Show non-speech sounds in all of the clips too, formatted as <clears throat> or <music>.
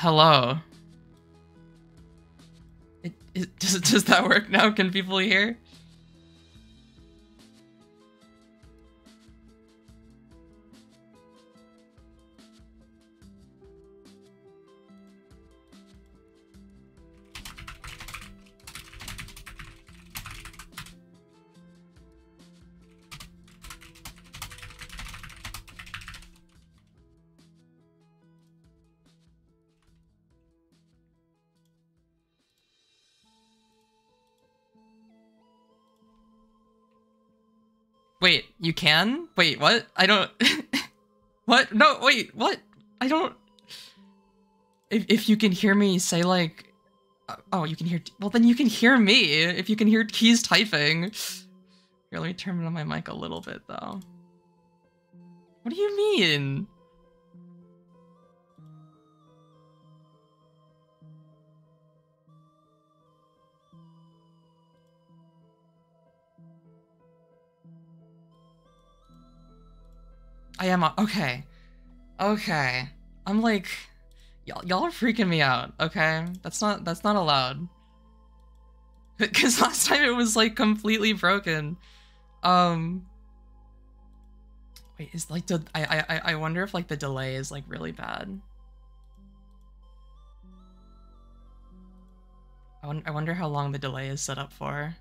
Hello. It, it, <laughs> does, does that work now? Can people hear? Can? Wait, what? I don't... <laughs> what? No, wait, what? I don't... If, if you can hear me say like... uh, Oh, you can hear... Well, then you can hear me if you can hear keys typing. Here, let me turn on my mic a little bit, though. What do you mean? I am a- okay. Okay. I'm like y'all y'all are freaking me out, okay? That's not that's not allowed. <laughs> Cuz last time it was like completely broken. Um Wait, is like the I I I wonder if like the delay is like really bad. I wonder how long the delay is set up for.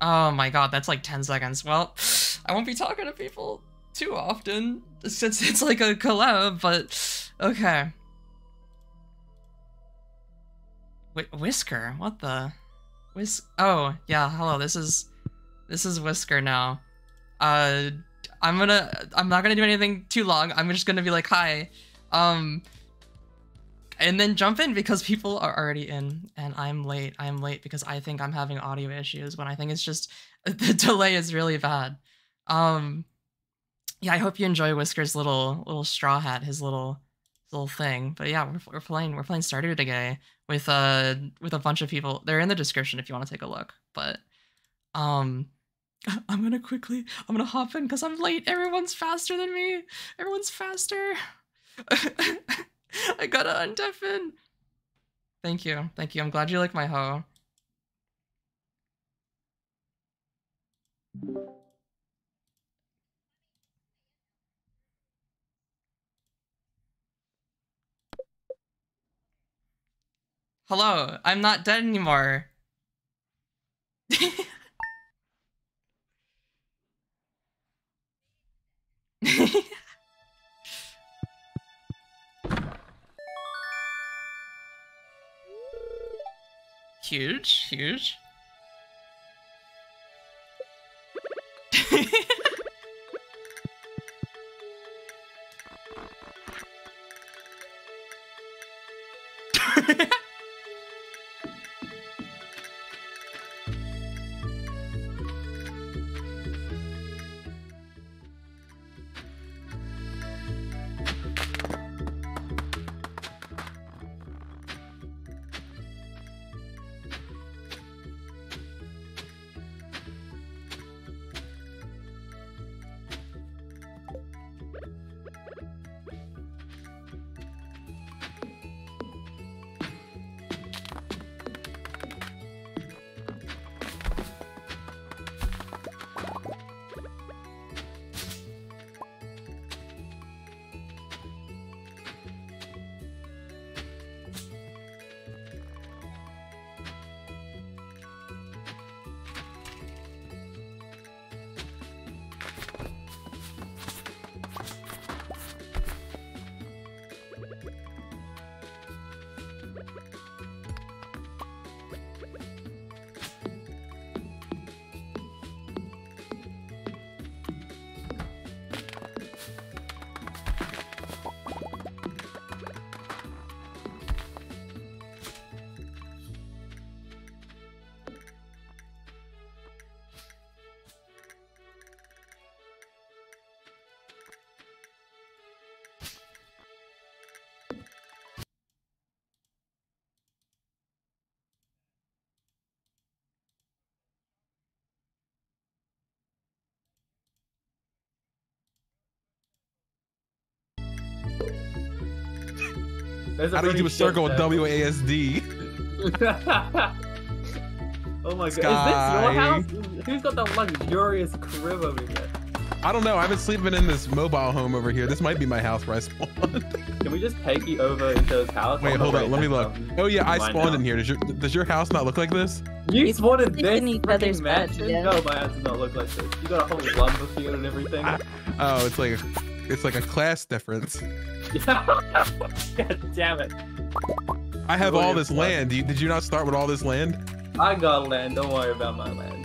Oh my god, that's like 10 seconds. Well, <sighs> I won't be talking to people too often since it's like a collab, but okay. Wait, Whisker? What the? Whis- Oh, yeah, hello, this is... This is Whisker now. Uh, I'm gonna... I'm not gonna do anything too long. I'm just gonna be like, hi. Um... And then jump in because people are already in and I'm late. I'm late because I think I'm having audio issues when I think it's just <laughs> the delay is really bad. Um yeah, I hope you enjoy Whisker's little little straw hat, his little little thing. But yeah, we're, we're playing we're playing Stardew today with uh with a bunch of people. They're in the description if you want to take a look. But um <laughs> I'm gonna quickly I'm gonna hop in because I'm late. Everyone's faster than me. Everyone's faster. <laughs> <laughs> I gotta undeafen. Thank you. Thank you. I'm glad you like my hoe. Hello, I'm not dead anymore. <laughs> huge, huge. <laughs> There's a How do you do a circle with WASD? <laughs> oh my god, is this your house? Who's got that luxurious crib over here? I don't know. I've been sleeping in this mobile home over here. This might be my house where I spawned. <laughs> Can we just take you over into his house? Wait, hold not on. Let me look. Oh yeah, I spawned now. in here. Does your does your house not look like this? You You spawned in sleep this in each other's mansion? yeah. No, my house does not look like this. You got a whole lumber field and everything. Oh, it's like it's like a class difference. God <laughs> damn it. I have all this land. Do you, did you not start with all this land? I got land. Don't worry about my land.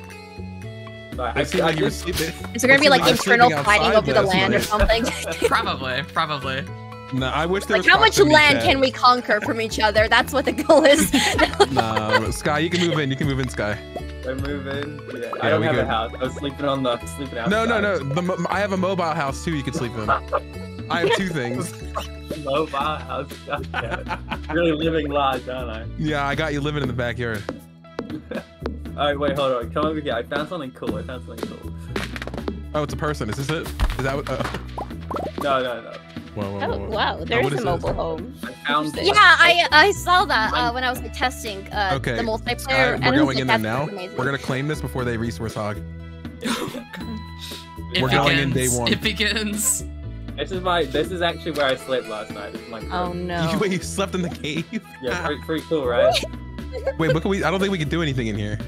Right, It seemed like you were just- sleeping. Is there gonna be like seemed like I was internal fighting over the last land or something? <laughs> Probably, probably. No, I wish there like was how much land can we conquer from each other? That's what the goal is. <laughs> Nah, Sky, you can move in. You can move in, Sky. I move in. Yeah, Yeah, I don't have good. a house. I was sleeping on the sleeping outside. No, no, no. The, I have a mobile house too. You can sleep in. I have two things. <laughs> Mobile house. God damn it. Really living large, aren't I? Yeah, I got you living in the backyard. <laughs> Alright, wait, hold on. Come over here. I found something cool. I found something cool. Oh, it's a person. Is this it? Is that what? Uh, No, no, no. whoa, whoa, oh whoa, whoa. wow, what there's is a this? mobile home. I. Yeah, I I saw that uh, when I was like, testing uh, Okay, the multiplayer. and we're going in there now. We're gonna claim this before they resource hog. <laughs> It We're going in day one. It begins. This is my. This is actually where I slept last night. This is my. Oh, crib. Oh no. <laughs> You, wait, you slept in the cave? Yeah, ah. pretty, pretty cool, right? <laughs> Wait, what can we? I don't think we can do anything in here.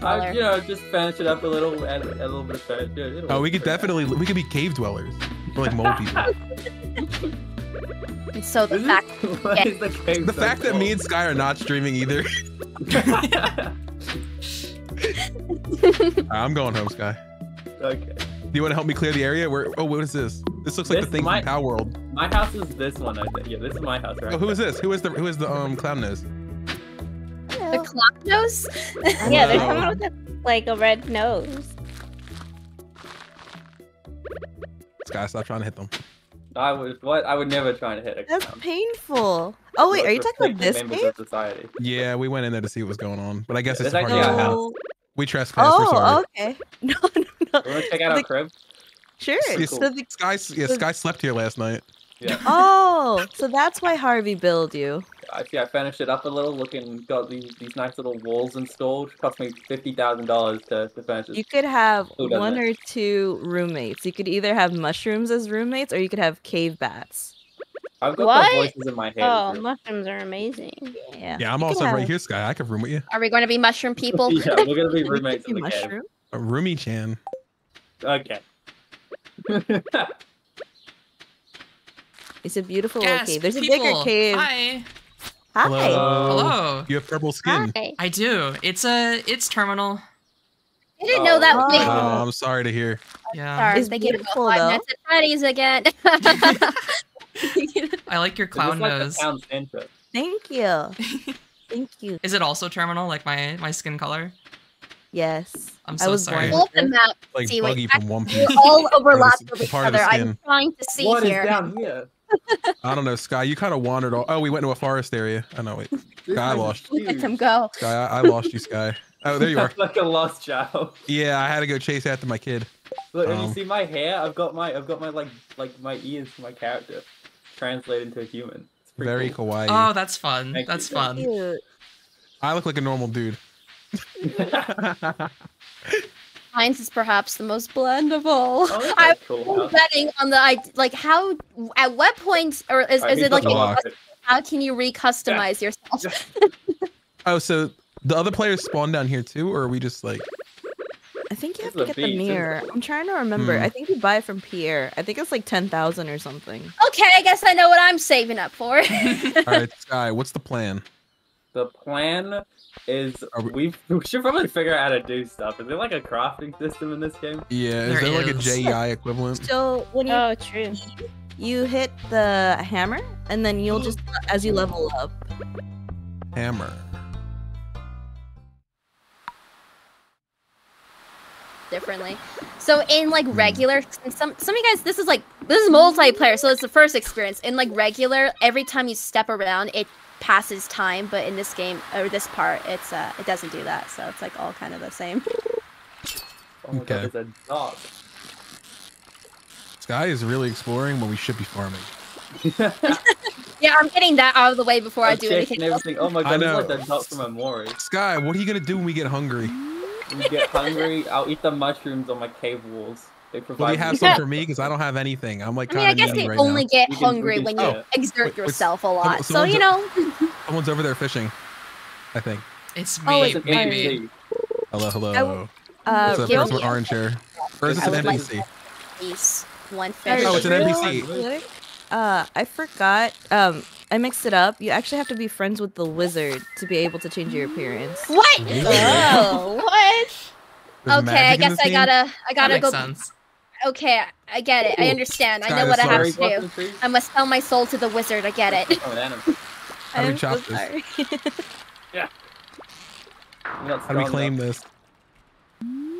Uh, I, you know, just finish it up a little, add, add a little bit of furniture. it'll Oh, we could pretty definitely. We could be cave dwellers. We're like mole people. <laughs> And so the This fact is, why is the The so fact that me and Sky are not streaming either. I'm going home, Sky. okay. Do you want to help me clear the area? Where? Oh, what is this? This looks like This the thing might- from Palworld. My house is this one, I think. Yeah, this is my house, right? Oh, who is this? Who is the who is the um clown nose? the clown nose. <laughs> Yeah, there's Wow. someone with a, like a red nose. Sky, stop trying to hit them. I would what? I would never try to hit a That's painful. Oh wait, are you talking about this members cave? of society. Yeah, we went in there to see what was going on, but I guess Yeah, it's there's part of actually the a house. House. We trespassed. we're oh, sorry. Oh, okay. <laughs> No, no, no. You wanna check out our crib? Sure. Yes. So the, Sky, yeah, Sky slept here last night. Yeah. <laughs> oh, so that's why Harvey billed you. I see. I finished it up a little. Looking, got these these nice little walls installed. Cost me fifty thousand dollars to to finish You could have Who one that? or two roommates. You could either have mushrooms as roommates or you could have cave bats. I've got What? the voices in my head. Oh, too. mushrooms are amazing. Yeah. Yeah, I'm You could also right here, Sky. I could room with you. Are we going to be mushroom people? <laughs> yeah, we're gonna be <laughs> You could roommates do in the cave. mushroom. A roomie Chan. Okay. It's a beautiful little Yes, cave. There's people. a bigger cave. Hi. Hi. Hello. Hello. You have purple skin. Hi. I do. It's a. It's terminal. I didn't know that. Oh. Wait, Oh, I'm sorry to hear. Yeah. sorry, It's thinking about beautiful, Five though. Nights at Freddy's again. <laughs> <laughs> I like your clown this like nose. the? Thank you. <laughs> Thank you. Is it also terminal, like my my skin color? Yes. I'm I so was sorry. born Pull the map. Like See, wait, Buggy from One Piece. all overlapped Part of with each part of the other. I'm trying to see What is here. down here? I don't know, Sky. You kind of wandered. All- oh, we went to a forest area. I know. Wait, <laughs> This Sky is lost. Let huge. them go. Sky, I, I lost you, Sky. Oh, there you are. like a lost child. Yeah, I had to go chase after my kid. Look, and Um, you see my hair? I've got my, I've got my like, like my ears for my character translated into a human. It's pretty Very cool. kawaii. Oh, that's fun. Thank That's you, fun. I look like a normal dude. <laughs> Mine's is perhaps the most bland of all. Oh, I'm cool house. betting on the like how at what point or is, is it like a- how can you recustomize yourself? <laughs> Oh, so the other players spawn down here too, or are we just like? I think you have to get the beast, isn't mirror. I'm trying to remember. Hmm. I think you buy it from Pierre. I think it's like ten thousand or something. Okay, I guess I know what I'm saving up for. <laughs> All right, Sky. What's the plan? The plan is we- we we should probably figure out how to do stuff. Is there like a crafting system in this game? Yeah, is There there like a is. JEI equivalent? So when you Oh, true. you hit the hammer, and then you'll just as you level up. Hammer. Differently. So in like regular, and some some of you guys, this is like this is multiplayer, so it's the first experience. In like regular, every time you step around, it passes time. But in this game or this part, it's uh it doesn't do that. So it's like all kind of the same. <laughs> Oh my Okay. god, there's a dog. Sky is really exploring when we should be farming. Yeah, <laughs> Yeah, I'm getting that out of the way before I do chick anything and else. everything. Oh my I god, it's like know. the duck from Omori. Sky, what are you gonna do when we get hungry? When you get hungry, I'll eat the mushrooms on my cave walls. They Will provide. you have me- some <laughs> for me? Because I don't have anything. I'm like I mean, I kind of guess needy you right only now. get We can- we hungry can when share. you exert Wait, wait, yourself a lot. So you know, <laughs> Someone's over there fishing. I think. It's Oh, me, it's an maybe. Hello, hello. uh, What's up, give person me- orange hair? Or is this I an would like NPC? please one fish. Oh, it's an you NPC. Uh, I forgot. Um, I mixed it up. You actually have to be friends with the wizard to be able to change your appearance. What? Oh, what? There's Okay, I guess I gotta, I gotta makes go. sense. Okay, I get it. I understand. I know what I have to do. I must sell my soul to the wizard. I get it. Oh, an. <laughs> How do we I'm so chop this? sorry. <laughs> How do we claim enough. this?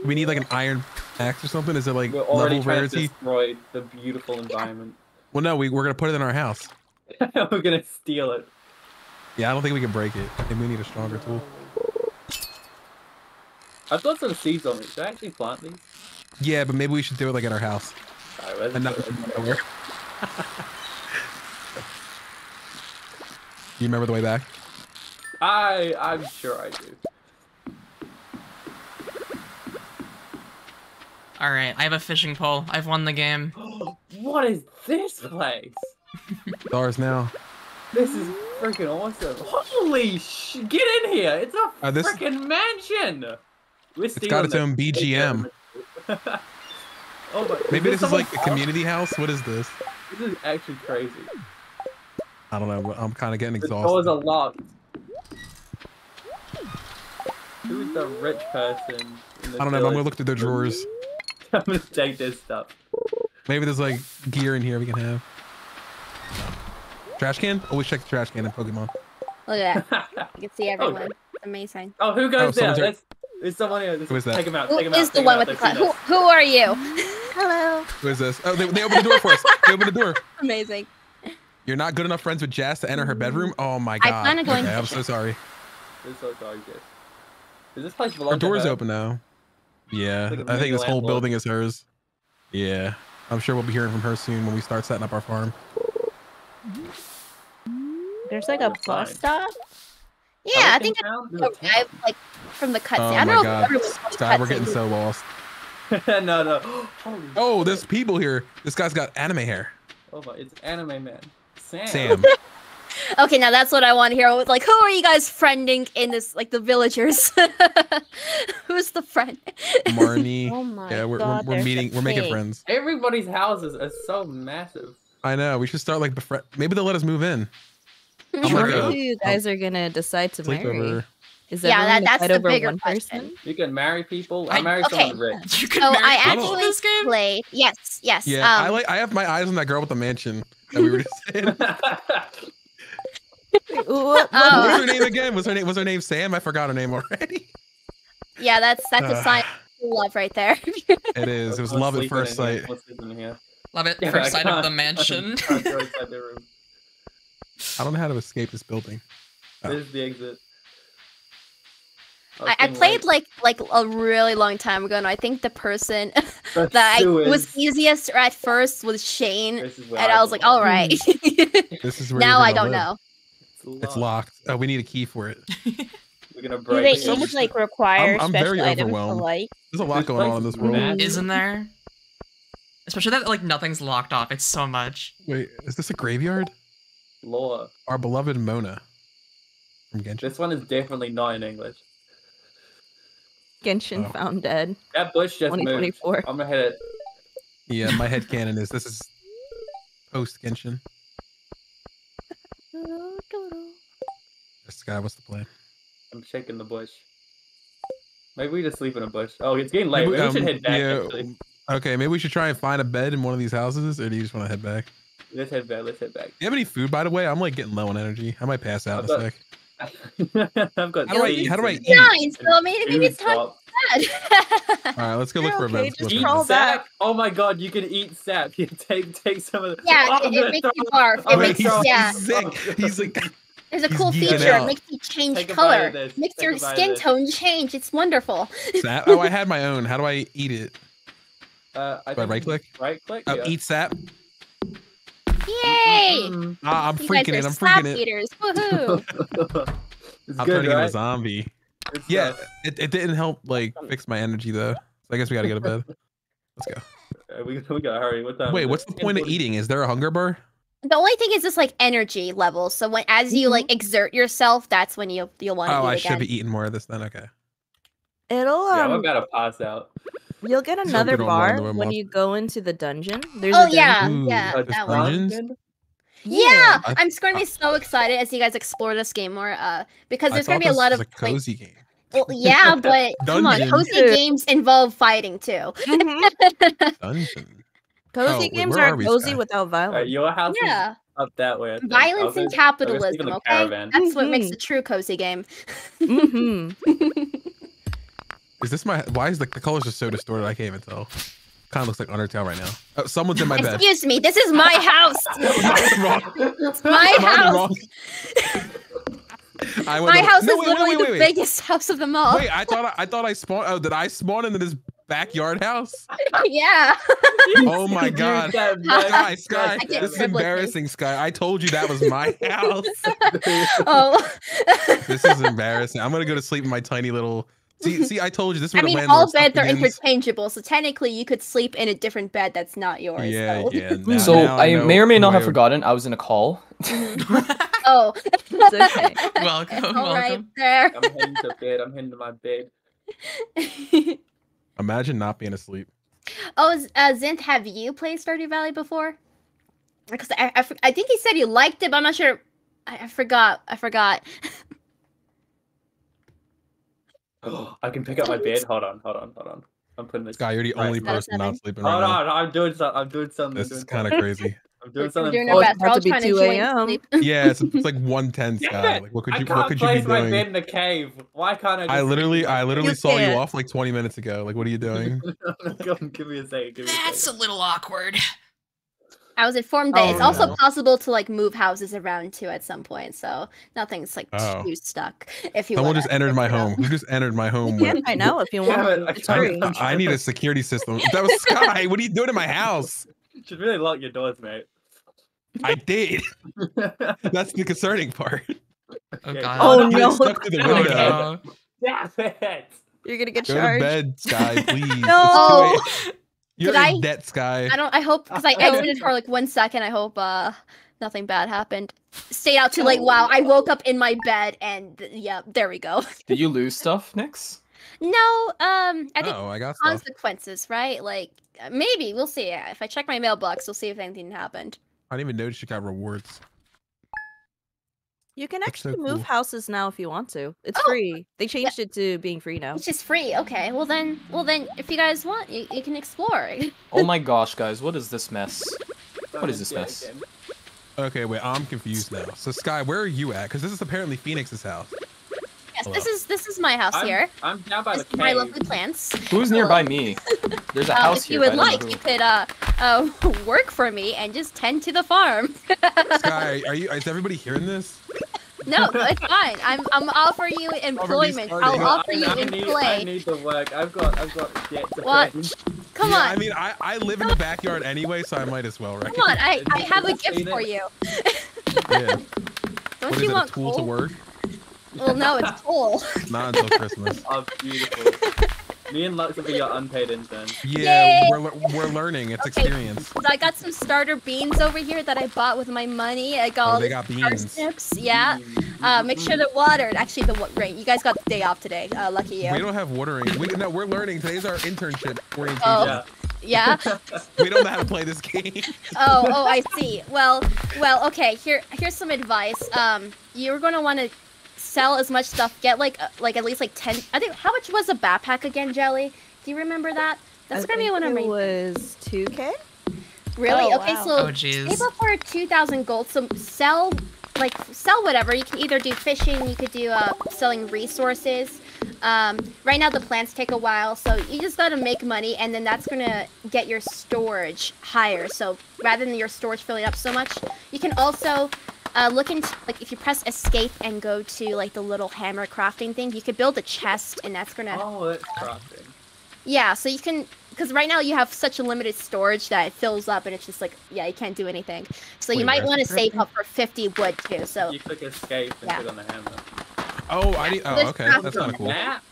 We need like an iron axe or something? Is it like We're already level trying to rarity? destroy the beautiful environment. Well, no, we, we're gonna put it in our house. <laughs> We're gonna steal it. Yeah, I don't think we can break it. Maybe we need a stronger tool. I've got some seeds on me. Should I actually plant these? Yeah, but maybe we should do it like at our house Alright, where's and not <laughs> the- nowhere. you remember the way back? I I'm sure I do. All right, I have a fishing pole. I've won the game. <gasps> what is this place? It's ours now. This is freaking awesome. Holy sh! Get in here! It's a Uh, this- freaking mansion. We're It's got its own BGM. oh my! Maybe this is like a community house. What is this? This is actually crazy. I don't know. I'm kind of getting exhausted. The doors are locked. Who's the rich person? In the I don't know. I'm gonna look through the drawers. <laughs> I'm gonna take this stuff. Maybe there's like gear in here we can have. Trash can? Always check the trash can in Pokemon. Look at that. <laughs> You can see everyone. It's amazing. oh, who goes Oh, there? someone's there. Let's, there's someone here. Let's Who is that? Take him out. Who take him out. is the one out. with the They've cloud? seen Who, who are you? Hello. Who is this? Oh, they, they opened the door for us. They opened the door. <laughs> Amazing. You're not good enough friends with Jas to enter her bedroom? Mm-hmm. Oh my god. I god. plan on going okay, to I'm so sorry. This is so sorry, Jess. Does this place belong Her to door's her? open now. Yeah, It's like a I think this whole landlord. building is hers. Yeah, I'm sure we'll be hearing from her soon when we start setting up our farm. There's like a It's bus stop. Yeah, I think I Pelican Town? There's a arrived like from the cutscene. Oh I don't my know god, if everyone's watched we're getting so lost. <laughs> no, no. <gasps> <gasps> Oh, there's people here. This guy's got anime hair. Oh my, it's anime man. Sam. Sam. <laughs> Okay, now that's what I want to hear. Like, who are you guys friending in this? Like the villagers. <laughs> Who's the friend? Marnie. Oh my yeah, we're, god. we're, we're meeting. We're making friends. Everybody's houses are so massive. I know. We should start like befriend. Maybe they'll let us move in. I'm like True. a you guys are gonna decide to marry? sleepover. Is Yeah, everyone that- that's fight the over bigger one question. person? You can marry people. I, I- married okay. someone rich. <laughs> You could So marry I people in actually this game. played. Yes, yes. Yeah, I um, like. I have my eyes on that girl with the mansion that we were just <laughs> saying. What- what- Oh. What's her name again? Was her name? Was her name Sam? I forgot her name already. Yeah, that's that's a sign of <sighs> love right there. It is. It was Let's love at sleep first here. sight. Let's sleep in here. Love it. Yeah, First I sight of the mansion. <laughs> can't go inside the. I don't know how to escape this building. Oh. This is the exit. I, I played like like a really long time ago, and I think the person <laughs> <laughs> that I was easiest at first was Shane, and I was like, all right. Hmm. This is where now I don't live. know. It's locked. Oh, we need a key for it. We're gonna Do break they each like require I'm- I'm special very items to overwhelmed. like? There's a lot This going place on in this world. Isn't there? Especially that like nothing's locked off. It's so much. Wait, is this a graveyard? Law. Our beloved Mona from Genshin. This one is definitely not in English. Genshin Oh. found dead. That bush just moved. I'm gonna hit it. Yeah, my head cannon is this is post Genshin. This guy, what's the plan? I'm shaking the bush. Maybe we just sleep in a bush. Oh, it's getting late. Maybe, Maybe we should um, head back. yeah, Actually, Okay, maybe we should try and find a bed in one of these houses, or do you just want to head back? let's head back. Let's head back. Do you have any food, by the way? I'm like getting low on energy. I might pass out in a I've sec. <laughs> I've got. How do I seeds eat? How do I and- eat? Nice. So I mean, maybe it's time drop. for bed. All right, let's go <laughs> look You're for a okay, bed. just Eat look for a crawl bed. sap? back. Oh my god, you can eat sap. <laughs> You take take some of the. yeah, Oh, it, it makes you it. barf. Oh, It Wait, makes he's, yeah. he's sick. He's like, There's a cool feature. out. It makes you change Take color. Makes Take your a bite of skin tone change. It's wonderful. sap. Oh, I had my own. How do I eat it? Uh, I Do I right click? Right click. Oh, yeah. eat sap. Yay! Mm, Ah, I'm You freaking guys it. I'm freaking it. eaters. Woohoo! <laughs> it's I'm good, turning into a zombie. Good Yeah, stuff. it, it didn't help like fix my energy though. So I guess we gotta go to bed. Let's go. We, <laughs> we gotta hurry. What time? Wait, what's the point of eating? Is there a hunger bar? the only thing is just like energy levels. So when as you like exert yourself, that's when you you'll want to Oh, eat I again. should be eating more of this then. Okay. It'll Yeah, I'm um, about to pass out. You'll get another bar when you go into the dungeon. There's Oh a yeah. Ooh, yeah, that one. dungeons? Yeah, I- I'm just going to be so excited as you guys explore this game more. Uh, because there's going to be a lot of a like, cozy game. well, yeah, <laughs> but come on, cozy games involve fighting too. Mhm. <laughs> Dungeon. Cozy Oh, games where are are cozy Sky? without violence. your house yeah, is up that way. I think. I'll violence go- and I'll go sleep capitalism. Okay, caravan. that's what makes Mhm. a true cozy game. hmm <laughs> Is this my? Why is the, the colors are so distorted? I can't even tell. Kind of looks like Undertale right now. Oh, someone's in my bed. Excuse me, this is my house. <laughs> I'm wrong. It's my I'm house. wrong. <laughs> I went My over- house No, is wait, wait, literally wait, the wait, wait. biggest house of them all. Wait, I thought I, I thought I spawned. Oh, did I spawn into this backyard house? <laughs> yeah. Oh my god. that Sky, Sky, this is embarrassing, Sky. I told you that was my house. oh. This is embarrassing. I'm gonna go to sleep in my tiny little. See, <laughs> see, I told you this. Is I where the mean, all beds are interchangeable, so technically you could sleep in a different bed that's not yours. Yeah, so. yeah. <laughs> now- So now I know may or may not have I- forgotten I was in a call. <laughs> Oh. It's okay. Welcome, It's all right welcome. there. I'm heading to bed. I'm heading to my bed. Imagine not being asleep. oh, Z- uh, Zynth, have you played Stardew Valley before? Because I, I think he said he liked it, but I'm not sure. I, I forgot. I forgot. <gasps> I can pick up my bed. Hold on, hold on, hold on. I'm putting this. Guy, you're the Right. only person not nothing. sleeping Hold right now. on, I'm doing something. I'm doing something. This doing is kind of crazy. <laughs> I'm doing We're something. doing fun. our Oh, best. it's We're all to be trying to 2 enjoy a.m.. sleep. <laughs> Yeah, it's, it's like 110, Sky. <laughs> Like, what could you? I you, can't what could you place be my doing? bed in the cave. Why can't I? Just I literally, I literally You saw you can't. off like 20 minutes ago. Like, what are you doing? Come, give me a second. Give me That's a second. little awkward. I was informed that it's Oh, also possible to like move houses around too at some point, so nothing's like Oh. too stuck. If you Someone wanna just entered my home. Who just entered my home? <laughs> You with- can find out if you want. but I It's free. I, I need a security system. That was Sky. What are you doing in my house? You should really lock your doors, mate. I did. <laughs> That's the concerning part. Oh god. Oh, I'm no. Stuck to the Oh, window. no. <laughs> Damn it! You're gonna get Go to bed, Sky, please. No. You're Did in I- debt, Sky. I don't. I hope because I exited for like one second. I hope uh nothing bad happened. Stayed out too late. Wow, I woke up in my bed and th- yeah, there we go. <laughs> Did you lose stuff, Nix? No, um, I think Oh, I got stuff. consequences, right? Like uh, maybe we'll see. If I check my mailbox, we'll see if anything happened. I didn't even notice you got rewards. You can That's so actually move cool. houses now if you want to. It's Oh, free. They changed it to being free now. It's just free. Okay. Well then, well then, if you guys want, you, you can explore. <laughs> Oh my gosh, guys, what is this mess? What is this mess? Okay, wait, I'm confused now. So, Sky, where are you at? Because this is apparently Phoenix's house. Yes, Hello. this is this is my house I'm, here. I'm down by the This is my lovely plants. Who's nearby me? <laughs> There's a Uh, house if here. you would like, you could uh, <laughs> uh <laughs> work for me and just tend to the farm. Sky, are you? Is everybody hearing this? no, no, it's fine. I'm I'm offering you employment. I'll offer I, you I in need, I need the work. I've got, I've got debt to What? Come yeah, on, I mean, I, I live in the backyard anyway, so I might as well, right? come on. I, I have a gift for you. Yeah. Don't What is you it? A want tool coal? to work? Well, no, it's <laughs> coal. Not until Christmas. Oh, beautiful. Me and Lux will be your unpaid interns. Yeah, Yay! we're, le- we're learning. It's Okay. experience. So I got some starter beans over here that I bought with my money. I got Oh, all they these got beans. parsnips. Yeah. Uh, make sure they're watered. Actually, the wa- rain. You guys got the day off today. Uh, lucky you. We don't have watering. We no, we're learning. Today's our internship orientation. Oh. Yeah. Yeah. <laughs> We don't know how to play this game. <laughs> oh, oh, I see. Well, well, okay. Here, here's some advice. Um, you're gonna want to sell as much stuff. Get like, uh, like at least like ten. I think. How much was a backpack again, Jelly? Do you remember that? That's I gonna be think one of it was 2k. Really? Oh, okay, wow. so Oh jeez. Save up for two thousand gold. So sell, like sell whatever. You can either do fishing. You could do uh, selling resources. Um, right now the plants take a while, so you just gotta make money, and then that's gonna get your storage higher. So rather than your storage filling up so much, you can also uh, look into like if you press escape and go to like the little hammer crafting thing, you could build a chest, and that's gonna Oh, that's crafting. yeah, so you can because right now you have such a limited storage that it fills up and it's just like yeah you can't do anything. So you might want to save up for 50 wood too. So You click escape and Yeah. click on the hammer. Oh, I need. Oh, okay. craft- That's kind of cool. Map?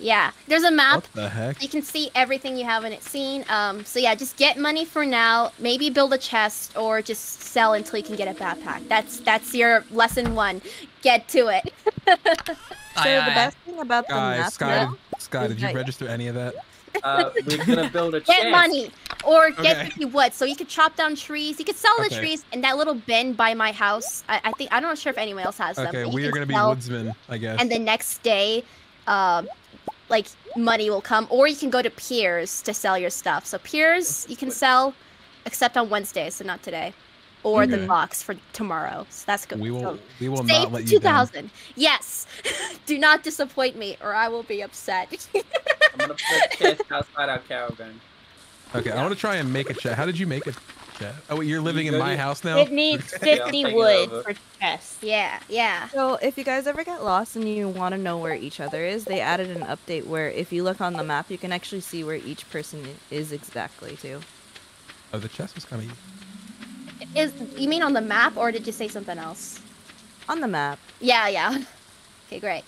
Yeah, there's a map. What the heck? You can see everything you haven't seen. Um, so yeah, just get money for now. Maybe build a chest or just sell until you can get a backpack. That's that's your lesson one. Get to it. <laughs> So Aye, the aye. best thing about the Guys, map Sky, now, Sky, did you Right. register any of that? <laughs> Uh, we're gonna build a chest. Get money or get Okay. 50 wood. So you could chop down trees. You could sell the trees in that little bin by my house. I, I think I'm not sure if anyone else has them. Okay, we are gonna be sell, woodsmen, I guess. And the next day, um, like money will come, or you can go to Pierre's to sell your stuff. So Pierre's you can sell, except on Wednesday, so not today, or the box for tomorrow. So that's good. we will. So We will save not let two you down. Yes, <laughs> do not disappoint me, or I will be upset. I'm gonna put chest outside our caravan. Okay, I want to try and make a chat. How did you make a chat? Oh, wait, you're living in good? my house now. It needs <laughs> 50 taking wood for chests. yeah, yeah. So if you guys ever get lost and you want to know where each other is, they added an update where if you look on the map, you can actually see where each person is exactly too. Oh, the chest was kind of. Is you mean on the map, or did you say something else? On the map. Yeah, yeah. <laughs> Okay, great.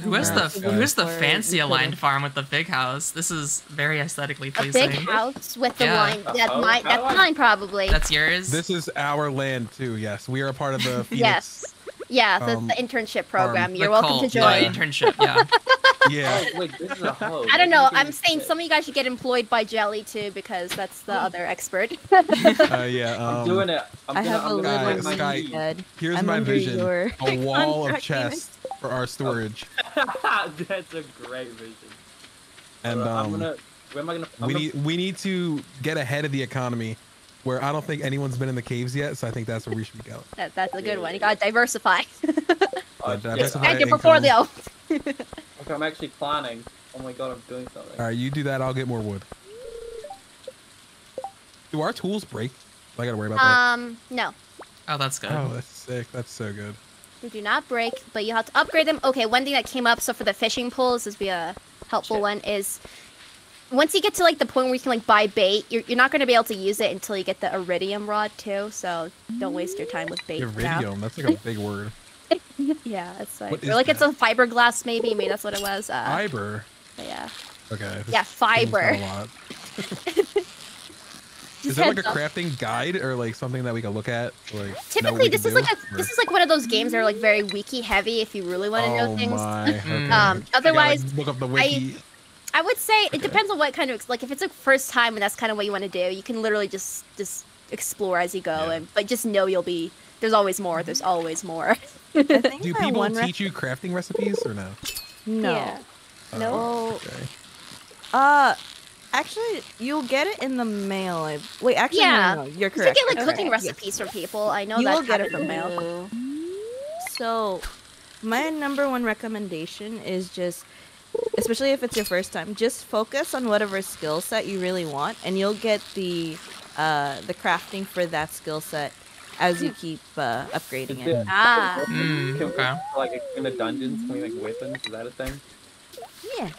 Who is the Alright, who is the fancy aligned farm with the big house? This is very aesthetically pleasing. A pleasing. big house with the Yeah. line. That's Uh-oh, mine. That's mine, probably. That's yours. This is our land too. Yes, we are a part of the <laughs> Phoenix. Yes. Yeah, the, um, the internship program. The You're welcome to cult, yeah, join. internship. Yeah. <laughs> Yeah. Oh, wait, this is a <laughs> hoe. I don't know. What do you I'm saying some of you guys should get employed by Jelly too, because that's the other expert. <laughs> Uh, yeah. Um, I'm doing it. I'm I gonna, have a I'm gonna Guys, little put my Sky- Here's I'm my vision: your a wall of contract chests for our storage, That's a great vision. and Alright, I'm um, gonna. Where am I gonna? I'm we gonna need we need to get ahead of the economy. Where I don't think anyone's been in the caves yet, so I think that's where we should be going. That, that's a good one. You gotta diversify. Oh, <laughs> Uh, shit. diversify And your income. portfolio. Okay, I'm actually planning. Oh my god, I'm doing something. All right, you do that. I'll get more wood. Do our tools break? I gotta worry about that. Um, no. Oh, that's good. Oh, that's sick. That's so good. They do not break, but you have to upgrade them. Okay, one thing that came up, so for the fishing poles, this would be a helpful one, is once you get to like the point where you can like buy bait, you're, you're not going to be able to use it until you get the iridium rod too. So don't waste your time with bait. Iridium. That's like a big word. <laughs> Yeah, that's like, What or like it's a fiberglass maybe. I mean that's what it was. Uh, Fiber. yeah. Okay. Yeah, fiber. kinda a lot. <laughs> <laughs> Is there like a crafting guide or like something that we can look at? Like Typically, this is do? like a this is like one of those games that are like very wiki heavy. If you really want to know oh things, my. Okay. Um, I gotta otherwise, look up the wiki. I would say it depends on what kind of like if it's a first time and that's kind of what you want to do, you can literally just just explore as you go Yeah. and but just know you'll be there's always more. There's always more. <laughs> Do people teach you crafting recipes or no? No. Yeah. Oh, No. okay. Uh, actually, you'll get it in the mail. I... Wait, actually, Yeah. no, no, no, you're correct. You get like you're cooking correct. recipes from people. I know You that will get it from mail. So, my number one recommendation is just, especially if it's your first time, just focus on whatever skill set you really want, and you'll get the uh, the crafting for that skill set as you keep uh, upgrading it. it- Ah. Mm, okay. like in the dungeons, can we make weapons? Is that a thing? Yeah,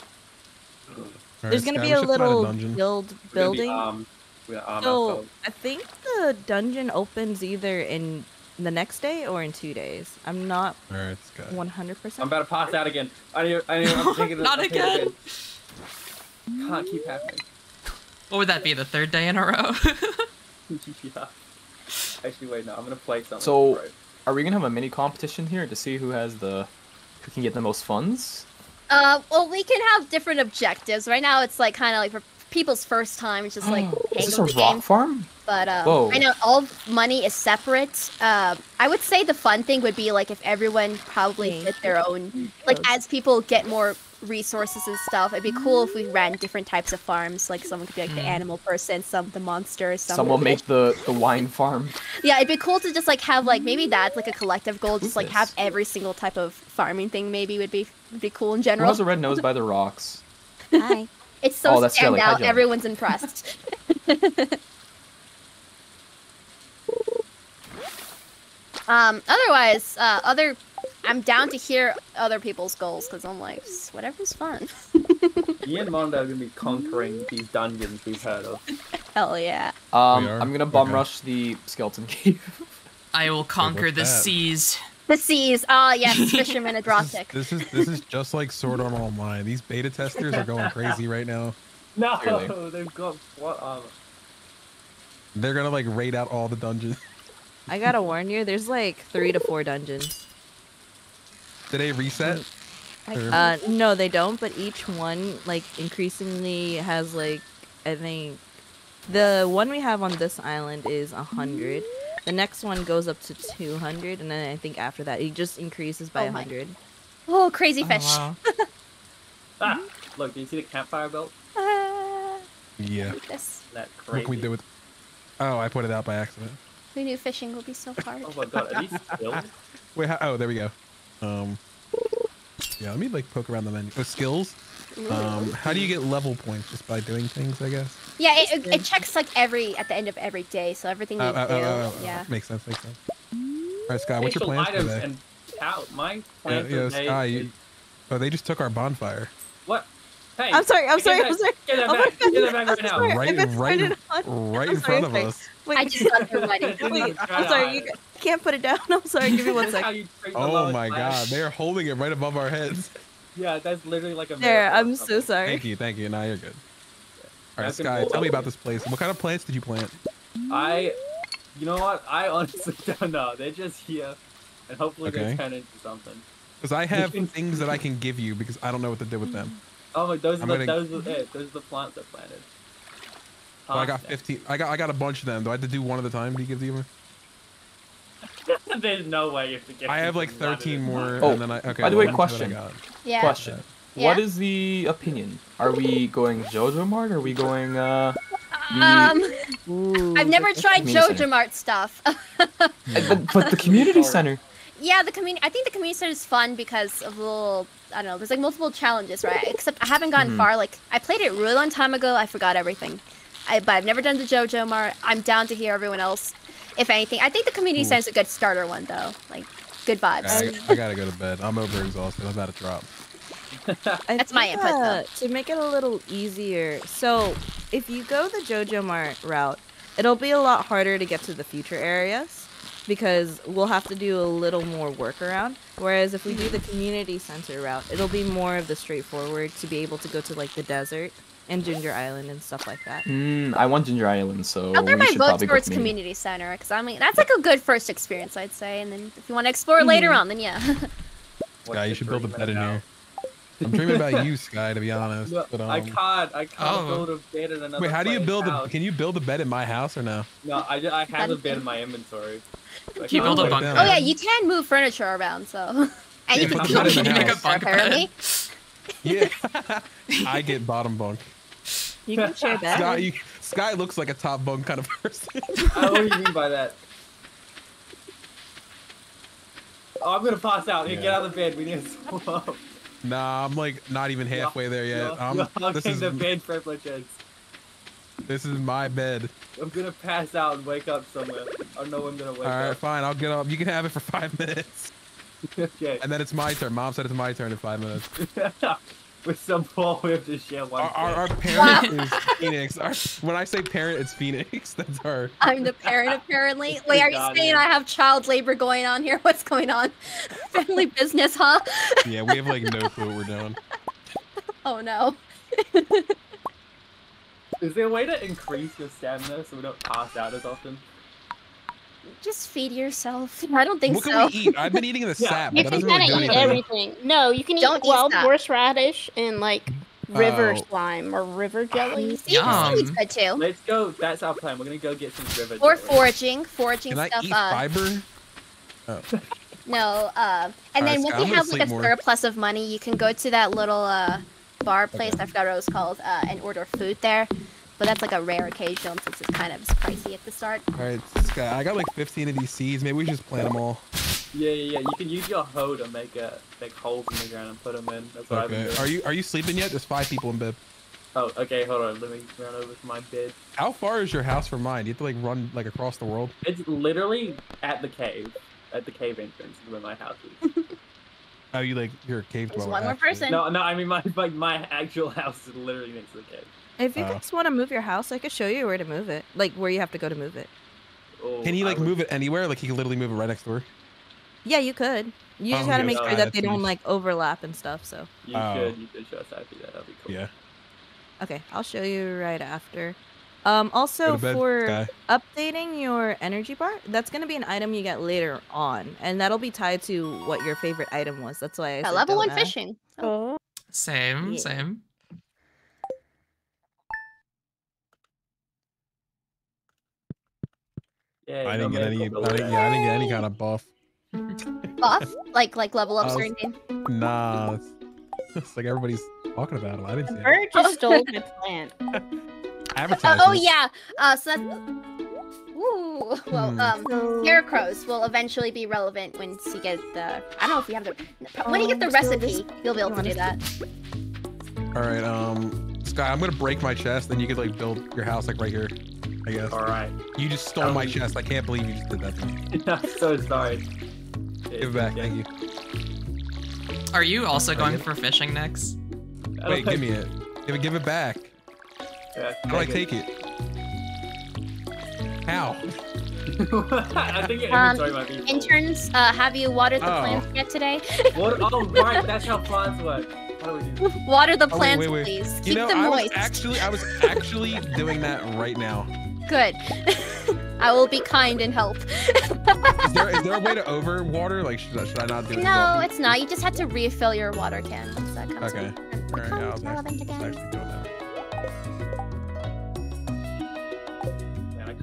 All there's gonna be a little dungeon. guild We're be building. armed. We're armed So. I think the dungeon opens either in the next day or in two days. I'm not All right, Sky. 100. I'm about to pass out again. I need. I need. I'm thinking. Not I'm thinking again. Can't keep happening. What would that be? The third day in a row? <laughs> <laughs> yeah. Actually, wait. No, I'm gonna play something. So- right. Are we gonna have a mini competition here to see who has the who can get the most funds? Uh, well, we can have different objectives. Right now, it's like kind of like for people's first time. It's just like <gasps> Is this with a the rock game. farm? But uh, Whoa. I know all money is separate. Uh, I would say the fun thing would be like if everyone probably Okay. did their own. Like as people get more resources and stuff, it'd be cool if we ran different types of farms. Like someone could be like the Mm. animal person, some the monster, some. Someone the make fish. the the wine farm. Yeah, it'd be cool to just like have like maybe that's like a collective goal. Just like have every single type of farming thing. Maybe would be would be cool in Who general. has a red nose by the rocks? Hi. <laughs> It's so Oh, that's Jelly. Hi, Everyone's impressed. <laughs> <laughs> um. Otherwise, uh, other, I'm down to hear other people's goals because I'm like, whatever's fun. <laughs> Me and Mondo are gonna be conquering these dungeons we've heard of. Hell yeah. Um, I'm gonna bum Okay. rush the skeleton cave. <laughs> I will conquer what's the that? seas. The seas. Ah, yes, <laughs> Fisherman This is, this is this is just like Sword Art Online. These beta testers are going crazy right now. No, Clearly. they've got what armor? They're gonna like raid out all the dungeons. <laughs> I gotta warn you, there's like three to four dungeons. Did they reset? Or- Uh, no, they don't. But each one like increasingly has like I think the one we have on this island is a hundred. The next one goes up to two hundred, and then I think after that it just increases by Oh a my- hundred. Oh, crazy Oh, fish. wow. <laughs> Ah, look, do you see the campfire belt? Ah, yeah. this. That What crazy. can we do with? Oh, I put it out by accident. Who knew fishing would be so <laughs> hard? Oh my god, are these skills? <laughs> Wait, how, oh, there we go. Um, yeah, let me like poke around the menu. Oh, skills. Um, how do you get level points? Just by doing things, I guess. Yeah, it, it, it checks like every at the end of every day, so everything you Oh, oh, do. oh, oh, oh, yeah. Makes sense. Makes sense. All right, Sky, what's your Facial plans for items today? and cow. My Yeah, plan for yeah, today Sky. is- You, oh, they just took our bonfire. What? Hey, I'm sorry. I'm sorry. that- I'm sorry. Get that Oh my back. Get that God, back right now. sorry. Right, right, turn on. right I'm in sorry, front of sorry. us. Wait, I just got there <laughs> ready. Wait. I'm sorry. You can't put it down. <laughs> I'm sorry. Give me one This is how second. you treat the Oh my god, they are holding it right above our heads. <laughs> Yeah, that's literally like a. There. I'm so something. sorry. Thank you, thank you. Now you're good. All right, Back and Sky, tell me about this place. What kind of plants did you plant? I, you know what? I honestly don't know. They're just here, and hopefully Okay. they turn into something. Because I have things that I can give you because I don't know what to do with them. Oh my, those are I'm the, gonna- those are it. Those are the plants I planted. So I got 15. I got I got a bunch of them. Do I have to do one at a time? Do you give them? <laughs> There's no way you have to get. I have like 13 more, Oh, and then I okay. by the way, well, that's what I question. Yeah. Question. Yeah. What is the opinion? Are we going JojaMart? Or are we going uh? Um, Ooh, I've never tried Joja. Mart stuff. But, <laughs> but the community center. Yeah, the community. I think the community center is fun because of little. I don't know. There's like multiple challenges, right? Except I haven't gotten Mhm. far. Like I played it a really long time ago. I forgot everything. I, but I've never done the JojaMart. I'm down to hear everyone else. If anything, I think the community Ooh. center is a good starter one though. Like good vibes. I, I gotta go to bed. I'm over exhausted. I'm about to drop. <laughs> That's my input, though. uh, To make it a little easier, so if you go the JojaMart route, it'll be a lot harder to get to the future areas because we'll have to do a little more work around. Whereas if we do the community center route, it'll be more of the straightforward to be able to go to like the desert and Ginger Island and stuff like that. Mm, I want Ginger Island, so I'll throw my should vote towards community. community center because I mean that's like a good first experience, I'd say. And then if you want to explore later Mhm. on, then yeah. <laughs> Sky, you should build a bed in here. <laughs> I'm dreaming about you, Sky. To be honest. No, But, um, I can't. I can't Oh. build a bed in another. wait, how do you player's build a? Can you build a bed in my house or no? No, I, I have a bed in my <laughs> inventory. I You build a put it bunk down. oh yeah, you can move furniture around, so. <laughs> <laughs> and Yeah, you put can the build bed in the a house. furniture, apparently. Yeah. <laughs> I get bottom bunk. You can share that. Sky, you, Sky looks like a top bunk kind of person. I oh, what do you mean by that? Oh, I'm gonna pass out. Here, Yeah. get out of the bed. We need to swap up. nah, I'm like not even halfway there yet. You're, I'm, you're this hogging is the bed privileges. This is my bed. I'm gonna pass out and wake up somewhere. I don't know when I'm gonna wake All right, up. Alright, fine. I'll get up. You can have it for five <laughs> minutes, okay. and then it's my turn. Mom said it's my turn in five minutes. <laughs> With some poor, we have to share one. Our, our, our <laughs> parent is Phoenix. Our, when I say parent, it's Phoenix. That's her. I'm the parent, apparently. Wait, are you saying. I have child labor going on here? What's going on? Family business, huh? Yeah, we have like no clue what we're doing. Oh no. Is there a way to increase your stamina so we don't pass out as often? Just feed yourself. I don't think what can so. we eat? I've been eating the <laughs> Yeah. sap. You can kind of eat everything. No, you can eat Don't eat wild stuff. horseradish and like river Oh. slime or river jelly. See, Yum. seaweed's good too. Let's go. That's our plan. We're gonna go get some river. Or jelly. foraging, foraging Can I stuff. eat uh, fiber? Oh, No, uh, and Alright, then Sky, once I'm you gonna have like a sleep more. surplus of money, you can go to that little uh, bar place. I forgot what it was called, uh, and order food there. But that's like a rare occasion since it's kind of pricey at the start. all right, Sky. I got like 15 of these seeds. Maybe we should just plant them all. Yeah, yeah, yeah. You can use your hoe to make a make holes in the ground and put them in. That's what I've been Okay. doing. Are you are you sleeping yet? There's five people in bed. Oh, okay. Hold on. Let me run over to my bed. How far is your house from mine? Do you have to like run like across the world? It's literally at the cave, at the cave entrance is where my house is. <laughs> Oh, you like you're a cave There's dweller. one more actually. person. No, no, I mean my my, my actual house is literally next to the cave. If you Oh. guys want to move your house, I could show you where to move it. Like where you have to go to move it. Oh, Can he like would- move it anywhere? Like he can literally move it right next door. Yeah, you could. You just Oh, gotta make oh, sure that they don't like overlap and stuff. So You Oh. should you should show us how to do that. That'd be cool. Yeah. okay, I'll show you right after. Um, also for Sky. updating your energy bar, that's gonna be an item you get later on, and that'll be tied to what your favorite item was. That's why I I said level don't one fishing. Oh. Same, Yeah. same. Yeah, I didn't get any. I didn't, yeah, I didn't get any kind of buff. Buff? Like like level up I was- certain game. Nah, it's, it's like everybody's talking about it. I didn't see it. Bird just <laughs> stole my plant. <laughs> Uh, Advertisement. oh yeah. Uh, so that's. Ooh. Well, Hmm. um, scarecrows will eventually be relevant once you get the. I don't know if you have the. When you get the Um, recipe, you'll be able to do that. All right, um, Sky, I'm gonna break my chest, then you could like build your house like right here. I guess. All right. You just stole my Um, chest. I can't believe you just did that to me. <laughs> I'm so sorry. Give it back. Thank you. Are you also going get for fishing next? Wait, give me it. Give it. Give it back. Yeah, How do I take it? How? <laughs> I think Um, might be. Interns, uh, have you watered the Oh. plants yet today? <laughs> What? Oh, right. <laughs> That's how plants work. How do we do? Water the Oh, wait, plants, wait, wait. please. Keep know, them I was moist. actually, I was actually doing that right now. Good. I will be kind and help. Is there, is there a way to overwater? Like, should I, should I not do it? No, it's not. You just have to refill your water can once that comes Okay. in. All right, yeah, I was actually, I was again. actually doing that.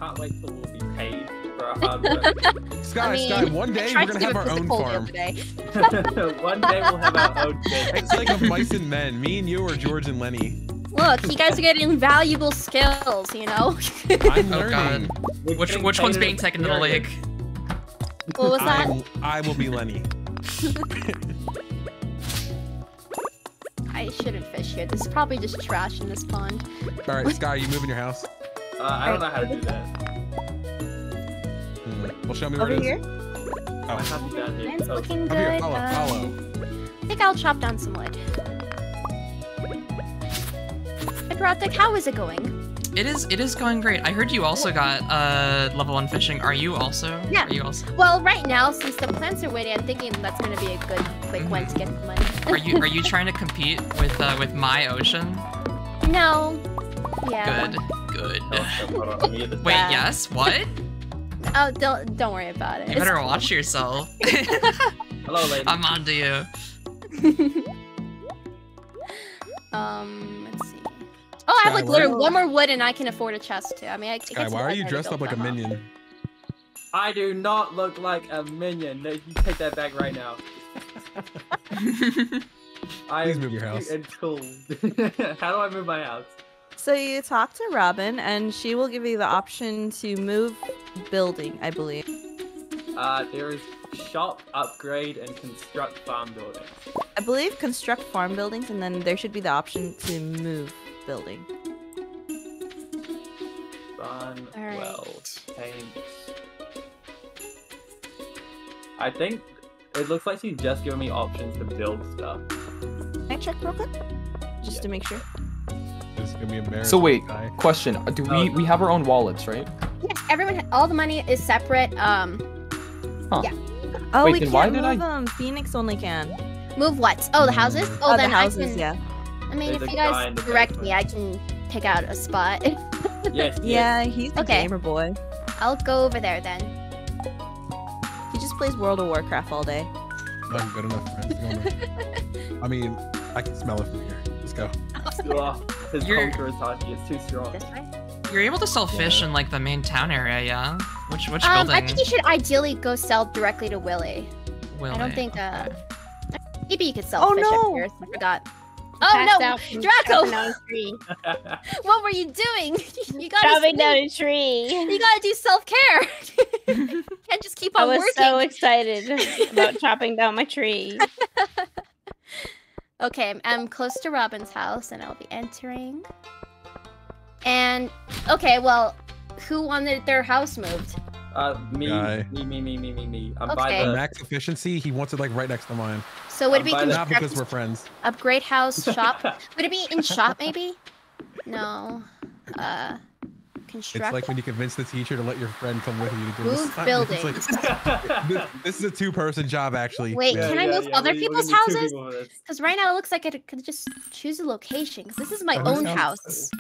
Can't wait till we'll be paid for our hard <laughs> work. Sky, I mean, Sky, one day we're gonna do have our own farm. other <laughs> day. <laughs> One day we'll have our own thing. It's like a mice and men. Me and you or George and Lenny. Look, you guys are getting valuable skills, you know? I'm Oh, learning. God. Which which one's being as taken to the period. lake? what was that? I'm- I will be Lenny. I shouldn't fish here. This is probably just trash in this pond. All right, Sky, you moving your house? Uh, I don't know how to do that. Hmm. Well, show me where Over it is. here. My house is down here. Mine's Oh, looking Come here, good. follow, uh, follow. I think I'll chop down some wood. Adrotic, how is it going? It is it is going great. I heard you also got uh level one fishing. Are you also? Yeah. Are you also? Well, right now, since the plants are waiting, I'm thinking that's going to be a good, quick one to get the money. Are you are you <laughs> trying to compete with uh with my ocean? No. Yeah. Good. Good. oh, <laughs> hold on, let me get this. <laughs> Wait, Yeah. yes? What? Oh, don't don't worry about it. You It's better watch yourself. <laughs> Hello, lady. I'm on to you. Um, let's see. Oh, I have like literally why- one more wood, and I can afford a chest too. I mean, I, it Sky, gets why are you dressed up like a from up. minion? I do not look like a minion. No, You take that back right now. I Please am move your house. And cool. how do I move my house? So you talk to Robin, and she will give you the option to move building, I believe. Uh, there is shop, upgrade, and construct farm buildings. I believe construct farm buildings, and then there should be the option to move building. Fun, Alright. well, paint. I think it looks like she's just giving me options to build stuff. Can I check real quick? Just Yeah. to make sure. This is gonna be embarrassing. So wait, Sky. question: uh, Do we we have our own wallets, right? Yes, everyone, ha- all the money is separate. Um, Oh, Wait, we can't did I- move them. Phoenix only can. move what? Oh, the houses. Mm. Oh, Oh, then the houses, I can. yeah. I mean, There's if you guys in the direct me, I can pick out a spot. <laughs> Yes, <laughs> yes. Yeah, he's a Okay. gamer boy. I'll go over there then. He just plays World of Warcraft all day. Not good enough friends. <laughs> I mean, I can smell it from here. Let's go. <laughs> His You're- conqueror's haki is too strong. This way. You're able to sell fish Yeah. in like the main town area, yeah? Which which Um, building? I think you should ideally go sell directly to Willy. Will I don't think. Uh, maybe you could sell Oh, fish no. up here. I forgot. Oh no, Draco! chopping down a tree. what were you doing? <laughs> you gotta. Chopping down a tree. You gotta do self care. <laughs> Can't just keep on working. I on was working. so excited about chopping down my tree. Okay, I'm- I'm close to Robin's house and I'll be entering. And okay, well, who wanted their house moved? Uh, me, Guy. me, me, me, me, me, me. I'm by Okay. the. Max efficiency. He wants it like right next to mine. So would it be the- Not because we're friends. upgrade house <laughs> shop? Would it be in shop maybe? No. Uh, <laughs> It's like when you convince the teacher to let your friend come with you to do this. Move assignment. building. Like, this, <laughs> this is a two-person job, actually. Wait, Yeah, can I move yeah, other we- people's gonna be two houses? people for this. Because right now it looks like I could just choose a location. Because this is my Oh, own house- house.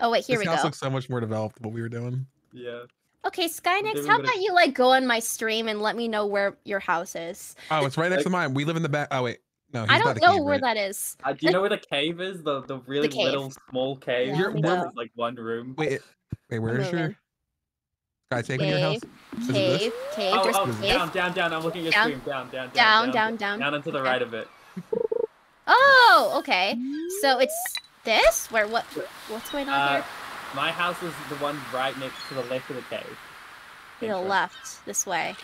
Oh wait, here this we house go. looks so much more developed than what we were doing. Yeah. Okay, Skynix, Maybe how about you like go on my stream and let me know where your house is? Oh, it's right next to mine. We live in the back. Oh wait, no, he's I don't know cave, where right? that is. Uh, do you know where the cave is? The the really cave. little small cave. Yeah, You're- It's we're- just, like one room. Wait, wait, where's moving. your guy taking your house? Cave, Is it cave, cave. Oh, There's oh, cave. down, down, down. I'm looking at your Down. stream. Down, down, Down, down, down, down. Down and to the Okay. right of it. Oh, okay. So <laughs> it's this? Where what? What's going on Uh, here? my house is the one right next to the left of the cave. To the left, this way.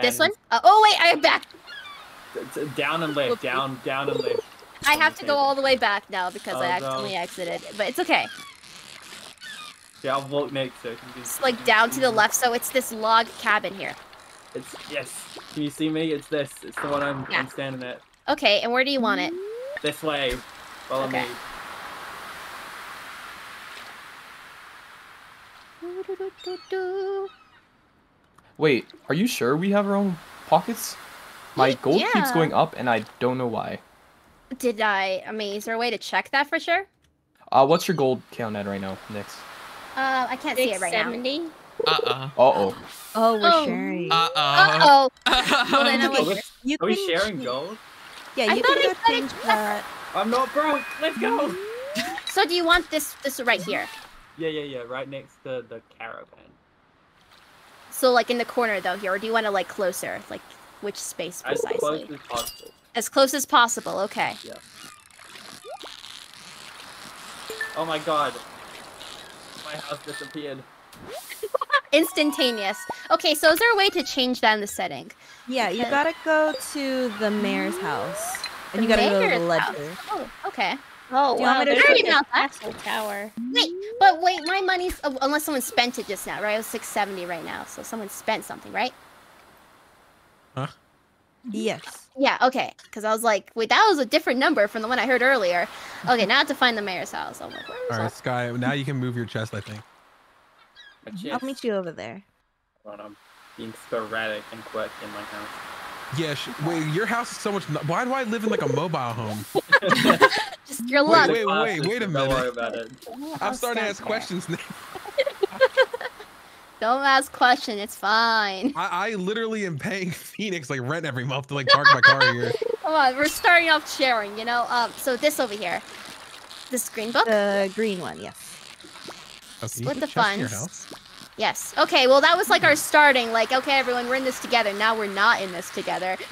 This And one? Uh, oh wait, I'm back. D- d- Down and left. Down, down and left. I have to go all the way back now because I Oh, no. accidentally exited. But it's okay. Yeah, I'll walk next to it. It's like down to the left, so it's this log cabin here. It's yes. Can you see me? It's this. It's the one I'm, Yeah. I'm standing at. Okay, and where do you want it? This way. Follow Okay. me. Wait, are you sure we have our own pockets? My Ye- gold keeps going up, and I don't know why. Did I? I mean, is there a way to check that for sure? Uh, what's your gold count at right now, Nix? Uh, I can't see it right now. 670? Uh oh. Uh oh. Oh, we're Oh. sharing. Uh Uh oh. oh. <laughs> Well, then I Are we, you are we sharing ch- gold? Yeah, I you thought can I go said it- change that. I'm not broke. Let's go. <laughs> So do you want this this right here? Yeah, yeah, yeah. Right next to the caravan. So like in the corner though here, or do you want to like closer? Like which space As precisely? close as possible. As close as possible. Okay. Oh my god. My house disappeared. <laughs> Instantaneous. Okay, so is there a way to change that in the setting? Yeah, you gotta go to the mayor's house. And The you gotta go to the mayor's house. ledger. Oh, okay. Oh, Do you wow, me to there's show like a castle tower. Wait, but wait, my money's oh, unless someone spent it just now, right? It was six seventy right now, so someone spent something, right? Yes. Yeah. Okay. Because I was like, wait, that was a different number from the one I heard earlier. Okay, now I have to find the mayor's house. I'm like, where is All Sky. Now you can move your chest. I think. My I'll meet you over there. Hold on, I'm being sporadic and quirky in my house. Yeah. Sh- wait, your house is so much. n- Why do I live in like a mobile home? <laughs> Just your luck. wait, wait, wait wait a Don't worry minute. about it. I'm starting to ask questions now. <laughs> <laughs> Don't ask question. It's fine. I, I literally am paying <laughs> Phoenix like rent every month to like park my car here. <laughs> Come on, we're starting off sharing. You know. Um. So this over here, this green book. The green one, yes. Okay, Split the chest your funds. house? Yes. Okay. Well, that was like our starting. Like, okay, everyone, we're in this together. Now we're not in this together. <laughs>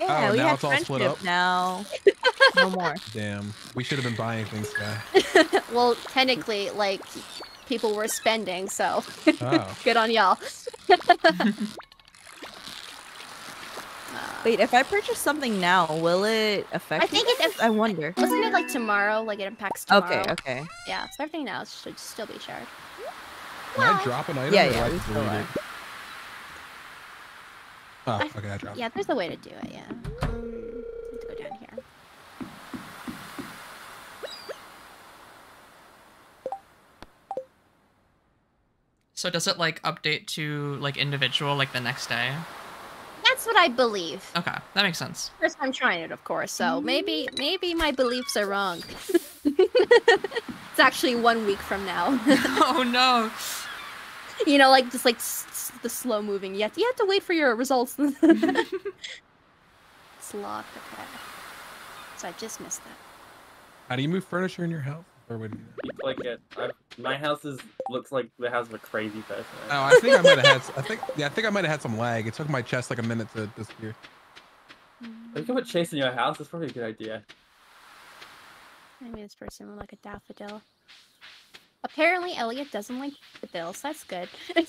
Yeah, Oh, we now have it's all split friendship up? now. No more. Damn, we should have been buying things, Sky. well, technically, like, people were spending, so Oh. <laughs> good on y'all. Wait, if I purchase something now, will it affect I think you it guys? I wonder. Wasn't it like tomorrow? Like it impacts tomorrow. Okay, okay. Yeah. So everything now should still be shared. Can I drop an item? Yeah, or yeah, I we have to still delete it? Oh, okay, I dropped. Yeah, there's a way to do it. Yeah. So does it like update to like individual like the next day? That's what I believe. Okay, that makes sense. First time trying it, of course. So maybe maybe my beliefs are wrong. <laughs> it's actually one week from now. <laughs> <laughs> oh no. you know, like just like s- s- the slow moving. You have to, you have to wait for your results. it's locked. Okay. So I just missed that. How do you move furniture in your house? Or would you... You click uh, it. I, my house is looks like the house of a crazy person. Oh, I think I might have had. s- I think yeah, I think I might have had some lag. It took my chest like a minute to disappear. Mm. You can put chase in your house. That's probably a good idea. Maybe this person would like a daffodil. Apparently, Elliott doesn't like the daffodils. That's good. <laughs>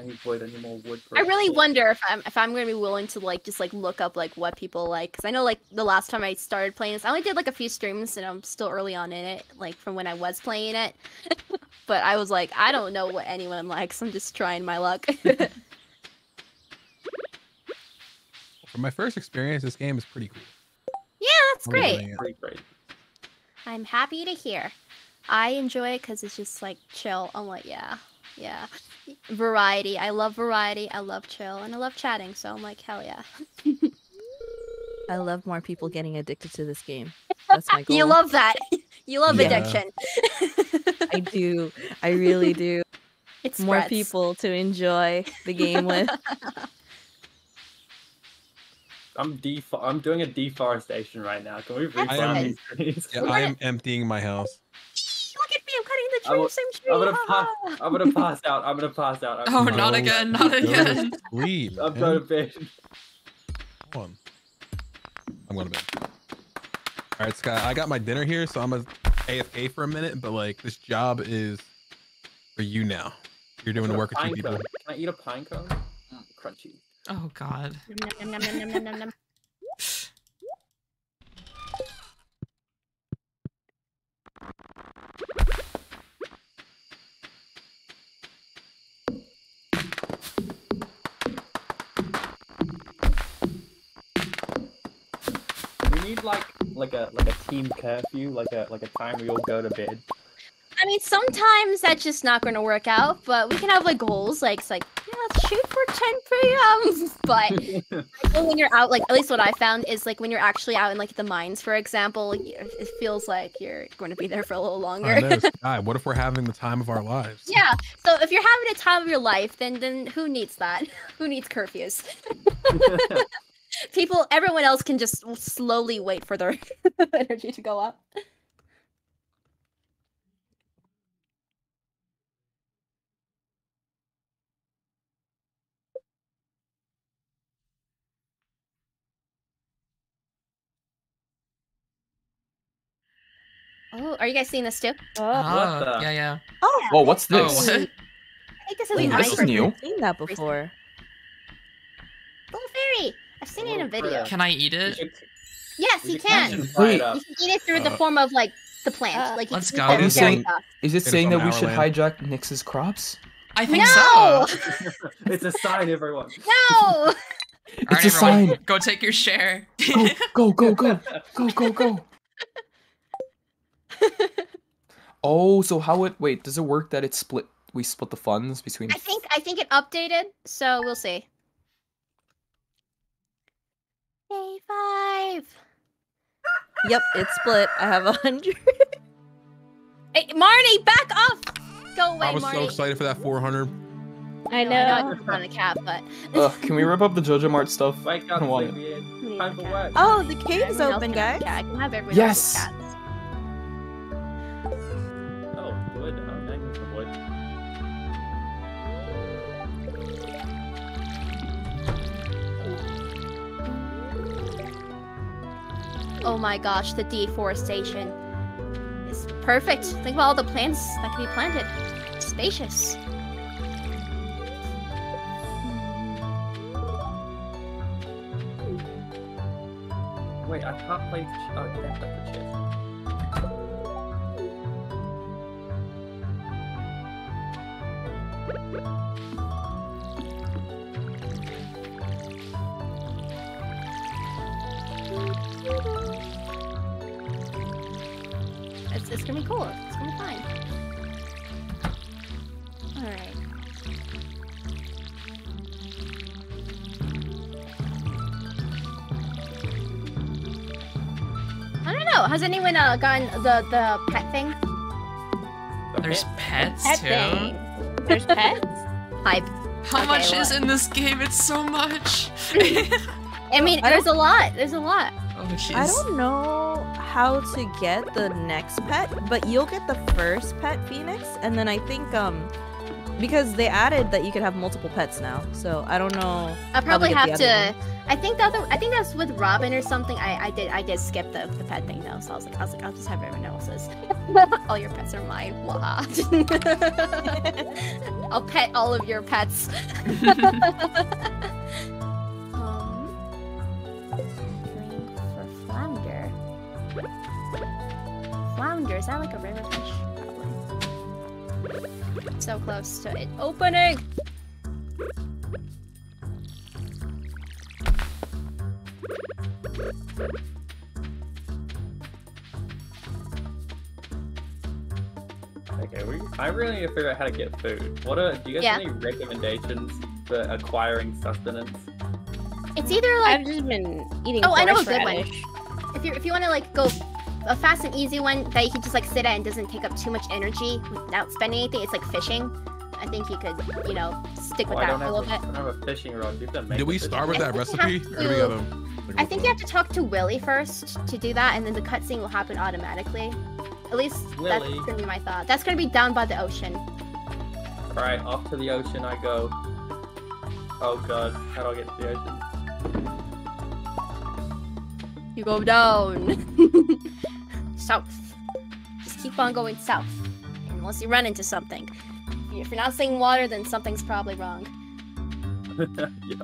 any wood, any more wood. I really wonder if I'm if I'm gonna be willing to like just like look up like what people like because I know like the last time I started playing this I only did like a few streams and I'm still early on in it like from when I was playing it, <laughs> but I was like I don't know what anyone likes I'm just trying my luck. <laughs> From my first experience, this game is pretty cool. yeah, that's I'm great. enjoying it. Pretty great. I'm happy to hear. I enjoy it because it's just like chill. I'm like yeah, yeah, variety. I love variety. I love chill and I love chatting. So I'm like hell yeah. I love more people getting addicted to this game. That's my <laughs> goal. You love that. <laughs> You love Yeah. addiction. I do. I really do. It's More people to enjoy the game with. <laughs> I'm def- I'm doing a deforestation right now. Can we That's replant these trees? Yeah, I am emptying my house. Look at me, I'm cutting the I tree, will- same tree. I'm gonna pass. I'm gonna pass out. I'm gonna pass out. I'm Oh, gonna not again, not again. to Sleep. I'm going to bed. Come on. I'm going to bed. All right, Scott. I got my dinner here, so I'm a AFK for a minute. But like, this job is for you now. You're doing the work with two people. cone. Can I eat a pine cone? Mm, crunchy. Oh god. Nom, nom, nom, need like like a like a team curfew, like a like a time we all go to bed. I mean, sometimes that's just not going to work out, but we can have like goals, like it's like, yeah, let's shoot for 10 p.m. <laughs> But I think when you're out, like at least what I found is like when you're actually out in like the mines, for example, it feels like you're going to be there for a little longer. I know, <laughs> What if we're having the time of our lives? yeah. So if you're having a time of your life, then then who needs that? <laughs> who needs curfews? People, everyone else can just slowly wait for their <laughs> energy to go up. Oh, are you guys seeing this too? Oh, ah, the- yeah, yeah. Oh, Whoa, what's Oh, this? what? <laughs> I think this is Ooh, this is iceberg. new. never seen that before. Little fairy. I've seen it in a video. critter. Can I eat it? should- Yes, we you can. and fry it Wait. You can eat it through the Oh. form of like the plant. Uh, like let's go. eat that Are you very saying- Is it It's saying that we should land. hijack Nix's crops? I think No! so. <laughs> it's a sign, everyone. <laughs> No. It's Alright, a everyone, sign. go take your share. Go, go, go, go, go, go, go. <laughs> Oh, so how it? Wait, does it work that it's split? We split the funds between. I think I think it updated, so we'll see. Day five. Yep, it's split. I have a hundred. Hey, Marnie, back off! Go away, I was Marnie. so excited for that 400. I I know. know on the cap, but Ugh, can we rip up the JojaMart stuff? Wake I up, don't want it. sleepyhead. Who needs Time a for cat? work. Oh, the cave's Everyone open, guys. a cat. I can have everyone Yes! Oh my gosh, the deforestation is perfect. Think about all the plants that can be planted. Spacious. Hmm. Wait, I can't play. Oh, yeah, that's the chest. It's, it's gonna be cool. It's gonna be fine. Alright. I don't know. Has anyone uh, gotten the the pet thing? There's pets Pet too. thing. There's pets? <laughs> Hype. How Okay, much well- is in this game? It's so much. <laughs> I mean, I there's a lot. There's a lot. oh jeez. I don't know how to get the next pet, but you'll get the first pet phoenix, and then I think um because they added that you could have multiple pets now, so I don't know. I'll probably have other to. I think the other. I think that's with Robin or something. I I did I did skip the, the pet thing though, so I was like I was like I'll just have everyone else's. <laughs> All your pets are mine. Waha. <laughs> I'll pet all of your pets. <laughs> Flounder, is that like a river fish? Probably. So close to it opening. Okay, we, I really need to figure out how to get food. What are, do you guys Yeah. have any recommendations for acquiring sustenance? It's either like I've just been eating. Oh, I know a good one. if you if you want to like go a fast and easy one that you can just like sit at and doesn't take up too much energy without spending anything, it's like fishing. I think you could, you know, stick with Oh, that for a little a, I bit. don't have a fishing rod. You make Did we fishing start with rod. that I think we recipe? have Or do we to- gotta, like, I think you have to talk to Willy first to do that, and then the cutscene will happen automatically. At least Willy. that's gonna be my thought. That's gonna be down by the ocean. Alright, off to the ocean I go. Oh god, how do I get to the ocean? You go down. <laughs> south. Just keep on going south. Unless you run into something. If you're not seeing water, then something's probably wrong. <laughs> yeah.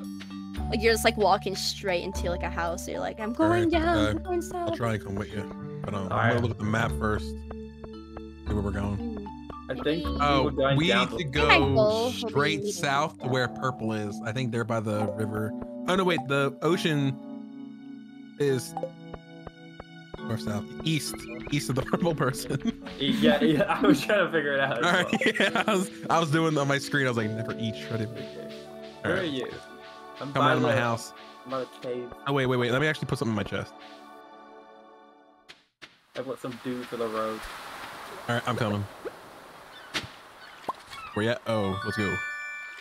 Like you're just like walking straight into like a house. you're like, I'm going Alright, down. uh, I'm going I'll south. try and come with you. But um, I'm Alright. gonna look at the map first. See where we're going. I think we Oh, were we need to the- go straight south to where purple is. I think they're by the river. Oh no, wait, the ocean is north south east east of the <laughs> purple person. Yeah, yeah, I was trying to figure it out. as All well. <laughs> yeah, I was I was doing on my screen. I was like, never each. Ready? Okay. All Where are you? I'm come by out of my the- house. I'm by the cave. Oh wait, wait, wait. Let me actually put something in my chest. I've got some dew for the road. All right, I'm coming. Where you at? Oh, let's go.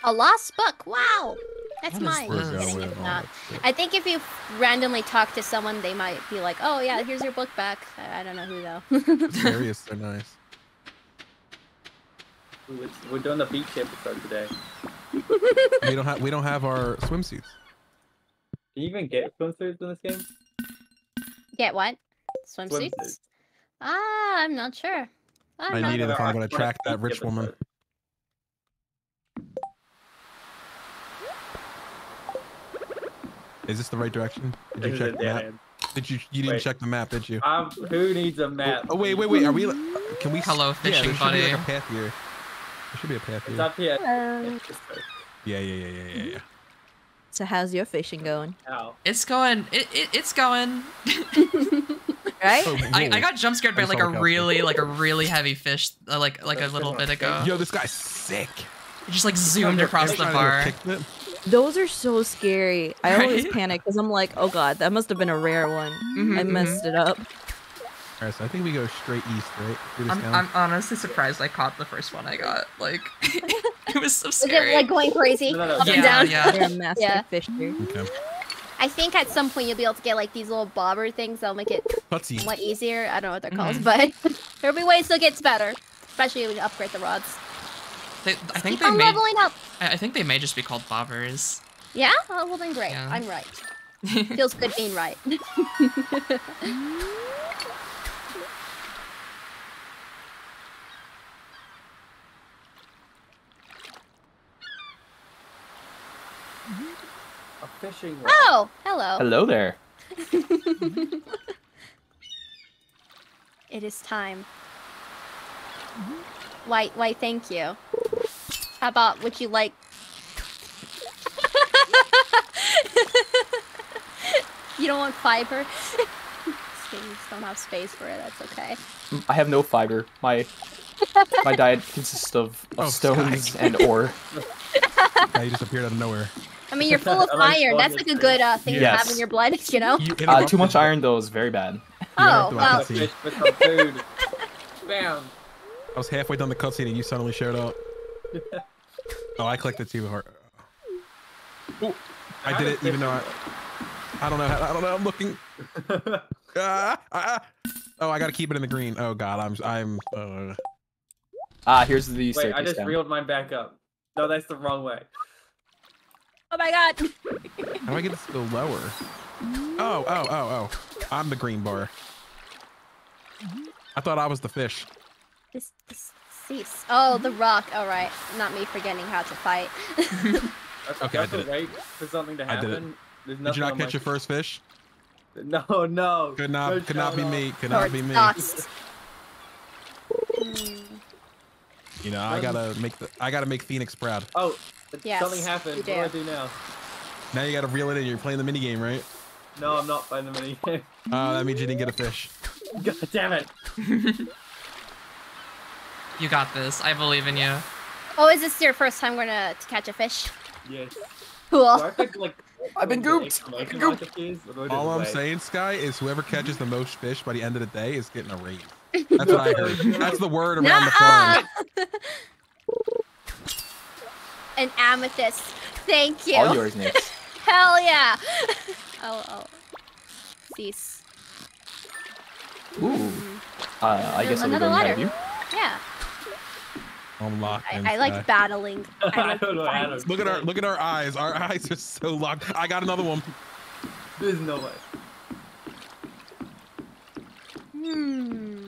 A lost book. Wow. That's mine. I'm that? gonna Where- give that. that's shit. I think if you randomly talk to someone, they might be like, "Oh yeah, here's your book back." I, I don't know who though. This area is nice. We're doing the beach episode today. We don't have we don't have our swimsuits. Can you even get swimsuits in this game? Get what? Swimsuits? Swimsuits. Ah, I'm not sure. I'm I not need it if I'm gonna first track that rich woman. Is this the right direction? Did you check a the map? end. Did you you didn't Wait. check the map, did you? Um, who needs a map? Oh wait, wait, wait. Are we? Can we? Hello, yeah, fishing there should Be like a path here. There should be a path It's here. up here. Hello. It's just like, Yeah, yeah, yeah, yeah, yeah, yeah. So how's your fishing going? Ow. It's going. It, it it's going. <laughs> Right? Oh, I. I got jump scared by like a really like a really heavy fish uh, like like a little bit ago. Yo, this guy's sick. It just like zoomed across the Trying to do a bar. Kickflip. Those are so scary. I always panic because I'm like, oh god, that must have been a rare one. Mhm, I mhm. messed it up. All right, so I think we go straight east, right? I'm. I'm honestly surprised I caught the first one I got. Like, <laughs> it was so <laughs> Is scary. it like going crazy No, no, no. up and Yeah, down? yeah. You're a master Yeah. fisher. Okay. I think at some point you'll be able to get like these little bobber things that'll make it Cutscene. somewhat easier. I don't know what they're called, Mhm. but <laughs> there'll be ways to get better, especially when you upgrade the rods. They, I think Keep they on may. leveling up. I I think they may just be called bobbers. Yeah? Oh, well then great. Yeah. I'm right. <laughs> Feels good being right. A fishing rod. oh, hello. Hello there. <laughs> It is time. Why, why, thank you. How about, would you like... <laughs> you don't want fiber? <laughs> Things don't have space for it, that's okay. Mm, I have no fiber. My my <laughs> diet consists of, of Oh, stones Sky. and ore. Guy you just appeared out of nowhere. I mean, you're full of I like iron. That's like a good uh, thing to have in your blood, you know? You Uh, too much iron though is very bad. Oh, interrupted well. A cutscene. fish with some food. Bam. I was halfway done the cutscene and you suddenly showed up. Oh, I clicked it too hard. Ooh, I did it even though I, I don't know. how- I don't know. I'm looking. <laughs> Ah, ah. Oh, I gotta keep it in the green. Oh God, I'm I'm. Uh, Ah, here's the Wait, I just down. reeled mine back up. No, that's the wrong way. Oh my god! how do I get this to go lower? Oh, oh, oh, oh. I'm the green bar. I thought I was the fish. This, this, Cease. Oh, the rock. All right, not me forgetting how to fight. <laughs> That's, Okay, I that's did a it. wait for something to I did it. happen. There's Did you not catch my- your first fish? No, no. Could not. no Could not be me. Could not be me. You know, I gotta make the. I gotta make Phoenix proud. Oh, Yes, something you happened. What do. do I do now? Now you gotta reel it in. You're playing the mini game, right? No, I'm not playing the mini game. Uh, that means you didn't get a fish. <laughs> God damn it. <laughs> You got this. I believe in you. Oh, is this your first time going to to catch a fish? Yes. Cool. Do I pick, like, <laughs> I've been gooped. I've been gooped. appears, or do I just All I'm saying, Sky, is whoever catches the most fish by the end of the day is getting a raise. <laughs> That's what I heard. That's the word around the Nuh-uh. farm. <laughs> An amethyst. Thank you. All yours, Nick. Hell yeah. oh, oh. Cease. Ooh. Uh, I guess I'll be going ahead of you. Yeah. I'm locked in. I, <laughs> I like battling. I I like don't know how Look at our look at our eyes. Our <laughs> eyes are so locked. I got another one. There's no way. Hmm.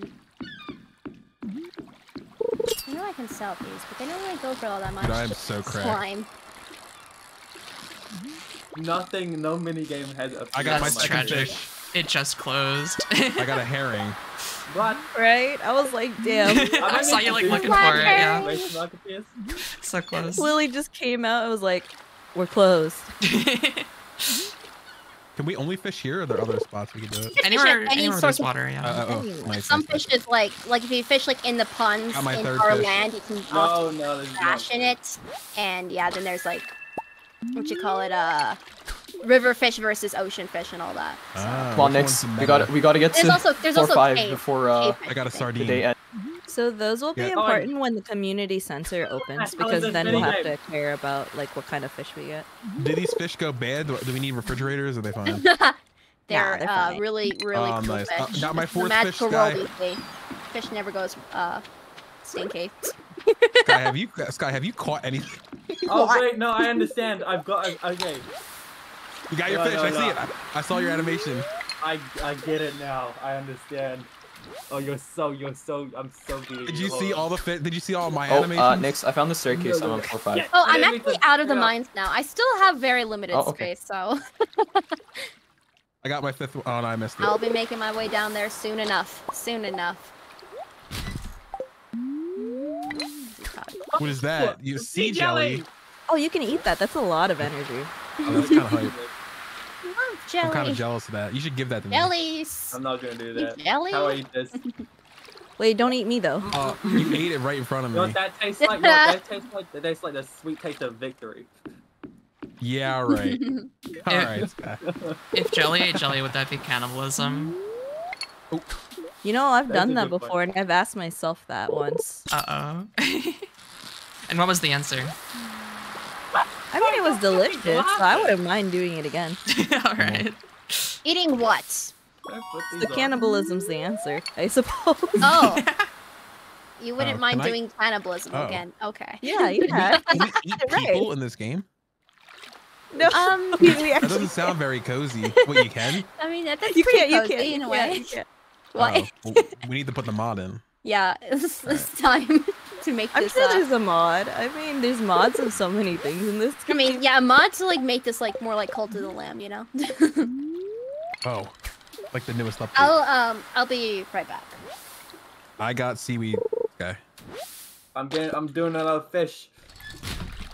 I know I can sell these, but they don't really go for all that much. Dude, I am so cracked. Slime. Nothing, no mini game has a. I got my That's second tragic. fish. It just closed. I got a herring. <laughs> What? Right? I was like, damn. <laughs> I saw you like looking meant for to it. do Yeah, exclamation mark appears? so close. Lily just came out. I was like, we're closed. <laughs> Can we only fish here, or are there other spots we can do it? Fish anywhere, any anywhere source there's of- water. Yeah. Uh, oh, Anyway. nice, Some nice, nice. fishes like like if you fish like in the ponds in our fish. land, you can also No, no, there's bash not. in it, and yeah, then there's like what you call it, uh, river fish versus ocean fish and all that. So. Ah, Come on, which Nick. one's the We meta? got we got to get There's to also there's four also five cave, before uh, cave I got a sardine. the day ends. So those will be Yeah. Oh, important when the community center opens because then we'll have to care about like what kind of fish we get. Do these fish go bad? Do do we need refrigerators? Or are they fine? <laughs> they're they're uh, fine. really really Oh, cool nice. Uh, fish. got my It's fourth fish, magical Sky. world we see. Fish never goes uh stinky. Sky, have <laughs> you Sky, have you caught anything? <laughs> Oh wait, no, I understand. I've got. Okay, You got your No, fish. no, I see it. I, I saw your animation. I I get it now. I understand. Oh, you're so you're so I'm so beating Did you Hold see on. all the fish? Did you see all my Oh, animations? uh, Nix, I found the staircase. No, I'm on no. floor five. Yeah. Oh, I I'm actually out of the bring mines now. I still have very limited Oh, okay. space, so I got my fifth one. Oh, no, I missed it. I'll be making my way down there soon enough. Soon enough. What is that? You sea jelly. Oh, you can eat that. That's a lot of energy. Oh, that's kind of hype. <laughs> Love I'm kind of jealous of that. You should give that to me. Jellies. I'm not gonna do that. Jelly. How I eat this? Wait, don't eat me though. Oh, you ate it right in front of You know me. what that tastes like? You know what that <laughs> tastes like? That tastes like the sweet taste of victory. Yeah, right. <laughs> All right. Sky. If Jelly ate Jelly, would that be cannibalism? You know, I've That's done that good point. before, and I've asked myself that once. Uh oh. <laughs> and what was the answer? I mean, it was delicious, so I wouldn't mind doing it again. <laughs> All right. Eating what? I put these The cannibalism's the answer, I suppose. Oh. <laughs> You wouldn't Oh, mind I- doing cannibalism Oh. again. Okay. yeah, <laughs> yeah. Can we eat Right. people in this game? No, Um, we, we That doesn't sound very cozy. What you can? I mean, that- that's You pretty can't. You cozy can't. in a way. can't, you can't. Why? Oh, well, we need to put the mod in. Yeah, <laughs> it's, it's time <laughs> to make I'm this sure up. there's a mod. I mean, there's mods of so many things in this. I mean, yeah, a mod to like make this like more like Cult of the Lamb, you know? <laughs> Oh, like the newest update. I'll um I'll be right back. I got seaweed. Okay. I'm getting. I'm doing another fish.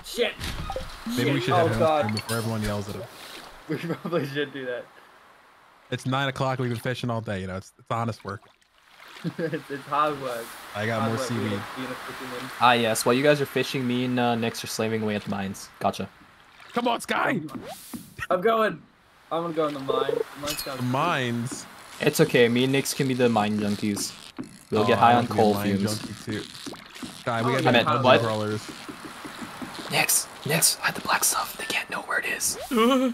Shit. Maybe we Shit. should Oh have him god. stream before everyone yells at him. We probably should do that. It's nine o'clock. We've been fishing all day. You know, it's, it's honest work. It's, it's hard work. I got Hard more work being seaweed. being. Ah, yes. While you guys are fishing, me and uh, Nix are slaving away at the mines. Gotcha. Come on, Sky. I'm going. I'm gonna go in the mine. The mine sounds mines. It's okay. Me and Nix can be the mine junkies. We'll Oh, get I high on want to be a coal mine fumes. junkie too. Sky, we Oh, gotta I get meant, dungeon what? crawlers. Nix, Nix, hide the black stuff. They can't know where it is. <laughs>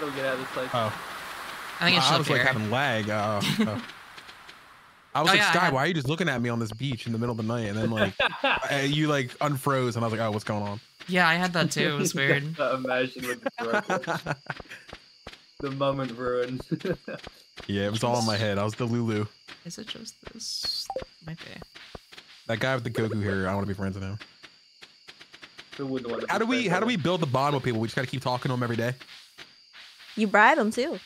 How do we get out of this place? Oh, I think it's I just was up like having lag. Oh, oh. <laughs> I was Oh, like, yeah, Sky, had- why are you just looking at me on this beach in the middle of the night? And then like, <laughs> uh, you like unfroze, and I was like, oh, what's going on? Yeah, I had that too. It was weird. <laughs> Imagine with the the moment ruined. Yeah, it was all in my head. I was the Lulu. Is it just this? Might be. That guy with the Goku hair. I want to be friends with him. Who wouldn't want How do we? How do we build the bond with people? We just gotta keep talking to them every day. You bribe them too,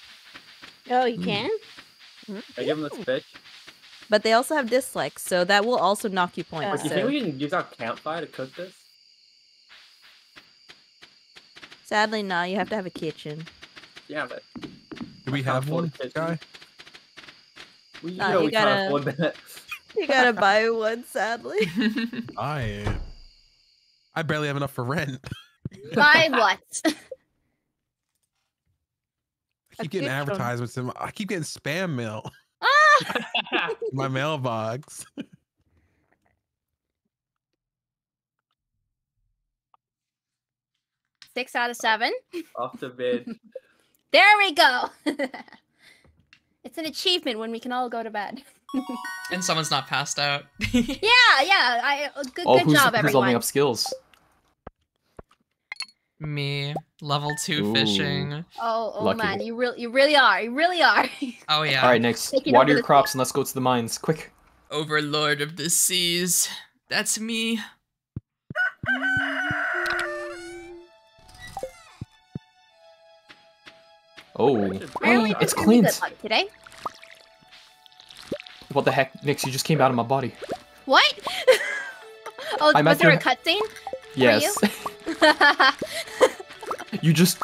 Oh, you Hmm. can? Hmm. I give them this fish. but they also have dislikes, so that will also knock you points. Uh, like, you think we can use our campfire to cook this? Sadly, no. You have to have a kitchen. Yeah, but Do we have afford one, kitchen. guy? we Nah, uh, know you we gotta- can't afford that. <laughs> You gotta buy <laughs> one, sadly. I. I barely have enough for rent. Buy what? <laughs> I keep getting advertisements. In my, I keep getting spam mail ah! <laughs> in my mailbox. Six out of seven. Off to bed. <laughs> There we go. <laughs> it's an achievement when we can all go to bed. and someone's not passed out. Yeah, yeah. I uh, good, Oh, good who's, job, who's everyone. leveling up skills? Me, level two Ooh. fishing. Oh, oh Lucky. man, you really, you really are. You really are. <laughs> Oh yeah. All right, next, Taking water your crops and let's go to the mines. Quick. Overlord of the seas. That's me. Oh, Apparently, it's it's gonna be good Clint. today. What the heck, Nix? You just came out of my body. What? <laughs> oh, I'm was there a your- cutscene? Yes. <laughs> you just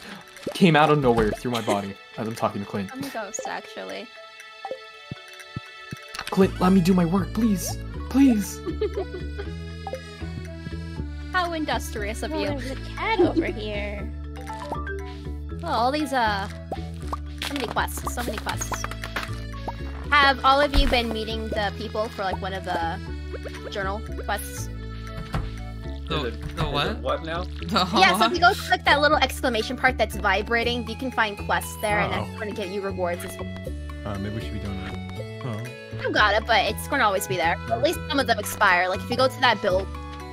came out of nowhere through my body as I'm talking to Clint. I'm a ghost, actually. Clint, let me do my work, please. Please. <laughs> How industrious of Oh, you. there's a cat over here. <laughs> Oh, all these, uh, so many quests, so many quests. Have all of you been meeting the people for, like, one of the journal quests? The, the what? What now? <laughs> The Yeah, so if you go click that little exclamation part that's vibrating, you can find quests there, and that's going to get you rewards. It's, Uh, maybe we should be doing that. Oh. you got it, but it's going to always be there. At least some of them expire. Like, if you go to that build,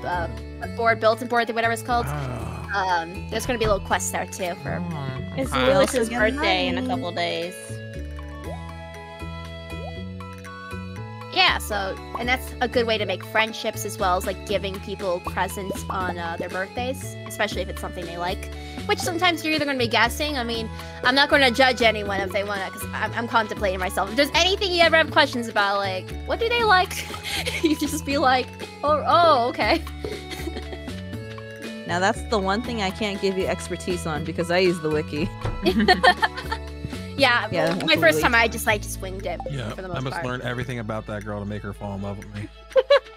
uh, board, bulletin board, whatever it's called, Ah. um, there's going to be a little quest there, too, for Oh, It's okay. Lewis's Good birthday in a couple days. Yeah, so and that's a good way to make friendships as well as like giving people presents on uh, their birthdays, especially if it's something they like. Which sometimes you're either going to be guessing. I mean, I'm not going to judge anyone if they want to, because I'm, I'm contemplating myself. If there's anything you ever have questions about, like what do they like, <laughs> you just be like, oh, oh, okay. Now that's the one thing I can't give you expertise on because I use the wiki. <laughs> <laughs> Yeah, Yeah, well, my first time I just like just winged it Yeah, for the I most must part. learn everything about that girl to make her fall in love with me. <laughs>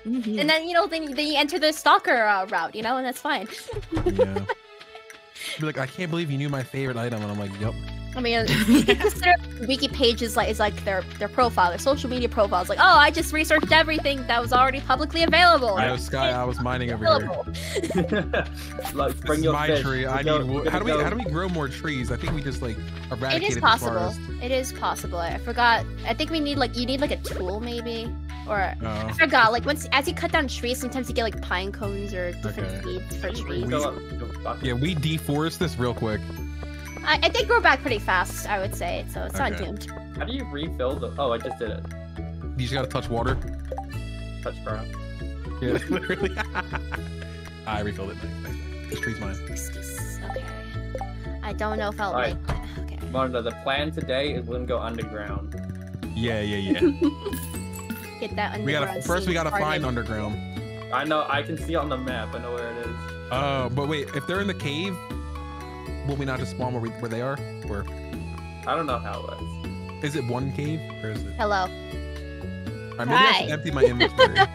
And then you know, then, then you enter the stalker uh, route, you know, and that's fine. Yeah. She'd <laughs> be like, I can't believe you knew my favorite item, and I'm like, Yep. I mean, you can consider wiki pages like is like their their profile, their social media profiles. Like, oh, I just researched everything that was already publicly available. I know, Sky. I was mining over here. Available. <laughs> <laughs> like, This bring is your my fish. tree. We're I go- need. we're Wood. How do we? go- How do we grow more trees? I think we just like It eradicated is this possible. It is possible. I forgot. I think we need like you need like a tool maybe, or oh. I Oh. forgot. Like once as you cut down trees, sometimes you get like pine cones or different Okay. seeds for trees. fill up your bucket. Yeah, we deforest this real quick. I, I think grow back pretty fast. I would say so. It's not doomed. How do you refill the? Oh, I just did it. You just gotta touch water. Touch ground. Yeah, <laughs> literally. <laughs> I refilled it. Nice, nice, nice. This tree's mine. Okay. I don't know if I'll Alright. make. Okay. Marta, the plan today is we're gonna go underground. Yeah, yeah, yeah. <laughs> Get that underground. we gotta first. We gotta find underground. I know. I can see it on the map. I know where it is. Oh, but wait. If they're in the cave, will we not just spawn where, we, where they are? Or I don't know how it works. is it one cave? Or is it? Hello. Alright, maybe I should Hi. empty my inventory. <laughs>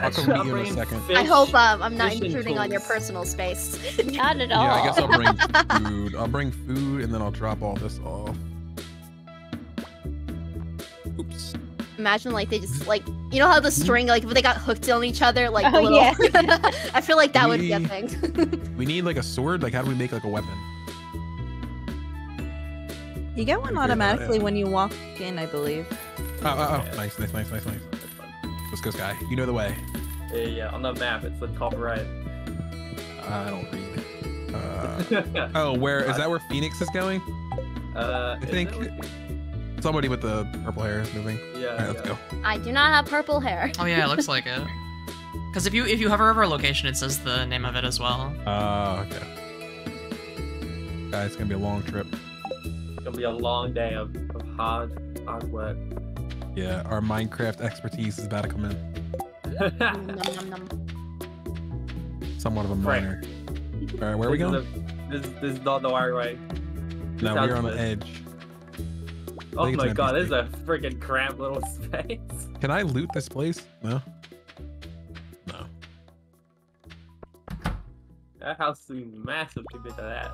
I'll come Actually, meet you in a bringing second. I hope um, I'm not intruding on your personal space. <laughs> Not at all. Yeah, I guess I'll bring <laughs> food. I'll bring food and then I'll drop all this off. Oops. Imagine like they just like you know how the string like if they got hooked on each other like the Oh, little. yeah. <laughs> I feel like that would be a We- thing. <laughs> We need like a sword. Like, how do we make like a weapon? You get one automatically when you walk in, I believe. Oh, oh, oh. Nice, nice, nice, nice, nice. Let's go, Sky. You know the way. Yeah, yeah, on the map, it's the top right. I don't read. <laughs> Uh, oh, where is that? Where Phoenix is going? Uh, I think somebody with the purple hair is moving. Yeah. All right, let's yeah. go. I do not have purple hair. Oh yeah, it looks like it. <laughs> Because if you if you hover over a location, it says the name of it as well. Uh, okay. Guys, it's gonna be a long trip. It's gonna be a long day of, of hard, hard work. Yeah, our Minecraft expertise is about to come in. Nom, nom, nom. Somewhat of a Right. minor. All right, where are we This going? the- This, this is not the right way. No, we're on the edge. Oh my an god, this is a freaking cramped little <laughs> space. Can I loot this place? No. No. That house seems massive compared to that.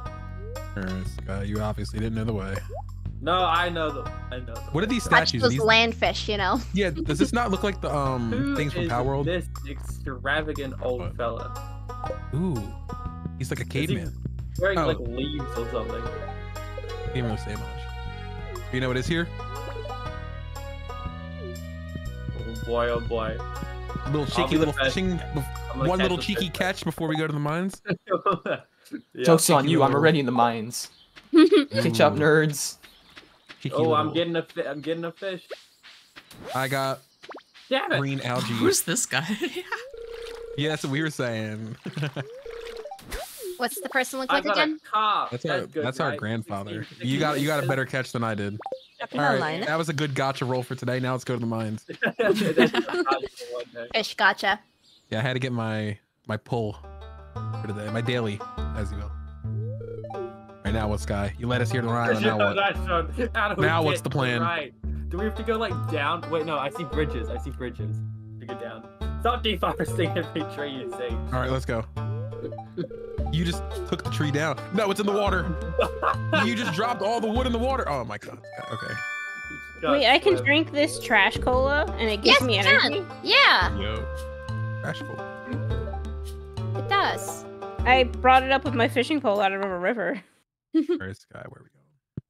All right, Sky, you obviously didn't know the way. No, I know the. I know. The What are these statues? those These, landfish, you know. <laughs> yeah, does this not look like the um Who things from is Palworld? This extravagant old What? fella. Ooh, he's like a caveman. Wearing Oh. like leaves or something. Can't really say much. You know what is here? Oh boy, oh boy. A little cheeky little best. fishing. One little cheeky fish. catch before we go to the mines. <laughs> Yeah. Joke's on cheeky you. I'm already in the mines. <laughs> Catch up, nerds. cheeky Oh, I'm getting a fi- I'm getting a fish. I got Damn it! green algae. Who's this guy? Yeah, that's what we were saying. <laughs> What's the person look like again? a. That's our good, that's our grandfather. You got you got a better catch than I did. Come All on, right, line. that was a good gacha roll for today. Now let's go to the mines. <laughs> That's a gacha for one day. Fish, gotcha. Yeah, I had to get my my pull for today, my daily, as you will. Right now, what Sky? You led us here to the island. <laughs> Now what? That's one. How do we Now what's the plan? Right. Do we have to go like down? Wait, no. I see bridges. I see bridges. To go down. Stop deforesting every tree you eh? see. All right, let's go. You just took the tree down. No, it's in the water. You just dropped all the wood in the water. Oh my god. Okay. God Wait, I can damn. drink this trash cola and it gives Yes, me you energy. can. Yeah, Yo. Trash cool. it does. I brought it up with my fishing pole out of a river. <laughs> Where's Sky? Where we going?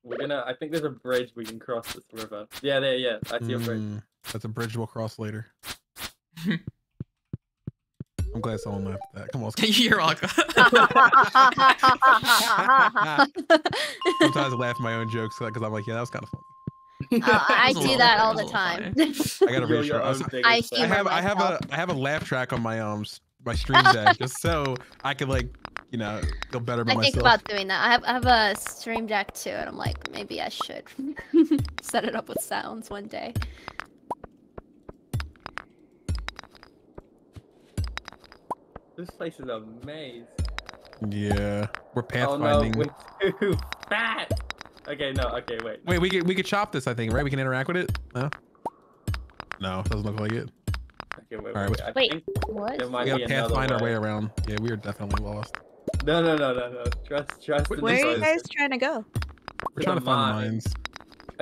We're gonna. I think there's a bridge we can cross this river. Yeah, there. Yeah, I see a bridge. Mm, that's a bridge we'll cross later. <laughs> I'm glad someone laughed at that. Come on, Sky. <laughs> You're welcome. Sometimes I laugh at my own jokes because I'm like, yeah, that was kind of funny. Uh, I It was a do that all the time. I gotta You're reach your out. I was- I I have I have a have a laugh track on my um my stream <laughs> deck just so I can like you know feel better about I think myself. about doing that. I have I have a stream deck too, and I'm like, maybe I should <laughs> set it up with sounds one day. This place is a maze. Yeah, we're pathfinding. Oh no, pathfinding. we're too fat. Okay, no. Okay, wait. Wait, we could we could chop this. I think right. We can interact with it. No. No, doesn't look like it. Okay, wait. Alright, wait, I wait. What? there might We be gotta another pathfind our way way. around. Yeah, we are definitely lost. No, no, no, no, no. Trust, trust. Wait, in Where are you guys trying to go? We're trying to find the mine. mines.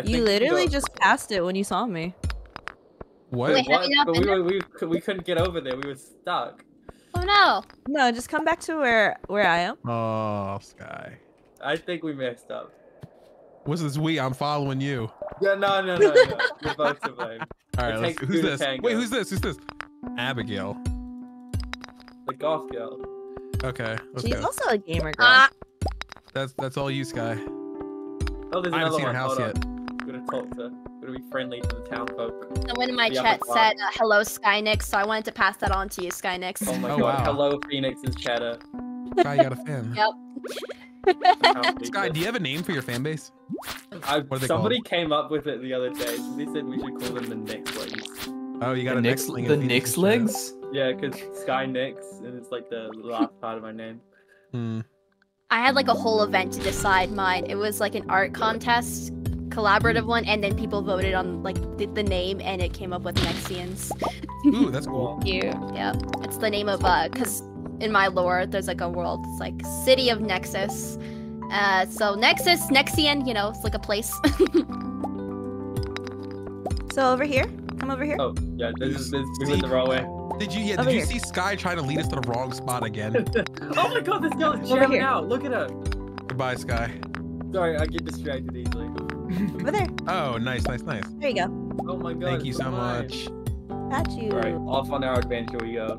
You literally just passed it when you saw me. What? Wait, What? But been we, were, we, we couldn't get over there. We were stuck. Oh no! No, just come back to where where I am. Oh, Sky. I think we messed up. What's this? We? I'm following you. Yeah, no, no, no, no. We're both to blame. <laughs> All right, let's, who's this? tango. Wait, who's this? Who's this? Abigail. The golf girl. Okay, let's She's go. also a gamer girl. Ah, That's that's all you, Sky. Oh, there's I haven't another seen her one. house Hold yet. on. I'm gonna talk to. I'm gonna be friendly to the town folk. someone in my The chat upper said uh, hello Skynix, so I wanted to pass that on to you, Skynix. Oh my Oh, god. wow. Hello, Phoenix's chatter. Sky, you got a fan. Yep. <laughs> Sky, do you have a name for your fan base? I, What are they somebody came up with it the other day. Somebody said we should call them the Nixlings. Oh, you got The a Nix, Nextling the Phoenix's Nix chat. legs. Yeah, because Sky Nix, and it's like the last <laughs> part of my name. Hmm. I had like a whole event to decide mine. It was like an art contest, collaborative one, and then people voted on like the, the name, and it came up with Nexians. Ooh, that's cool. <laughs> You. Yeah, it's the name of uh, cause in my lore there's like a world, it's like city of Nexus. Uh, so Nexus, Nexian, you know, it's like a place. <laughs> So over here, come over here. Oh, yeah, this is this, we went the wrong way. Did you yeah? Over Did you here. see Sky trying to lead us to the wrong spot again? <laughs> oh my god, this girl is Over jamming out. Look at her. Goodbye, Sky. Sorry, I get distracted easily. Over there. Oh, nice, nice, nice. There you go. Oh my god. Thank you so much. Got you. Alright, off on our adventure we go.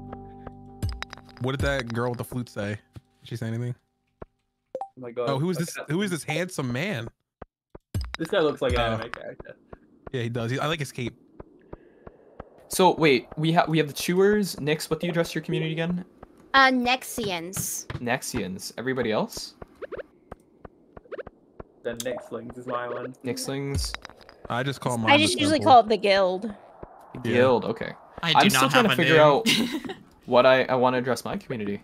What did that girl with the flute say? Did she say anything? Oh my god. Oh, who is this? that's- Who is this handsome man? This guy looks like an Oh. anime character. Yeah, he does. He, I like his cape. So wait, we have we have the chewers. Nix, what do you address your community again? Uh, Nexians. Nexians. Everybody else? The Nixlings is my one. Nixlings. I just call mine. I just usually temple. call it the guild. Guild. Okay. I do I'm not still have trying to figure name. out <laughs> what I, I want to address my community.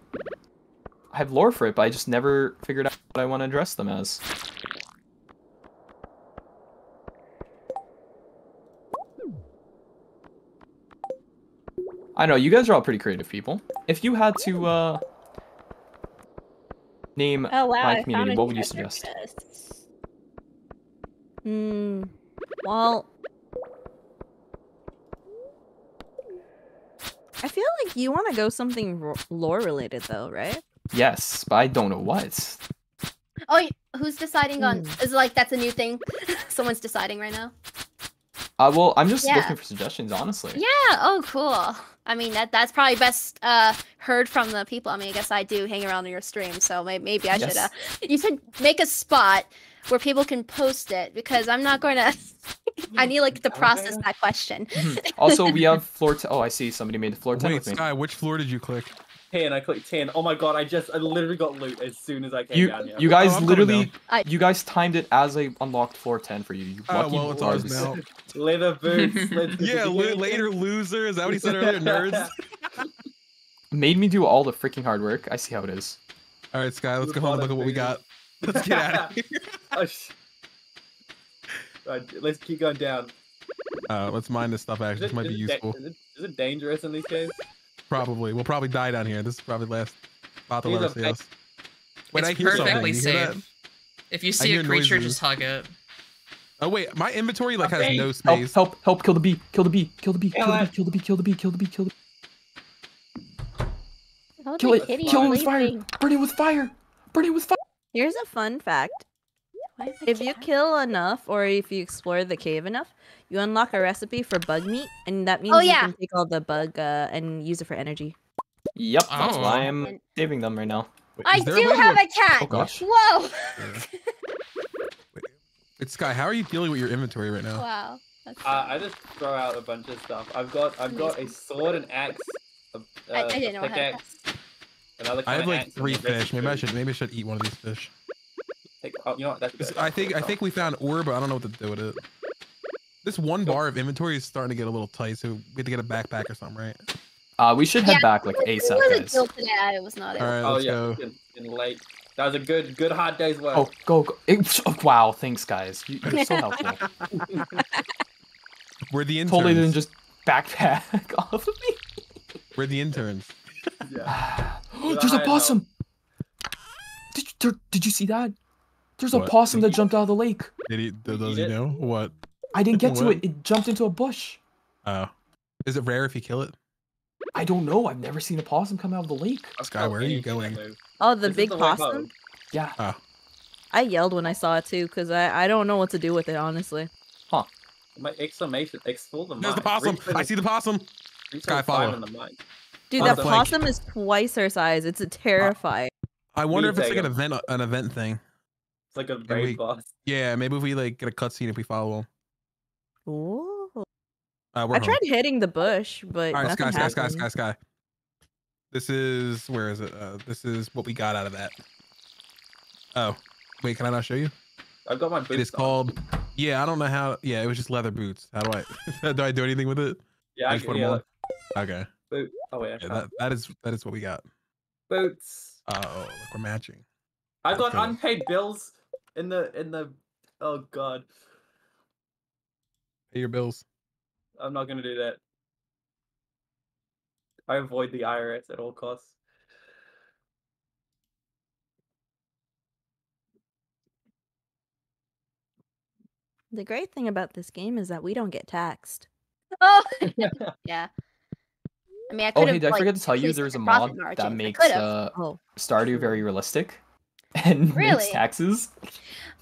I have lore for it, but I just never figured out what I want to address them as. I know you guys are all pretty creative people. If you had to uh, name Oh wow! my community, what would you suggest? chest. Hmm. Well, I feel like you want to go something lore related though, right? Yes, but I don't know what. Oh, who's deciding on? Hmm. Is it like that's a new thing? <laughs> Someone's deciding right now. Uh, well, I'm just Yeah. looking for suggestions, honestly. Yeah. Oh, cool. I mean, that that's probably best uh heard from the people. I mean, I guess I do hang around on your stream, so may- maybe I should. Uh, you should make a spot where people can post it because I'm not going <laughs> to. I need like to process that question. Mhm. <laughs> also, we have floor. T- oh, I see. Somebody made the floor ten Wait, with me. Sky, which floor did you click? 10, I clicked 10. Oh my god, I just, I literally got loot as soon as I came You down here. you guys Oh, literally. I- you guys timed it as I unlocked floor ten for you. You Oh, lucky well, it's ours now. <laughs> Leather boots. Yeah, lo- later loser. Is that what he said earlier? Nerds. Made me do all the freaking hard work. I see how it is. All right, Sky, let's go home and look at what we got. Let's get out of <laughs> here. oh, sh- right, let's keep going down. Uh, let's mine this stuff. Actually, it, this might be it da- useful. is, it, is it dangerous in these caves? Probably. We'll probably die down here. This is probably last spot to These let us see us. Wait, It's I hear something. perfectly You hear safe. If you see a creature, noises. just hug it. Oh wait, my inventory like has no space. Help! Help! Kill the bee! Kill the bee! Kill the bee! Kill Kill the bee! Kill the bee! Kill the bee! Kill the bee! Kill the bee! Kill it! Kill it is with fire! Burn it with fire! Burn it with fire! Here's a fun fact. Why is the If you kill enough or if you explore the cave enough, you unlock a recipe for bug meat, and that means Oh, you can take all the bug uh, and use it for energy. Yep, that's Oh. why I'm saving them right now. Wait, I do way to have a- a cat. Oh gosh. Whoa! <laughs> Wait, Sky, how are you dealing with your inventory right now? wow. Uh, I just throw out a bunch of stuff. I've got, I've got a sword, an axe, a, uh, I, I didn't a know pickaxe, another I have like three the rest fish. Maybe I should maybe I should eat one of these fish. Take- oh, you know what? That's good. I think I think we found ore, but I don't know what to do with it. This one bar of inventory is starting to get a little tight, so we have to get a backpack or something, right? Uh, we should head Yeah, back like It ASAP, was a guys. deal today. I was not All able. right, Oh let's yeah, go. in, in late. That was a good, good hard day's work. Oh, go, go. It- oh, wow, thanks, guys. You, you're so <laughs> helpful. We're the interns. totally didn't just backpack <laughs> off of me. We're the interns. Yeah. <sighs> There's a possum. Did you, there, did you see that? There's a What? possum that jumped out of the lake. Did he? Does Eat he it? know what? I didn't get to it. It jumped into a bush. Oh, is it rare if you kill it? I don't know. I've never seen a possum come out of the lake. Sky, where are you going? Oh, the This is big way possum? home. Yeah. Oh. I yelled when I saw it too, because I, I don't know what to do with it, honestly. Huh. My exclamation! Explore the There's the possum. Reach I see the possum. Sky, for follow. in the mic. Dude, that the flank. possum is twice our size. It's a terrifying. I wonder if it's like take an event, an event thing. It's like a we- raid boss. Yeah, maybe if we like get a cutscene if we follow him. Ooh. Uh, I home. tried hitting the bush, but All right, nothing Sky, Sky, Sky. Sky, Sky. This is where is it? Uh, this is what we got out of that. Oh, wait, can I not show you? I've got my boots. It is on. called. Yeah, I don't know how. Yeah, it was just leather boots. How do I? <laughs> do I do anything with it? Yeah, I I just can, put 'em yeah, on? Okay. Boot. Oh wait, Yeah, that, that is that is what we got. boots. Uh oh, look, we're matching. I've got Okay. unpaid bills in the in the. Oh god, Pay your bills. I'm not gonna do that. I avoid the IRS at all costs. The great thing about this game is that we don't get taxed. Oh, <laughs> <laughs> yeah. I mean, I Oh, could hey, have. did I like, forget to tell you increased there's a the mod margin. that makes uh, Oh. Stardew very realistic <laughs> and Really? makes taxes?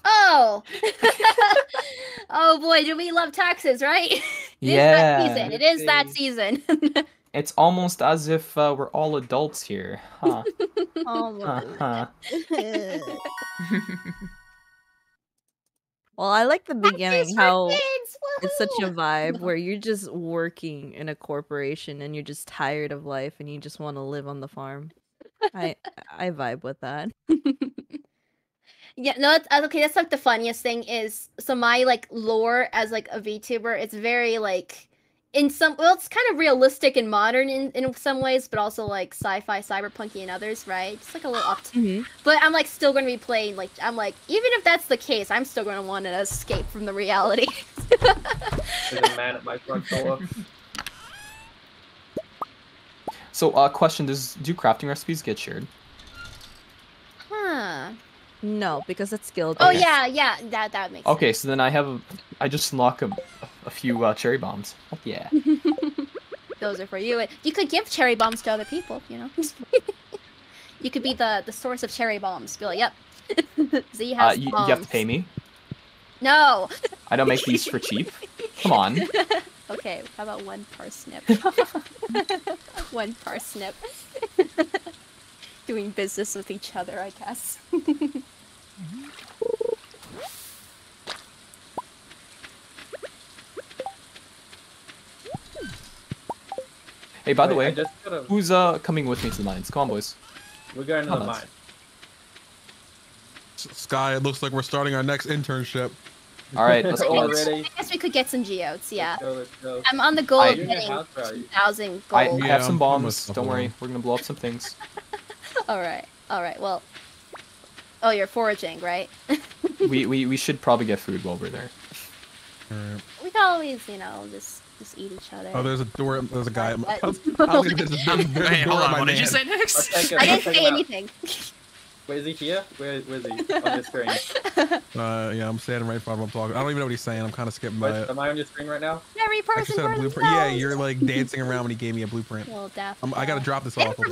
Oh. <laughs> <laughs> oh boy, do we love taxes, right? it is Yeah. that season. It is that season. It's almost as if uh, we're all adults here, huh? Oh, huh, huh. Well, I like the beginning how it's such a vibe <laughs> where you're just working in a corporation and you're just tired of life and you just want to live on the farm. I I vibe with that. <laughs> Yeah, no, uh, okay. That's like the funniest thing is so my like lore as like a VTuber. It's very like in some well, it's kind of realistic and modern in in some ways, but also like sci-fi, cyberpunky and others, right? It's like a little up. Mhm. But I'm like still going to be playing like I'm like even if that's the case, I'm still going to want to escape from the reality. There's <laughs> a man at my front door. So, uh, question: Does do crafting recipes get shared? huh. No, because it's skill. Oh based. yeah, yeah. That that makes Okay, so then I have a, I just unlock a, a few uh, cherry bombs. Oh, yeah. <laughs> Those are for you. You could give cherry bombs to other people. You know. <laughs> you could be the the source of cherry bombs. Be like, yep. <laughs> Z Uh, has you, you bombs. have to pay me. No. I don't make these for cheap. Come on. Okay, how about one parsnip? one parsnip. Doing business with each other, I guess. <laughs> Hey, by the Wait, I way, gotta, who's uh coming with me to the mines? Come on, boys. we're going to the that's- mine. Sky, it looks like we're starting our next internship. <laughs> All right, let's <laughs> go. Let's- Already. I guess we could get some geodes, yeah. Let's go, let's go. I'm on the goal I- of You're in your getting house, right? 2,000 I gold. Yeah, have some bombs. Don't worry, we're gonna blow up some things. <laughs> Alright, alright, well. Oh, you're foraging, right? <laughs> we, we we should probably get food while we're there. Alright. We can always, you know, just just eat each other. Oh, there's a door. There's a guy. What? <laughs> I was, I was there's a, there's a Wait, hold on. my What did you say next? take. I didn't say anything. Wait, is he here? Where, where is he? On your screen. Uh, yeah, I'm standing right in front of him. I'm talking. I don't even know what he's saying. I'm kind of skipping by Wait, it. am I on your screen right now? Every person just a for blueprint. Yeah, you're like dancing around when he gave me a blueprint. Well, definitely. I'm, I gotta drop this They off. don't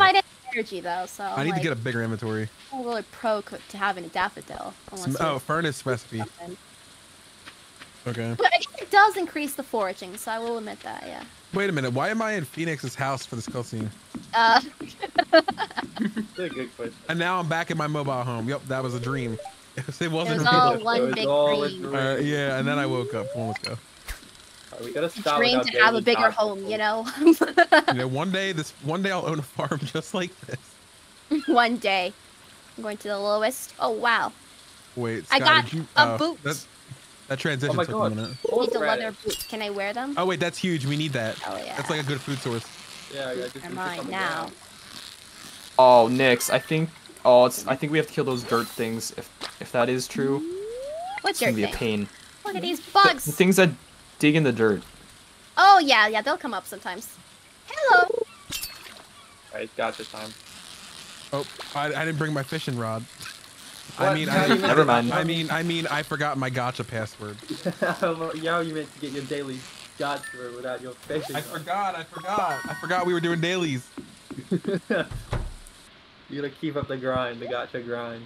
Hold on. provide any energy though, so I need like, to get a bigger inventory. I'm really pro to having a daffodil. Some, oh, furnace recipe. something. Okay. But it does increase the foraging, so I will admit that. Yeah. Wait a minute. Why am I in Phoenix's house for this cutscene? Uh, That's a good question. And now I'm back in my mobile home. Yep, that was a dream. it <laughs> it wasn't it was real. all It one was big all dream. dream. Uh, yeah, and then I woke up. Come on, let's go. Alright, we gotta start Dream to have a bigger tasks. home, you know. You know, one day this, one day I'll own a farm <laughs> just like this. <laughs> One day, I'm going to the lowest. Oh wow! Wait, I got you, a oh, boot. That, that transition Oh took God. a minute. Full Need the thread. leather boots. Can I wear them? Oh wait, that's huge. We need that. Oh yeah. That's like a good food source. Yeah, yeah, just They're mine now. ground. Oh, Nix, I think. Oh, it's. I think we have to kill those dirt things. If if that is true, What's it's your gonna be a thing? pain. Look at these The, bugs. the things that dig in the dirt. Oh yeah, yeah, they'll come up sometimes. Hello. Alright, gacha time. Oh, I, I didn't bring my fishing rod. I mean, No, I, Never mind. I mean, I mean, I forgot my gacha password. <laughs> Yo, you meant to get your daily shots for without your fishing. I forgot. I forgot. I forgot we were doing dailies. <laughs> you gotta keep up the grind, the gacha grind.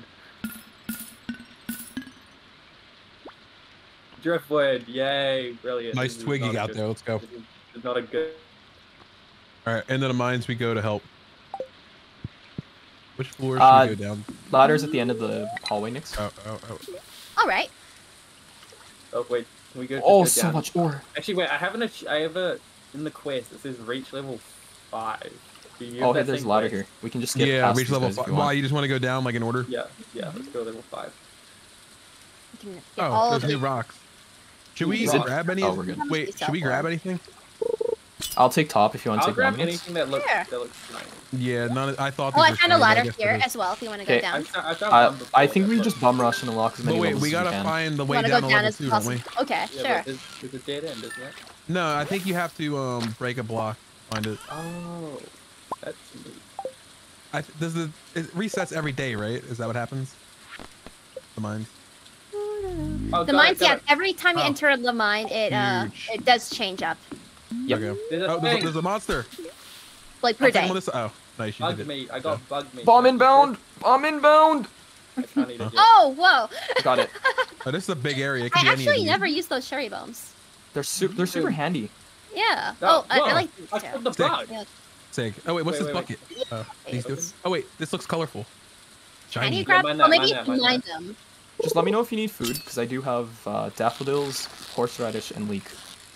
Driftwood, yay, brilliant. Nice This is twig you not a got good- there. Let's go. This is, this not a good. All right, into the mines we go to help. Which floor should Uh, we go down? Ladders at the end of the hallway, next. Oh, oh, oh. All right. Oh wait, can we go? just Oh, go so down? much ore. Actually, wait, I haven't. I have a in the quest. It says reach level five. Do you have Oh, hey, there's a ladder quest? here. We can just skip Yeah, past reach these level guys five. you. Why? You just want to go down like in order? Yeah, yeah. Let's go level five. We Oh, there's new rocks. Should we Is it- grab any? Oh, we're good. Wait, should we grab anything? I'll take top if you want to I'll take grab bottom. anything that looks Sure. that looks nice. Yeah, none. Of, I thought. Oh, these I were found a shiny, but I ladder here as well. If you want to go Okay. I, down. found, I Uh, I think we just bum rush and unlock as many But wait, levels we gotta we can. find the You way want to down go to down level as two, don't possible? we? Okay, Yeah, sure. but there's, there's a dead end, isn't it? No, I think you have to um break a block, find it. Oh, that's neat. I does it, it resets every day, right? Is that what happens? The mines. Oh, The got mines, yeah. it. Every time you Oh. enter the mine, it uh, Huge. it does change up, Yep. Okay. There's a Oh, there's a, there's a monster. like per I'll take day. him this- Oh, nice. You Bug did it. me. I got bug me. Bomb inbound! Bomb inbound! I can't eat it yet. Oh, whoa! Got it. Oh, this is a big area. I be any of actually never used those cherry bombs. They're super. they're super handy. Yeah. Oh, Oh, I, I like these I too. killed the Sick. bug. Yeah. Sick. Oh wait, what's Wait, this wait, bucket? Oh, these Open. Oh wait, this looks colorful. Can you grab? mine Oh, maybe mine you can mine mine them. Just let me know if you need food, because I do have uh, daffodils, horseradish, and leek.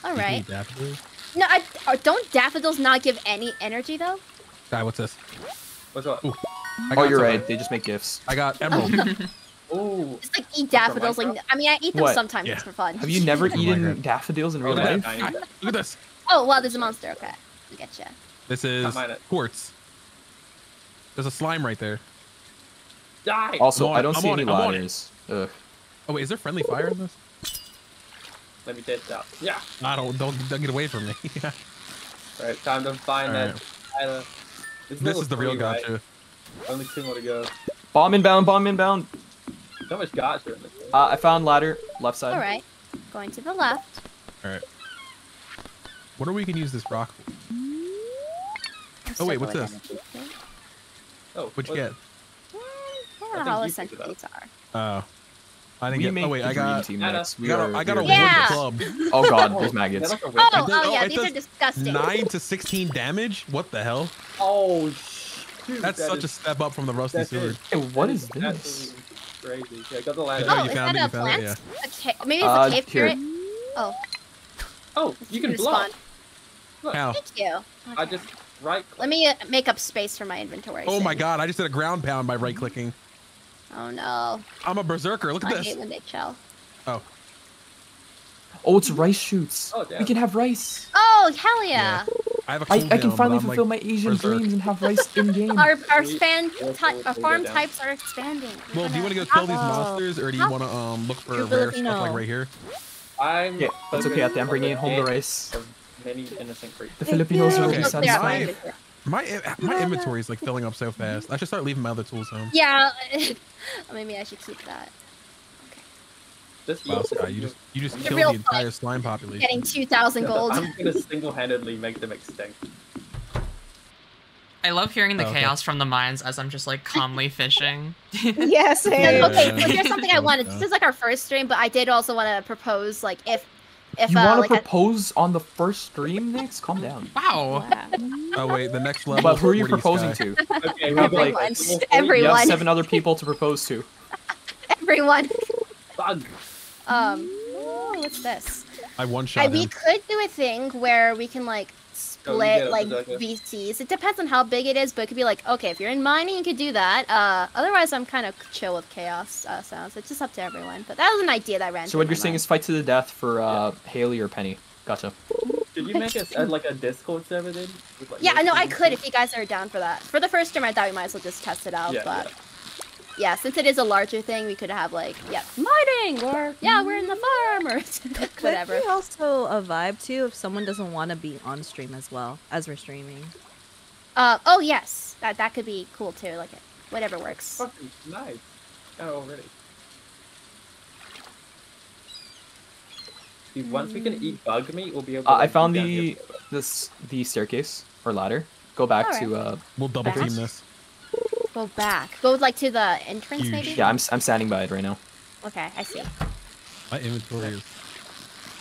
All You can right. eat daffodils. No, I, uh, don't daffodils not give any energy though? Guy, what's this? What's what? Ooh. I Oh, got you're some- right. They just make gifts. I got emerald. <laughs> Ooh. Just like eat daffodils. Like I mean, I eat them What? sometimes Yeah. for fun. Have you never <laughs> Oh eaten God. daffodils in Oh, real yeah, life? tiny. Guy, look at this. Oh wow, there's a monster. Okay, I getcha. This is quartz. There's a slime right there. Die! Also, I'm on I don't I'm see any it, it. ladders. Ugh. Oh wait, is there friendly fire in this? Let me get that. Yeah. I don't don't don't get away from me. <laughs> Right, time to find Alright. that. Tyler. this is the real three, right? gotcha. Only two more to go. Bomb inbound, bomb inbound. So much gacha in this game. Uh, I found ladder, left side. All right, going to the left. All right. What are we gonna use this rock for? Oh, wait, what's this? down to two. Oh, What'd you what- get? I I don't know how essential these are. Oh, I didn't We get. make Oh wait, the I dream got. team Anna, next. I We got are, a, I got a we wood are- Yeah. club. Oh god, Oh, there's yeah, maggots. like Oh, oh oh, yeah, these are disgusting. Nine to sixteen damage. What the hell? Oh, shoot. That's that such a step up from the rusty that sword. is- Hey, what that is this? absolutely Crazy. Yeah, I got the ladder. Oh, Oh, you is found that it, a you found it, plant? A ca- maybe it's Uh, a cave here. spirit. Oh, Oh, you can Respawn. block. How? Thank you. I just right. Let me uh, make up space for my inventory. Oh my god! I just did a ground pound by right clicking. Oh no. I'm a berserker. Look at I this. hate when they chill. Oh, Oh, it's rice shoots. Oh, damn. we can have rice. Oh hell yeah! I have a I, cooldown. I can finally I'm, like, fulfill my Asian berserk. dreams and have rice in <laughs> game. Our our We- fan we'll- ty- we'll- our farm types are expanding. We're Well, do you want to go gonna- kill these Oh. monsters, or do you want to um look for You're rare stuff like right here? I'm. Yeah, that's okay. At I'm bringing home the rice. Many innocent creatures. The Filipinos are Okay. really Look, satisfied. Fine. My my inventory is like filling up so fast. I should start leaving my other tools home. Yeah. <laughs> Maybe I should keep that. This Wow, looks- Sky, you just you just The killed the entire slime population. Getting two thousand gold. I'm gonna single-handedly make them extinct. I love hearing the Oh, okay. chaos from the mines as I'm just like calmly <laughs> fishing. yes, And, and okay, Yeah. so here's something I Oh, wanted. This is like our first stream, but I did also want to propose, like, if, if You uh, want like to a- propose on the first stream, Nix? Calm down. wow. Oh wait, the next level. But who are you proposing Sky. to? <laughs> Okay, You have, we like- Everyone. level. You Everyone. have seven other people to propose to. <laughs> everyone. Done. Um, what's this? I one I, shot we could do a thing where we can like you split get it, like Berserker. VCs. It depends on how big it is, but it could be like, okay, if you're in mining, you could do that. Uh, otherwise, I'm kind of chill with chaos uh, sounds. It's just up to everyone. But that was an idea that ran. So what you're saying mind. is fight to the death for uh, Haley or Penny. Gotcha. Did you make us uh, like a Discord server then? With, like, Yeah, no no, I could if you guys are down for that. For the first stream, I thought we might as well just test it out. Yeah, but yeah. Yeah, since it is a larger thing, we could have like, yeah, mining or yeah, we're in the farm or <laughs> Could whatever. be also a vibe too if someone doesn't want to be on stream as well as we're streaming. Uh, oh yes, that that could be cool too. Like whatever works. Fucking nice. Oh, already. See, once we can eat bug meat, we'll be able. to Uh, I found the this the staircase or ladder. Go back Alright. to uh We'll double Back. team this. Go back. Go like to the entrance Huge. maybe. yeah. I'm s- I'm standing by it right now. Okay, I see. My inventory is.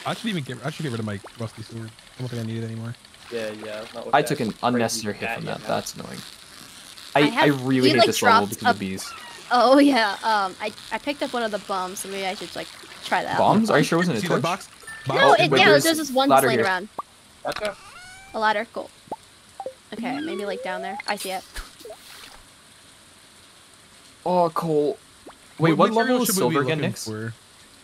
I should even get. I should get rid of my rusty sword. I don't think I need it anymore. Yeah, yeah. not I took an unnecessary hit from that. have. That's annoying. I I, I, really hate like, this level dropped because of bees. Oh yeah. Um, I I picked up one of the bombs, so maybe I should like try that. Bombs? Are you sure it wasn't a See torch? that box? No, Oh, it, wait, yeah, there's there's just one ladder laying here. around. Gotcha. A ladder. Cool. Okay, maybe like down there. I see it. Oh, coal. Wait, what, material level is should we be silver again, looking Nix? for?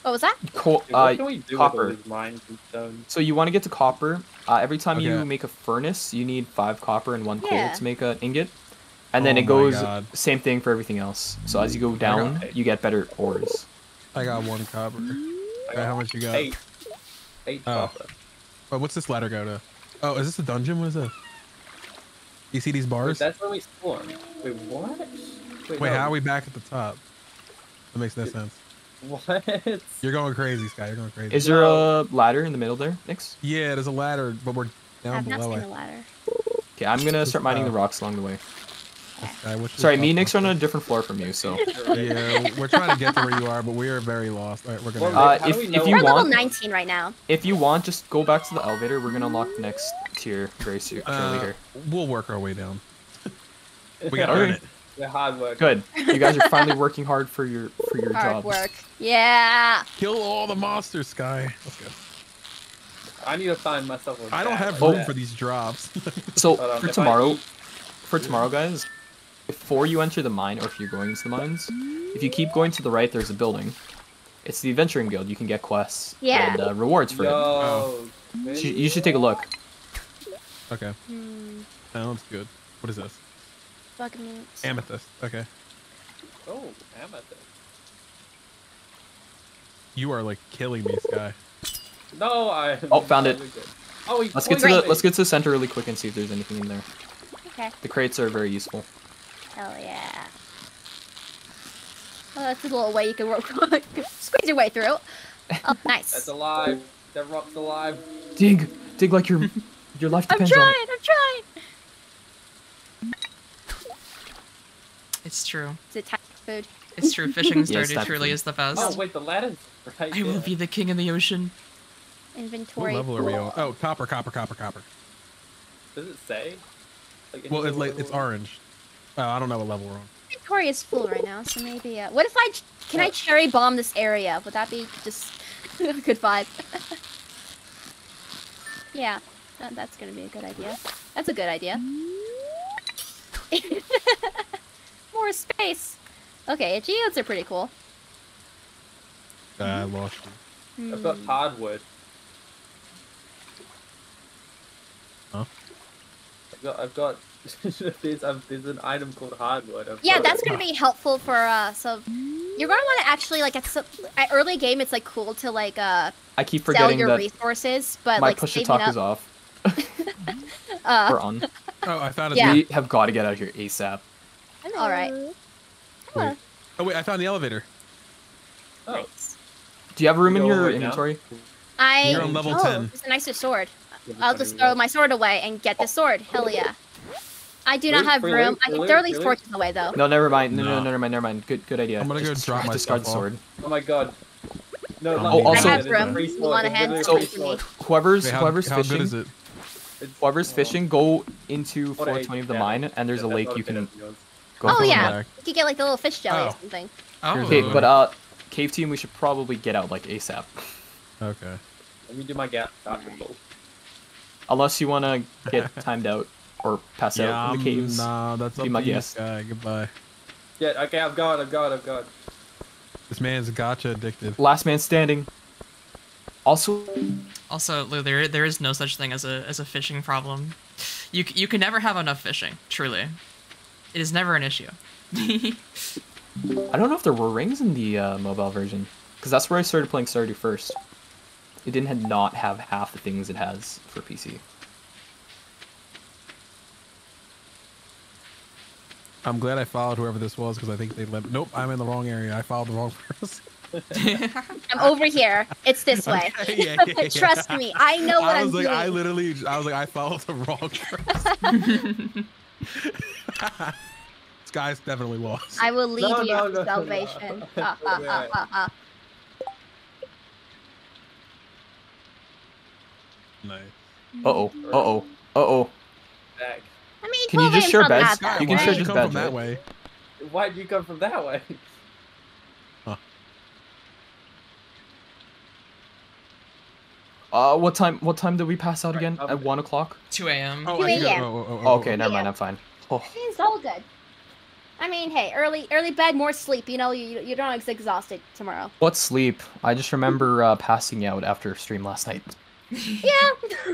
What was that? Coal. Dude, what Uh, can we do copper. with all these mines and stone? so you want to get to copper. Uh, every time you make a furnace, you need five copper and one coal Yeah. to make an ingot. And then Oh it goes same thing for everything else. So as you go down, Okay. you get better ores. I got one copper. I Okay, how much you got? Eight. Eight Oh. copper. Oh, what's this ladder go to? Oh, is this a dungeon? What is this? You see these Wait, bars? that's where we spawn. Wait, what? Wait, Wait, no. how are we back at the top? That makes no sense. What? <laughs> You're going crazy, Sky. You're going crazy. Is there a ladder in the middle there, Nix? Yeah, there's a ladder, but we're down I've not below seen it. a ladder. Okay, I'm gonna start mining the rocks along the way. Sky, Sorry, me and thought Nix are on a different floor from you, so. <laughs> Yeah, we're trying to get to where you are, but we are very lost. All right, we're gonna. Well, Uh, if we if you We're level want, 19 right out. if you want, just go back to the elevator. We're gonna unlock the next tier very soon, uh, we'll work our way down. We <laughs> gotta Okay. earn it. They're hard work. Good. You guys are finally working hard for your for your Hard jobs. work. Yeah. Kill all the monsters, Sky. Let's go. I need to find myself a I don't have like room that. for these drops. <laughs> So for if I tomorrow, for tomorrow, guys, before you enter the mine or if you're going into the mines, if you keep going to the right, there's a building. It's the Adventuring Guild. You can get quests Yeah. and uh, rewards for it. Yo. You should, you should take a look. okay, Hmm. sounds good. What is this? Bug meat. Amethyst. Okay. Oh, amethyst. You are like killing me, Sky. No, I. Oh, found it. Oh, he Let's get to pointed the at let's get to the center really quick and see if there's anything in there. Okay. The crates are very useful. Hell yeah. Oh, that's a little way you can work. <laughs> squeeze your way through. Oh, <laughs> nice. That's alive. That rock's alive. Dig, dig like your your life <laughs> depends on. I'm trying. I'm trying. It's true. Is it time for food? It's true. Fishing <laughs> Yes, Stardew that truly food. is the best. Oh wait, the ladder's right I will be the king of the ocean. Inventory. What Inventory. level are we on? Oh, copper, copper, copper, copper. Does it say? Like, Well, it's like it's orange. Oh, I don't know what level we're on. Inventory is full right now, so maybe. Uh, what if I ch- can I cherry bomb this area? Would that be just <laughs> a good vibe? <laughs> yeah, that, that's gonna be a good idea. That's a good idea. More space. Okay, geodes are pretty cool. Uh, I lost you. I've got Hmm. hardwood. Huh? I've got. I've got. <laughs> there's, um, there's an item called hardwood. I've Yeah, that's it. gonna be helpful for uh. So you're gonna want to actually like at some at early game, it's like cool to like uh I keep forgetting sell your that resources, but my like push to saving talk up. is off. <laughs> Uh, We're on. Oh, I found it. Yeah. We have got to get out of here ASAP. All right. Wait. Oh wait, I found the elevator. Oh, Nice. Do you have room in your right now? inventory? I You're on level oh, 10. It's a nicer sword. I'll just throw my sword away and get the sword. Hell yeah. I do not Really? have Really? room. I can throw these Really? torches away though. No, never mind. No, no, No. no, never mind. Never mind. Good, good idea. I'm gonna go drop my discard the sword. Oh my god. No, Oh, let oh, also- I have room. free You sword, want a hand? So- Whoever's Wait, how, whoever's how fishing, good is it? Whoever's fishing, go into 420 of the damage. mine, and there's a lake you can of yours. go. Oh yeah, there. you could get like the little fish jelly or Oh. something. Oh. Okay, but uh, cave team, we should probably get out like ASAP. Okay. Let me do my gap. Goal. Unless you want to get <laughs> timed out or pass Yeah, out in the I'm- caves. nah, that's Be up my to you, guest. Sky. Goodbye. Yeah, okay, I've got, it, I've got, it, I've got. it. This man's gacha addicted. Last man standing. Also, Also, Lou, there there is no such thing as a as a fishing problem. You you can never have enough fishing. Truly, it is never an issue. <laughs> I don't know if there were rings in the uh, mobile version, because that's where I started playing Stardew first. It didn't had not have half the things it has for PC. I'm glad I followed whoever this was because I think they let. Nope, I'm in the wrong area. I followed the wrong <laughs> person. <laughs> I'm over here. It's this way. Okay, yeah, yeah, yeah. Trust me, I know what I am was like, doing. I literally, I was like, I followed the wrong person. <laughs> this guy's definitely lost. I will lead No, you no, to no, no. salvation. <laughs> Ha, ha, ha, ha, ha. Uh oh. Uh oh. Uh oh. Back. I mean, Can you just share not beds? that Sky, bad, You can share just come beds, from that way. Why'd you come from that way? Uh, what time? What time did we pass out again? um, At one o'clock. 2 a.m. Oh, 2 I think I- a.m. oh, oh, oh, Oh, oh, okay, never mind. I'm fine. Oh, It's all good. I mean, hey, early early bed, more sleep. You know, you you don't get exhausted tomorrow. what sleep? I just remember uh, passing out after stream last night. <laughs> Yeah. <laughs>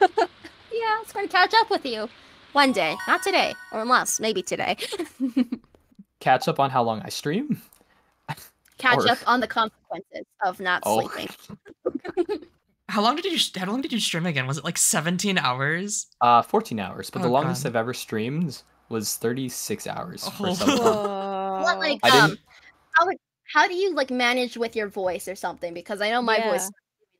yeah, it's going to catch up with you one day, not today, or unless maybe today. <laughs> Catch up on how long I stream. Catch Or- up on the consequences of not Oh. sleeping. <laughs> How long did you how long did you stream again? Was it like 17 hours? Uh, 14 hours, but the Oh, longest God. I've ever streamed was 36 hours. For Oh. some time. <laughs> What like I um didn't- how how do you like manage with your voice or something? Because I know my Yeah. voice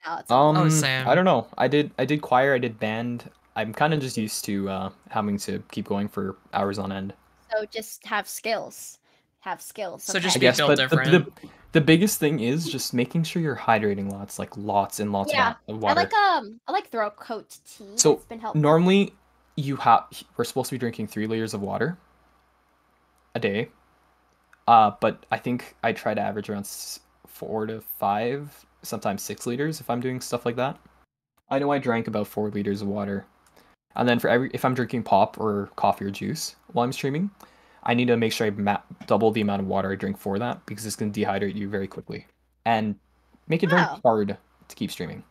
now Um, Oh, same. I don't know. I did I did choir. I did band. I'm kind of just used to uh, having to keep going for hours on end. so just have skills. Have skills. So okay. just I be guess, built but the, different. the the biggest thing is just making sure you're hydrating lots, like lots and lots Yeah, of I like um I like throat coat tea. So, it's been helpful. Normally, you have we're supposed to be drinking three liters of water. a day. Uh, but I think I try to average around four to five, sometimes six liters if I'm doing stuff like that. I know I drank about four liters of water, and then for every if I'm drinking pop or coffee or juice while I'm streaming, I need to make sure I ma- double the amount of water I drink for that because it's going to dehydrate you very quickly and make it very Wow. hard to keep streaming.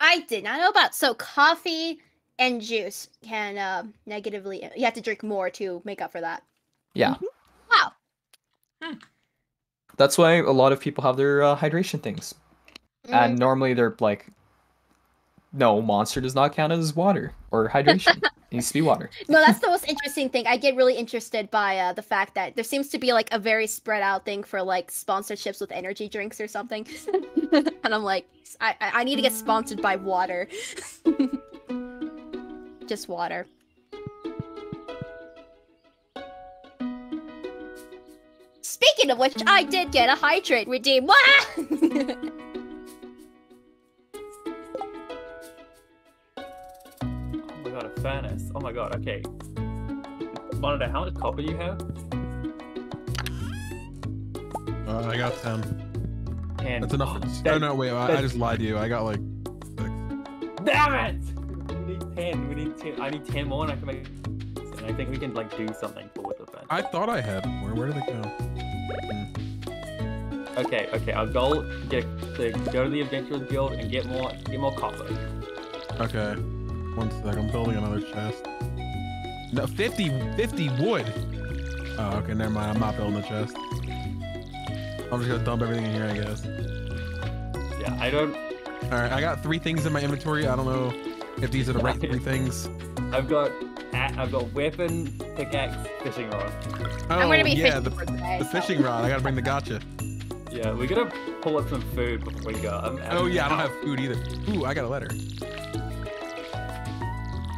I did not know about so coffee and juice can uh, negatively. You have to drink more to make up for that. Yeah. Wow. That's why a lot of people have their uh, hydration things. And normally they're like, no, monster does not count as water or hydration. <laughs> it needs to be water. <laughs> No, that's the most interesting thing. I get really interested by uh, the fact that there seems to be like a very spread out thing for like sponsorships with energy drinks or something, <laughs> and I'm like, I I need to get sponsored by water, <laughs> just water. Speaking of which, I did get a hydrate redeem. Oh a furnace. Oh my god, okay. Monitor, how much copper do you have? Uh, I got ten. Ten. That's enough. Oh, oh no, wait, I, I just lied to you. I got like six. Damn it! We need ten. We need ten. I need ten more, and I can make. And I think we can like do something for with the furnace. I thought I had more. Where did they go? Okay, okay. Our goal get to go to the Adventurers Guild and get more, get more copper. Okay. One sec. I'm building another chest. No, 50, 50 wood. Oh, okay. Never mind. I'm not building a chest. I'm just gonna dump everything in here, I guess. Yeah, I don't. All right. I got three things in my inventory. I don't know if these are the right three <laughs> things. I've got, I've got weapon, pickaxe, fishing rod. Oh, I'm gonna be yeah, fishing the, today. the so- fishing rod. I gotta bring the gotcha. Yeah, we gotta pull up some food before we go. I'm, I'm- Oh yeah, I don't have food either. Ooh, I got a letter.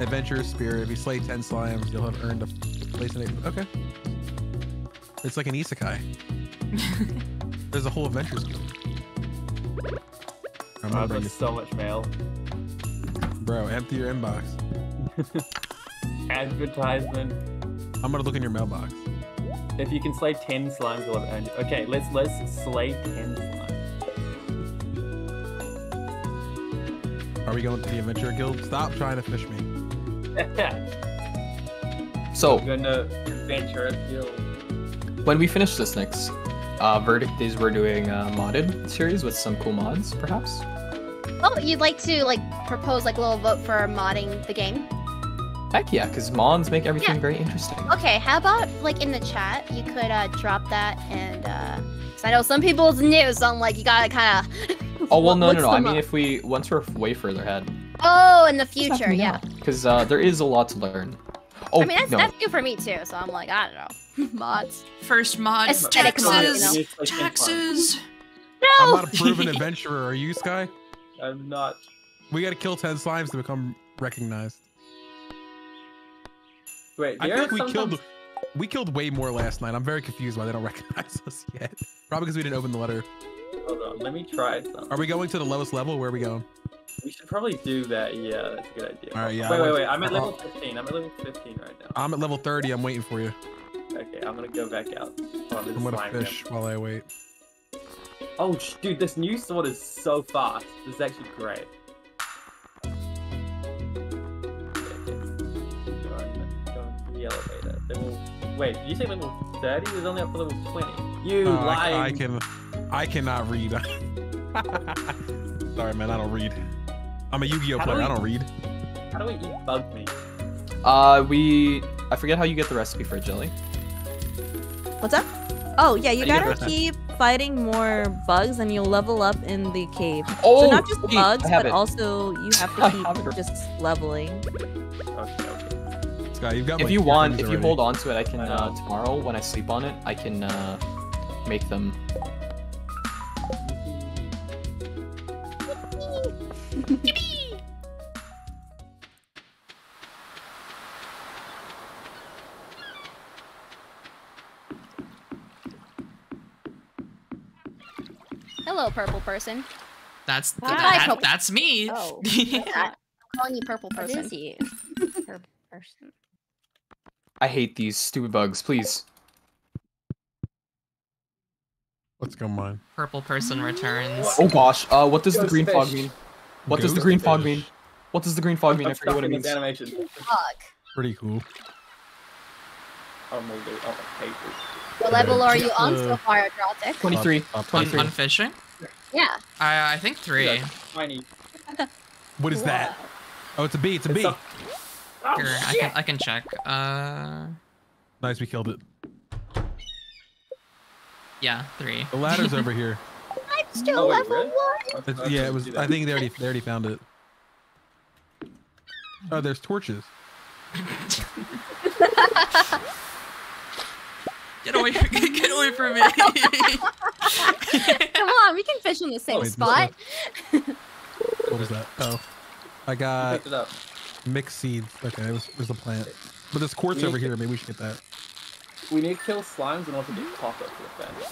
Adventurous spirit. If you slay ten slimes, you'll have earned a place in it. Okay. It's like an isekai. <laughs> There's a whole adventures guild. I'm Oh, gonna I've bring so much mail. bro. Empty your inbox. <laughs> Advertisement. I'm gonna look in your mailbox. If you can slay ten slimes, you'll have earned. Okay, let's let's slay ten slimes. Are we going to the adventure guild? Stop trying to fish me. <laughs> So gonna Adventurers Guild. when we finish this next, uh, verdict is we're doing a modded series with some cool mods, perhaps. Oh, you'd like to like propose like a little vote for modding the game? Heck yeah, because mods make everything very interesting. Okay, how about like in the chat, you could uh drop that and uh 'cause I know some people's new, so I'm like you gotta kind of. <laughs> Oh well, no, no, no. I mean, if we once we're way further ahead, Oh, in the future, yeah. because uh, there is a lot to learn. Oh I mean, that's no, that's new for me too. So I'm like, I don't know, <laughs> mods. First mod, Aesthetic mod, you taxes, know. It's like ten taxes. I'm No. not a proven <laughs> adventurer. Are you, Sky? I'm not. We gotta kill ten slimes to become recognized. Wait, I there feel are like we sometimes- killed we killed way more last night. I'm very confused why they don't <laughs> recognize us yet. Probably because we didn't open the letter. Hold on, let me try some. Are we going to the lowest level? Where are we going? We should probably do that. Yeah, that's a good idea. All right, yeah, I Wait, wait, wait. to- I'm at uh, level 15. I'm at level 15 right now. I'm at level 30. I'm waiting for you. Okay, I'm gonna go back out. There's I'm gonna fish while I wait. Oh, sh- dude, this new sword is so fast. This is actually great. Okay, okay. Go on, go the elevator. Level... Wait, did you say level 30? It was only up for level 20. You Oh, I, lying. I can, I cannot read. <laughs> Sorry, man. I don't read. I'm a Yu-Gi-Oh How do player. I don't read. How do we eat bug meat? uh, we I forget how you get the recipe for a jelly. What's up? Oh yeah, you How gotta get keep fighting more bugs, and you'll level up in the cave. Oh, so not just wait, bugs, but it. also you <laughs> have to keep it. just leveling. Okay, okay. Sky, you've got. If like, you want, things if you hold on to it, I can I uh, tomorrow when I sleep on it, I can uh, make them. <laughs> Hello, purple person. That's Hi, that, Purple. that's me. Oh. <laughs> I'm calling you purple person. is you? Per person. I hate these stupid bugs. Please, Let's go mine. Purple person returns. Oh gosh. Uh, what does the Ghost green fog mean? What does the Ghost green fog mean? What does the green fog mean? I I'm forget what it means. animation. Fuck. Pretty cool. Oh, moldy. Oh, paper. What level are you on Uh, so far, Drotic? 23. Up, up, On, on fishing? Yeah. I I think three. Yeah, Tiny. <laughs> What is that? Oh, it's a bee. It's a bee. A- Oh, Here, I can I can check. Uh, Nice, we killed it. yeah, three. The ladder's over <laughs> here. I'm still Oh, level really? one. It's, yeah, it was. I think they already they already found it. Oh, there's torches. <laughs> Get away! <laughs> Get away from me! Come on, we can fish in the same Wait, this spot. <laughs> What is that? Oh, I I got picked it up. mixed seeds. Okay, it was, it was a plant. But there's quartz over here. Maybe we should get that. We need to kill slimes in order to get copper for the fence.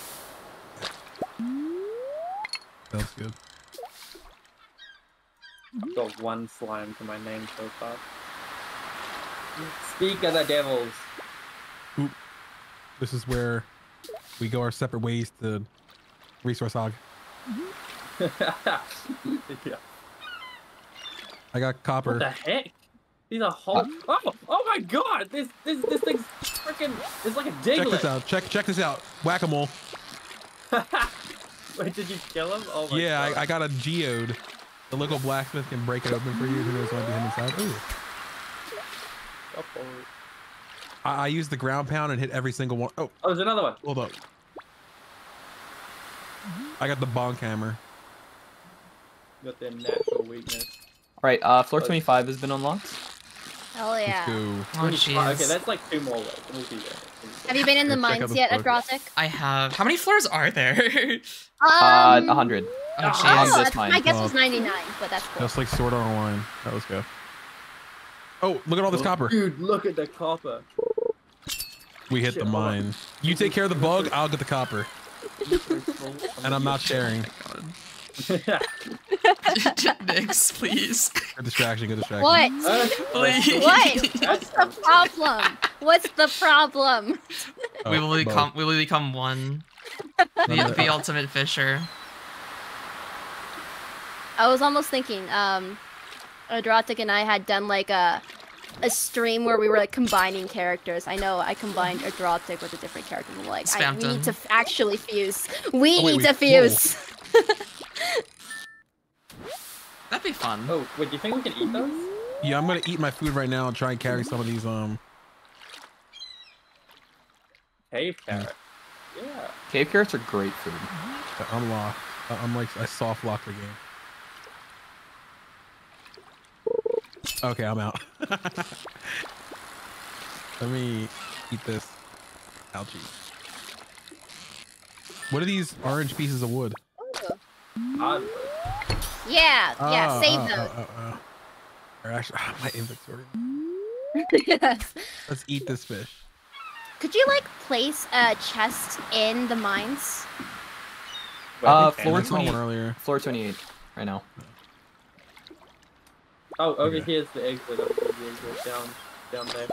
Sounds good. I've got one slime to my name so far. Speak of the devils. This is where we go our separate ways to resource hog. Mm-hmm. <laughs> yeah. I got copper. What the heck? These are whole. Uh, oh, oh my god! This this this thing's freaking. It's like a Check this out. Check check this out. Whack a mole. <laughs> Wait, did you kill him? Oh my Yeah, god. I, I got a geode. The local blacksmith can break it open for you. Who knows what be him inside? Ooh. Oh, oh. I, I used the ground pound and hit every single one. Oh, Oh, there's another one. hold up. I got the bonk hammer. Got their natural weakness. Alright, uh, floor 25 has been unlocked. Hell Let's yeah. go. Oh Oh, okay, that's like two more ways. We'll be there. Have you been in the Go check mines yet, book. Adrotic? I have. How many floors are there? <laughs> Uh, Um, 100. oh. Oh, jeez. this I- mine. my guess Oh. was 99, but that's cool. Just like Sword Art Online. Right, let's go. Oh, look at all this copper. Dude, look at the copper. We hit Shit, the hold on. mine. You take care of the bug, I'll get the copper. And I'm not sharing. Nix, please. Good distraction, good distraction. What? Please. What? What's the problem? What's the problem? Oh, we will become. We will become one. The, the ultimate fisher. I was almost thinking, um, Adrotic and I had done like a a stream where we were like combining characters. I know I combined Adrotic with a different character. I'm like, I, we need to f- actually fuse. We Oh, wait, need we- to fuse. <laughs> That'd be fun. oh, wait, do you think we can eat those? Yeah, I'm gonna eat my food right now and try and carry some of these. Um, Cave carrots. Yeah. Cave carrots are great food. that unlock. uh, I'm like I soft locked the game. Okay, I'm out. <laughs> Let me eat this. Algae. What are these orange pieces of wood? Hard. yeah, yeah, Oh, save oh, them. oh, oh, oh. Or actually, <laughs> my inventory. Yes. Let's eat this fish. Could you like place a chest in the mines? Uh, floor I 20 earlier. Floor 28 right now. Oh, over Okay. here's the exit. Over the exit down, down there.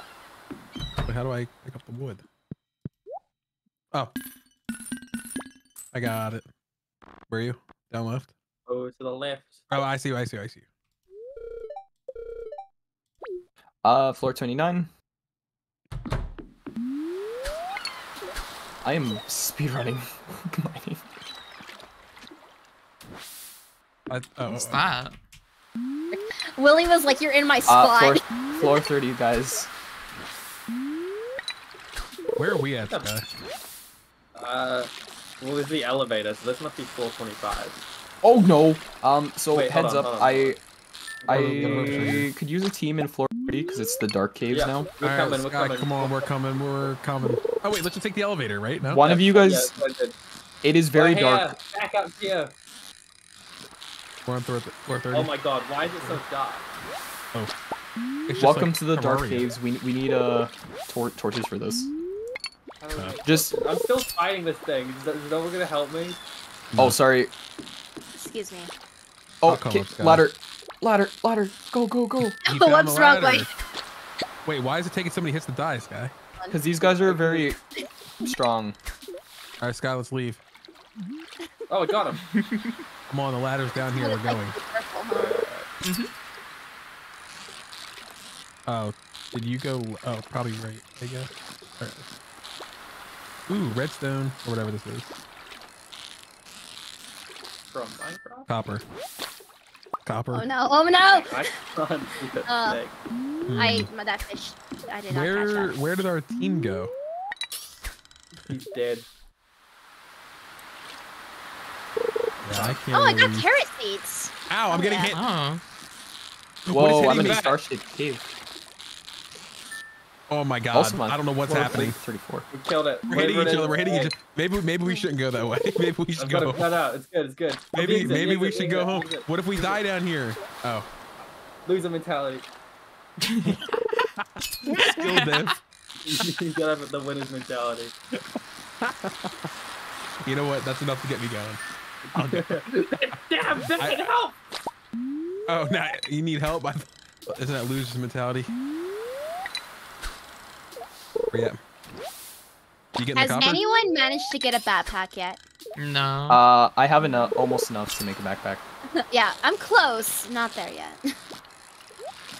Wait, how do I pick up the wood? Oh. I got it. Where are you? Down left? Oh, to the left. Oh, I see you, I see you, I see you. Uh, floor 29. I am speedrunning <laughs> mining. I, oh, What's oh, that? <laughs> Willy was like, "You're in my Uh, spot." floor, <laughs> floor 30, guys. Where are we at, Yep. Sky? Uh, well, there's the elevator, so this must be floor 25. Oh no! Um, so Wait, heads on, up, on, I hold Hold on, hold on. I could use a team in floor 30 because it's the dark caves Yeah, now. we're All right, coming, we're Sky, coming. come on, we're coming, we're coming. Oh wait, let's just take the elevator, right? No. One of you guys, that's what I did. it is very We're dark. here, Back up here. We're on floor, th- floor 30. Oh my god, why is it so dark? It's Welcome like to the dark caves. We we need uh tor- torches for this. How do I- Just I'm still fighting this thing. Is, is no one gonna help me? oh sorry. Excuse me. Oh, okay, ladder, ladder, ladder. Go go go. <laughs> He Oh, I'm the strong, ladder. wait. Wait, why is it taking so many hits to die, Sky? Because these guys are very <laughs> strong. All right, Sky, let's leave. Oh, I got him. <laughs> Come on, the ladder's down here. We're going. purple, <laughs> huh? Oh, did you go? Oh, probably right. I guess. Alright. Ooh, redstone or whatever this is. From Minecraft? Copper. Copper. Oh no! Oh no! I can't Uh, thing. Hmm. I my that fish. I did not catch Where that. where did our team go? He's dead. Yeah, I can't Oh, I got carrot seeds. Ow! I'm Oh, getting yeah. hit. Oh. What is Whoa, I'm hitting in a that? star-shaped. Oh my god! Also, I don't know what's floor happening. 34. We killed it. We're hitting each other. We're is, hitting each other. Maybe maybe we shouldn't go that way. <laughs> Maybe we should go. cut out. It's good. It's good. Maybe exit, maybe we exit, should go exit, home. exit. What if we die down here? Oh, Loser mentality. <laughs> skill dev. <laughs> you gotta have the winner's mentality. You know what? That's enough to get me going. I'll go. <laughs> Damn, that I- help! Oh, now you need help. I, isn't that loser's mentality? Where you at? You getting Has the copper? anyone managed to get a backpack yet? No. Uh, I have enough, almost enough to make a backpack. <laughs> yeah, I'm close. Not there yet. <laughs>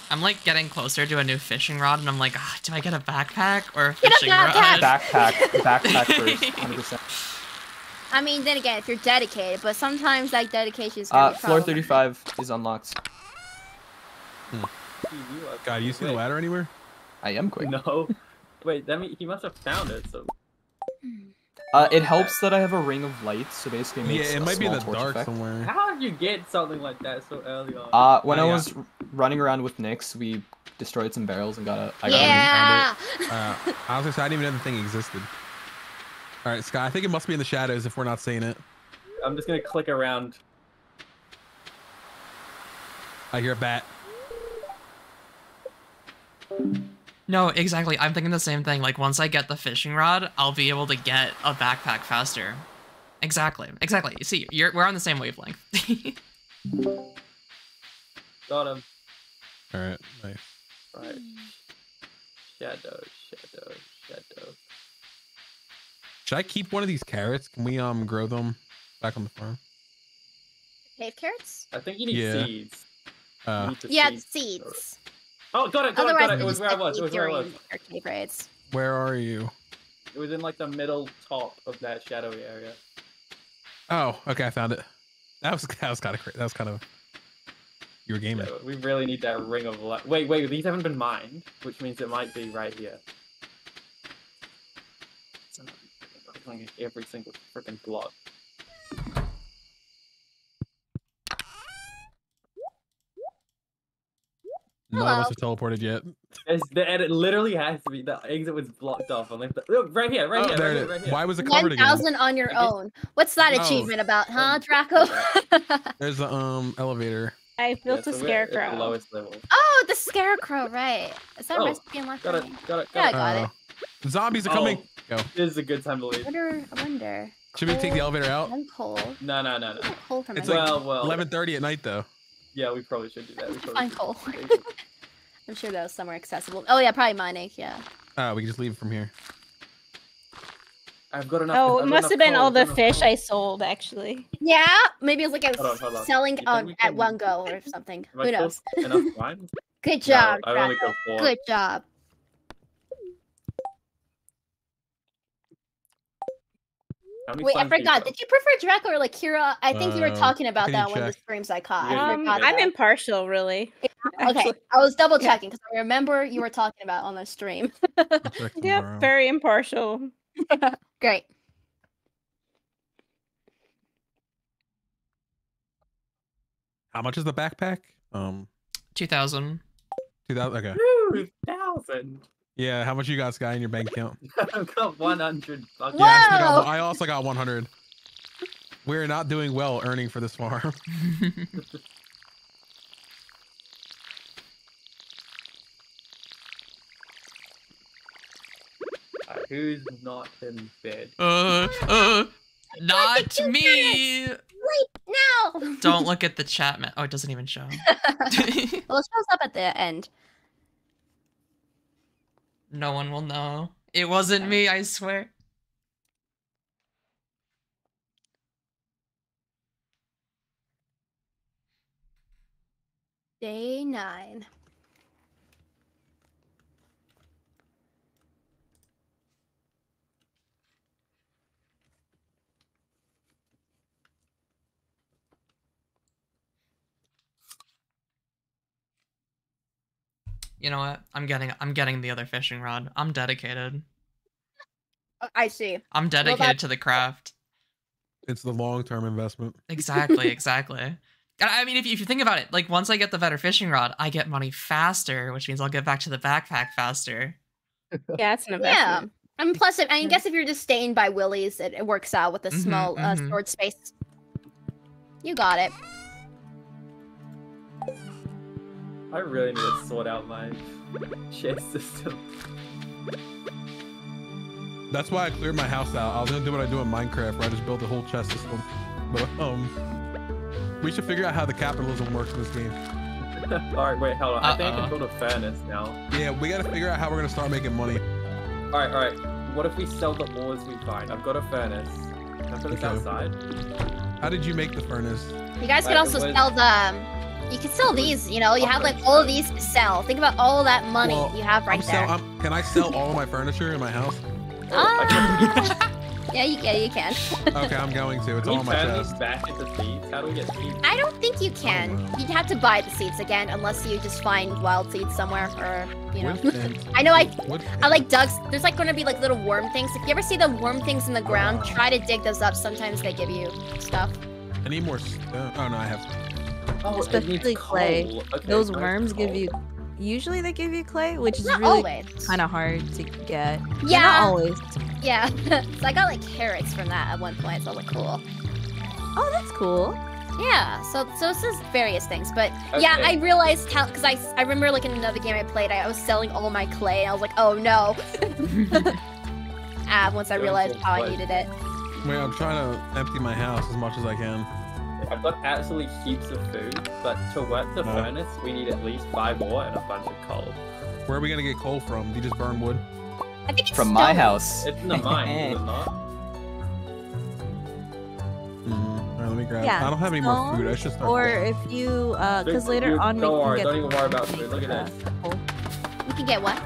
I'm like getting closer to a new fishing rod, and I'm like, ah, do I get a backpack or a Get a backpack! rod? Backpack, backpack first, 100%. I mean, then again, if you're dedicated, but sometimes that dedication is Uh, be floor 35 is unlocked. God, you see the ladder anywhere? I am quick. No. <laughs> Wait, that mean he must have found it. So Uh, it helps that I have a ring of light, so basically it Yeah, it a might be in the torch dark effect. somewhere. how did you get something like that so early on? Uh, when Oh, I yeah. was r- running around with Nyx, we destroyed some barrels and got a. I got Yeah. Uh, honestly, I didn't even know the thing existed. All right, Sky. I think it must be in the shadows if we're not seeing it. I'm just gonna click around. I hear a bat. No, exactly. I'm thinking the same thing. Like once I get the fishing rod, I'll be able to get a backpack faster. Exactly. Exactly. You see, you're we're on the same wavelength. <laughs> Got him. All right, nice. Right. Shadow, shadow, shadow. Should I keep one of these carrots? Can we um grow them back on the farm? Cave carrots? I think you need Yeah. seeds. You Uh, need Yeah, seeds. seeds. Oh, got it, got it, got it. It was where I was. It was where I was. during our cave raids. where are you? It was in like the middle top of that shadowy area. Oh, okay, I found it. That was <laughs> that was kind of that was kind of. You were gaming. So we really need that ring of light. Wait, wait, these haven't been mined, which means it might be right here. So, I'm every single freaking block. None of us have teleported yet. It's, the, and it literally has to be. The exit was blocked off. And like the, look, right here, right oh, here, right it here, is. right here. Why was it covered One again? thousand on your own. What's that No. achievement about, huh, Um, Draco? <laughs> There's the um elevator. I Yeah, built so a we're at the scarecrow. lowest level. oh, the scarecrow, right? Is that Oh, recipe unlocked? Got it, already? got it, Yeah, I got got it. It. Uh, zombies are Oh. coming. Go. This is a good time to I leave. wonder. I wonder. Should we take the elevator out? I'm cold. No, no, no, no. I'm cold from It's like well, well. 11:30 at night though. Yeah, we probably should do that. We probably Fine, should. coal. <laughs> I'm sure that was somewhere accessible. Oh yeah, probably mining. Yeah. Oh, we can just leave from here. I've got enough. Oh, it must have been coal, all the fish coal. I sold, actually. Yeah. Maybe it was like I was Hold on, hold on. selling You on at one go or something. Have Who killed knows? Enough time? <laughs> Good job. No, I only Draco. four. Good job. How many Wait, I times do you forgot. Did you prefer Draco or like Kira? I think you were Uh, talking about that you one of the check? streams I caught. Yeah, I um, I'm that. impartial, really. <laughs> Okay, Actually. I was double checking because I remember you were talking about on the stream. <laughs> Yeah, very impartial. <laughs> Great. How much is the backpack? Um, Two thousand. 2000. Okay. Two thousand. Yeah. How much you got, Sky, in your bank account? <laughs> I've got one hundred bucks. Yeah, I, got, I also got 100. We're not doing well earning for this farm. <laughs> Uh, Who's not in bed? uh, uh, not two me. Now. Don't look at the chat, man. Oh, it doesn't even show. <laughs> well, it shows up at the end. No one will know. It wasn't me, I swear. Day nine. You know what? I'm getting I'm getting the other fishing rod. I'm dedicated. Uh, I see. I'm dedicated that's- to the craft. It's the long term investment. Exactly, <laughs> exactly. I mean, if you, if you think about it, like once I get the better fishing rod, I get money faster, which means I'll get back to the backpack faster. Yeah, it's an <laughs> Yeah. investment. I mean, plus, I mean, I guess if you're just staying by Willy's, it, it works out with the Mhm, small uh, mhm. storage space. You got it. I really need to sort out my chest system. That's why I cleared my house out. I was gonna do what I do in Minecraft, where I just built a whole chest system. But um, we should figure out how the capitalism works in this game. <laughs> Alright, wait, hold on. I think I Uh-oh. can build a furnace now. Yeah, we gotta figure out how we're gonna start making money. Alright, alright. What if we sell the ores we find? I've got a furnace. Can I put this Okay. outside? How did you make the furnace? You guys could Like, also was- sell the. You could sell these. You know, you have like all of these to sell. Think about all that money Well, you have right I'm there. sell, I'm, can I sell all of my furniture in my house? Ah. <laughs> yeah, you can. You can. Okay, I'm going to. It's Can all we on my turn these chest. back into seeds? How do we get seeds? I don't think you can. wow. You'd have to buy the seeds again, unless you just find wild seeds somewhere, or you know. I know I Wood I like Doug's. There's like going to be like little worm things. If you ever see the worm things in the ground, Oh. try to dig those up. Sometimes they give you stuff. I need more stone. Oh no, I have. Oh, Especially clay. Okay, Those nice worms give you. Usually they give you clay, which is Not really always. kind of hard to get. Yeah. Not Yeah. always. Yeah. <laughs> so I got like carrots from that at one point. So I was like, cool. Oh, that's cool. Yeah. So so this is various things, but yeah, I realized how because I I remember like in another game I played, I, I was selling all my clay. And I was like, oh no. <laughs> ah, once I realized how I needed it. Wait, I'm trying to empty my house as much as I can. I've got absolutely heaps of food, but to work the No. furnace, we need at least five more and a bunch of coal. Where are we gonna get coal from? Do you just burn wood? I think it's From my house. It's in the mine, is it <laughs> not? Mm, all right, let me grab. Yeah, I don't have any more food. I should start. Or if you, uh, because Don't- later you- on we don't can worry, get. don't even worry about food, look at uh, this. coal. You can get what?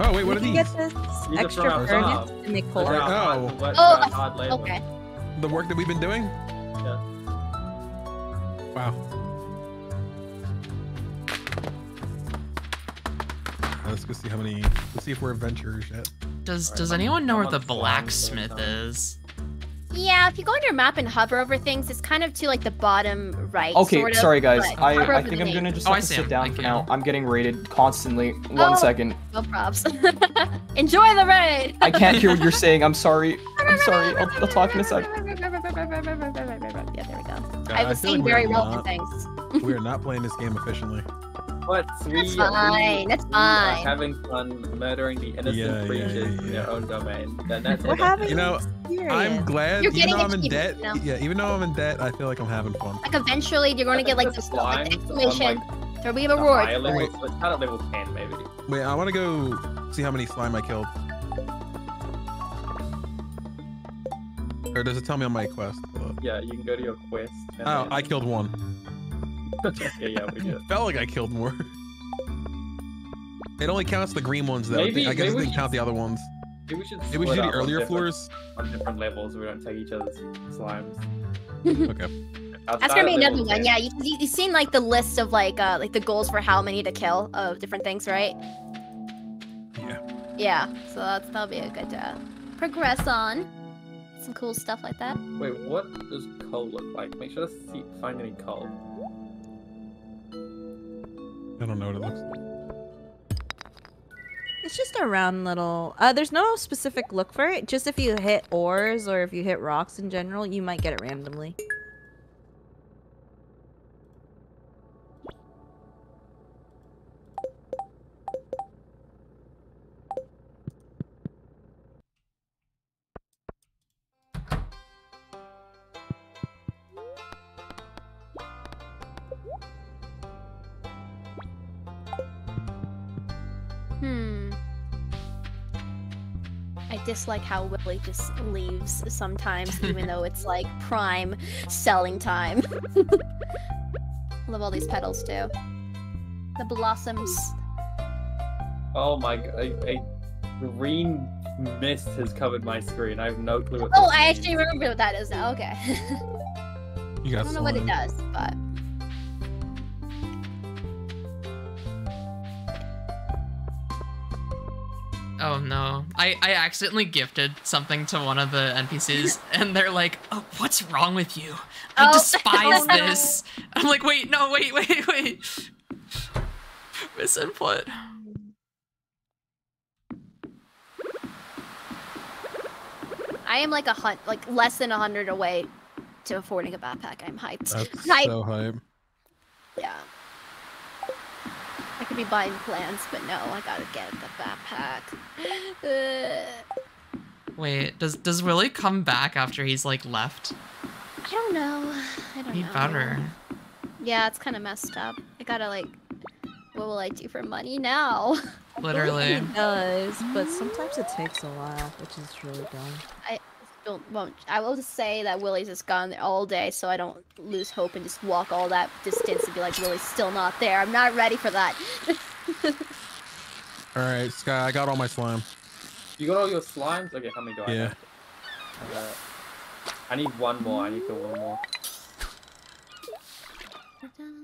oh wait, what we are can these? get this These extra furnace farm. to make coal. at our hard- Oh. Oh, of our hard labor. Okay. The work that we've been doing? Yeah. Wow. Let's go see how many. Let's see if we're adventurers yet. Does Alright, Does I'm- anyone know I'm where the blacksmith is? Yeah, if you go on your map and hover over things, it's kind of to like the bottom right. Okay, sort of, sorry guys. I, I think I'm gonna just Oh, have I to see sit him. down for now. I'm getting raided constantly. One Oh. second. No props. Enjoy the raid. I can't hear what you're saying. I'm sorry. I'm sorry. I'll, I'll talk in a sec. Yeah, there we go. God, I was feel saying like very we're relevant things. We are <laughs> <laughs> not playing this game efficiently. But we, That's we- fine, that's we are fine. having fun murdering the innocent Yeah, yeah, creatures yeah, in yeah. their own domain. Then that's We're okay. having You know, experience. I'm glad. You're even though I'm in debt. you know? Yeah, even though I'm in debt, I feel like I'm having fun. Like eventually you're going to get like The this like, slimes on, exclamation. like, There'll be a the reward. higher level, so it's kind of level 10 maybe. Wait, I want to go see how many slime I killed. Or does it tell me on my quest? Yeah, you can go to your quest. and Oh, then- I killed one. <laughs> yeah, yeah, we did. <laughs> Felt like I killed more. It only counts the green ones though. Maybe- I guess maybe it didn't should- count the other ones. Maybe we should Maybe we should do the up on earlier floors. on different levels so we don't take each other's slimes. <laughs> Okay. That's gonna be another one. Yeah, you, you, you've seen like the list of like uh like the goals for how many to kill of different things, right? Yeah. Yeah. So that's that'll be a good uh, progress on. Some cool stuff like that. Wait, what does coal look like? Make sure to see, find any coal. I don't know what it looks like. It's just a round little. Uh, there's no specific look for it. Just if you hit ores or if you hit rocks in general, you might get it randomly. Dislike how Willy just leaves sometimes, even though it's like prime selling time. <laughs> Love all these petals too. The blossoms. Oh my god, a, a green mist has covered my screen. I have no clue what Oh, this I means. actually remember what that is now. Okay. <laughs> You I don't know what it does, but Oh no. I, I accidentally gifted something to one of the NPCs <laughs> and they're like, oh, what's wrong with you? I Oh. despise Oh, <laughs> no. this. I'm like, wait, no, wait, wait, <laughs> wait. Misinput. I am like a hunt, like less than a hundred away to affording a backpack. I'm hyped. That's Hype. so hype. Yeah. I could be buying plants, but no, I gotta get the backpack. <laughs> Wait, does does Willy come back after he's like left? I don't know. I don't He know. better. Yeah, it's kind of messed up. I gotta like, what will I do for money now? <laughs> Literally. It does, but sometimes it takes a while, which is really dumb. I don't won't. I will just say that Willy's just gone there all day, so I don't lose hope and just walk all that distance and be like, Willy's still not there. I'm not ready for that. <laughs> All right, Sky, I got all my slime. You got all your slimes? Okay, how many do I Yeah. have? I got. I need one more. I need to kill one more.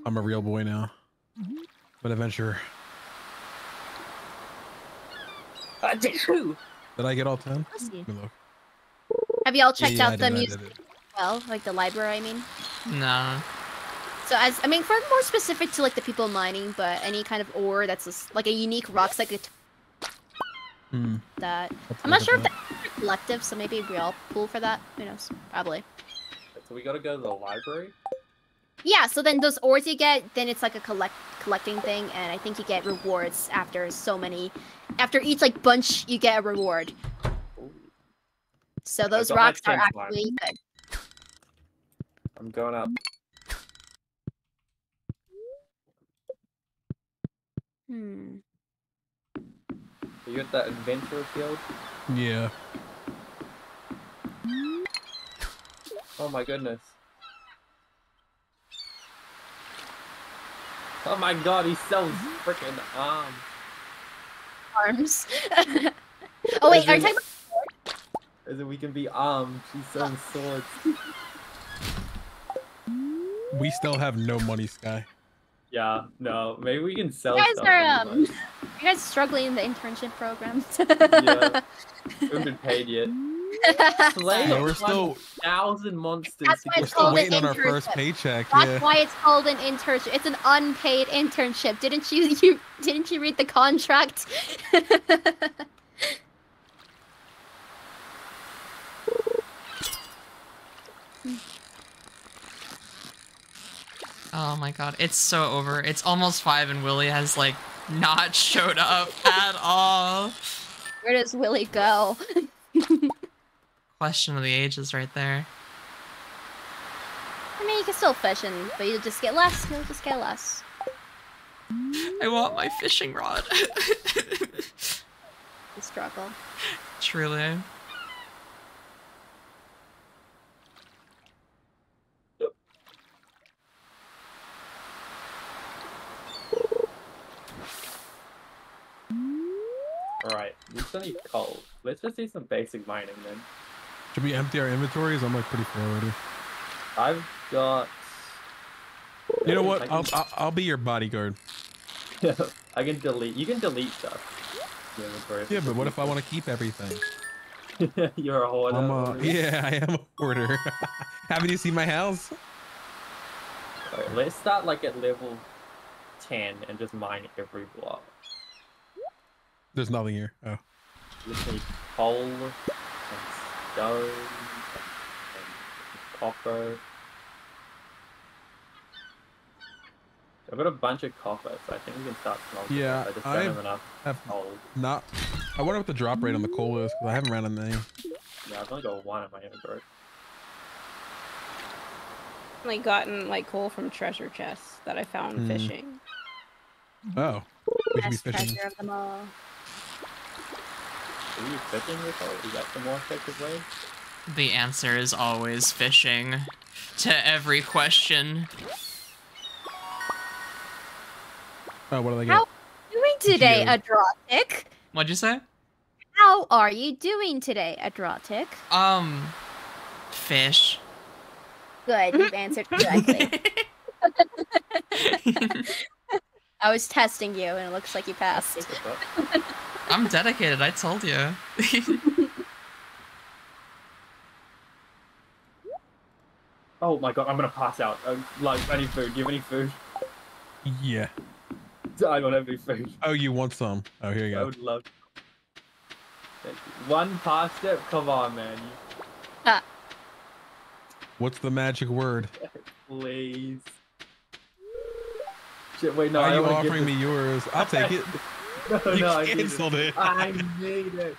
I'm a real boy now. I'm an adventurer. <laughs> I did. Did I get all 10? Let's see. Let me look. Have y'all checked yeah, I out the did, I music did it. as well, like the library? I mean. Nah. So as I mean, for more specific to like the people mining, but any kind of ore that's just, like a unique rock like Hmm. that. Let's I'm not sure at if that's collective, so maybe we all pool for that. Who knows? Probably. So we gotta go to the library. Yeah. So then those ores you get, then it's like a collect collecting thing, and I think you get rewards after so many. After each like bunch, you get a reward. So those rocks are actually good. I'm going up. Hmm. Are you at that adventurer field? Yeah. Oh my goodness. Oh my god, he sells freaking arms. Arms. <laughs> oh wait, are you As in- talking about? As in we can be armed. She's selling swords. We still have no money, Sky. Yeah, no, maybe we can sell You guys stuff. are anyway. um, <laughs> you guys struggling in the internship program. <laughs> Yeah. We haven't been paid yet. <laughs> Slay No, we're still thousand monsters That's why we're it's still called waiting an on our first internship. paycheck. That's Yeah. why it's called an internship. It's an unpaid internship. Didn't you you didn't you read the contract? Oh my god, it's so over. It's almost five and Willy has like not <laughs> showed up at all. Where does Willy go? <laughs> Question of the ages right there. I mean, you can still fish, and but you just get less. You'll just get less. I want my fishing rod. <laughs> Struggle. Truly. Alright, we still need coal. Let's just do some basic mining then. Should we empty our inventories? I'm like pretty full already. I've got. You know what? I I'll, I'll I'll be your bodyguard. <laughs> I can delete. You can delete stuff. inventory Yeah, but what if I want to keep everything? <laughs> You're a hoarder. I'm a, yeah, I am a hoarder. <laughs> Haven't you seen my house? Alright, let's start like at level 10 and just mine every block. There's nothing here. Oh, We need coal and stone and copper. I've got a bunch of copper, so I think we can start smelting. Yeah, I just don't I've- enough have coal. not. I wonder what the drop rate on the coal is because I haven't ran any. Yeah, I've only got one in my inventory. Like gotten like coal from treasure chests that I found Hmm. fishing. Oh, we should be Best fishing. treasure of them all. Are you fishing with or is that the more effective way? The answer is always fishing to every question. Oh, what do they get? How- Doing today, Geo. Adrotic? What'd you say? How are you doing today, Adrotic? Um, fish. Good, you've answered correctly. <laughs> <laughs> I was testing you, and it looks like you passed. <laughs> Take a book. I'm dedicated. I told you. <laughs> Oh my god, I'm gonna pass out. Uh, like, I need food. Do you have any food? Yeah. <laughs> I don't have any food. Oh, you want some? Oh, here you go. I would love. One past it? Come on, man. You What's the magic word? please. Shit, wait, no. Why I are you don't wanna give offering me yours? I'll take it. <laughs> this- No, you no, I need it. canceled it. I need it.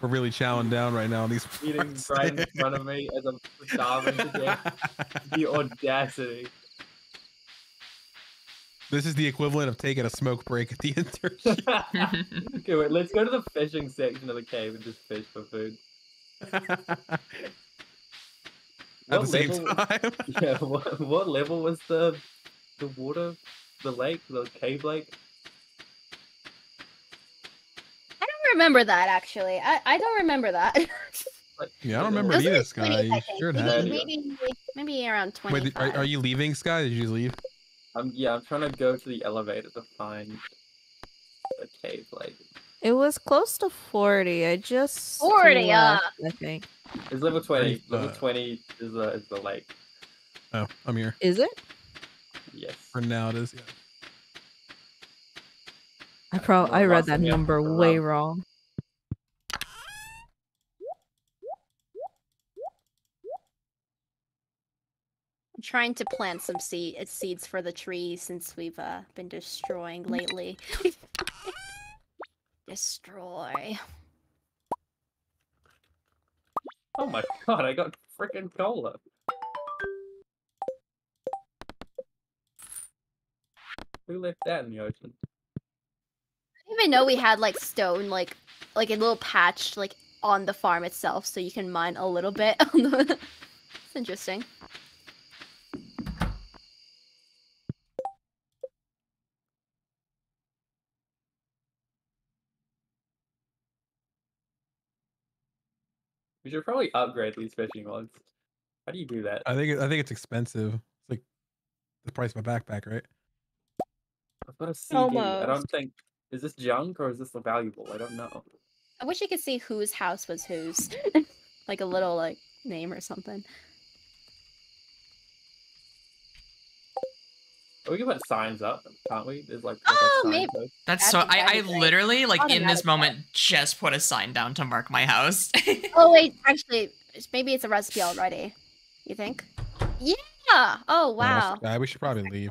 We're really chowing down right now on these. Eating right in front of me as I'm starving to death. <laughs> The audacity. This is the equivalent of taking a smoke break at the <laughs> internship. okay, wait, let's go to the fishing section of the cave and just fish for food. <laughs> At What the same level- time. Yeah, what, what level was the the water, the lake, the cave lake? I don't remember that actually. I, I don't remember that. <laughs> Like, Yeah, I don't remember either, are Sky. 20s, You sure it Yeah, happened. yeah. maybe maybe around twenty. Wait, are, are you leaving, Sky? Did you leave? I'm yeah, I'm trying to go to the elevator to find the cave lake. It was close to 40. I just 40, left, I think. It's level twenty. Right, level uh, twenty is the is the lake. Oh, I'm here. Is it? Yes. For now, it is. Yeah. I pro I read that time you have number way wrong. I'm trying to plant some seed seeds for the tree since we've uh, been destroying lately. <laughs> Destroy. Oh my god, I got freaking cola. Who left that in the ocean? I didn't even know we had like stone, like like a little patch, like on the farm itself, so you can mine a little bit. on the- it's interesting. We should probably upgrade these fishing rods. How do you do that? I think I think it's expensive. It's like the price of my backpack, right? I've got a CD. I don't think. Is this junk or is this valuable? I don't know. I wish you could see whose house was whose, <laughs> like a little like name or something. We can put signs up, can't we? There's like. like Oh, sign maybe- post. That's That'd so. I, I that'd be great. literally like in this Automatic moment just put a sign down to mark my house. <laughs> Oh wait, actually, maybe it's a recipe already. You think? Yeah. Oh wow. Sky, we should probably leave.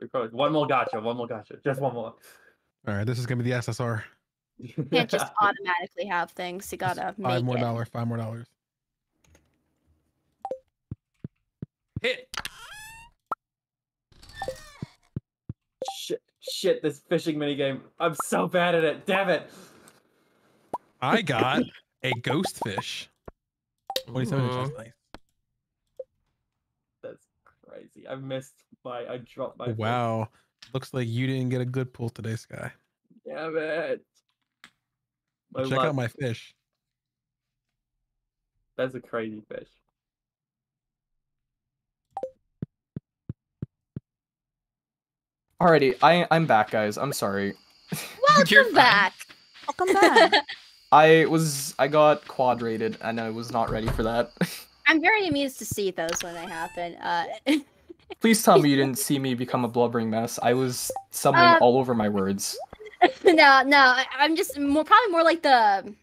We One more gotcha. One more gotcha. Just one more. All right, this is gonna be the SSR. You <laughs> can't just automatically have things. You gotta make Five more it. dollars. Five more dollars. Hit. shit, shit, this fishing minigame. I'm so bad at it. Damn it. I <laughs> got a ghost fish. Twenty-seven inches. Ooh. Nice. That's crazy. I missed my. I dropped my. Fish. wow. Looks like you didn't get a good pull today, Sky. Damn it. My Check luck. out my fish. That's a crazy fish. Alrighty, I I'm back, guys. I'm sorry. <laughs> You're Welcome fine. back. Welcome back. <laughs> I was I got quadrated and I was not ready for that. <laughs> I'm very amused to see those when they happen. Uh, Please tell me you didn't <laughs> see me become a blubbering mess. I was stumbling Uh, all over my words. <laughs> no, no, I'm just more probably more like the.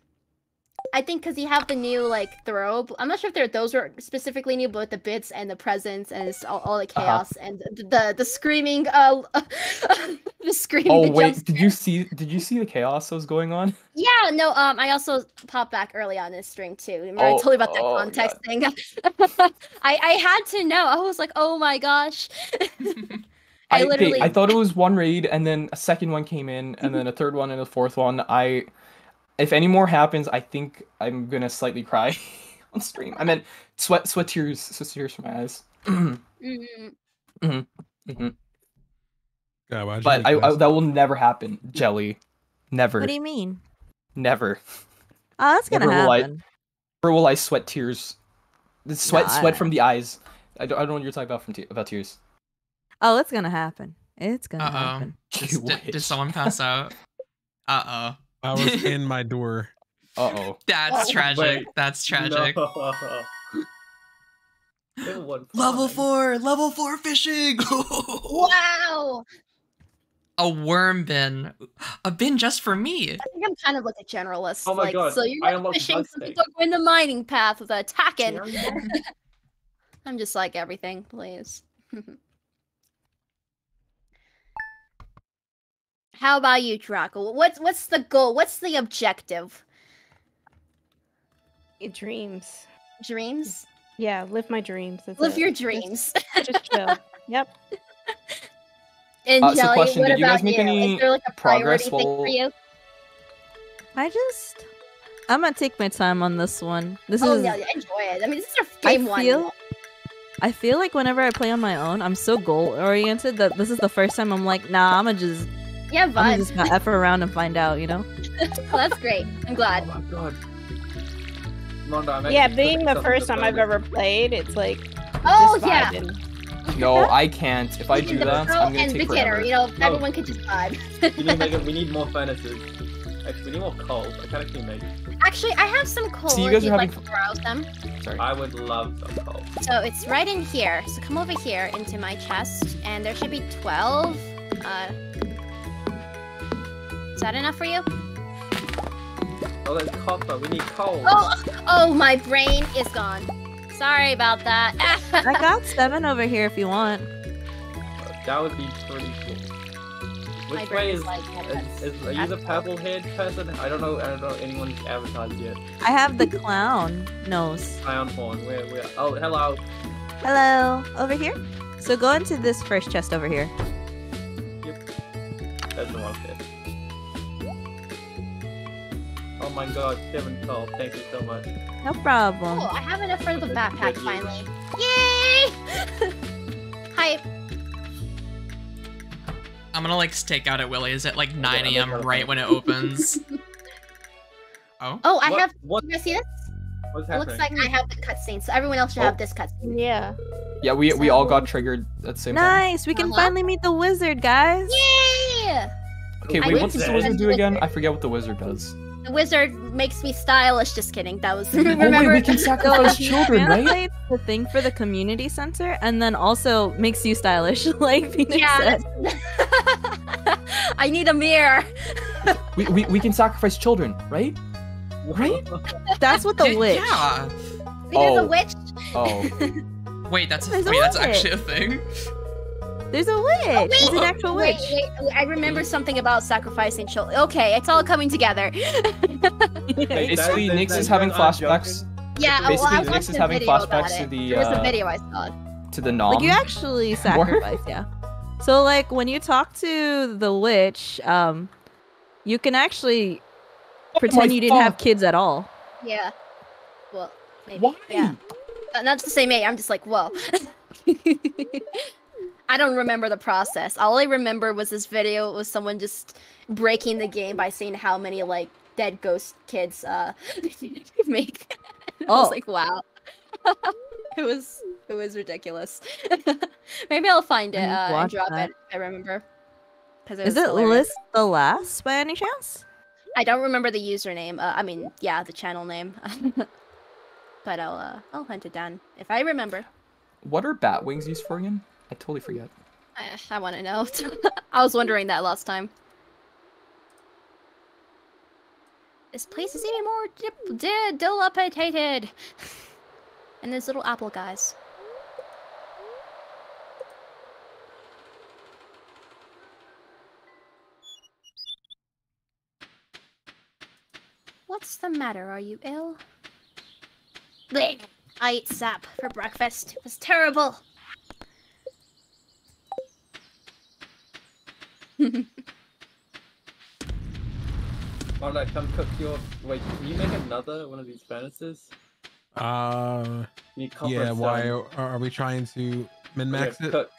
I think because you have the new like throw. I'm not sure if they're those were specifically new, but the bits and the presents and it's all, all the Uh-huh. chaos and the, the the screaming. Uh, <laughs> the screaming. Oh the wait, jump did you see did you see the chaos that was going on? Yeah, no, um, I also popped back early on this stream too. Remember I Oh, told you about that oh, context thing? <laughs> I I had to know. I was like, oh my gosh. <laughs> I, okay, literally I thought it was one raid and then a second one came in and then a third one and a fourth one. I if any more happens, I think I'm gonna slightly cry <laughs> on stream. I meant sweat sweat tears sweat tears from my eyes. <clears throat> Mm, God, why'd you But I, I that will never happen. Jelly, never, What do you mean? never. Oh, that's gonna Never will I- happen. Never will I sweat tears. The sweat, Nah, sweat I- from the eyes. I don't, I don't know what you're talking about from te- about tears. Oh, it's gonna happen. It's gonna Uh oh. happen. <laughs> You Did, did someone pass out? <laughs> Uh oh. I was <laughs> in my door. Uh oh. That's Oh, <laughs> tragic. wait. That's tragic. No. <laughs> Level one Level fine. four, level four fishing. Wow. a worm bin, a bin just for me. I think I'm kind of like a generalist. Oh my like, God, So you're not fishing, bug some steak. people are going the mining path with attacking. I'm just like everything, please. How about you, Draco? What's what's the goal? What's the objective? Your dreams. Dreams? Yeah, live my dreams. That's Live it. your dreams. Just, chill. <laughs> Yep. And Uh, so question, what did you guys make you? any Is there like a progress priority thing for you? I just, I'm gonna take my time on this one. This Oh is. yeah, yeah, enjoy it. I mean, this is your I game one. feel- I feel like whenever I play on my own, I'm so goal oriented that this is the first time I'm like, nah, I'm gonna just, Yeah, but I'm gonna but just effort around and find out, you know? <laughs> oh, that's great. I'm Oh glad. my god. Mondo, I'm Yeah, being the first time I've ever played, it's like Oh yeah. vibing. No, I can't. If I do can that, pro I'm gonna and take beginner. forever. You know, No. everyone could just vibe. We need, to we need more <laughs> furnaces. Actually, we need more coal. I can actually make. Actually, I have some coal. So you if guys you'd are like having to browse them. Sorry. I would love some coal. So it's right in here. So come over here into my chest, and there should be 12. Uh, is that enough for you? Oh, there's copper. We need coal. Oh, oh, my brain is gone. Sorry about that. I <laughs> got seven over here if you want. That would be pretty cool. Which brain way is is, like, is, is are you the purple haired person? I don't know. I don't know anyone's who's advertised yet. I have the clown nose. Ion horn. Where? Where? Oh, hello. Hello, over here. So go into this first chest over here. That's the one my god, seven coal. Thank you so much. No problem. Oh, I have enough for the backpack finally. Yay! <laughs> Hi. I'm gonna like stake out at Willy's at like 9 I'm right when it <laughs> opens. oh, Oh, I what, have. What? You guys see this? What's It happening? looks like I have the cutscene, so everyone else should Oh. have this cutscene. Yeah. Yeah, we we all got triggered at the same time. Nice. We can Uh-huh. finally meet the wizard, guys. Yay! Okay, wait, went what does the the wizard do again? I forget what the wizard does. The wizard makes me stylish. Just kidding. That was. <laughs> Oh wait, we can sacrifice <laughs> children, right? <laughs> the thing for the community center and then also makes you stylish, like Phoenix Yeah. said. I need a mirror. We, we we can sacrifice children, right? Right? That's what the witch. Yeah. See, there's Oh. a witch. Oh, Wait, that's a, wait, that's actually a thing. There's a witch. There's an actual Wait, witch. wait, wait, I remember something about sacrificing children. Okay, it's all coming together. basically, that- Nix that- is having flashbacks Yeah, well, Basically, I Nix is having flashbacks to it. the, There was a uh, video I saw. to the nom. Like you actually <laughs> sacrifice, yeah. So like when you talk to the witch, um, you can actually pretend you didn't have kids at all. Yeah. Well, maybe. Why? Yeah. Uh, Not to say me. I'm just like, whoa. <laughs> <laughs> I don't remember the process. All I remember was this video. It was someone just breaking the game by saying how many like dead ghost kids uh <laughs> make. <laughs> I was Oh. like, wow. <laughs> it was it was ridiculous. Maybe I'll find it I uh, and drop that. it. I remember. Because Is it List the Last by any chance? I don't remember the username. Uh, I mean, yeah, the channel name. but I'll uh, I'll hunt it down if I remember. What are bat wings used for again? I totally forget. I, I want to know. <laughs> I was wondering that last time. This place is even more dip- di- dilapidated. <laughs> and there's little apple guys. What's the matter? Are you ill? Blech. I ate sap for breakfast. It was terrible. <laughs> Mondo, come cook your. Wait, can you make another one of these furnaces? Uh, You need copper yeah. Why are, are we trying to min Okay, it? Cook.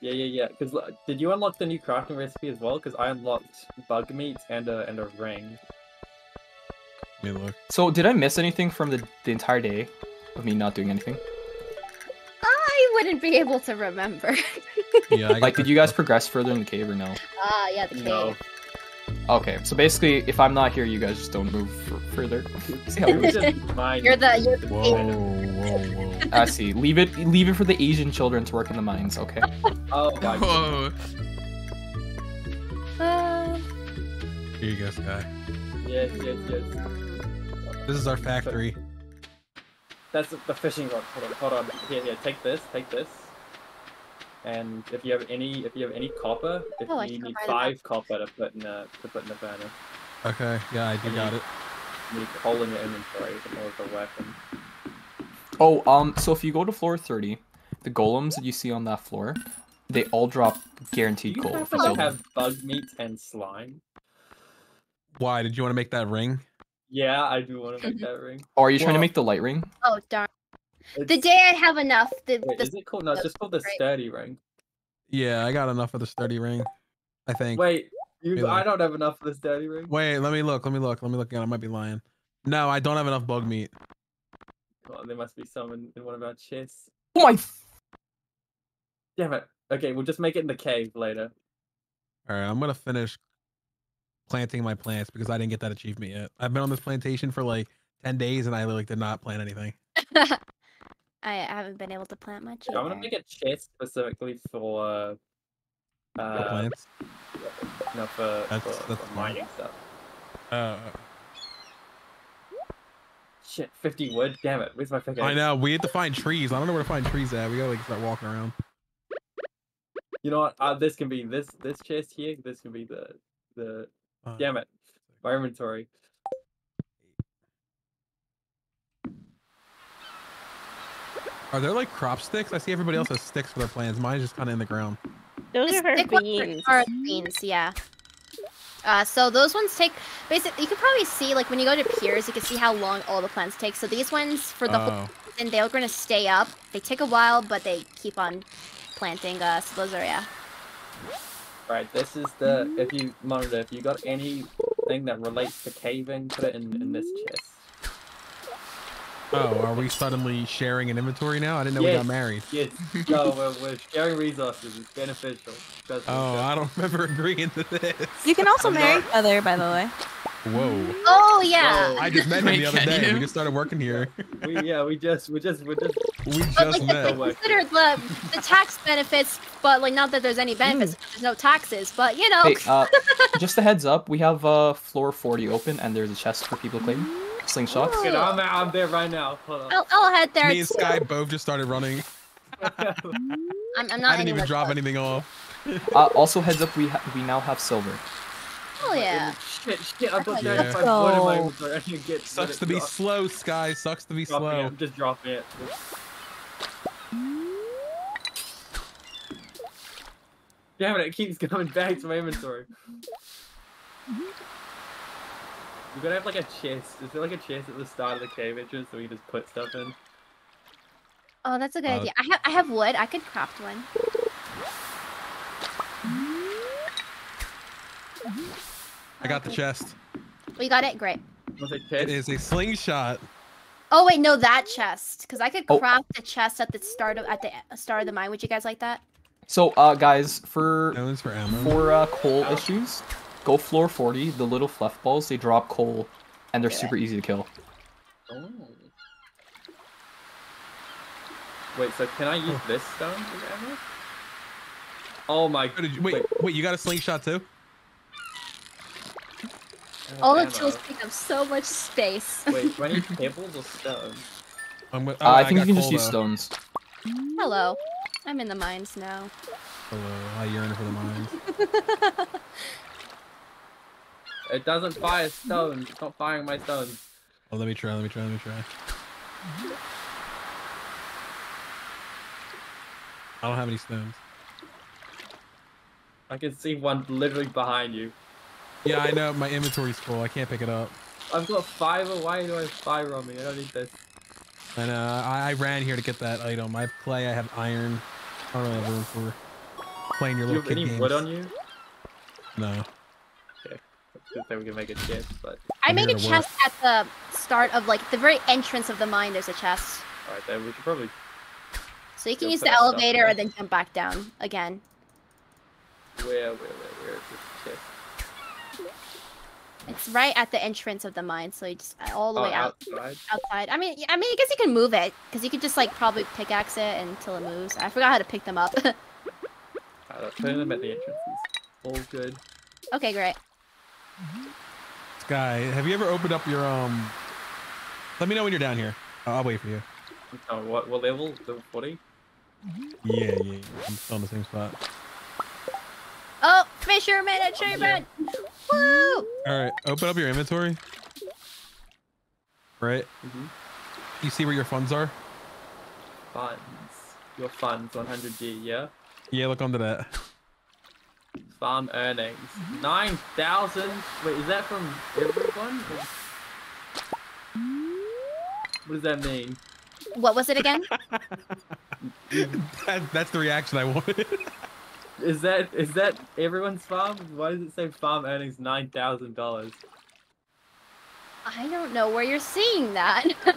Yeah, yeah, yeah. Because did you unlock the new crafting recipe as well? Because I unlocked bug meat and a and a ring. Let me look. So did I miss anything from the, the entire day of me not doing anything? I wouldn't be able to remember. <laughs> Yeah, I Like, did you guys progress further in the cave or no? Ah, yeah, the cave. No. Okay, so basically, if I'm not here, you guys just don't move f- further. See how it It was goes? just mine. You're the you're the Whoa, whoa, whoa. I see. Leave it. Leave it for the Asian children to work in the mines. Okay. Oh my. Whoa. Uh, Here you go, Sky. Yes, yes, yes. This is our factory. That's the fishing rod. Hold on, hold on. Here, here. Take this. Take this. And if you have any, if you have any copper, if Oh, you need buy that. five copper to put in a to put in the burner, Okay, yeah, I do got it. you need coal in your inventory in order to weapon. Oh, um. So if you go to floor 30, the golems that you see on that floor, they all drop Do guaranteed you gold. happen for to have bug meat and slime? Why did you want to make that ring? Yeah, I do want to make mm-hmm. that ring. Or are you trying to make the light ring? oh darn. The day I have enough, the, Wait, the is it called? No, it's just called the Right. sturdy ring. Yeah, I got enough of the sturdy ring. I think. Wait, you? Really? I don't have enough of the sturdy ring. Wait, let me look. Let me look. Let me look again. I might be lying. No, I don't have enough bug meat. Oh, there must be some in, in one of our chests. Oh my! Damn it. Okay, we'll just make it in the cave later. All right, I'm gonna finish planting my plants because I didn't get that achievement yet. I've been on this plantation for like ten days and I like did not plant anything. <laughs> I haven't been able to plant much. Yeah, I'm gonna make a chest specifically for uh, The uh plants. no for, That's- for, that's for mining stuff. Uh, Shit, 50 wood. Damn it. Where's my pickaxe? I know we had to find trees. I don't know where to find trees at. We gotta like start walking around. You know what? Uh, this can be this this chest here. This can be the the. Uh, Damn it. My inventory. Are there like crop sticks? I see everybody else has sticks for their plants. Mine's just kind of in the ground. Those The are her stick ones are- beans. Are beans, yeah. Uh, so those ones take basically. You can probably see like when you go to Pierre's, you can see how long all the plants take. So these ones for the whole Oh, season, they're going to stay up. They take a while, but they keep on planting. Uh, so those are yeah. Right. This is the if you monitor if you got anything that relates to caving, put it in in this chest. oh, are we suddenly sharing an inventory now? I didn't know we got married. Yes. <laughs> No, we're, we're sharing resources. It's beneficial. Oh, I don't <laughs> remember agreeing to this. You can also I'm marry each other, by the way. Whoa. Oh yeah. Whoa. I just met him Wait, the other day. you? We just started working here. We yeah, we just we just we just We But just like, met. they consider the the tax benefits, but like not that there's any benefits. There's no taxes, but you know. Hey, uh, <laughs> just a heads up. We have uh floor 40 open, and there's a chest for people to claim. Slingshots. Oh. Shit, I'm I'm there right now. Hold on. I'll, I'll head there Me and. Sky both just started running. <laughs> I'm, I'm not I didn't even drop close. anything off. Uh, also, heads up. We ha- we now have silver. Oh yeah. Shit, shit, I've got Yeah. 35 wood in my inventory. I can get Sucks let to be drop. slow, Sky. Sucks to be Dropping it, slow. I'm just drop it. Damn it, it keeps coming back to my inventory. You gotta have like a chest. Is there like a chest at the start of the cave entrance so we can just put stuff in? Oh, that's a good Uh, idea. I have I have wood. I could craft one. I got the chest. We got it. Great. Was it It chest? is a slingshot. Oh wait, no, that chest. Because I could Oh. craft the chest at the start of at the start of the mine. Would you guys like that? So, uh, guys, for for ammo. for uh, coal issues, go floor 40. The little fluff balls they drop coal, and they're Do it. super easy to kill. Oh. Wait, so can I use this stone as ammo? Oh my Oh, did you- wait, wait, you got a slingshot too? All the tools take up so much space. Wait, do I need <laughs> pebbles or stone? I'm, wi- Uh, I oh, think you can just coal, use stones. Hello. I'm in the mines now. Hello, I yearn for the mines. It doesn't fire stones. It's not firing my stones. Oh, let me try. Let me try. Let me try. I don't have any stones. I can see one literally behind you. Yeah, I know. My inventory's full. I can't pick it up. I've got fiber. Why do I have fiber on me? I don't need this. And uh, I, I ran here to get that item. I have clay. I have iron. I don't really have room for. playing your Do you little have kid any games. wood on you? No. Good thing we can make a chest, but I I'm made a to work. chest at the start of like the very entrance of the mine. There's a chest, alright then we should probably so you can use the elevator there. and then jump back down again. where where where where is this chest? It's right at the entrance of the mine, so you just all the Oh, way out outside. outside. I mean, I mean, I guess you can move it because you could just like probably pickaxe it until it moves. I forgot how to pick them up. <laughs> Uh, putting them at the entrances. All good. okay, great. Sky, have you ever opened up your um? Let me know when you're down here. I'll, I'll wait for you. Oh, what what level? Level forty. Yeah, yeah, yeah. I'm still in the same spot. Fisherman achievement! Woo! All right, open up your inventory. Right, Mm-hmm. you see where your funds are. Funds. Your funds, 100G, yeah. Yeah, look under that. Farm earnings, 9,000. Wait, is that from everyone? Or- What does that mean? What was it again? <laughs> that. That's the reaction I wanted. <laughs> Is that is that everyone's farm? Why does it say farm earnings nine thousand dollars? I don't know where you're seeing that. <laughs>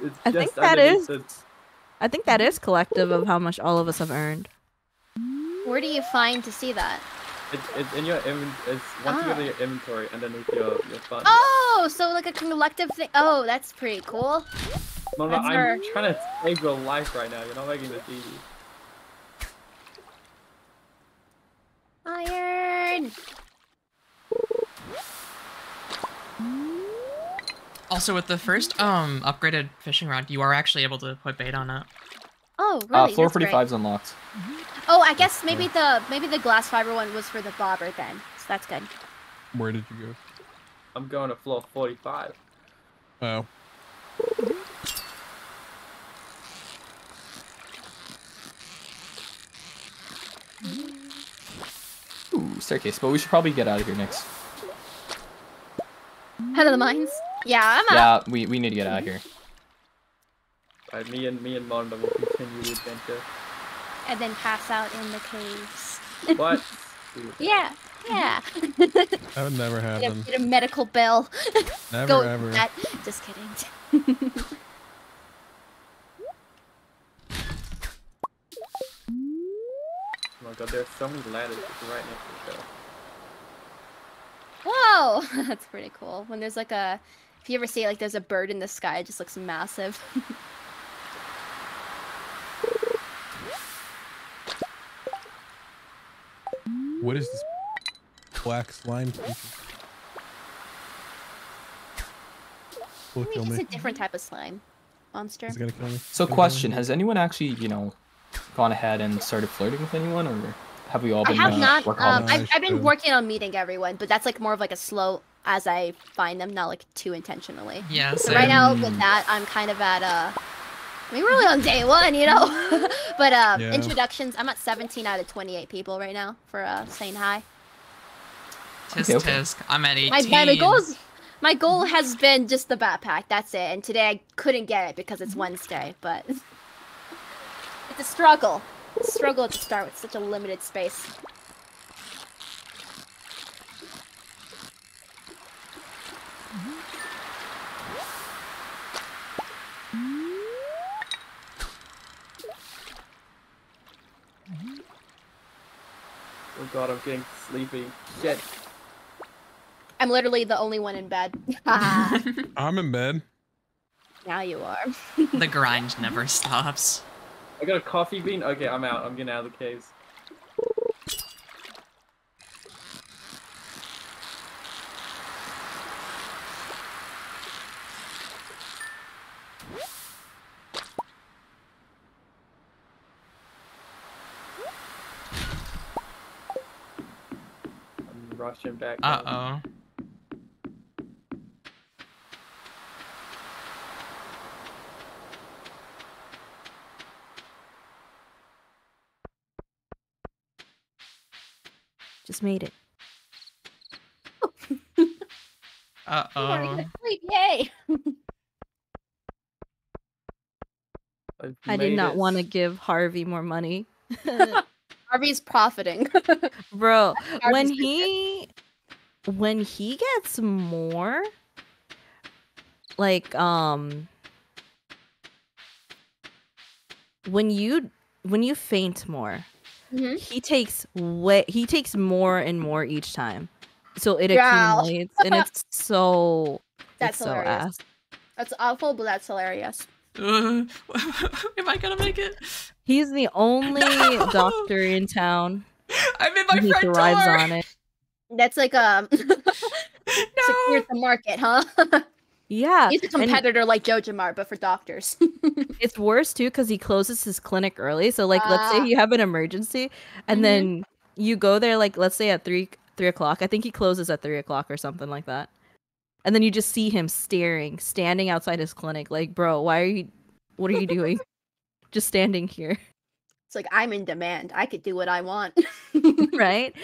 It's I think that is. the- I think that is collective of how much all of us have earned. where do you find to see that? It's, it's in your inven- it's once you go to Ah. your inventory underneath your your funds. Oh, so like a collective thing. Oh, that's pretty cool. Mama, that's I'm her. trying to save your life right now. You're not making this easy. Iron. Also, with the first um upgraded fishing rod, you are actually able to put bait on it. Oh, Uh, really? floor That's 45 is unlocked. Oh, I guess maybe the maybe the glass fiber one was for the bobber then. So that's good. Where did you go? I'm going to floor 45. go? Oh, Ooh, staircase. But we should probably get out of here next. Head of the mines. Yeah, I'm out. Yeah, we, we need to get out of here. Right, me and me and Monda will continue the adventure. And then pass out in the caves. What? <laughs> Yeah, yeah. <laughs> that would never Get a, happen. get a medical bill. Never Go ever. that. Just kidding. <laughs> my god, there's so many ladders right next to each other. Whoa, <laughs> that's pretty cool. When there's like a, if you ever see like there's a bird in the sky, it just looks massive. <laughs> What is this black slime creature? Will I mean, it's me? a different type of slime monster. Is it gonna kill me? So question, has anyone actually, you know, gone ahead and started flirting with anyone or have we all I been have uh, not. Um, I've, Nice, I've been working on meeting everyone, but that's like more of like a slow as I find them, not like too intentionally. Yeah, So right now with Mm. that, I'm kind of at uh, I mean, we're only on day one, you know. <laughs> but um, Yeah. introductions, I'm at 17 out of 28 people right now for uh saying hi. Tisk Okay, okay. tisk. I'm at 18. My, my, my goal is, my goal has been just the backpack. That's it. And today I couldn't get it because it's Wednesday, but <laughs> it's a struggle. It's a struggle to start with such a limited space. Oh god, I'm getting sleepy. Shit. I'm literally the only one in bed. <laughs> I'm in bed. Now you are. the grind never stops. I got a coffee bean. Okay, I'm out. I'm getting out of the caves. I'm rushing back. Uh oh. Just made it. <laughs> Uh oh. sleep. Yay! <laughs> I've did not want to give Harvey more money. <laughs> Harvey's profiting. Bro, when Harvey's he when he gets more like um when you when you faint more, Mhm. he takes way he takes more and more each time. So it Wow. accumulates and it's <laughs> so That's it's so ass. That's awful, but that's hilarious. Uh, <laughs> am I gonna make it? He's the only <laughs> No. doctor in town. I'm in my and he front thrives door. on it. That's like um secure no. the market, huh? Yeah. He's a and competitor like JojaMart, but for doctors. <laughs> it's worse too because he closes his clinic early. So like let's say Ah. you have an emergency and Mhm. then you go there like let's say at three three o'clock. I think he closes at three o'clock or something like that. And then you just see him staring, standing outside his clinic, like, bro, why are you what are you doing? <laughs> just standing here. it's like I'm in demand. I could do what I want. <laughs> right?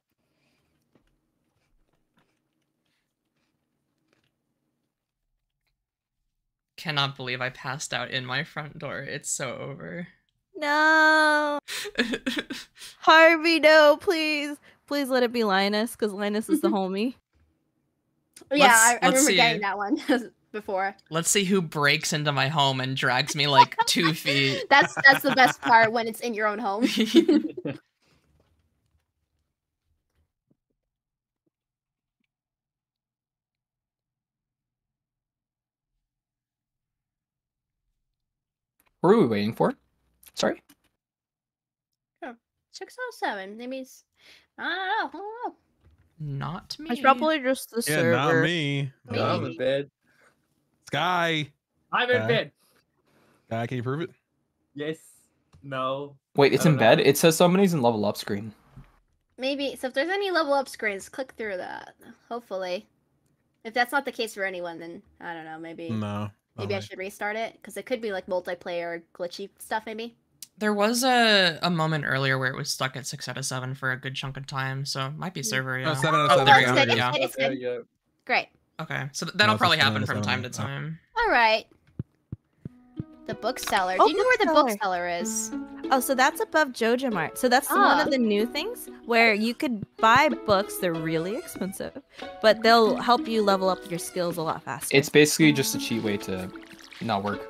Cannot believe I passed out in my front door. It's so over. No. Harvey, no, please. Please let it be Linus, because Linus is the <laughs> homie. yeah, Let's- I, I let's remember see. getting that one <laughs> before. Let's see who breaks into my home and drags me like two <laughs> feet. That's that's the best part when it's in your own home. What are we waiting for? Sorry. Six oh seven. That means I don't know. I don't know. Not me. It's probably just the Yeah, server. not me. Me. I'm in bed. Sky. I'm in Uh, bed. Sky, can you prove it? Yes. No. Wait, it's in know. bed. It says somebody's in level up screen. Maybe so if there's any level up screens, click through that. Hopefully. If that's not the case for anyone, then I don't know, maybe No. Maybe I should restart it. Because it could be like multiplayer glitchy stuff maybe. There was a, a moment earlier where it was stuck at six out of seven for a good chunk of time, so it might be server. Oh, yeah. Oh, seven out of Oh, seven. there it's we good, go. Yeah. good, it's There good. you go. Great. Okay, so that'll it's probably happen from time to time. Alright. The bookseller. Oh, Do you know where the bookseller. bookseller is? Oh, so that's above JojaMart. So that's one Ah. of the new things where you could buy books. They're really expensive, but they'll help you level up your skills a lot faster. It's basically just a cheat way to not work.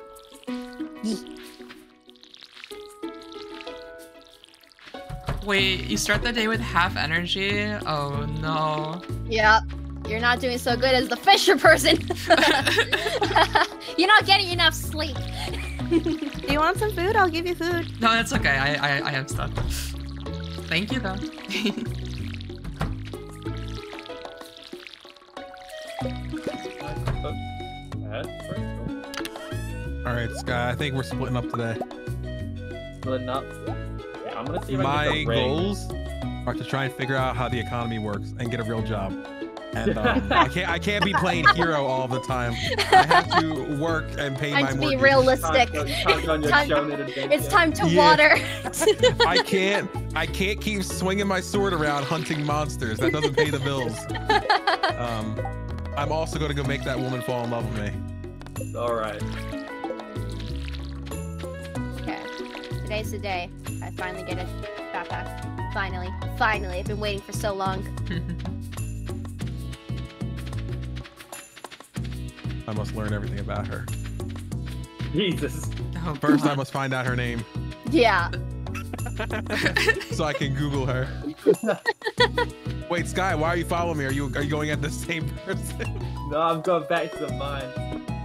Wait, you start the day with half energy? Oh no. Yep. You're not doing so good as the Fisher person. <laughs> <laughs> You're not getting enough sleep. Do <laughs> you want some food? I'll give you food. No, that's okay. I, I I have stuff. Thank you though. All right, Sky. I think we're splitting up today. Splitting up. Yeah, I'm gonna see if I My can get the ring. goals are to try and figure out how the economy works and get a real job. And um, <laughs> I can't I can't be playing hero all the time. I have to work and pay Time my to be mortgage. realistic. Time to- time to on Time- It's time to Yeah. water. <laughs> I can't I can't keep swinging my sword around hunting monsters. That doesn't pay the bills. Um, I'm also gonna go make that woman fall in love with me. All right. okay. Today's the day. I finally get a backpack. Finally. Finally. I've been waiting for so long. <laughs> I must learn everything about her. Jesus. oh, First, I must find out her name Yeah. <laughs> so I can Google her. <laughs> Wait, Sky, why are you following me? Are you are you going at the same person? <laughs> No, I'm going back to the mine.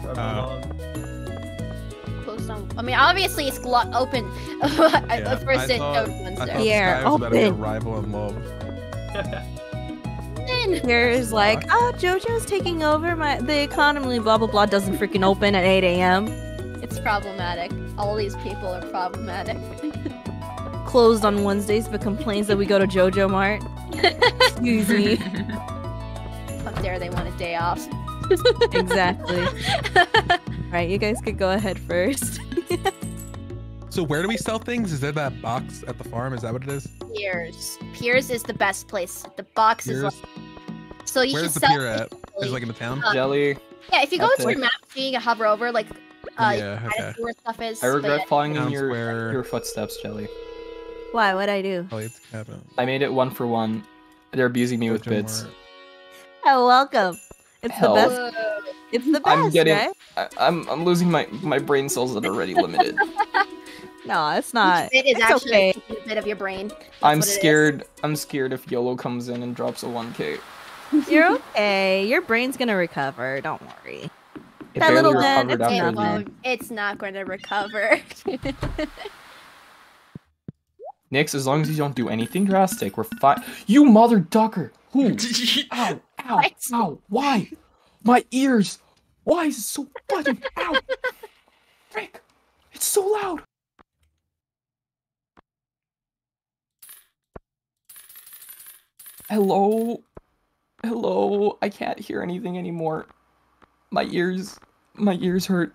Where I Oh. belong. Closed on. I mean, obviously it's glo- open. Yeah, At first I it thought- showed I thought Yeah, Sky was about to be a open. rival in love. Here's like, oh, Joja's taking over my the economy. Blah blah blah. Doesn't freaking open at 8 a.m. It's problematic. All these people are problematic. <laughs> Closed on Wednesdays, but complains that we go to JojaMart. Excuse me. <laughs> How there, they want a day off? <laughs> exactly. All right, you guys could go ahead first. So where do we sell things? Is there that box at the farm? Is that what it is? Pierre's. Pierre's is the best place. The box is like so you where's should the sell Pierre at? Is it like in the town? Uh, Jelly. Yeah, if you go That's into it. your map, so you can hover over like uh yeah, okay. where stuff is. I regret but following in your square. your footsteps, Jelly. Why? What'd I do? Oh, it's cabin. I made it one for one. They're abusing me with Jim bits. Oh, welcome. It's Hell. the best. Whoa. It's the best, I'm getting- right? I, I'm I'm losing my my brain cells that are already limited. <laughs> No, it's not. It is it's actually okay. a bit of your brain. That's I'm what it is. scared. I'm scared if YOLO comes in and drops a 1k. You're okay. Your brain's gonna recover. Don't worry. It That little bit, recovered it's It won't. It's not going to recover. <laughs> Nix, as long as you don't do anything drastic, we're fine. You mother ducker! Who? <laughs> Ow! Ow! What? Ow! Why? My ears! Why is it so fucking <laughs> ow? Frick! It's so loud! Hello? Hello? I can't hear anything anymore. My ears. My ears hurt.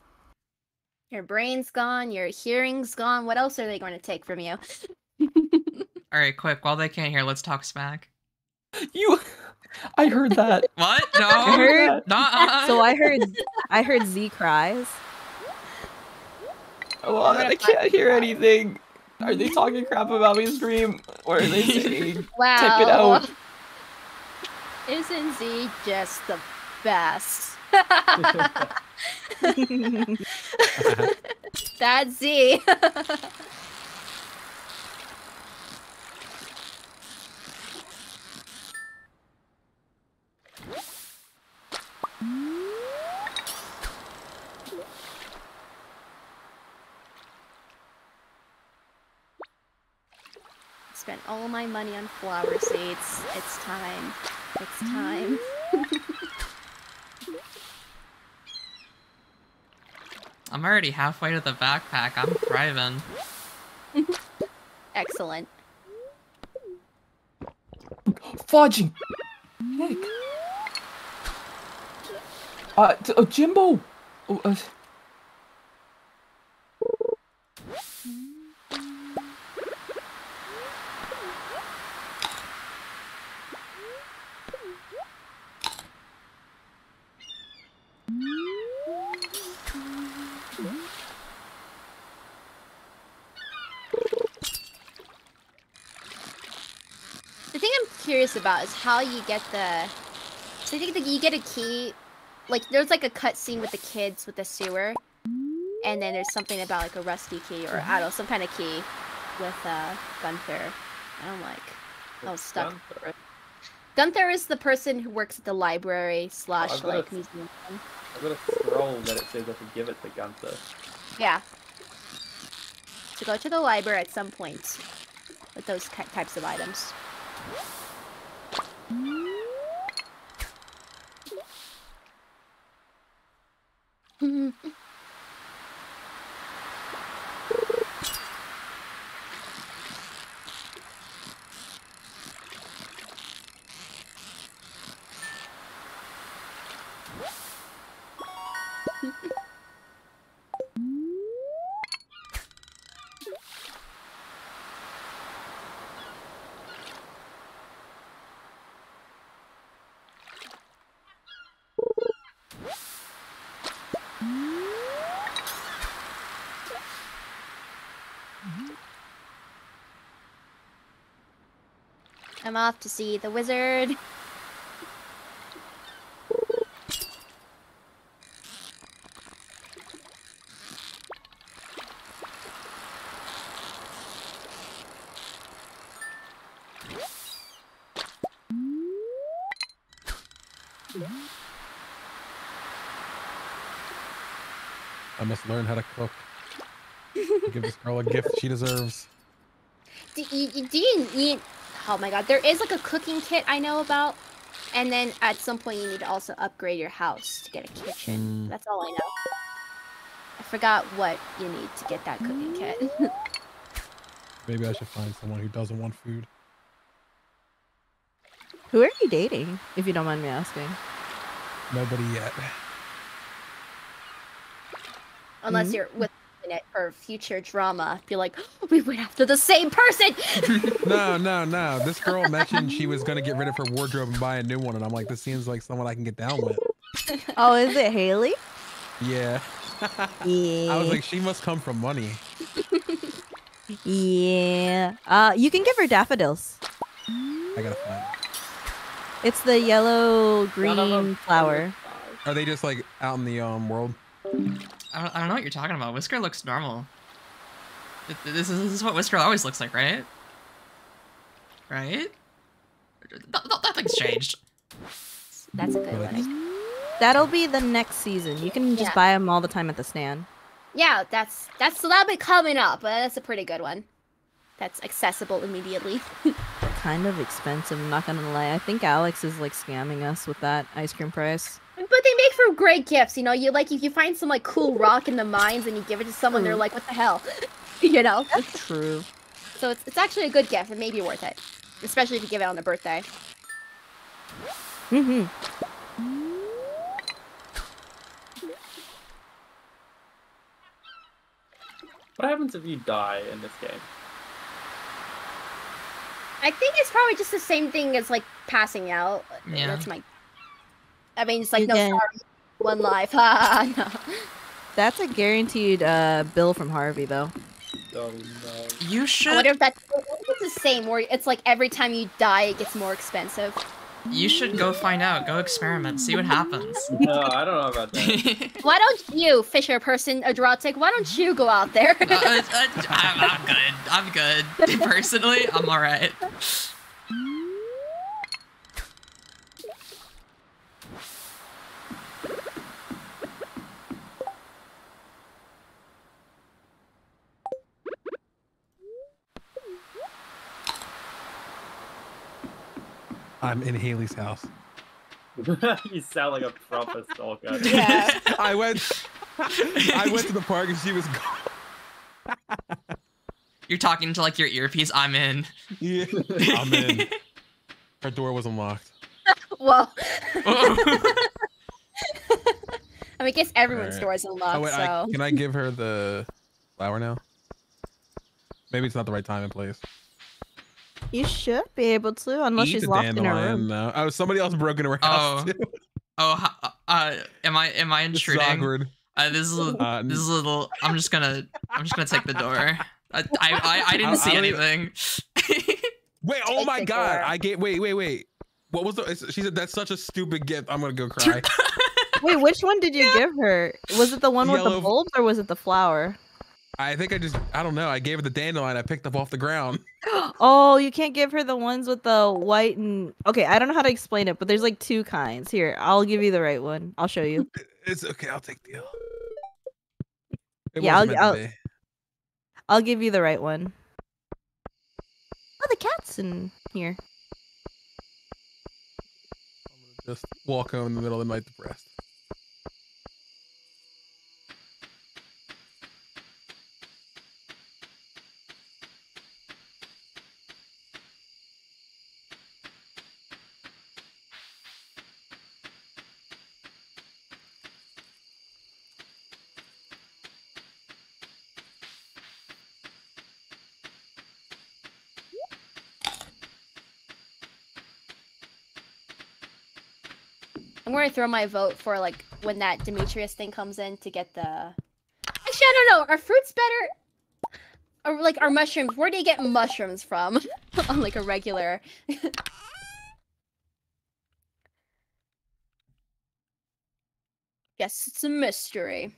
your brain's gone. Your hearing's gone. What else are they going to take from you? <laughs> All right, quick. While they can't hear, let's talk smack. You. I heard that. <laughs> What? No. I heard. Nuh-uh. So I heard. I heard Z cries. Oh, well, I'm gonna I can't hear anything. Are they talking crap about me stream? Or are they saying <laughs> Wow. Check it out. Isn't Z just the best? <laughs> That's Z. Spent all my money on flower seeds. It's time. It's time. <laughs> I'm already halfway to the backpack. I'm thriving. Excellent. fudging? Nick. Uh, t- uh Jimbo. Oh, uh, The thing About is how you get the. So I think that you get a key, like there's like a cutscene with the kids with the sewer, and then there's something about like a rusty key or I don't know some kind of key with uh, Gunther. And I'm like, I was stuck. Gunther. Gunther is the person who works at the library slash I've like museum. I've got a scroll that it says I should give it to Gunther. Yeah. To go to the library at some point with those types of items. Mm-hmm. I'm off to see the wizard. I must learn how to cook. Give this girl a gift she deserves. <laughs> Do you, do you? Oh my god, there is like a cooking kit I know about, and then at some point you need to also upgrade your house to get a kitchen. Mm. That's all I know. I forgot what you need to get that cooking kit. <laughs> Maybe I should find someone who doesn't want food. Who are you dating, if you don't mind me asking? Nobody yet. Unless Mhm. you're with it for future drama, be like, <gasps> we went after the same person. <laughs> No, <laughs> no, no. This girl mentioned she was gonna get rid of her wardrobe and buy a new one, and I'm like, this seems like someone I can get down with. <laughs> Oh, is it Haley? Yeah. Yeah. I was like, she must come from money. Yeah. Uh, you can give her daffodils. I gotta find. it. It's the yellow None of them green flower. Are they just like out in the um world? I don't, I don't know what you're talking about. Whisker looks normal. Th- th- This is, this is what Whisker always looks like, right? Right? No- no- Nothing's changed. That's a good one. That'll be the next season. You can just Yeah. buy them all the time at the stand. Yeah, that's that's so that'll be coming up. Uh, that's a pretty good one. That's accessible immediately. <laughs> Kind of expensive, I'm not gonna lie. I think Alex is like scamming us with that ice cream price. But they make for great gifts, you know. You like if you find some like cool rock in the mines and you give it to someone, they're like, "What the hell," <laughs> you know. That's true. So it's it's actually a good gift. It may be worth it, especially if you give it on a birthday. Mm hmm. What happens if you die in this game? I think it's probably just the same thing as like passing out. Yeah. That's my. I mean, it's like You no can- sorry, one life. Ha <laughs> no. That's a guaranteed uh, bill from Harvey, though. Oh no. You I should wonder if that's I wonder if it's the same, where it's like every time you die, it gets more expensive. you should go find out. Go experiment. See what happens. <laughs> No, I don't know about that. uh, <laughs> Why don't you, Fisher person, Adrotic? Why don't you go out there? uh, uh, I'm, I'm good. I'm good. Personally, I'm alright. I'm in Haley's house. <laughs> you sound like a proper stalker. <laughs> Yeah. I went. I went to the park and she was gone. You're talking to like your earpiece. I'm in. Yeah. I'm in. Her door was unlocked. well, <laughs> Oh. I mean, I guess everyone's Alright. door is unlocked, Oh wait, I, so can I give her the flower now? Maybe it's not the right time and place. You should be able to, unless Eat she's locked in her dandelion room. now. Oh, somebody else broke into her house Oh. too. oh, uh, am I am I <laughs> This is intruding? awkward. Uh, this is a, Uh, this is a little. I'm just gonna I'm just gonna take the door. I I, I, I <laughs> didn't I- see I don't even- anything. <laughs> Wait, oh Take my god! door. I get. Wait, wait, wait. What was the? She said that's such a stupid gift. I'm gonna go cry. Wait, which one did you give her? Was it the one with the bulbs or was it the flower? I think I just. I don't know. I gave her the dandelion I picked up off the ground. <laughs> Oh, you can't give her the ones with the white and okay. I don't know how to explain it, but there's like two kinds. Here, I'll give you the right one. I'll show you. <laughs> It's okay. I'll take the L. It Yeah, I'll- be. I'll give you the right one. Oh, the cat's in here. I'm gonna just walk home in the middle of the night depressed. To throw my vote for like when that Demetrius thing comes in to get the. Actually, I don't know. Are fruits better? Or like are mushrooms? Where do you get mushrooms from? <laughs> On like a regular. <laughs> yes, it's a mystery.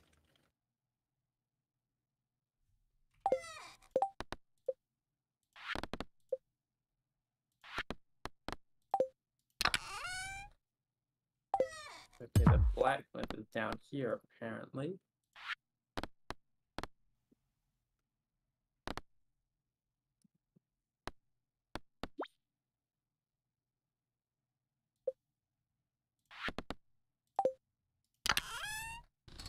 Okay, the blacksmith is down here apparently.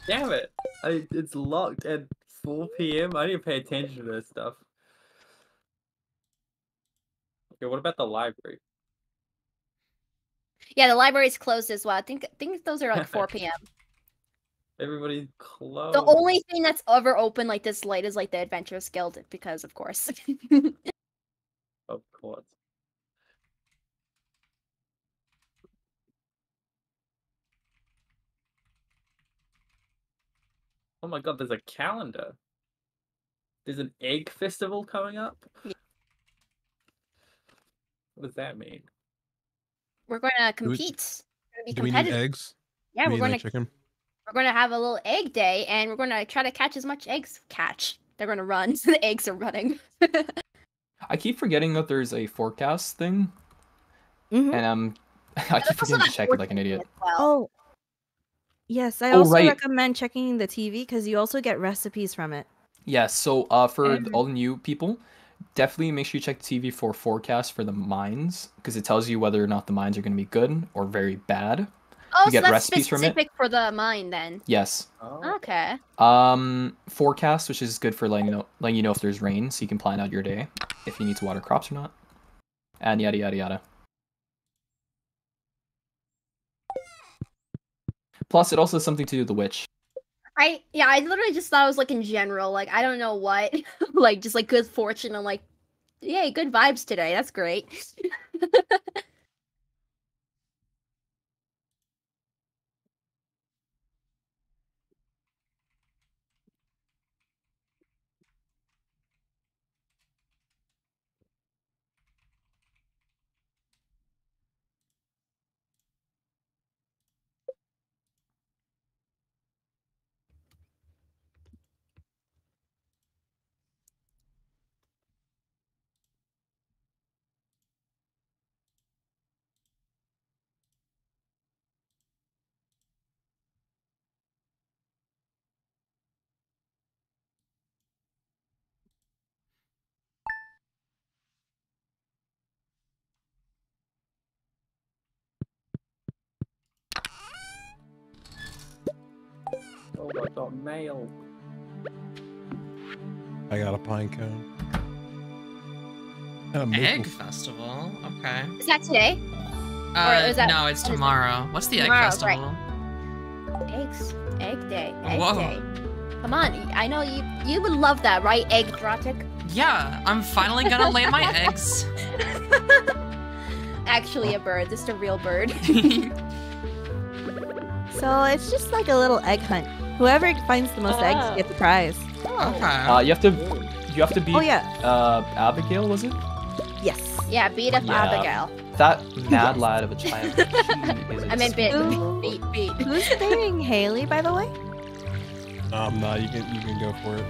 Damn it! I, it's locked at 4 p.m. I didn't pay attention to this stuff. Okay, what about the library? Yeah, the library's closed as well. I think I think those are like 4 <laughs> p.m. Everybody's closed. The only thing that's ever open like this late is like the Adventurers Guild, because of course. <laughs> Of course. Oh my god, there's a calendar. there's an egg festival coming up. Yeah. What does that mean? We're going to we- compete. We're gonna be Do we need competitive. eggs? Yeah, Do we're going to chicken. we're going to have a little egg day, and we're going to try to catch as much eggs. Catch. They're going to run. <laughs> The eggs are running. I keep forgetting that there's a forecast thing, Mhm. and um, <laughs> I keep also forgetting to check it like an idiot. well. Oh. Yes, I Oh, also right. recommend checking the TV because you also get recipes from it. Yeah, so uh, for Mhm. all the new people, definitely make sure you check the TV for forecast for the mines because it tells you whether or not the mines are going to be good or very bad. Oh, you so get that's recipes from it? specific for the mine then. Yes. Oh, Okay. Um, forecast, which is good for letting you know, letting you know if there's rain, so you can plan out your day, if you need to water crops or not, and yada yada yada. Plus, it also has something to do with the witch. I yeah, I literally just thought it was like in general, like I don't know what, <laughs> like just like good fortune. I'm like, yay, good vibes today. That's great. <laughs> oh, I got mail. I got a pine cone. And a maple Egg festival. Okay. Is that today? Uh, is that- no, it's what is it? tomorrow. What's the egg Tomorrow, right. festival? Eggs, egg day, egg Whoa. day. Come on, I know you you would love that, right? Egg Drotic. Yeah, I'm finally gonna lay my <laughs> eggs. Actually, a bird. Just a real bird. <laughs> <laughs> So it's just like a little egg hunt. Whoever finds the most eggs Oh. gets a prize. okay. Uh, you have to, Ooh. you have to beat. Oh yeah. Uh, Abigail was it? Yes. yeah, beat up Yeah. Abigail. That mad lad of a child. <laughs> I meant bit, Ooh. beat, beat. Who's dating Haley, by the way? Um, no, you can you can go for it.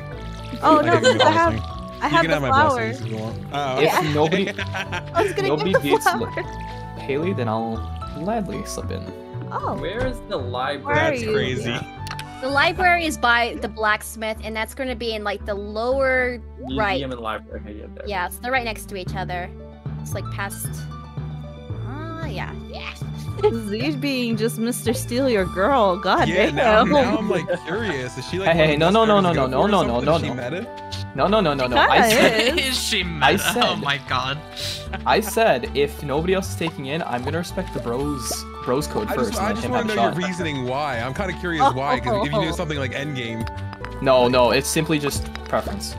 Oh I no, can give you I have blessing. I You have can the have my flower. if you want. Oh, If nobody- <laughs> I was gonna Nobody get the beats flower. Haley, then I'll gladly slip in. Oh. Where is the library? Where That's you? crazy. The library is by the blacksmith, and that's going to be in like the lower Museum right. and library. Yeah, there. Yeah, so they're right next to each other. It's like past. Ah, yeah, yeah. Z being just Mr. Steal Your Girl. God Yeah, now, damn. now I'm <laughs> like curious. Is she like? Hey, one hey, of no, the no, no, stars no, to no, go no, for no, or no, something? no, Is she no. meta? No, no, no, no, no. I Kinda said, is. Is she meta? I Oh said- my god. I said, if nobody else is taking in, I'm gonna respect the bros, bros code I first, just, and I then just him want have to a know your shot. reasoning why. I'm kind of curious why, because if you do something like Endgame, No, no, it's simply just preference.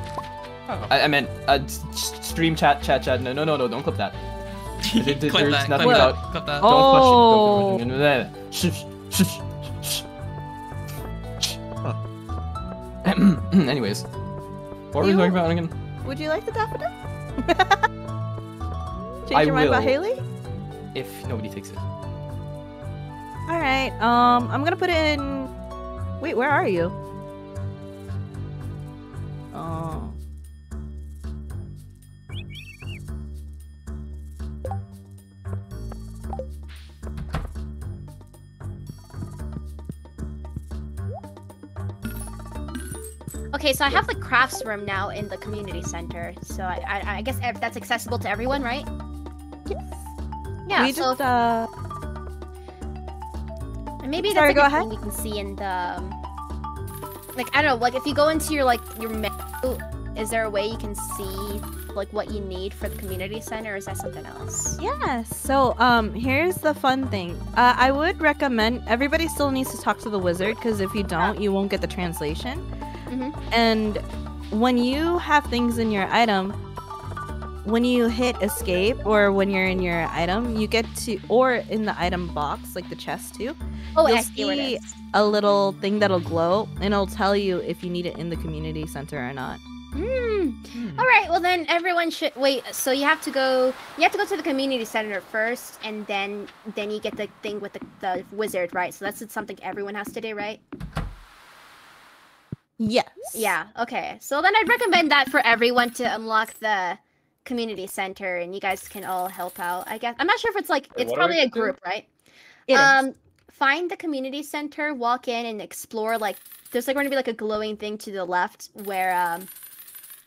oh, I, I meant uh, s- s- stream chat, chat, chat. No, no, no, no, don't clip that. Clip There- that. there's Clip nothing that. about- Clip that. Don't Oh. touch it. Don't- don't- don't- Shh, shh, shh, shh. <clears throat> Anyways, what were we talking about again? Would you like the daffodil? <laughs> Change I your mind about. Haley? If nobody takes it. Alright, um, I'm gonna put it in. Wait, where are you? Oh. Okay, so I have the crafts room now in the community center. So I, I, I guess that's accessible to everyone, right? Yes. Yeah. we so just, uh, And maybe Sorry, that's go like a thing you can see in the um, like I don't know, like if you go into your like your menu, is there a way you can see like what you need for the community center or is that something else? yeah, so, um, here's the fun thing. Uh, I would recommend everybody still needs to talk to the wizard because if you don't, you won't get the translation. Mhm. And when you have things in your item, when you hit escape or when you're in your item, you get to, or in the item box, like the chest too, Oh, You'll I see where see- it is. a little thing that'll glow and it'll tell you if you need it in the community center or not. Mm. Hmm. All right. Well, then everyone should wait. So you have to go. You have to go to the community center first, and then then you get the thing with the, the wizard, right? So that's something everyone has to do, right? Yes. Yeah. Okay. So then I'd recommend that for everyone to unlock the community center, and you guys can all help out. I guess I'm not sure if it's like Wait, it's what do I probably a have to do? group, right? It is. um, find the community center, walk in, and explore. Like, there's like going to be like a glowing thing to the left where, um,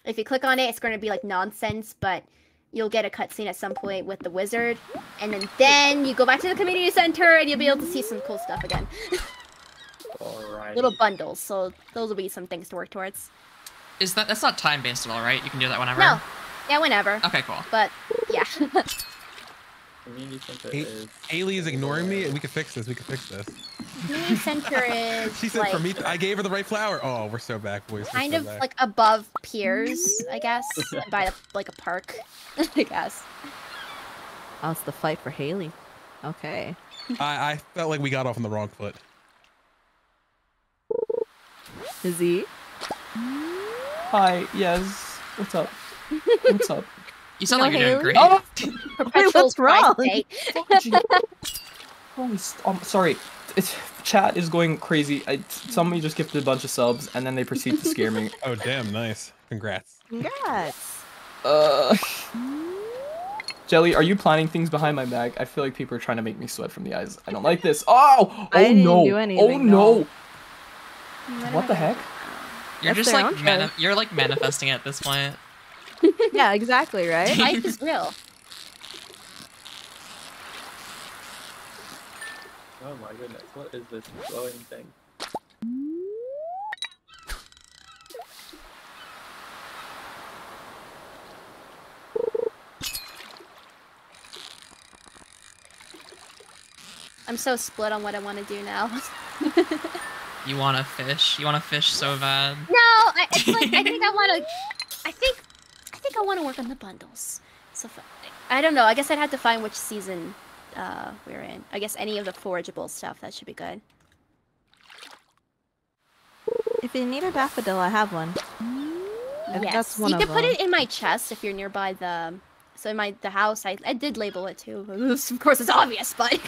if you click on it, it's going to be like nonsense, but you'll get a cutscene at some point with the wizard, and then then you go back to the community center, and you'll be able to see some cool stuff again. <laughs> Alright. Little bundles, so those will be some things to work towards. Is that that's not time based at all, right? You can do that whenever. No, yeah, whenever. Okay, cool. But yeah, <laughs> Community center is. Haley is ignoring me. And we can fix this. We can fix this. community center <laughs> is She said like for me, I gave her the right flower. Oh, we're so back, boys. We're kind so of back. like above Pierre's, I guess, <laughs> by a, like a park, I guess. Oh, it's the fight for Haley. Okay. I, I felt like we got off on the wrong foot. Is he? Hi, yes. What's up? What's up? <laughs> You sound No, like you're doing great. Oh! <laughs> Perpetual what's wrong? Christ sake. Holy um, sorry. It's, chat is going crazy. I, somebody just gifted a bunch of subs and then they proceed to scare me. <laughs> Oh, damn, nice. Congrats. Congrats. Uh, Jelly, are you planning things behind my back? I feel like people are trying to make me sweat from the eyes. I don't like this. Oh! Oh I didn't no! do oh no! no. What the heck? You're That's just like mani- you're like manifesting at this point. <laughs> Yeah, exactly, right? Life is <laughs> real. Oh my goodness, what is this glowing thing? I'm so split on what I want to do now. <laughs> You want to fish? You want to fish so bad. No, I, it's like I think I <laughs> want to. I think I think I want to work on the bundles. So I don't know. I guess I'd have to find which season uh, we're in. I guess any of the forageable stuff that should be good. If you need a daffodil, I have one. I think yes, that's one you of can put them. it in my chest if you're nearby the. So in my the house, I, I did label it too. <laughs> Of course, it's obvious, but <laughs>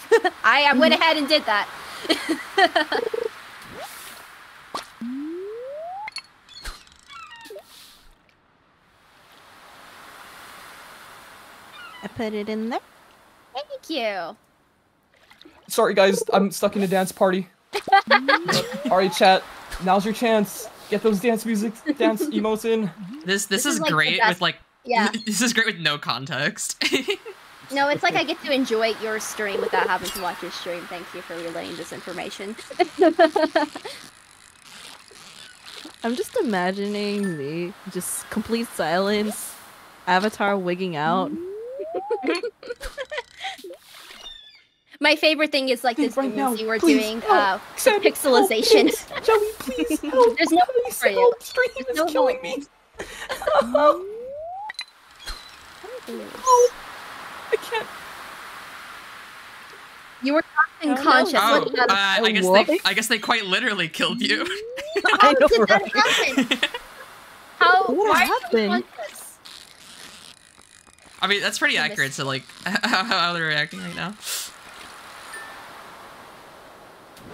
I, I went ahead and did that. Put it in there. Thank you. Sorry guys, I'm stuck in a dance party. <laughs> Alright, chat. Now's your chance. Get those dance music, dance <laughs> emotes in. This this, This is, is, like, great best- with like Yeah. <laughs> this is great with no context. No, it's like I get to enjoy your stream without having to watch your stream. Thank you for relaying this information. I'm just imagining the just complete silence, Avatar wigging out. Mm-hmm. My favorite thing is like this Right now, you were please, doing help, uh Sam, pixelization. help, Jelly, please <laughs> help. There's no Please for you. help. Stream is No killing hope. me. <laughs> Oh, I can't. You were not no. unconscious. oh, What uh, about- I guess what? they I guess they quite literally killed you. <laughs> How know, did that happen? How What why are you happened? Unconscious? I mean that's pretty accurate to like <laughs> how they're reacting right now.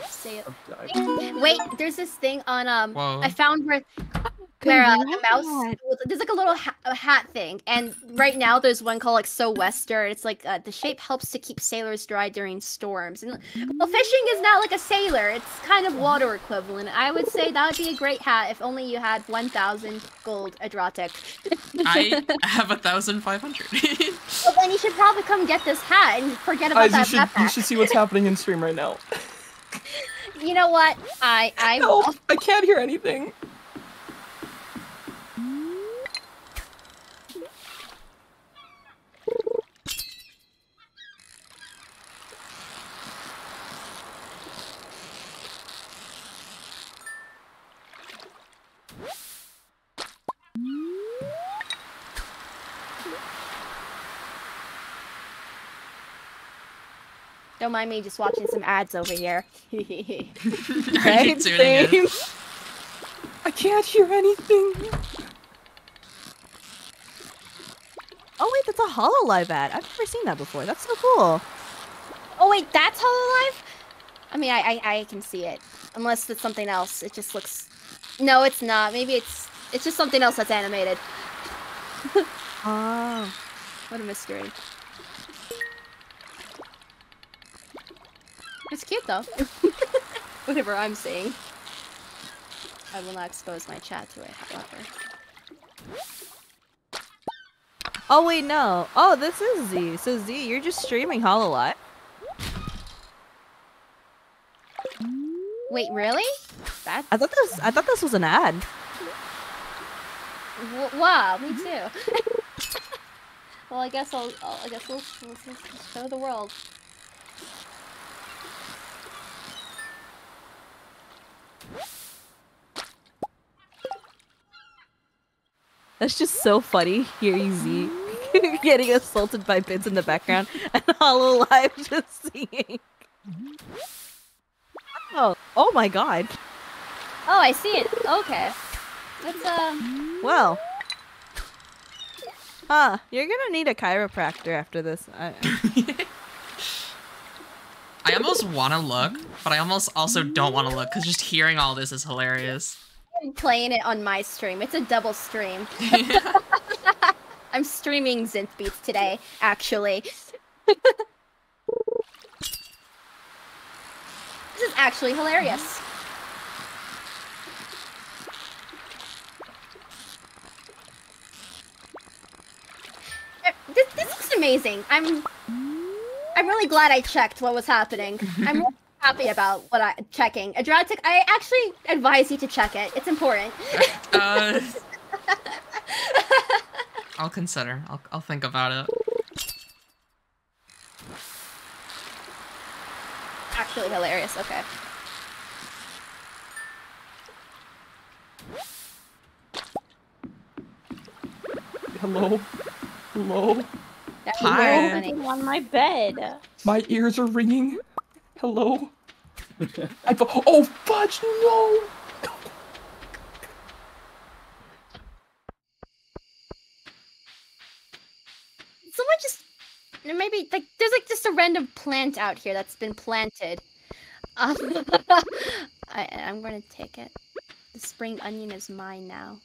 Say it. Wait, there's this thing on um. Whoa. I found where where uh, a mouse. There's like a little ha- a hat thing, and right now there's one called like Sou'wester. It's like uh, the shape helps to keep sailors dry during storms. And well, fishing is not like a sailor; it's kind of water equivalent. I would say that would be a great hat if only you had 1,000 gold Adrotic. I <laughs> have a thousand five hundred. <laughs> Well, then you should probably come get this hat and forget about Guys, you that should you should see what's happening in stream right now. <laughs> You know what? I I Help! will. I can't hear anything. Don't mind me just watching some ads over here. <laughs> Are you <laughs> Right? tuning in? Same. I can't hear anything. Oh, that's a Hololive ad. I've never seen that before. That's so cool. Oh wait, that's Hololive. I mean, I, I I can see it. Unless it's something else. It just looks. No, it's not. Maybe it's it's just something else that's animated. <laughs> Oh. What a mystery. It's cute though. <laughs> Whatever I'm saying. I will not expose my chat to it, however. Oh wait, no. Oh, this is Z. So Z, you're just streaming Hololive. Wait, really? That I thought this. I thought this was an ad. w- wow, me too. <laughs> well, I guess I'll, I'll I guess we'll, we'll, we'll show the world. That's just so funny hearing Z <laughs> getting assaulted by bits in the background and <laughs> Hololive <laughs> just singing. Oh, oh my god. Oh, I see it. Okay. That's um. Well. Huh, you're gonna need a chiropractor after this. I, I almost want to look, but I almost also don't want to look because just hearing all this is hilarious. I'm playing it on my stream. It's a double stream. I'm streaming Zynth Beats today, actually. <laughs> this is actually hilarious. Uh, This, this looks amazing. I'm I'm really glad I checked what was happening. I'm really <laughs> happy about what I checking. Adrotic, I actually advise you to check it. It's important. Uh, <laughs> I'll consider. I'll, I'll think about it. actually hilarious. Okay. Hello? Hello? That Hi. very funny. On my bed. My ears are ringing. Hello? <laughs> I fu- oh, fudge, no! Someone just maybe like there's like just a random plant out here that's been planted. Um, <laughs> I, I'm gonna take it. The spring onion is mine now.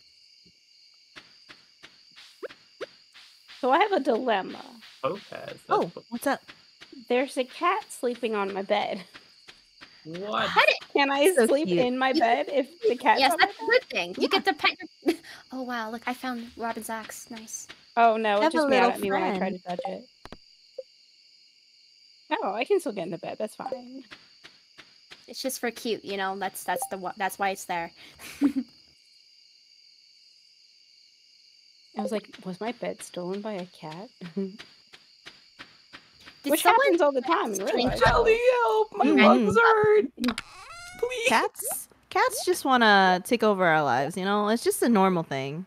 So I have a dilemma. Topaz. That's oh, what's up? There's a cat sleeping on my bed. What? Pet. Can I So sleep cute. in my You- bed if the cat? Yes, on that's a good thing. You get to pet your. <laughs> Oh wow! Look, I found Robin's axe. Nice. Oh no, Have it a just meowed little at me when I tried friend. to touch it. Oh, I can still get into bed. That's fine. It's just for cute, you know. That's that's the wh- that's why it's there. <laughs> I was like, was my bed stolen by a cat? <laughs> Did Which someone happens all the <laughs> time in real Strange life. Ellie, help! My Mhm. lungs hurt! Please! Cats? Cats just want to take over our lives, you know? It's just a normal thing.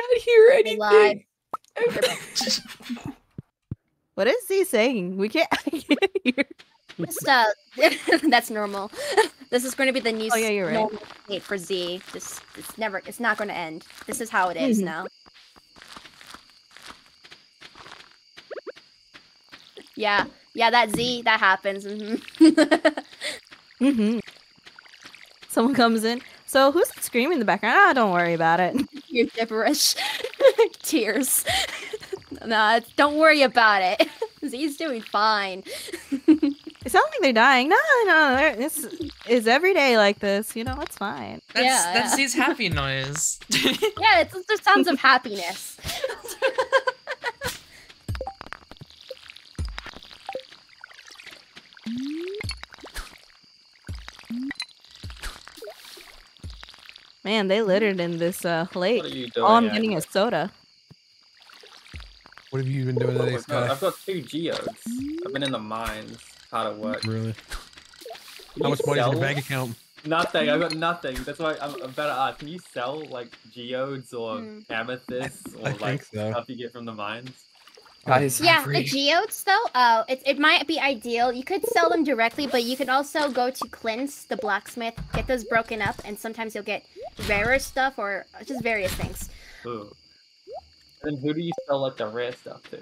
Can't hear anything! <laughs> What is he saying? We can't, <laughs> can't hear. Just uh, <laughs> that's normal. this is going to be the new Oh, yeah, you're right. normal state for Z. Just it's never, it's not going to end. This is how it is Mhm. now. Yeah, yeah, that Z that happens. mhm. hmm Someone comes in. So who's screaming in the background? Ah, don't worry about it. You're gibberish. <laughs> Tears. <laughs> nah, don't worry about it. <laughs> Z's doing fine. It sounds like they're dying. No, no, they're- this is every day like this. You know, it's fine. That's Yeah, that's yeah. his happy noise. Yeah, it's the sounds of happiness. Man, they littered in this uh, lake. What are you doing? All I'm Agnes? getting is soda. What have you been doing Oh, today, I've. I've got two geodes. I've been in the mines. How to work. Really? Can How you much money's in your bank account? Nothing. I've got nothing. That's why I'm, I'm better ask. Can you sell like geodes or Hmm. amethysts <laughs> or I like so. stuff you get from the mines? Guys, Yeah, Free. the geodes though, uh, it, it might be ideal. You could sell them directly, but you could also go to Clint's, the blacksmith, get those broken up, and sometimes you'll get rarer stuff or just various things. Ooh. Then who do you sell like the rare stuff to?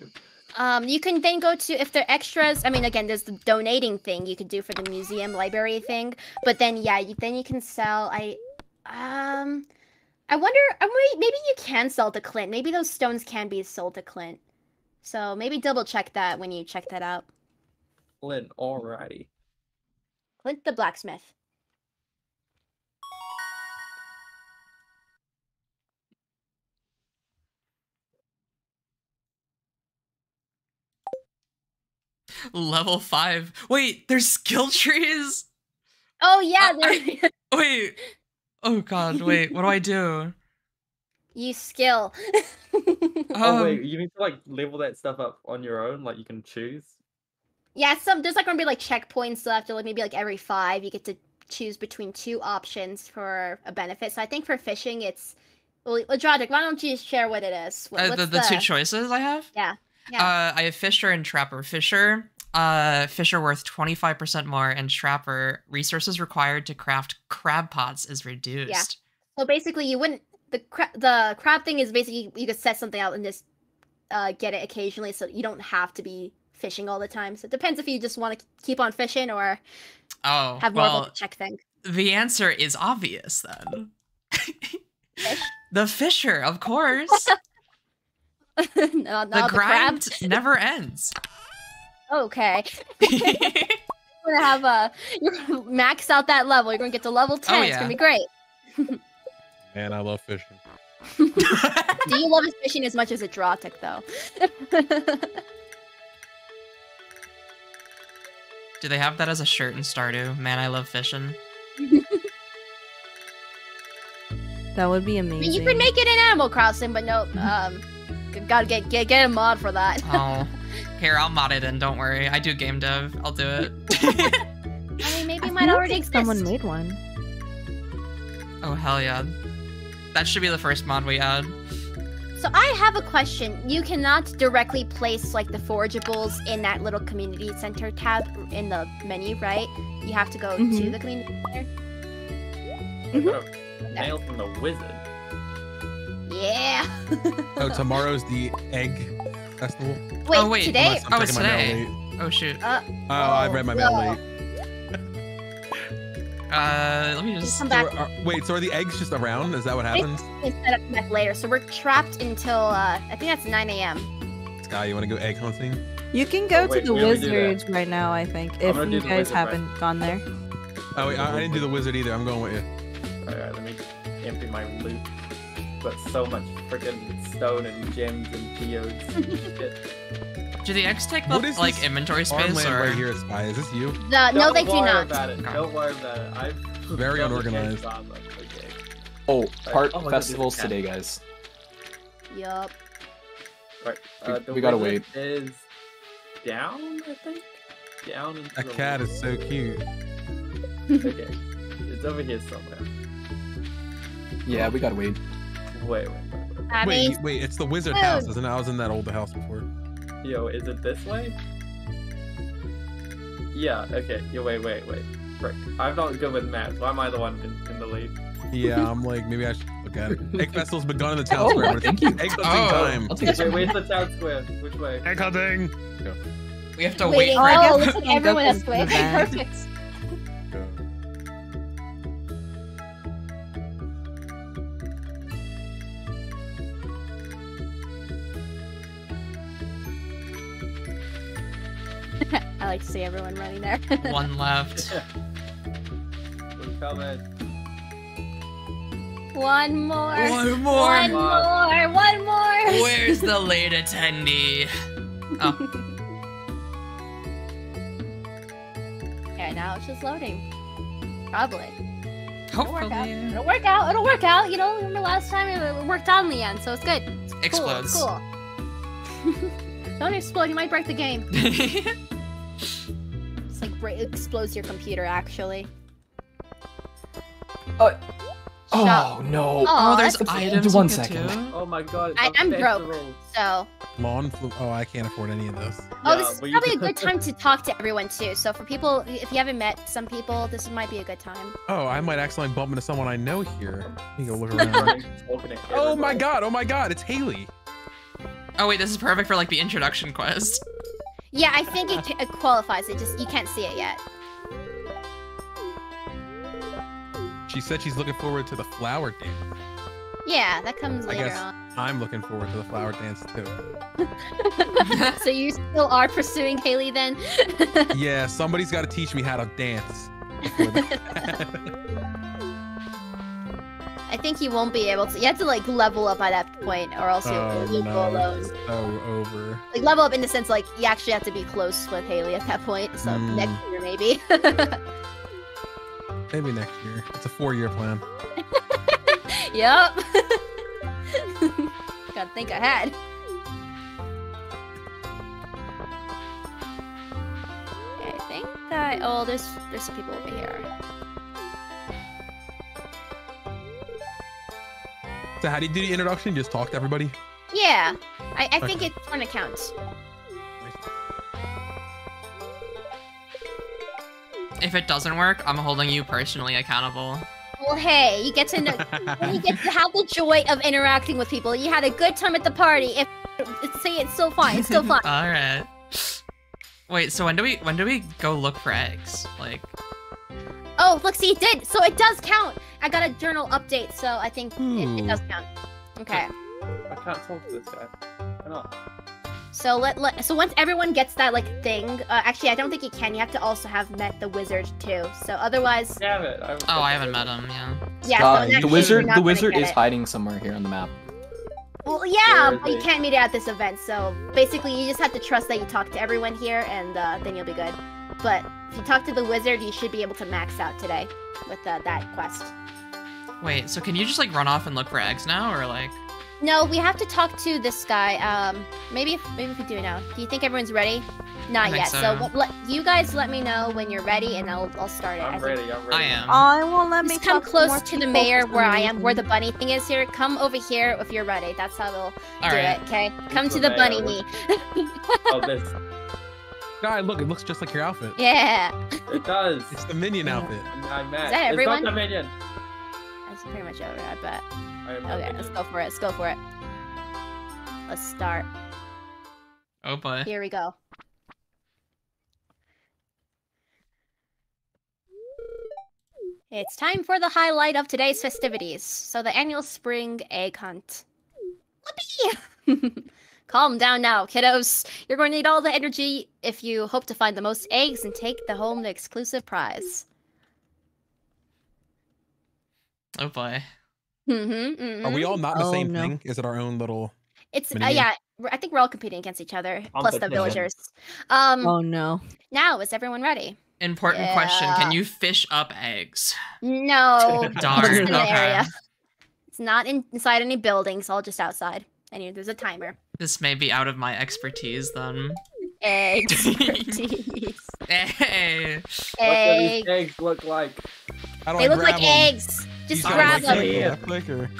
Um, you can then go to if they're extras. I mean, again, there's the donating thing you could do for the museum library thing. But then, yeah, you, then you can sell. I, um, I wonder. I might, maybe you can sell to Clint. Maybe those stones can be sold to Clint. So maybe double check that when you check that out. Lynn, alrighty. Clint the blacksmith. Level five. Wait, there's skill trees. Oh yeah, Uh, there. <laughs> Wait. Oh god. Wait. What do I do? You skill. <laughs> oh Um, wait, you need to like level that stuff up on your own. Like you can choose. Yeah, some there's like gonna be like checkpoints so after like maybe like every five you get to choose between two options for a benefit. So I think for fishing it's well Adrotic, why don't you share what it is? What- uh, what's the, the two choices I have. Yeah. Uh, I have Fisher and Trapper. Fisher, uh, Fisher worth twenty five percent more, and Trapper resources required to craft crab pots is reduced. Yeah. So basically you wouldn't the cra- the crab thing is basically you could set something out and just uh, get it occasionally so you don't have to be fishing all the time. So it depends if you just want to keep on fishing or Oh, have more well, of a check thing. the answer is obvious then. Fish? <laughs> the Fisher, of course. no, <laughs> no, the the, crab. <laughs> never ends. Okay. You're gonna have a you're gonna max out that level. You're gonna get to level ten. It's yeah. gonna be great. Man, I love fishing. <laughs> Do you love fishing as much as Adrotic though? <laughs> Do they have that as a shirt in Stardew? Man, I love fishing. <laughs> That would be I mean, amazing. you could make it in Animal Crossing, but nope. Um, gotta get get get a mod for that. Oh, here I'll mod it in. Don't worry, I do game dev. I'll do it. I mean, maybe I might already like exist. Someone made one. oh hell yeah, that should be the first mod we add. So I have a question. You cannot directly place like the forageables in that little community center tab in the menu, right? You have to go to Mhm. the community center. I got a Mail from the wizard. Yeah. <laughs> Oh, tomorrow's the egg festival. Wait, Oh, wait, today? Unless I'm Oh, it's taking my mail today. Oh shoot. Uh, Oh, I read my mail no. late. Uh, let me Just just. come So are- wait, so are the eggs just around? Is that what happens? Instead of back later, so we're trapped until uh, I think that's 9 a.m. Sky, you want to go egg hunting? You can go Oh, wait, to the we only do that. wizards right now, I think, if you guys wizard haven't gone there. Oh, wait, I, I didn't do the wizard either. I'm going with you. Alright, let me empty my loot. Got so much freaking stone and gems and geodes and shit. <laughs> <laughs> Do the eggs take What up like inventory space Farmland or? right here at Sky. Is this you? The, no, Don't they do worry not. About it. Okay. Don't worry about it. I've Very unorganized. games on them, okay. Oh, part oh my God, festivals today, guys. Yup. Right. We- Uh, the we gotta wait. Is down, I think. Down A That the cat is so cute. Okay. It's over here somewhere. Yeah, we gotta wait. Wait, wait, wait, wait. I wait, wait, it's the wizard house, isn't it? I was in that old house before. Yo, is it this way? Yeah, okay. Yo, wait, wait, wait. Frick. I'm not good with math. Why am I the one in, in the lead? Yeah, I'm like, maybe I should look at it. Egg festival's begun in the town Oh, square. but thank you. Egg hunting Oh. time. I'll take Wait, it. where's the town square? Which way? Egg hunting. We have to waiting. wait for I Oh, guess looks like everyone has to to wait. the <laughs> van. Perfect. <laughs> I like to see everyone running there. <laughs> one left. <laughs> We're coming. One more. One more. One more. One more. Where's the late attendee? Oh, Okay, now it's just loading. Probably. It'll work out. It'll work out. It'll work out. You know, remember last time it it worked out in the end, so it's good. It's cool, explodes. It's cool. Don't explode. You might break the game. It's explodes your computer. Actually. Oh oh no! Oh, Aw, oh, there's items. One we could second. do. Oh my god, it's I- a I'm broke. So, Lawn flu- Oh, I can't afford any of those. oh, Yeah, this is probably a good time to talk to everyone too. So for people, if you haven't met some people, this might be a good time. Oh, I might accidentally bump into someone I know here. Let me go look around. Running, talking to oh my god! Oh my god! It's Haley. Oh wait, this is perfect for like the introduction quest. Yeah, I think it, it qualifies. It just you can't see it yet. She said she's looking forward to the flower dance. Yeah, that comes I later guess on. I'm looking forward to the flower dance too. <laughs> so you still are pursuing Haley then? yeah, somebody's got to teach me how to dance. <laughs> I think you won't be able to. You have to like level up by that point, or else you'll, oh you'll go alone. so over. Like level up in the sense like you actually have to be close with Haley at that point. So Mm. next year maybe. <laughs> Maybe next <laughs> year. It's a four-year plan. <laughs> yep. Gotta think ahead. Okay, I think that. Oh, there's there's some people over here. So how do you do the introduction? Just talk to everybody. Yeah, I, I think Okay. it's one account. If it doesn't work, I'm holding you personally accountable. Well, hey, you get to know, <laughs> you get to have the joy of interacting with people. You had a good time at the party. If say it's still fine, it's still <laughs> fine. All right. Wait, so when do we when do we go look for eggs? Like, Oh, look, see, it did. So it does count. I got a journal update, so I think it, it does count. Okay. I can't talk to this guy. Why not? So let, let so once everyone gets that like thing, uh, actually I don't think you can. You have to also have met the wizard too. So otherwise, Damn it. I, oh, I haven't met him. Yeah. yeah. so Uh, in the wizard, the wizard is it. hiding somewhere here on the map. Well, yeah, but you can't meet it at this event. So basically, you just have to trust that you talk to everyone here, and uh, then you'll be good. But if you talk to the wizard, you should be able to max out today with uh, that quest. Wait, so can you just like run off and look for eggs now, or like? No, we have to talk to this guy. Um, maybe if maybe if we do now. Do you think everyone's ready? Not yet. so. So, let, let- you guys let me know when you're ready, and I'll I'll start it. I I'm ready. I'm ready. I am. I won't let me come talk close more to the mayor where I am, where the bunny thing is here. Come over here if you're ready. That's how we'll All do right. it. Okay. Come to the the bunny me. <laughs> Oh, this. Guy, look, it looks just like your outfit. Yeah. It does. It's the minion outfit. I'm mad. Is that It's everyone? not the minion. That's pretty much over. I bet. I am Okay. minion. Let's go for it. Let's go for it. Let's start. Oh boy. Here we go. It's time for the highlight of today's festivities. So the annual spring egg hunt. Whoopee! <laughs> Calm down now, kiddos. You're going to need all the energy if you hope to find the most eggs and take the home the exclusive prize. Oh boy. Mm-hmm, mm-hmm. Are we all not the Oh, same no. thing? Is it our own little? It's uh, yeah. I think we're all competing against each other, plus the villagers. Um, Oh no. now is everyone ready? Important question. Can you fish up eggs? No. <laughs> Darn. Just in the Okay. area. It's not in, inside any buildings, all just outside. And here, there's a timer. This may be out of my expertise then. Eggs. <laughs> Hey. What do Eggs. these eggs look like? How do They I look grab like 'em? eggs. Just said, grab them. click, them. or-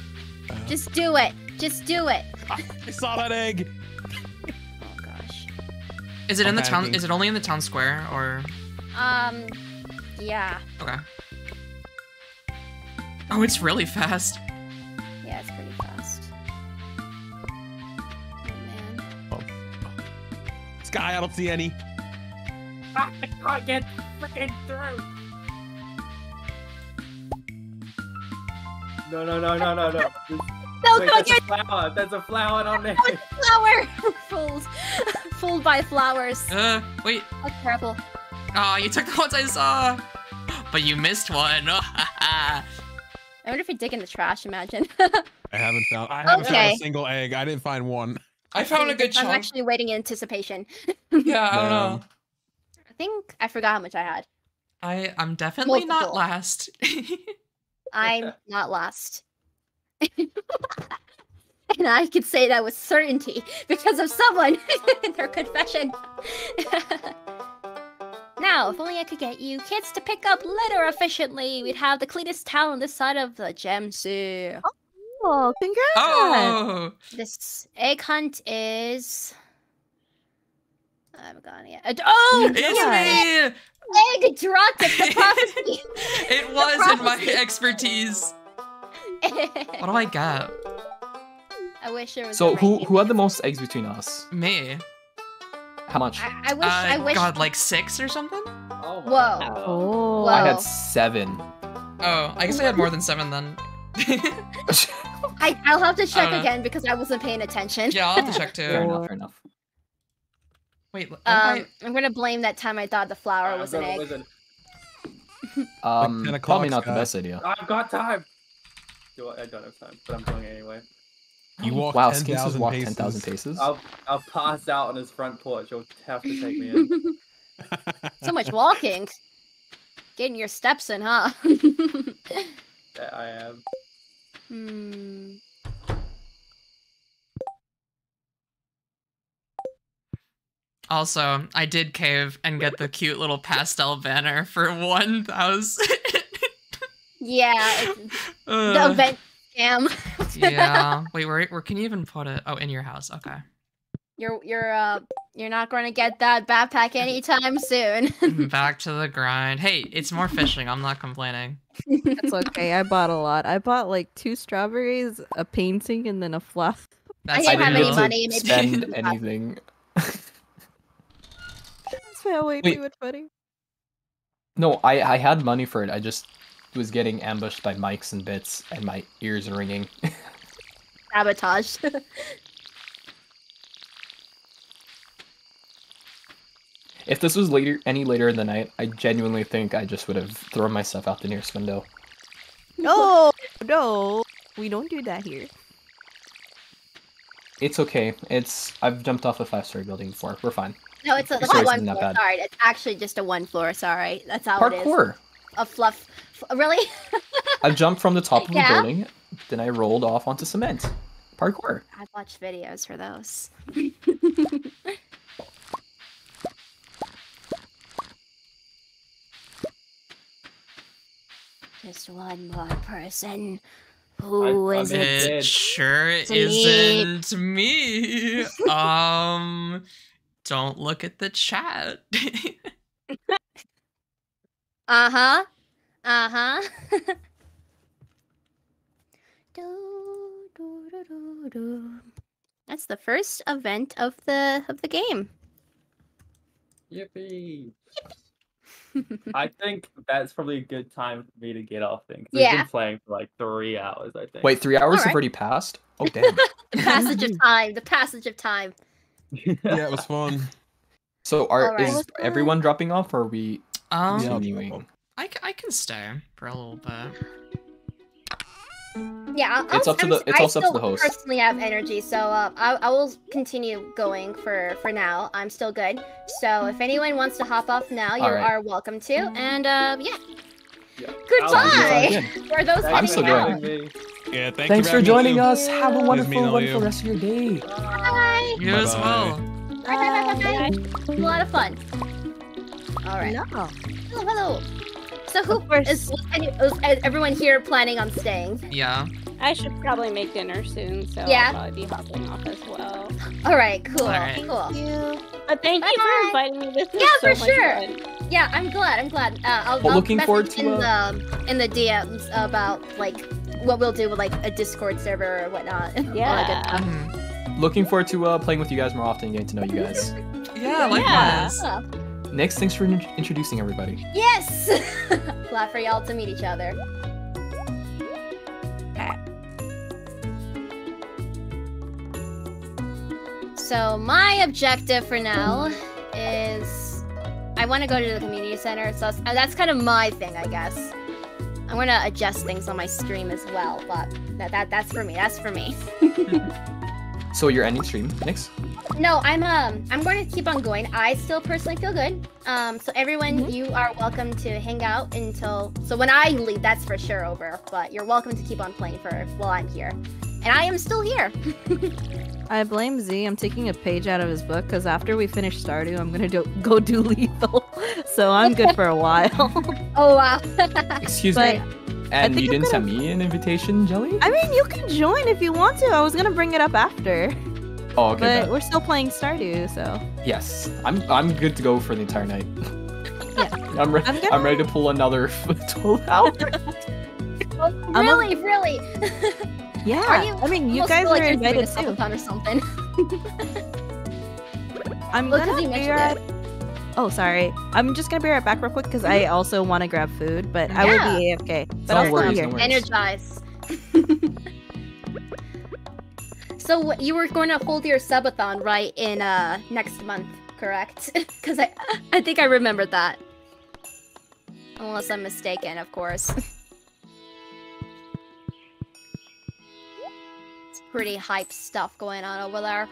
Uh, Just do it. Just do it. <laughs> I saw that egg. Oh gosh. Is it in I'm the town? Is it only in the town square or? Um. Yeah. Okay. Oh, it's really fast. Sky, I don't see any. <laughs> I can't get freaking through. No, no, no, no, no, no. This- No, Wait, no, there's a flower. There's a flower on there. flower. <laughs> Fooled. <laughs> Fooled by flowers. Uh, wait. Oh, careful. Oh, you took the ones I saw, <gasps> but you missed one. I wonder if we dig in the trash. Imagine. I haven't found. I haven't found a single egg. I didn't find one. I found a good I'm actually waiting in anticipation. <laughs> Yeah, I don't know. I think I forgot how much I had. I I'm definitely not last. <laughs> I'm not last. <laughs> and I can say that with certainty because of someone in their confession. now, if only I could get you kids to pick up litter efficiently, we'd have the cleanest town on this side of the gem sea. Oh, congrats! oh, This egg hunt is. I haven't gone yet. Oh! it's Yeah. me. Egg dropped at the prophecy! <laughs> It was in my expertise. <laughs> What do I got? I wish there was. So a who ranking. who had the most eggs between us? Me. How much? I, I wish. Uh, I wish. God, like six or something? Oh Whoa. God. Oh. Whoa. I had seven. Oh, I guess I had more than seven then. <laughs> I I'll have to <laughs> check Uh, again because I wasn't paying attention. yeah, I'll have to check <laughs> fair too. enough. Fair enough. Wait, Um, I- I'm gonna blame that time I thought the flower Alright, was I'm an going egg. wizard. <laughs> Um, 10 o'clock, probably not the best idea. I've got time. I, I don't have time, but I'm doing it anyway. You walk Wow, ten Skinks has thousand walked paces. ten thousand paces. I'll I'll pass out on his front porch. You'll have to take me in. so much walking. Getting your steps in, huh? Yeah, I am. Hmm. Also, I did cave and get the cute little pastel banner for 1,000. Yeah, it's <laughs> the event scam. <laughs> yeah. Wait, where, where can you even put it? Oh, in your house. Okay. You're you're uh you're not going to get that backpack <laughs> anytime soon. <laughs> <laughs> Back to the grind. Hey, it's more fishing. I'm not complaining. It's okay. I bought a lot. I bought like two strawberries, a painting, and then a fluff. That's didn't have any money, maybe spend anything. That's why way Wait. too much money. No, I I had money for it. I just was getting ambushed by mics and bits, and my ears are ringing. Sabotage. If this was later, any later in the night, I genuinely think I just would have thrown myself out the nearest window. No, no, we don't do that here. It's okay. It's I've jumped off a five-story building before. We're fine. no, it's a, it's Sorry, a it's one not floor. bad. Sorry, it's actually just a one floor. Sorry, that's how it is. Parkour. A fluff. f- Really? <laughs> I jumped from the top of Yeah? a building, then I rolled off onto cement. Parkour. I've watched videos for those. <laughs> Just one more person. Who I- is I'm it? in. It Dead. sure It's me. isn't me. <laughs> um, don't look at the chat. <laughs> Uh huh. Uh huh. <laughs> do, do, do, do, do. That's the first event of the of the game. Yippee! I <laughs> think that's probably a good time for me to get off things. Yeah. We've been playing for like three hours, I think. Wait, three hours have already passed? Oh damn. <laughs> The passage of time. The passage of time. <laughs> yeah, it was fun. So are Alright. is everyone dropping off or are we um, Yeah. continuing? I, c- I can stay for a little bit. Yeah, I'll, It's up to I'm the- s- it's I also up to the host. Personally, have energy, so uh, I, I will continue going for for now. I'm still good. So if anyone wants to hop off now, you Alright. are welcome to. And uh, yeah, Yeah. Goodbye! Sounds <laughs> good. for those Thanks I'm for still going. me. Yeah, thank Thanks you for having me joining too. us. Have a wonderful, meet all wonderful you. rest of your day. Bye. You as Bye-bye. well. Bye. Bye. Bye. Bye. A lot of fun. All right. No. Hello. Hello. So who Of is, is everyone here planning on staying? Yeah. I should probably make dinner soon, so Yeah. I'll probably be hopping off as well. All right. Cool. All right. Cool. Thank you Bye-bye. for inviting me. This was Yeah, so for much sure. fun. Yeah, I'm glad. I'm glad. Uh, I'll, Well, I'll looking message forward to, in uh, the in the DMs about like what we'll do with like a Discord server or whatnot. <laughs> All good Yeah. stuff. Mhm. Looking forward to uh, playing with you guys more often, getting to know you guys. <laughs> Yeah, likewise. Oh, Next, thanks for in- introducing everybody. yes. <laughs> glad for y'all to meet each other. So my objective for now is I want to go to the community center. So that's, that's kind of my thing, I guess. I'm gonna adjust things on my stream as well, but that, that that's for me. That's for me. <laughs> So you're ending stream, Nix? No, I'm um I'm going to keep on going. I still personally feel good. Um, so everyone, you are welcome to hang out until. So when I leave, that's for sure over. But you're welcome to keep on playing for while I'm here, and I am still here. <laughs> I blame Z. I'm taking a page out of his book because after we finish Stardew, I'm gonna do, go do <laughs> lethal. so I'm good for a while. <laughs> Oh wow. Excuse but me. And you I'm didn't gonna- send me an invitation, Jelly? I mean, you can join if you want to. I was gonna bring it up after, Oh, okay. but bet. we're still playing Stardew, so Yes, I'm I'm good to go for the entire night. Yeah. I'm, re- I'm I'm, ready to pull another 12 hours. really, really. Yeah, Are you? I mean, you guys feel like are you're doing a invited too. or something. <laughs> I'm Well, 'cause gonna you be mentioned right. Oh, sorry. I'm just gonna be right back real quick because I also want to grab food, but I will be AFK. But No I'll still worries, be here. no. Energize. <laughs> so you were going to hold your subathon right in uh next month, correct? <laughs> Because I I think I remembered that. Unless I'm mistaken, of course. Pretty hype stuff going on over there.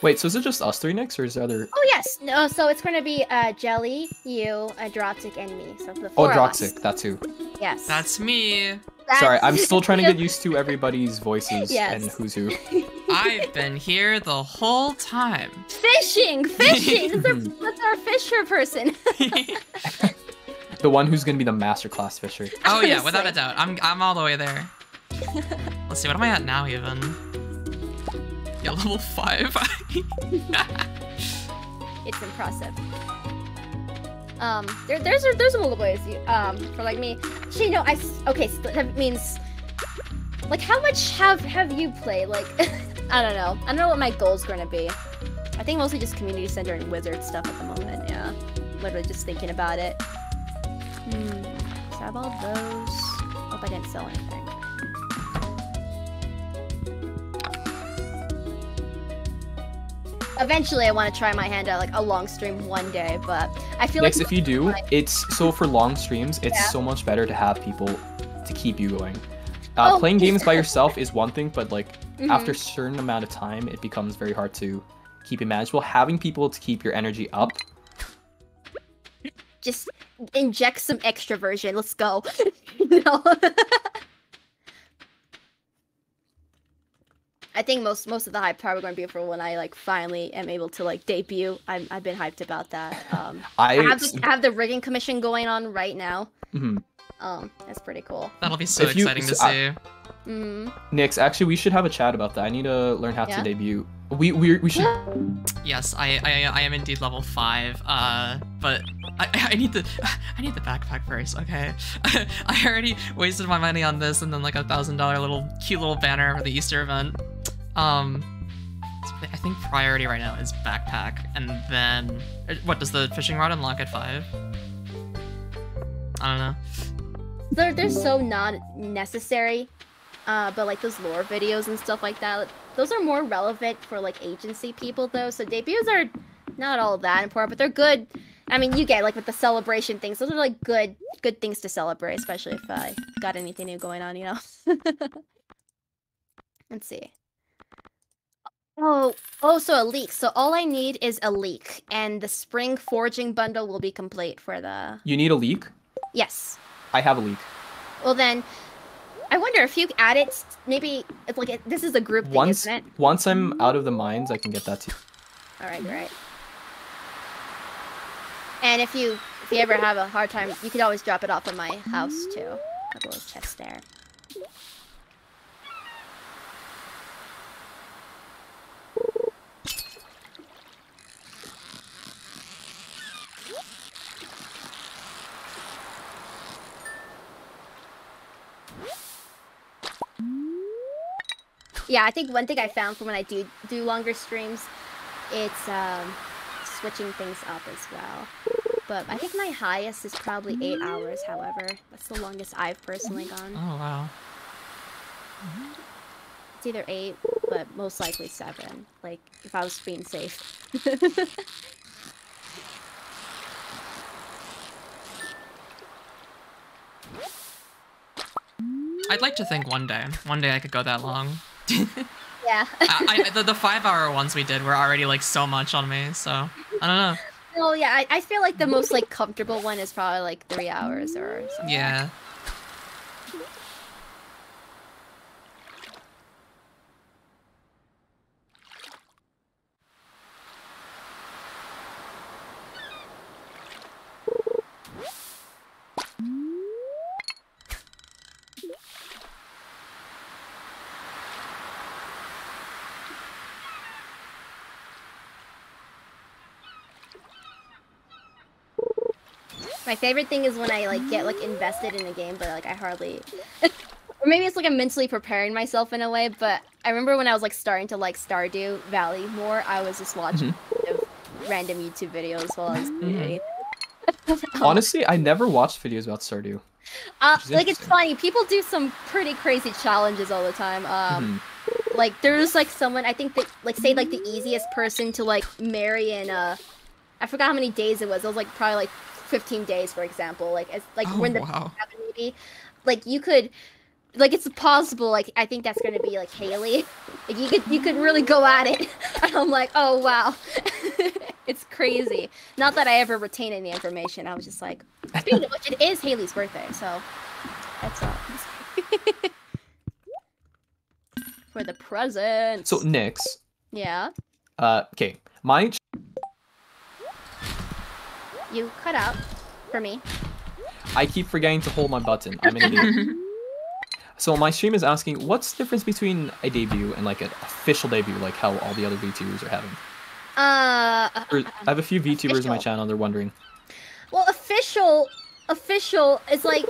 Wait, so is it just us three next, or is there other? Oh yes, no. So it's going to be uh Jelly, you, uh, Droxic, and me. So the Oh, four of us. Droxic, that too. Yes. That's me. Sorry, I'm still trying to get <laughs> used to everybody's voices Yes. and who's who. <laughs> I've been here the whole time. Fishing, fishing. that's, our, that's our fisher person. <laughs> The one who's gonna be the masterclass fisher. Oh yeah, without a doubt. I'm I'm all the way there. <laughs> Let's see, what am I at now even? Yeah, level five. <laughs> it's impressive. Um, there, there's a, there's a multiple ways. Um, for like me, actually, no. I okay. So that means, like, how much have have you played? Like, <laughs> I don't know. I don't know what my goal's gonna be. I think mostly just community center and wizard stuff at the moment. Yeah, literally just thinking about it. Hmm. So I have all those. Hope I didn't sell anything. Eventually, I want to try my hand at like a long stream one day, but I feel Next, like if you do, it's so for long streams, it's Yeah. so much better to have people to keep you going. Uh, Oh. Playing games by yourself is one thing, but like Mhm. after a certain amount of time, it becomes very hard to keep it manageable. Having people to keep your energy up, just inject some extroversion. Let's go. <laughs> You know? <laughs> I think most most of the hype probably going to be for when I like finally am able to like debut. I'm I've been hyped about that. Um, <laughs> I, I have the, I have the rigging commission going on right now. Mhm. Um, that's pretty cool. That'll be so If you- exciting to so, uh, see. Mm. Nix, actually, we should have a chat about that. I need to learn how Yeah? to debut. We we we should. <laughs> Yes, I, I I am indeed level five. Uh, but I I need the <laughs> I need the backpack first. Okay, <laughs> I already wasted my money on this and then like a thousand dollar little cute little banner for the Easter event. Um, I think priority right now is backpack, and then what does the fishing rod unlock at five? I don't know. They're they're so not necessary. Uh, but like those lore videos and stuff like that, those are more relevant for like agency people though. So debuts are not all that important, but they're good. I mean, you get like with the celebration things; those are like good good things to celebrate, especially if I got anything new going on, you know. <laughs> Let's see. Oh, oh, so a leek. So all I need is a leek, and the spring foraging bundle will be complete for the. You need a leek. Yes. I have a leak. Well then, I wonder if you add it. Maybe it's like it, this is a group thing, Once isn't it? once I'm out of the mines, I can get that too. All right, right. And if you if you ever have a hard time, you could always drop it off at my house too. A little chest there. Yeah, I think one thing I found from when I do do longer streams, it's um, switching things up as well. But I think my highest is probably eight hours. However, that's the longest I've personally gone. Oh wow. It's either eight, but most likely seven. Like if I was being safe. <laughs> I'd like to think one day, one day I could go that long. Yeah. I, I, the, the five hour ones we did were already like so much on me, so I don't know. Well, yeah. I, I feel like the most like comfortable one is probably like three hours or something. Yeah. My favorite thing is when I like get like invested in a game, but like I hardly <laughs> or maybe it's like I'm mentally preparing myself in a way. But I remember when I was like starting to like Stardew Valley more, I was just watching kind of random YouTube videos while I was playing. <laughs> Honestly, I never watched videos about Stardew. Uh, like it's funny. People do some pretty crazy challenges all the time. Um, like there's like someone I think that like say like the easiest person to like marry in uh, I forgot how many days it was. It was like probably like 15 days, for example. Like as like Oh, when the wow. maybe, like you could. Like it's possible, like I think that's gonna be like Haley. <laughs> Like you could you could really go at it. <laughs> And I'm like, oh wow. <laughs> it's crazy. Not that I ever retain any information. I was just like, speaking of which, it is Haley's birthday, so that's all. For the present. So Nyx, yeah, uh, okay, my you cut out for me. I keep forgetting to hold my button. I'm an idiot. <laughs> So my stream is asking, what's the difference between a debut and like an official debut, like how all the other VTubers are having? Uh, Or, I have a few VTubers in my channel. They're wondering. well, official, official is like,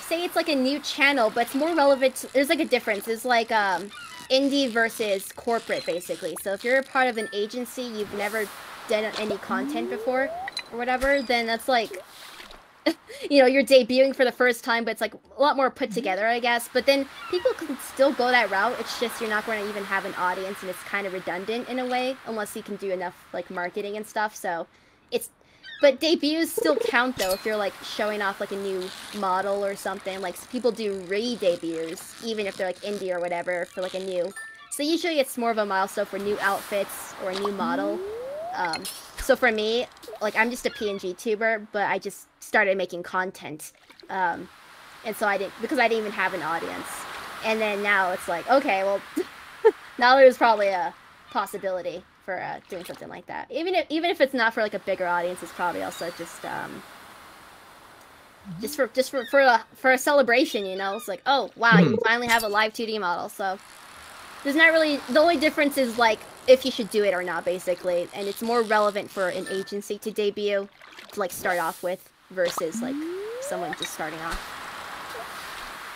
say it's like a new channel, but it's more relevant. To, there's like a difference. It's like um, indie versus corporate, basically. So if you're a part of an agency, you've never done any content before or whatever, then that's like <laughs> you know, you're debuting for the first time, but it's like a lot more put together, I guess. But then people can still go that route. It's just you're not going to even have an audience, and it's kind of redundant in a way, unless you can do enough like marketing and stuff. So it's, but debuts still count though if you're like showing off like a new model or something. Like people do re-debuts, even if they're like indie or whatever for like a new. So usually it's more of a milestone for new outfits or a new model. Um, so for me, like I'm just a PNG tuber, but I just started making content, um, and so I didn't because I didn't even have an audience. And then now it's like, okay, well, <laughs> now there's probably a possibility for uh, doing something like that. Even if even if it's not for like a bigger audience, it's probably also just um, just for just for for a for a celebration. You know, it's like, oh wow, you finally have a live 2D model. So there's not really the only difference is like if you should do it or not basically and it's more relevant for an agency to debut to like start off with versus like someone just starting off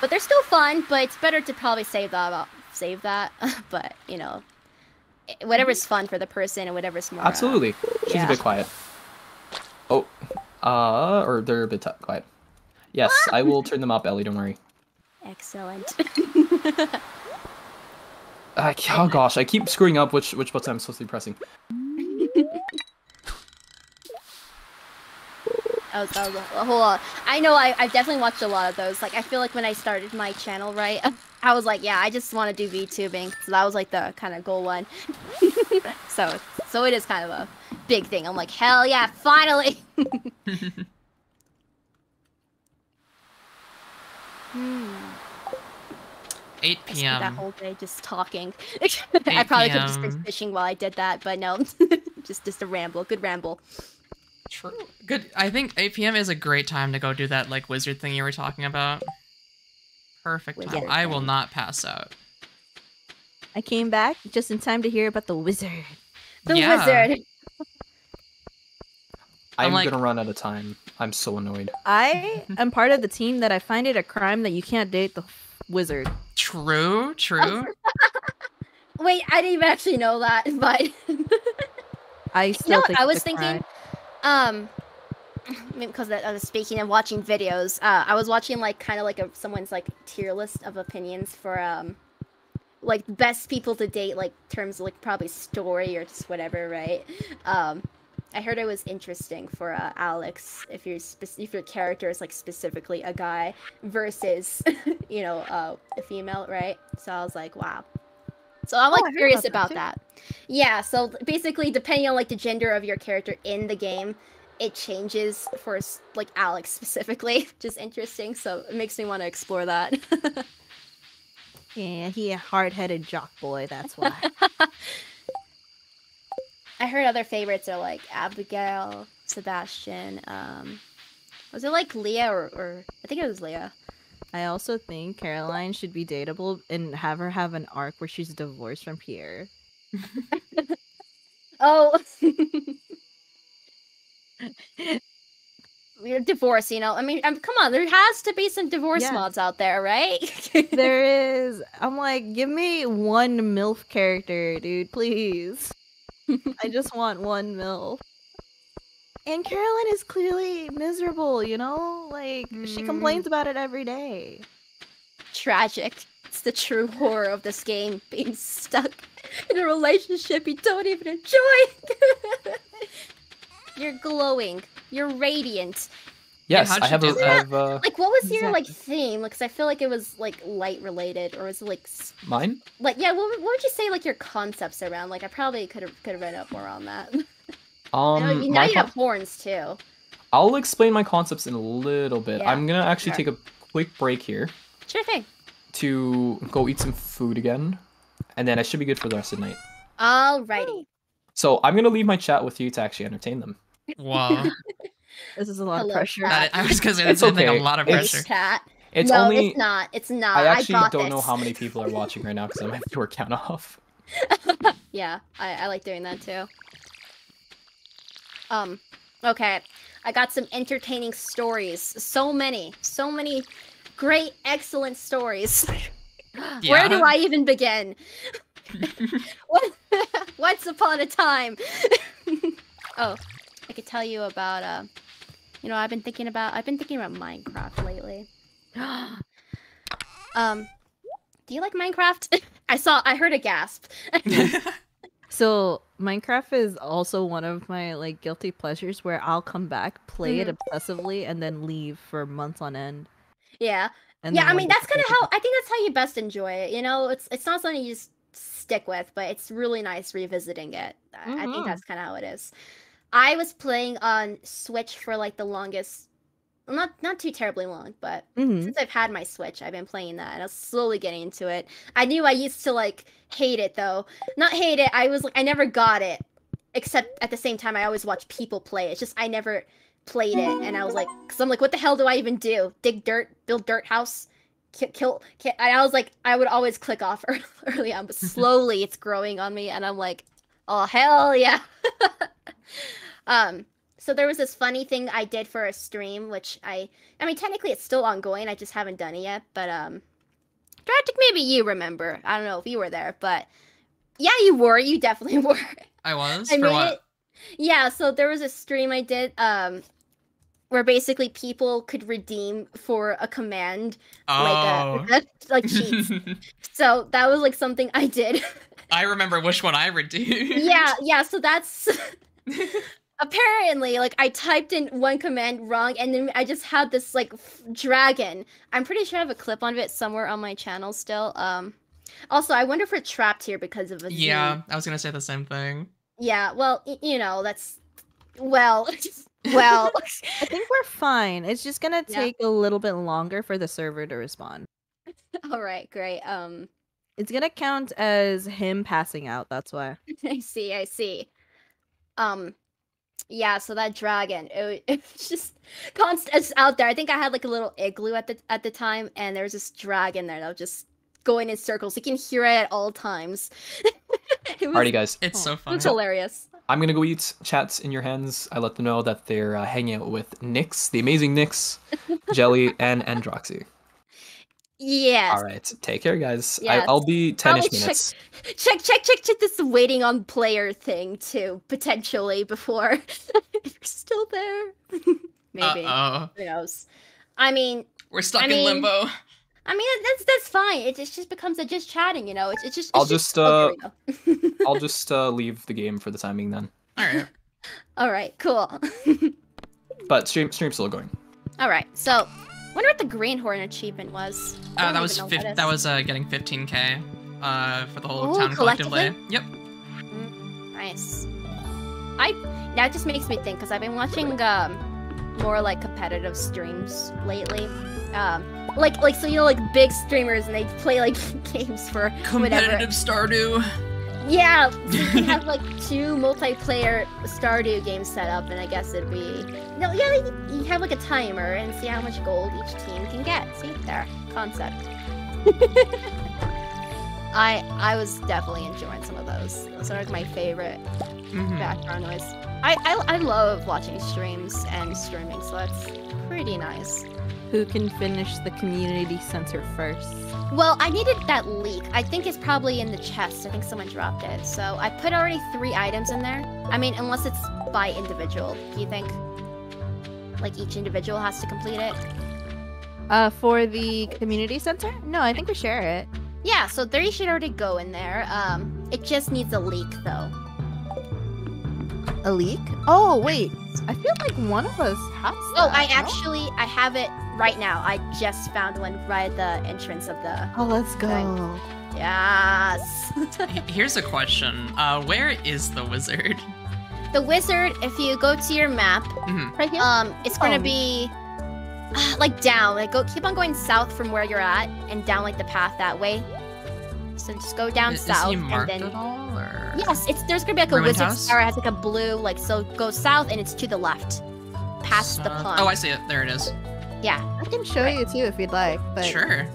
but they're still fun but it's better to probably save that about save that <laughs> but you know whatever's fun for the person and whatever's more uh, Absolutely. She's yeah. a bit quiet. Oh, uh, or they're a bit quiet. Yes, I will turn them up, Ellie. Don't worry. excellent <laughs> I, oh gosh, I keep screwing up which which button I'm supposed to be pressing. <laughs> That was, that was a, a whole lot. I know I, I've definitely watched a lot of those. Like, I feel like when I started my channel, right, <laughs> I was like, yeah, I just want to do VTubing. So that was like the kind of goal one. <laughs> so, so it is kind of a big thing. I'm like, hell yeah, finally. hmm. 8 I spent that whole day just talking. <laughs> I probably could have just been fishing while I did that, but no, <laughs> just just a ramble. Good ramble. True. Good. I think 8 p.m. is a great time to go do that like wizard thing you were talking about. Perfect time. Wizard I will thing. not pass out. I came back just in time to hear about the wizard. The Yeah. wizard. <laughs> I'm I'm like- gonna run out of time. I'm so annoyed. I am part of the team that I find it a crime that you can't date the wizard. True. True. <laughs> Wait, I didn't even actually know that, <laughs> but I still what think I was thinking? crime. Um, <laughs> because I was speaking of watching videos, uh, I was watching like kind of like a someone's like tier list of opinions for um, like best people to date, like terms of like probably story or just whatever, right? Um, I heard it was interesting for uh, Alex if your if your character is like specifically a guy versus <laughs> you know uh, a female, right? So I was like, wow. So I'm Oh, like heard curious about about that, that. Yeah, so basically, depending on like the gender of your character in the game, it changes for like Alex <laughs> specifically. Just interesting, so it makes me want to explore that. <laughs> Yeah, he a hard-headed jock boy. That's why. I heard other favorites are like Abigail, Sebastian. Um, was it like Leah or, or I think it was Leah. I also think Caroline should be dateable and have her have an arc where she's divorced from Pierre. <laughs> Oh, you're divorce, you know. I mean, um, come on, there has to be some divorce mods out there, right? <laughs> there is. I'm like, give me one MILF character, dude, please. <laughs> I just want one MILF. And Caroline is clearly miserable, you know? Like, she Mm. complains about it every day. Tragic. It's the true horror of this game, being stuck in a relationship you don't even enjoy. <laughs> You're glowing. You're radiant. Yes, how'd I have do a, I that? have uh, Like, what was your like Exactly. theme? Because I feel like it was like light related, or was it like mine. like yeah? What, would- what would you say like your concepts around? Like, I probably could have could have read up more on that. <laughs> Um, now, now you con- have horns too. I'll explain my concepts in a little bit. Yeah, I'm gonna actually sure. take a quick break here Sure thing. to go eat some food again, and then I should be good for the rest of the night. Alrighty. So I'm gonna leave my chat with you to actually entertain them. Whoa. <laughs> This is a lot Hello, of pressure. chat. I was gonna say It's that's something okay. a lot of It's- pressure. Chat. It's no, only it's not. It's not. I actually got don't know how many people are watching right now because I'm having your count off. <laughs> Yeah, I, I like doing that too. Um, okay. I got some entertaining stories. So many, so many great, excellent stories. <laughs> Where do I even begin? <laughs> what, once upon a time. oh, I could tell you about, uh, you know, I've been thinking about, I've been thinking about Minecraft lately. <gasps> um, do you like Minecraft? <laughs> I saw, I heard a gasp. <laughs> <laughs> So Minecraft is also one of my like guilty pleasures where I'll come back, play it obsessively, and then leave for months on end. yeah. And yeah, I mean that's kind of how I think that's how you best enjoy it. You know, it's it's not something you just stick with, but it's really nice revisiting it. I, I think Mhm. that's kind of how it is. I was playing on Switch for like the longest, not not too terribly long, but Mhm. since I've had my Switch, I've been playing that, and I was slowly getting into it. I knew I used to like hate it though, not hate it. I was like, I never got it, except at the same time, I always watch people play. it. It's just I never played it, and I was like, because I'm like, what the hell do I even do? Dig dirt, build dirt house, kill, kill, kill. And I was like, I would always click off <laughs> early on, but <laughs> slowly it's growing on me, and I'm like, oh hell yeah. <laughs> <laughs> um. So there was this funny thing I did for a stream, which I I mean, technically it's still ongoing. I just haven't done it yet. But um, Drastic, maybe you remember. I don't know if you were there, but yeah, you were. You definitely <laughs> were. I was I for what? it. Yeah, so there was a stream I did um, where basically people could redeem for a command Oh. like <laughs> a, like cheats. so that was like something I did. I remember which one I redeemed. yeah, yeah. So that's <laughs> apparently like I typed in one command wrong, and then I just had this like f- dragon. I'm pretty sure I have a clip on it somewhere on my channel still. Um, also, I wonder if we're trapped here because of a Z. yeah, I was gonna say the same thing. Yeah. Well, y- you know that's well, <laughs> well. <laughs> I think we're fine. It's just gonna Yeah. take a little bit longer for the server to respond. All right, great. Um, It's gonna count as him passing out. That's why. I see, I see. Um, yeah. So that dragon, it, wa- <laughs> it's just constant. It's out there. I think I had like a little igloo at the at the time, and there was this dragon there that was just going in circles. You can hear it at all times. <laughs> it was, Alrighty, guys. It's so it funny. was hilarious. I'm gonna go eat chats in your hands. I let them know that they're uh, hanging out with Nyx, the amazing Nyx, <laughs> Jelly, and Adrotic. Yes. All right, take care, guys. Yes. I, I'll be 10ish Probably check- minutes. Check, check, check, check this waiting on player thing too, potentially before <laughs> if you're still there. <laughs> Maybe. Uh oh. Who knows? I mean, We're stuck I in mean, limbo. I mean that's that's fine. It just, just becomes a just chatting, you know. It's, it's just. I'll it's just, oh, there we go. <laughs> I'll just uh, leave the game for the timing then. Alright. All right, cool. But stream stream's still going. All right, so wonder what the Greenhorn achievement was. Uh, that was even know fif- what that is. was uh, getting 15k uh, for the whole Ooh, town collectively. collectively? Yep. nice. I that just makes me think because I've been watching um more like competitive streams lately. Um, like like so you know like big streamers and they play like <laughs> games for whatever. Competitive Stardew. Yeah, we <laughs> have like two multiplayer Stardew games set up, and I guess it'd be no, yeah. You, you have like a timer and see how much gold each team can get. See there, concept. <laughs> I I was definitely enjoying some of those. Those are like my favorite Mhm. background noise. I, I I love watching streams and streaming, so that's pretty nice. Who can finish the community center first? Well, I needed that leek. I think it's probably in the chest. I think someone dropped it. So I put already three items in there. I mean, unless it's by individual. Do you think? Like each individual has to complete it? Uh, for the community center? No, I think we share it. Yeah, so three should already go in there. Um, it just needs a leek though. A leek? Oh wait, I feel like one of us has. Oh, that, I no? actually I have it right now. I just found one right at the entrance of the. Oh, let's go. Yes. <laughs> Here's a question. Uh, where is the wizard? the wizard. If you go to your map, Mhm. Right here. um, it's gonna Oh. be like down. Like go keep on going south from where you're at and down like the path that way. So just go down Is, is south he and marked then. at all, or? Yes, it's there's gonna be like a Ruined wizard house? star. It has like a blue like so go south and it's to the left, past the Uh, pond. Oh, I see it. There it is. yeah. I can show you too if you'd like. But Sure.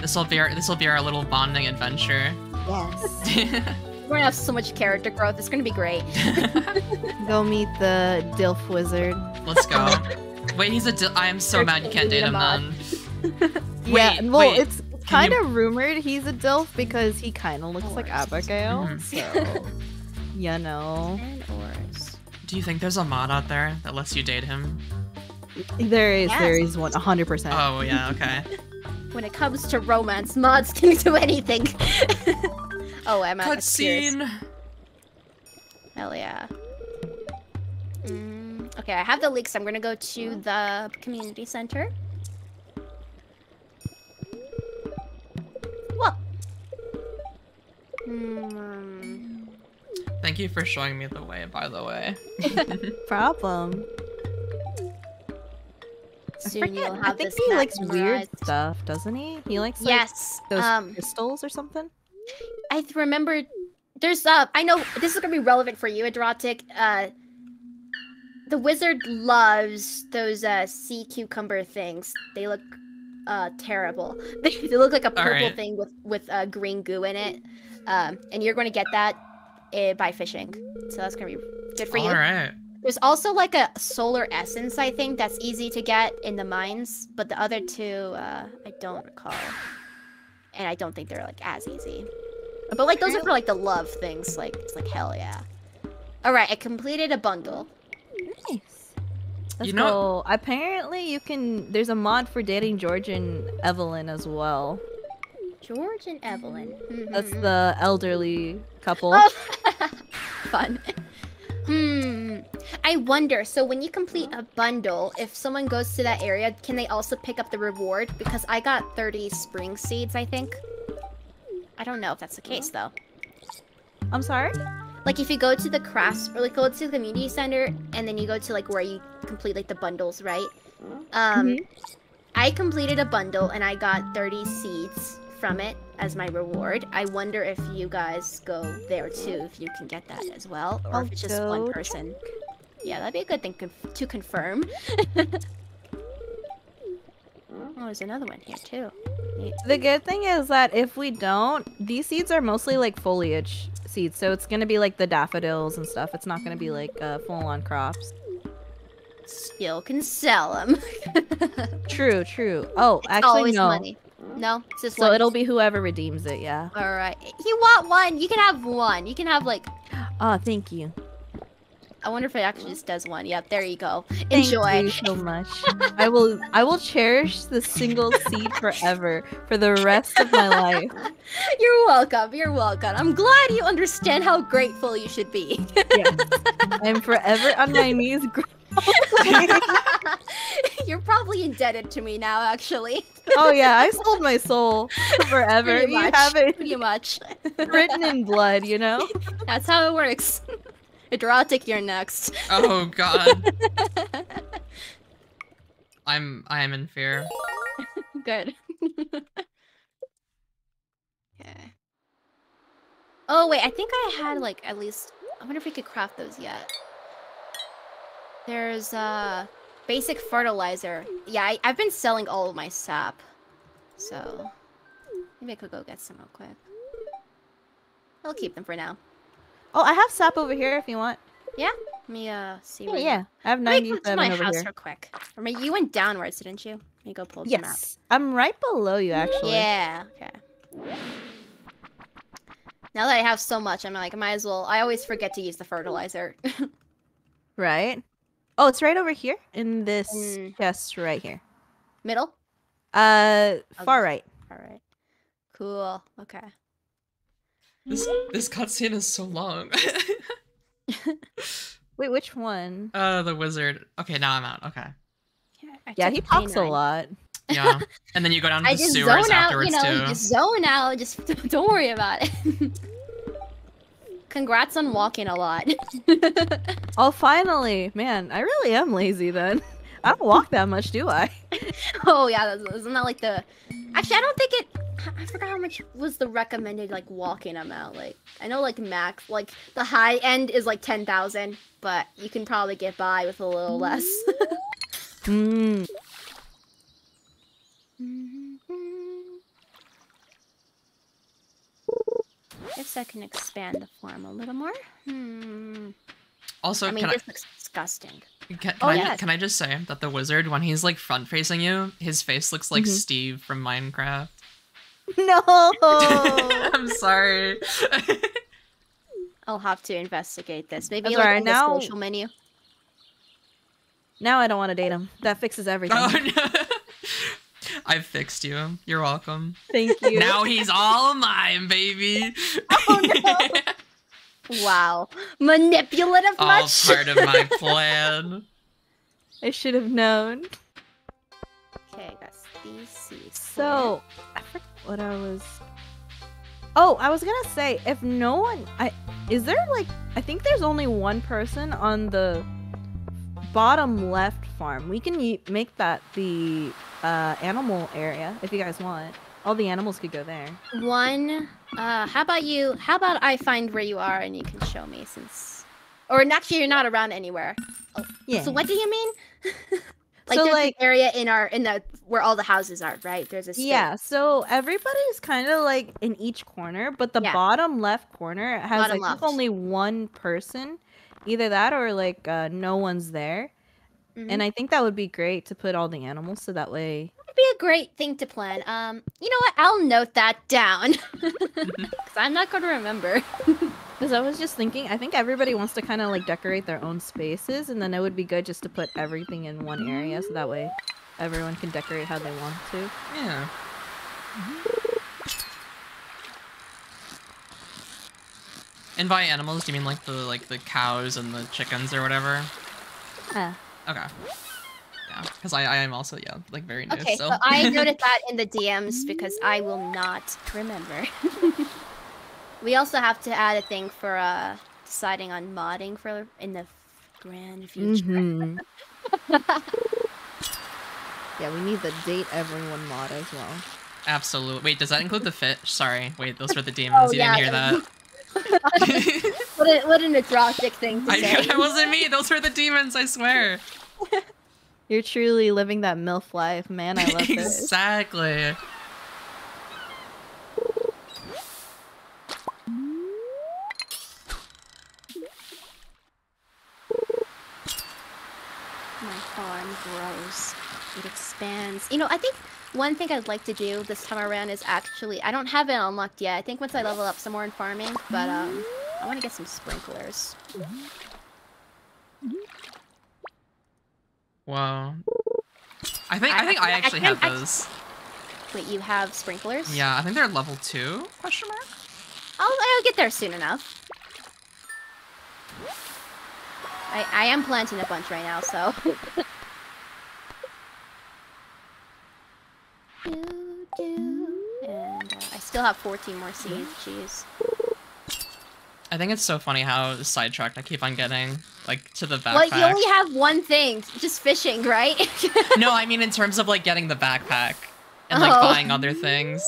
This will be our this will be our little bonding adventure. Yes. <laughs> We're gonna have so much character growth. It's gonna be great. <laughs> Go meet the Dilf wizard. Let's go. <laughs> Wait, he's a. Dil- I am so You're mad you can't date him totally then. yeah, Wait, well, wait, it's can kind you- of rumored he's a Dilf because he kind of looks like Ours. Abigail. Mhm. So, you know, And oars. Do you think there's a mod out there that lets you date him? there is there Yes. is one hundred percent. Oh yeah, okay. <laughs> When it comes to romance, mods can do anything. <laughs> oh, I'm at Cutscene. Hell yeah. Mm, okay, I have the leeks. I'm gonna go to the community center. Hmm. Thank you for showing me the way. By the way. <laughs> Problem. I Soon forget. you'll I think this he map likes weird stuff, doesn't he? He likes like, Yes. those um, crystals or something. I remember there's uh I know this is gonna be relevant for you, Adrotic. Uh the wizard loves those uh sea cucumber things. They look uh terrible. They, <laughs> they look like a purple Alright. thing with with uh, green goo in it. Um and you're gonna get that uh, by fishing. So that's gonna be good for All you. right. There's also like a solar essence, I think, that's easy to get in the mines, but the other two, uh, I don't recall. And I don't think they're like as easy. But like those are for like the love things, like it's like hell yeah. Alright, I completed a bundle. Nice. Let's You know- go. Apparently, you can. There's a mod for dating George and Evelyn as well. George and Evelyn. That's Mhm. the elderly couple. Oh, <laughs> <laughs> fun. Hmm. I wonder. So when you complete a bundle, if someone goes to that area, can they also pick up the reward? Because I got 30 spring seeds, I think. I don't know if that's the case though. I'm sorry. Like if you go to the crafts or like go to the community center and then you go to like where you complete like the bundles, right? Um I completed a bundle and I got 30 seeds from it as my reward. I wonder if you guys go there too, if you can get that as well, or I'll if it's just one person. Yeah, that'd be a good thing conf- to confirm. <laughs> oh, there's another one here too. Neat. The good thing is that if we don't, these seeds are mostly like foliage seeds, so it's gonna be like the daffodils and stuff. It's not gonna be like uh, full-on crops. Still can sell them. <laughs> True, true. Oh, actually always no. money. No, it's just So one. it'll be whoever redeems it. Yeah. All right. You want one? You can have one. You can have like. Oh, thank you. I wonder if it actually just does one. Yep. There you go. Enjoy. Thank you so much. I will. I will cherish the single seed forever for the rest of my life. <laughs> You're welcome. You're welcome. I'm glad you understand how grateful you should be. I'm forever on my knees. <laughs> gr- <laughs> You're probably indebted to me now, actually. Oh yeah, I <laughs> sold my soul forever. Pretty You much. have it Pretty much. <laughs> written in blood, you know. That's how it works. Adrotic, you're next. Oh god. I'm I am in fear. Good. okay. Oh wait, I think I had like at least. I wonder if we could craft those yet. There's uh basic fertilizer. Yeah, I, I've been selling all of my sap. So Maybe I could go get some real quick. I'll keep them for now. Oh, I have sap over here if you want. Yeah? Let me uh see. Yeah, yeah. I have Let me come to 97 my over house here. real quick. Or maybe you went downwards, didn't you? Let me go pull the map. Yes. I'm right below you, actually. Yeah. Okay. Now that I have so much, I'm like, I might as well. I always forget to use the fertilizer. <laughs> Right? Oh, it's right over here in this Mm. chest right here. Middle. Uh, far Okay. right. All right. Cool. Okay. This this cutscene is so long. <laughs> <laughs> Wait, which one? uh, the wizard. Okay, now I'm out. Okay. Yeah, Yeah, he talks a lot. Yeah. <laughs> And then you go down to I the just sewers zone out, afterwards you know, too. just zone out. Just don't worry about it. Congrats on walking a lot. <laughs> Oh, finally. Man, I really am lazy then. <laughs> I don't walk that much, do I? <laughs> oh yeah, that's, isn't that like the? Actually, I don't think it. I forgot how much was the recommended like walking amount. Like I know like max, like the high end is like ten thousand, but you can probably get by with a little less. Mm. Guess I can expand the form a little more. Hmm. also, I mean, can, this looks disgusting. Can, can, oh, I, yeah. can I just say that the wizard, when he's like front facing you, his face looks like Mm-hmm. Mhm. Steve from Minecraft. <laughs> No. <laughs> I'm sorry. <laughs> I'll have to investigate this. Maybe That's like alright, in the social menu. now I don't want to date him. That fixes everything. oh, no. I've fixed you. You're welcome. Thank you. Now he's all mine, baby. Oh, no. Wow, manipulative all much? part of my plan. I should have known. Okay, I got these. So, I forgot what I was. Oh, I was gonna say if no one, I is there like I think there's only one person on the bottom left farm. We can make that the uh, animal area if you guys want. All the animals could go there. One. Uh, how about you? How about I find where you are and you can show me since, or actually you're not around anywhere. Yeah. So what do you mean? <laughs> like So, there's like- an area in our in the where all the houses are, right? There's a space. Yeah, so everybody's kind of like in each corner, but the Yeah. bottom left corner has Bottom left. only one person, either that or like uh, no one's there. Mhm. And I think that would be great to put all the animals so that way. That'd be a great thing to plan. Um, you know what? I'll note that down <laughs> <laughs> because I'm not going to remember. <laughs> Because I was just thinking, I think everybody wants to kind of like decorate their own spaces, and then it would be good just to put everything in one area so that way everyone can decorate how they want to. Yeah. And by animals, do you mean like the like the cows and the chickens or whatever? Ah. Okay. Yeah, because I, I am also yeah like very new. Okay, so so I <laughs> noted that in the DMs because I will not remember. <laughs> we also have to add a thing for uh deciding on modding for in the grand future. Mhm. <laughs> yeah, we need the date everyone mod as well. absolutely. Wait, does that include the fish? Sorry. Wait, those were the demons. Oh, you yeah, didn't hear that. <laughs> What, a, what an exotic thing to I, say. <laughs> that wasn't me. Those were the demons. I swear. <laughs> You're truly living that MILF life, man. I love this. exactly. My farm grows. It expands. You know, I think one thing I'd like to do this time around is actually I don't have it unlocked yet. I think once I level up some more in farming, but um I want to get some sprinklers. Wow. I think I- I think I- I I actually can't- have I- those. Wait, you have sprinklers? Yeah, I think they're level two? Question mark. I'll I'll get there soon enough. I I am planting a bunch right now, so. <laughs> Do, do. And uh, I still have 14 more seeds. Jeez. I think it's so funny how sidetracked I keep on getting, like to the backpack. Well, you only have one thing, just fishing, right? <laughs> no, I mean in terms of like getting the backpack and like Oh. buying other things.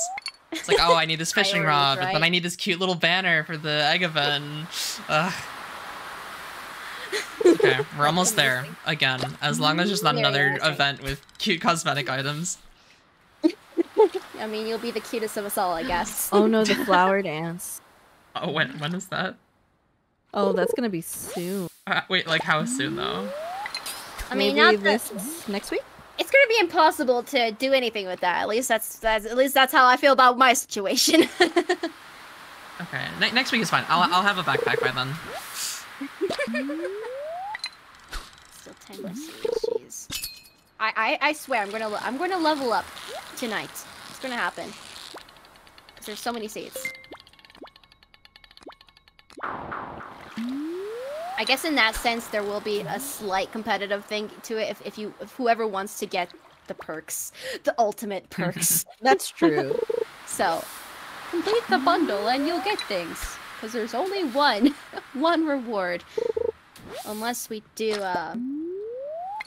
It's like, oh, I need this <laughs> fishing rod, Priorities, but then? I need this cute little banner for the egg event. Ugh. Okay, we're <laughs> almost there again. As long as there's not another event with cute cosmetic items. I mean, you'll be the cutest of us all, I guess. <laughs> Oh no, the <laughs> flower dance. Oh, when when is that? Oh, that's gonna be soon. Uh, wait, like how soon though? I mean, Maybe not that this next week. it's gonna be impossible to do anything with that. At least that's that's at least that's how I feel about my situation. <laughs> Okay, ne- next week is fine. I'll I'll have a backpack by then. Still ten less. Jeez. I, I I swear I'm gonna I'm gonna level up tonight. It's gonna happen. 'Cause there's so many seeds. I guess in that sense there will be a slight competitive thing to it if, if you if whoever wants to get the perks, the ultimate perks. <laughs> That's true. <laughs> So, complete the bundle and you'll get things. Because there's only one, <laughs> one reward. Unless we do, uh,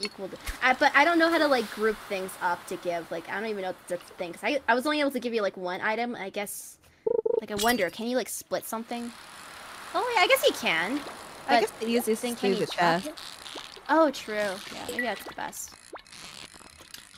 equal to... I, but I don't know how to, like, group things up to give. Like, I don't even know if that's a thing. 'cause I, I was only able to give you, like, one item. I guess... Like, I wonder, can you, like, split something? Oh, yeah, I guess you can. I But guess the easiest then thing can is you the track chest. it? Oh, true. Yeah, maybe that's the best.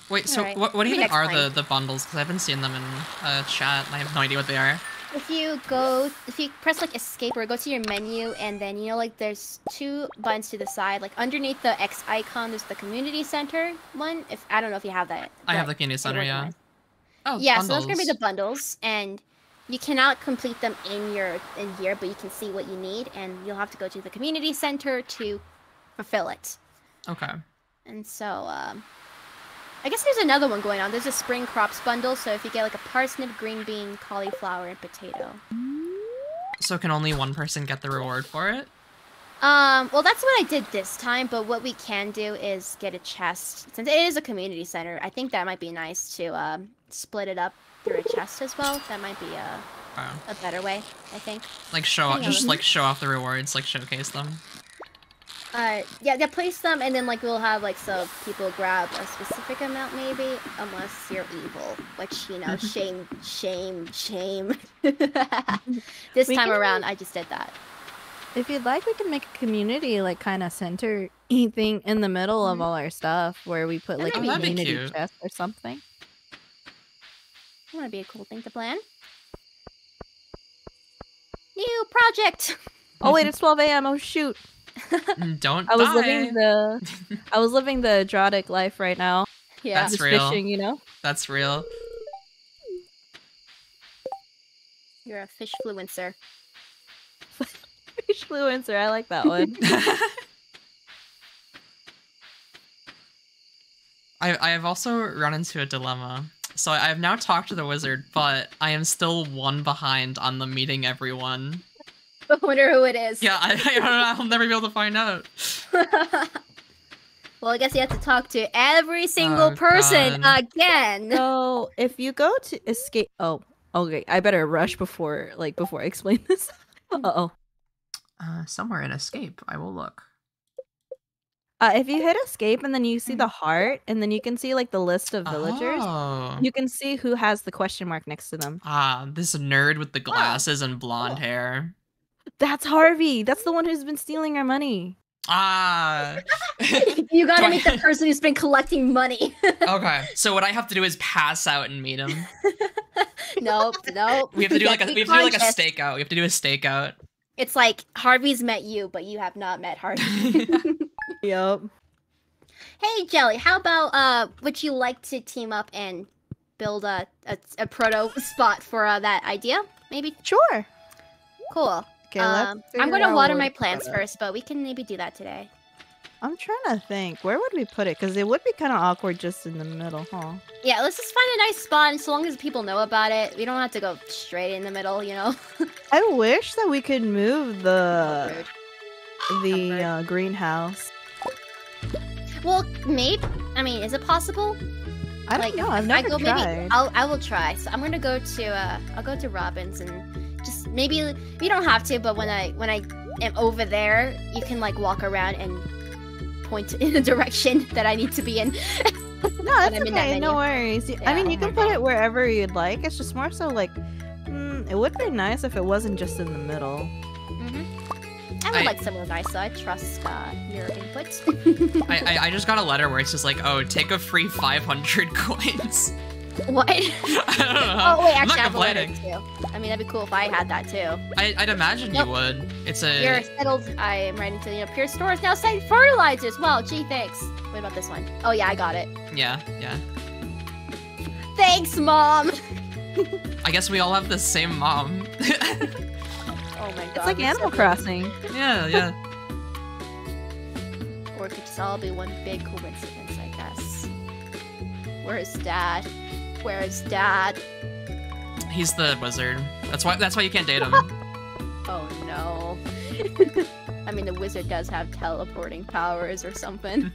Wait, so Alright, what what maybe even next are time. the the bundles? Because I haven't seen them in uh, chat. and I have no idea what they are. If you go, if you press like escape or go to your menu, and then you know like there's two buttons to the side, like underneath the X icon, there's the community center one. If I don't know if you have that. I have the community center, yeah. Oh, yeah, so those are gonna be the bundles, and you cannot complete them in your in here, but you can see what you need, and you'll have to go to the community center to fulfill it. Okay. And so, um, I guess there's another one going on. There's a spring crops bundle, so if you get like a parsnip, green bean, cauliflower, and potato. So can only one person get the reward for it? Um, well, that's what I did this time, but what we can do is get a chest. Since it is a community center, I think that might be nice to um, split it up through a chest as well. That might be a, Oh. a better way, I think. Like show off, just like show off the rewards, like showcase them. Uh, yeah, yeah, place them, and then like we'll have like so people grab a specific amount maybe, unless you're evil, which you know, <laughs> shame, shame, shame. <laughs> this We time can- around, I just did that. If you'd like, we can make a community like kind of center thing in the middle of all our stuff, where we put like a Mm-hmm. That'd be community chest or something. That would be a cool thing to plan. New project. Oh wait, it's 12 a.m. Oh shoot! Mm, Don't I was die. living the <laughs> I was living the Adrotic life right now. Yeah. That's Just real. fishing, you know. That's real. You're a fish fluencer. <laughs> Fish fluencer, I like that one. <laughs> I I have also run into a dilemma. So I have now talked to the wizard, but I am still one behind on the meeting everyone. <laughs> I wonder who it is. Yeah, I, I don't know. I'll never be able to find out. <laughs> well, I guess you have to talk to every single Oh, person God. again. so if you go to escape, oh, okay, I better rush before like before I explain this. <laughs> Uh oh. Uh, somewhere in escape, I will look. Uh, if you hit escape and then you see the heart, and then you can see like the list of villagers, Oh. you can see who has the question mark next to them. Ah, this nerd with the glasses and blonde Oh. hair. That's Harvey. That's the one who's been stealing our money. Ah. <laughs> you gotta Do I- meet the <laughs> person who's been collecting money. <laughs> okay, so what I have to do is pass out and meet him. nope, nope. We have to do like a be we have to do like a conscious. stakeout. We have to do a stakeout. It's like Harvey's met you, but you have not met Harvey. Yep. hey, Jelly, how about uh, would you like to team up and build a a, a proto spot for uh, that idea? Maybe. Sure. Cool. Okay, um, I'm gonna water my plants it. first, but we can maybe do that today. I'm trying to think. Where would we put it? Because it would be kind of awkward just in the middle, huh? Yeah, let's just find a nice spot, and so long as people know about it, we don't have to go straight in the middle, you know. <laughs> I wish that we could move the Rude. the uh, greenhouse. Well, maybe. I mean, is it possible? I don't like, know. I've if I never go, tried. maybe I'll I will try. So I'm gonna go to uh I'll go to Robin's and just maybe you don't have to, but when I when I am over there, you can like walk around and point <laughs> in the direction that I need to be in. <laughs> No, that's I'm in that. No worries. Yeah. I mean, you can put it wherever you'd like. It's just more so like, mm, it would be nice if it wasn't just in the middle. hmm I would I- like some advice, so I trust uh, your input. <laughs> I, I I just got a letter where it's just like, oh, take a free 500 coins. <laughs> What? I <laughs> don't know. oh wait, I'm actually, I not have a letter complaining. too. I mean, that'd be cool if I had that too. I, I'd imagine Nope. you would. It's a. You're settled. I am writing to the you know, Pure Stores now. Site fertilizers. Well, gee, thanks. What about this one? Oh yeah, I got it. Yeah, yeah. Thanks, mom. I guess we all have the same mom. <laughs> Oh my god. It's like we Animal said- Crossing. yeah, yeah. Or it could just all be one big coincidence, I guess. Where's Dad? Where's Dad? He's the wizard. That's why. That's why you can't date him. <laughs> Oh no. <laughs> I mean, the wizard does have teleporting powers or something.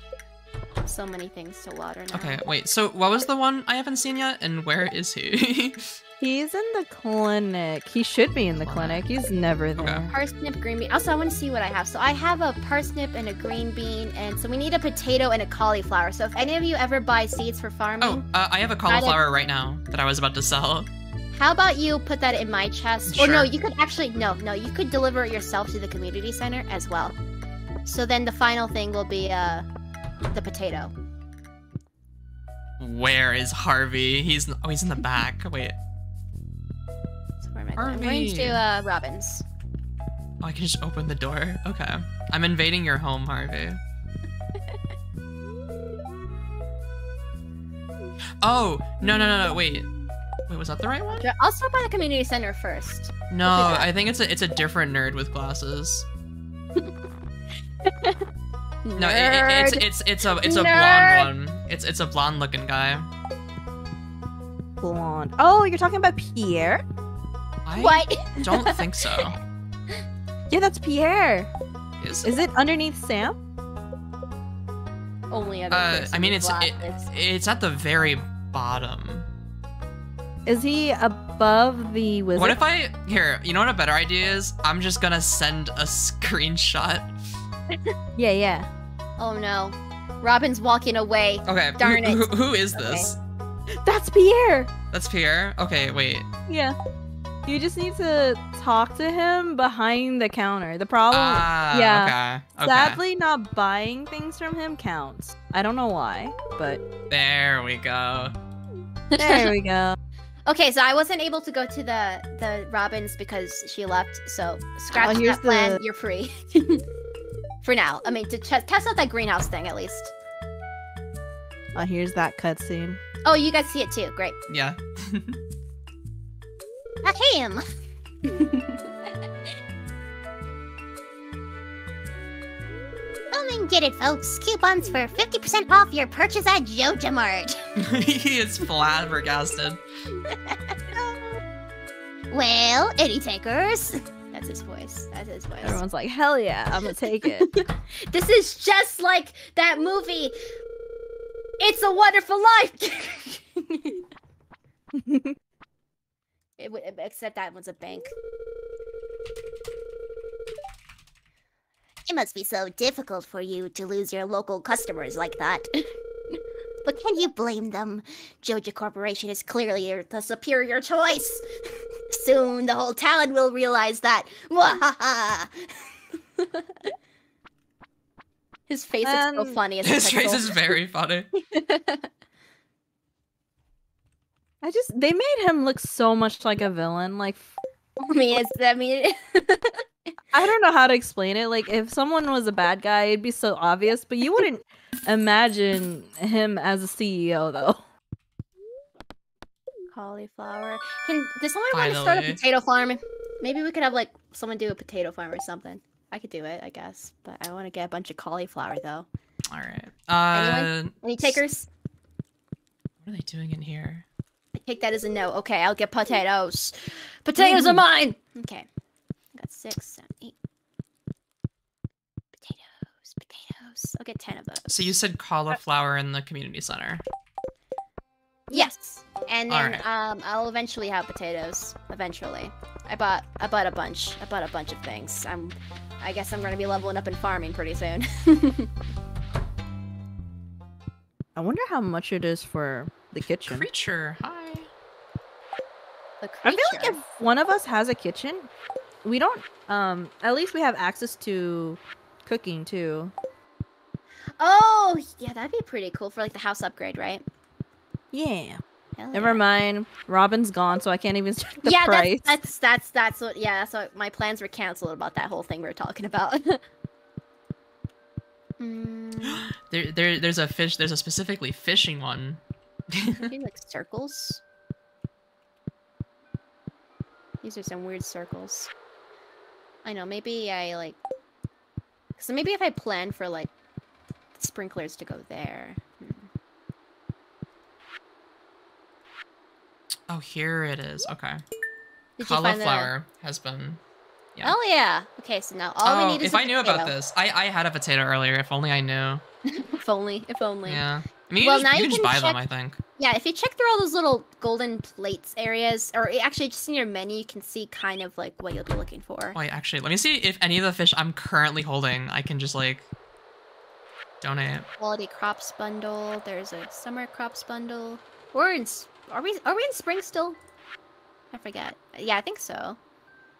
<laughs> so many things to water now. Okay, wait. So what was the one I haven't seen yet, and where is he? He's in the clinic. He should be in the clinic. He's never there. Parsnip, green bean. Also, I want to see what I have. So I have a parsnip and a green bean, and so we need a potato and a cauliflower. So if any of you ever buy seeds for farming, oh, uh, I have a cauliflower right now that I was about to sell. how about you put that in my chest? Sure. Or no, you could actually no, no, you could deliver it yourself to the community center as well. So then the final thing will be uh the potato. Where is Harvey? He's oh, he's in the back. Wait. So where am I going? I'm going to uh Robin's. Oh, I can just open the door. Okay. I'm invading your home, Harvey. <laughs> oh no no no no! Wait, wait, was that the right one? I'll stop by the community center first. No. I think it's a it's a different nerd with glasses. No, it, it, it's it's it's a it's a Nerd. blonde one. It's it's a blonde looking guy. Blonde. Oh, you're talking about Pierre? I What? <laughs> don't think so. Yeah, that's Pierre. Is Is it underneath Sam? Only other uh, person I mean it's it, it's at the very bottom. Is he above the wizard? What if I here? You know what a better idea is? I'm just gonna send a <laughs> screenshot. <laughs> Yeah, yeah. Oh no. Robin's walking away. Okay, Darn who, it. who- who is Okay. this? That's Pierre. That's Pierre. Okay, wait. Yeah. You just need to talk to him behind the counter. The problem, Ah, yeah. Okay. Okay. sadly, not buying things from him counts. I don't know why, but There we go. there we <laughs> go. Okay, so I wasn't able to go to the the Robin's because she left. So scratch Oh, here's that plan. the- You're free. <laughs> For now. I mean, to ch- test out that greenhouse thing at least. Oh, here's that cutscene. Oh, you guys see it too. Great. Yeah. <laughs> Ahem. Come <laughs> and get it, folks. Coupons for 50% off your purchase at JojaMart. <laughs> he is flabbergasted. <laughs> Well, any takers? That's his voice. That's his voice. Everyone's like, hell yeah, I'm gonna take it. This is just like that movie. It's a Wonderful Life. It w- except that one's a bank. It must be so difficult for you to lose your local customers like that. <laughs> but can you blame them? Joja Corporation is clearly the superior choice. <laughs> Soon the whole town will realize that. Mwahaha! <laughs> His face is so Um, funny. As His face is very funny. I just they made him look so much like a villain. Like <laughs> I mean, it's, I mean, <laughs> I don't know how to explain it. Like if someone was a bad guy, it'd be so obvious, but you wouldn't imagine him as a CEO though. cauliflower. Can does someone want to start a potato farm? Maybe we could have like someone do a potato farm or something. I could do it, I guess, but I want to get a bunch of cauliflower though. All right. Uh, Anyone? Any takers? what are they doing in here? I take that as a no. Okay, I'll get potatoes. Potatoes are mine. Okay, I got six, seven, eight. Potatoes, potatoes. I'll get ten of those. So you said cauliflower in the community center. Yes, and then Alright. um, I'll eventually have potatoes. Eventually, I bought I bought a bunch. I bought a bunch of things. I'm, I guess I'm gonna be leveling up in farming pretty soon. <laughs> I wonder how much it is for the kitchen. Creature. Hi. The I feel like if one of us has a kitchen, we don't um at least we have access to cooking too. Oh, yeah, that'd be pretty cool for like the house upgrade, right? Yeah. Hell Never yeah. mind. Robin's gone, so I can't even <laughs> check the yeah, price. that's that's that's that's what. Yeah, that's what my plans were canceled about that whole thing we were talking about. <laughs> mm, <gasps> There, there, there's a fish. There's a specifically fishing one. maybe <laughs> like circles. These are some weird circles. I know. Maybe I like. So maybe if I plan for like sprinklers to go there. Hmm. oh, here it is. Okay. Did? Cauliflower has been. Yeah. Oh yeah. Okay, so now all oh, we need is if I knew about this, I I had a potato earlier. If only I knew. <laughs> If only. If only. Yeah. I mean, you Well, just, now you you can just can buy them. I think. Yeah, if you check through all those little golden plates areas, or actually just in your menu, you can see kind of like what you'll be looking for. Wait, actually, let me see if any of the fish I'm currently holding I can just like donate. Quality crops bundle. There's a summer crops bundle. We're in. Are we? Are we in spring still? I forget. Yeah, I think so.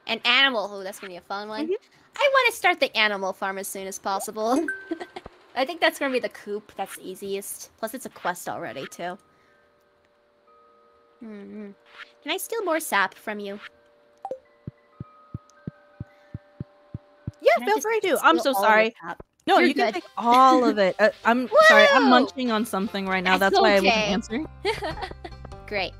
An animal. Oh, that's gonna be a fun one. Mm-hmm. I want to start the animal farm as soon as possible. <laughs> I think that's gonna be the coop. That's the easiest. Plus, it's a quest already too. Hmm Can I steal more sap from you? yeah, Can feel free to. I'm so sorry. No, You're you can good. take all of it. Uh, I'm <laughs> sorry. I'm munching on something right now. That's That's why I wasn't answering. <laughs> Great.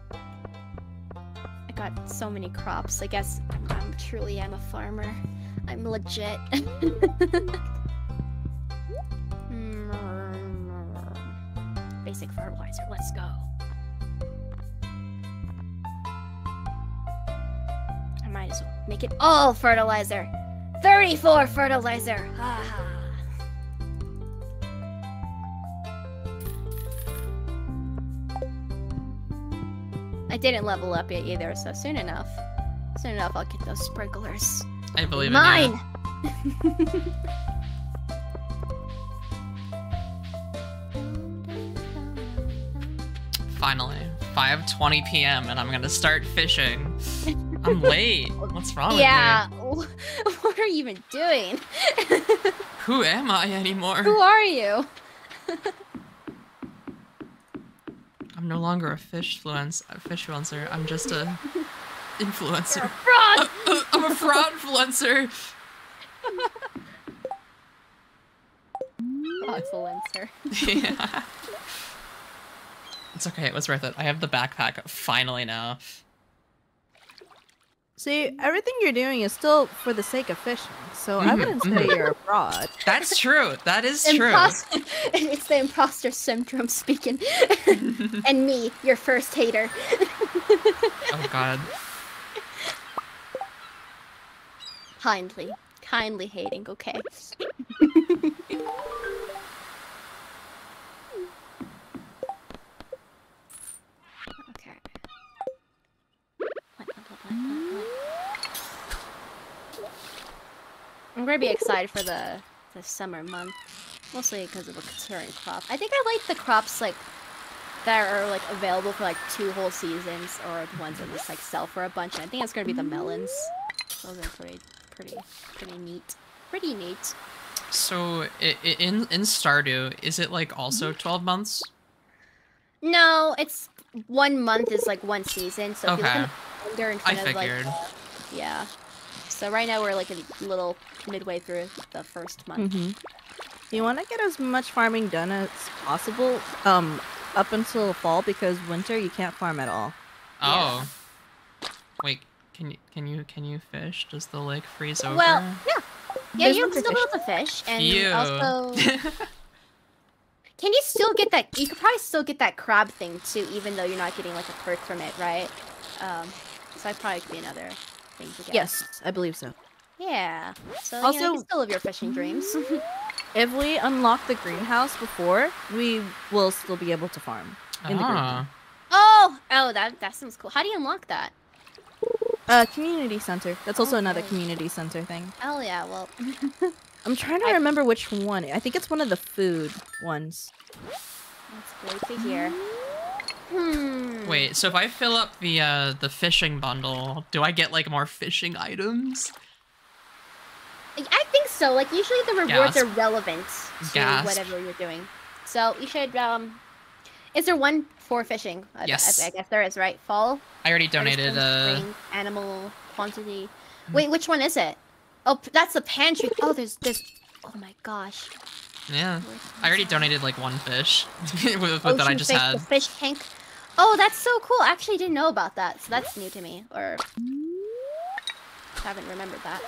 I got so many crops. I guess I'm truly am a farmer. I'm legit. <laughs> Basic fertilizer. Let's go. Might as well make it all fertilizer. 34 fertilizer. Ha ha. I didn't level up yet either, so soon enough. Soon enough, I'll get those sprinklers. I believe in Mine! <laughs> Finally, 5:20 p.m. and I'm gonna start fishing. <laughs> I'm late. What's wrong yeah. <laughs> what are you even doing? <laughs> Who am I anymore? Who are you? <laughs> I'm no longer a fish fluence, a fish influencer. I'm just a influencer. Fraud! Uh, I'm a fraud influencer. Influencer. yeah. It's okay. It was worth it. I have the backpack finally now. See, everything you're doing is still for the sake of fishing, so I Mhm, wouldn't say mhm. you're a fraud. That's true. That is true. <laughs> It's the imposter syndrome speaking. <laughs> and me, your first hater. oh god. Kindly. Kindly hating, okay? okay. <laughs> What, what, what, what, what, what? I'm gonna be excited for the the summer month, mostly because of a certain crop. I think I like the crops like that are like available for like two whole seasons, or the ones that just like sell for a bunch. And I think it's gonna be the melons. Those are pretty, pretty, pretty neat. Pretty neat. So in in Stardew, is it like also Mm-hmm. 12 months? No, it's one month is like one season. So if you look Okay. in the I kind of like figured. yeah. So right now we're like a little midway through the first month. hmm You want to get as much farming done as possible, um, up until fall because winter you can't farm at all. Oh. Wait, can you can you can you fish? Does the lake freeze over? Well, yeah, yeah, There's you winter can still be fish. able to fish, and Ew. also <laughs> can you still get that? You could probably still get that crab thing too, even though you're not getting like a perk from it, right? Um, so that probably could be another thing to get. Yes, I believe so. Yeah. So you know, you Also- still live your fishing dreams. <laughs> <laughs> If we unlock the greenhouse before, we will still be able to farm. in the ah. oh, oh, that that sounds cool. How do you unlock that? Uh, community center. That's also another Okay. community center thing. Oh yeah, well, <laughs> I'm trying to I- remember which one. I think it's one of the food ones. That's great to hear. Hmm. Wait, so if I fill up the uh the fishing bundle, do I get like more fishing items? I think so. Like usually the rewards Gasp. are relevant to Gasp. whatever you're doing. So you should um Is there one for fishing? I- I- Yes. I, guess there is, right? Fall. I already donated. Medicine, Uh, spring, animal quantity. Wait, which one is it? Oh, that's the pantry. Oh, there's there's. Oh my gosh. Yeah, I already donated like one fish <laughs> with, with oh, that I just fish, had. The fish tank. Oh, that's so cool. I actually didn't know about that. So that's new to me. Or haven't remembered that.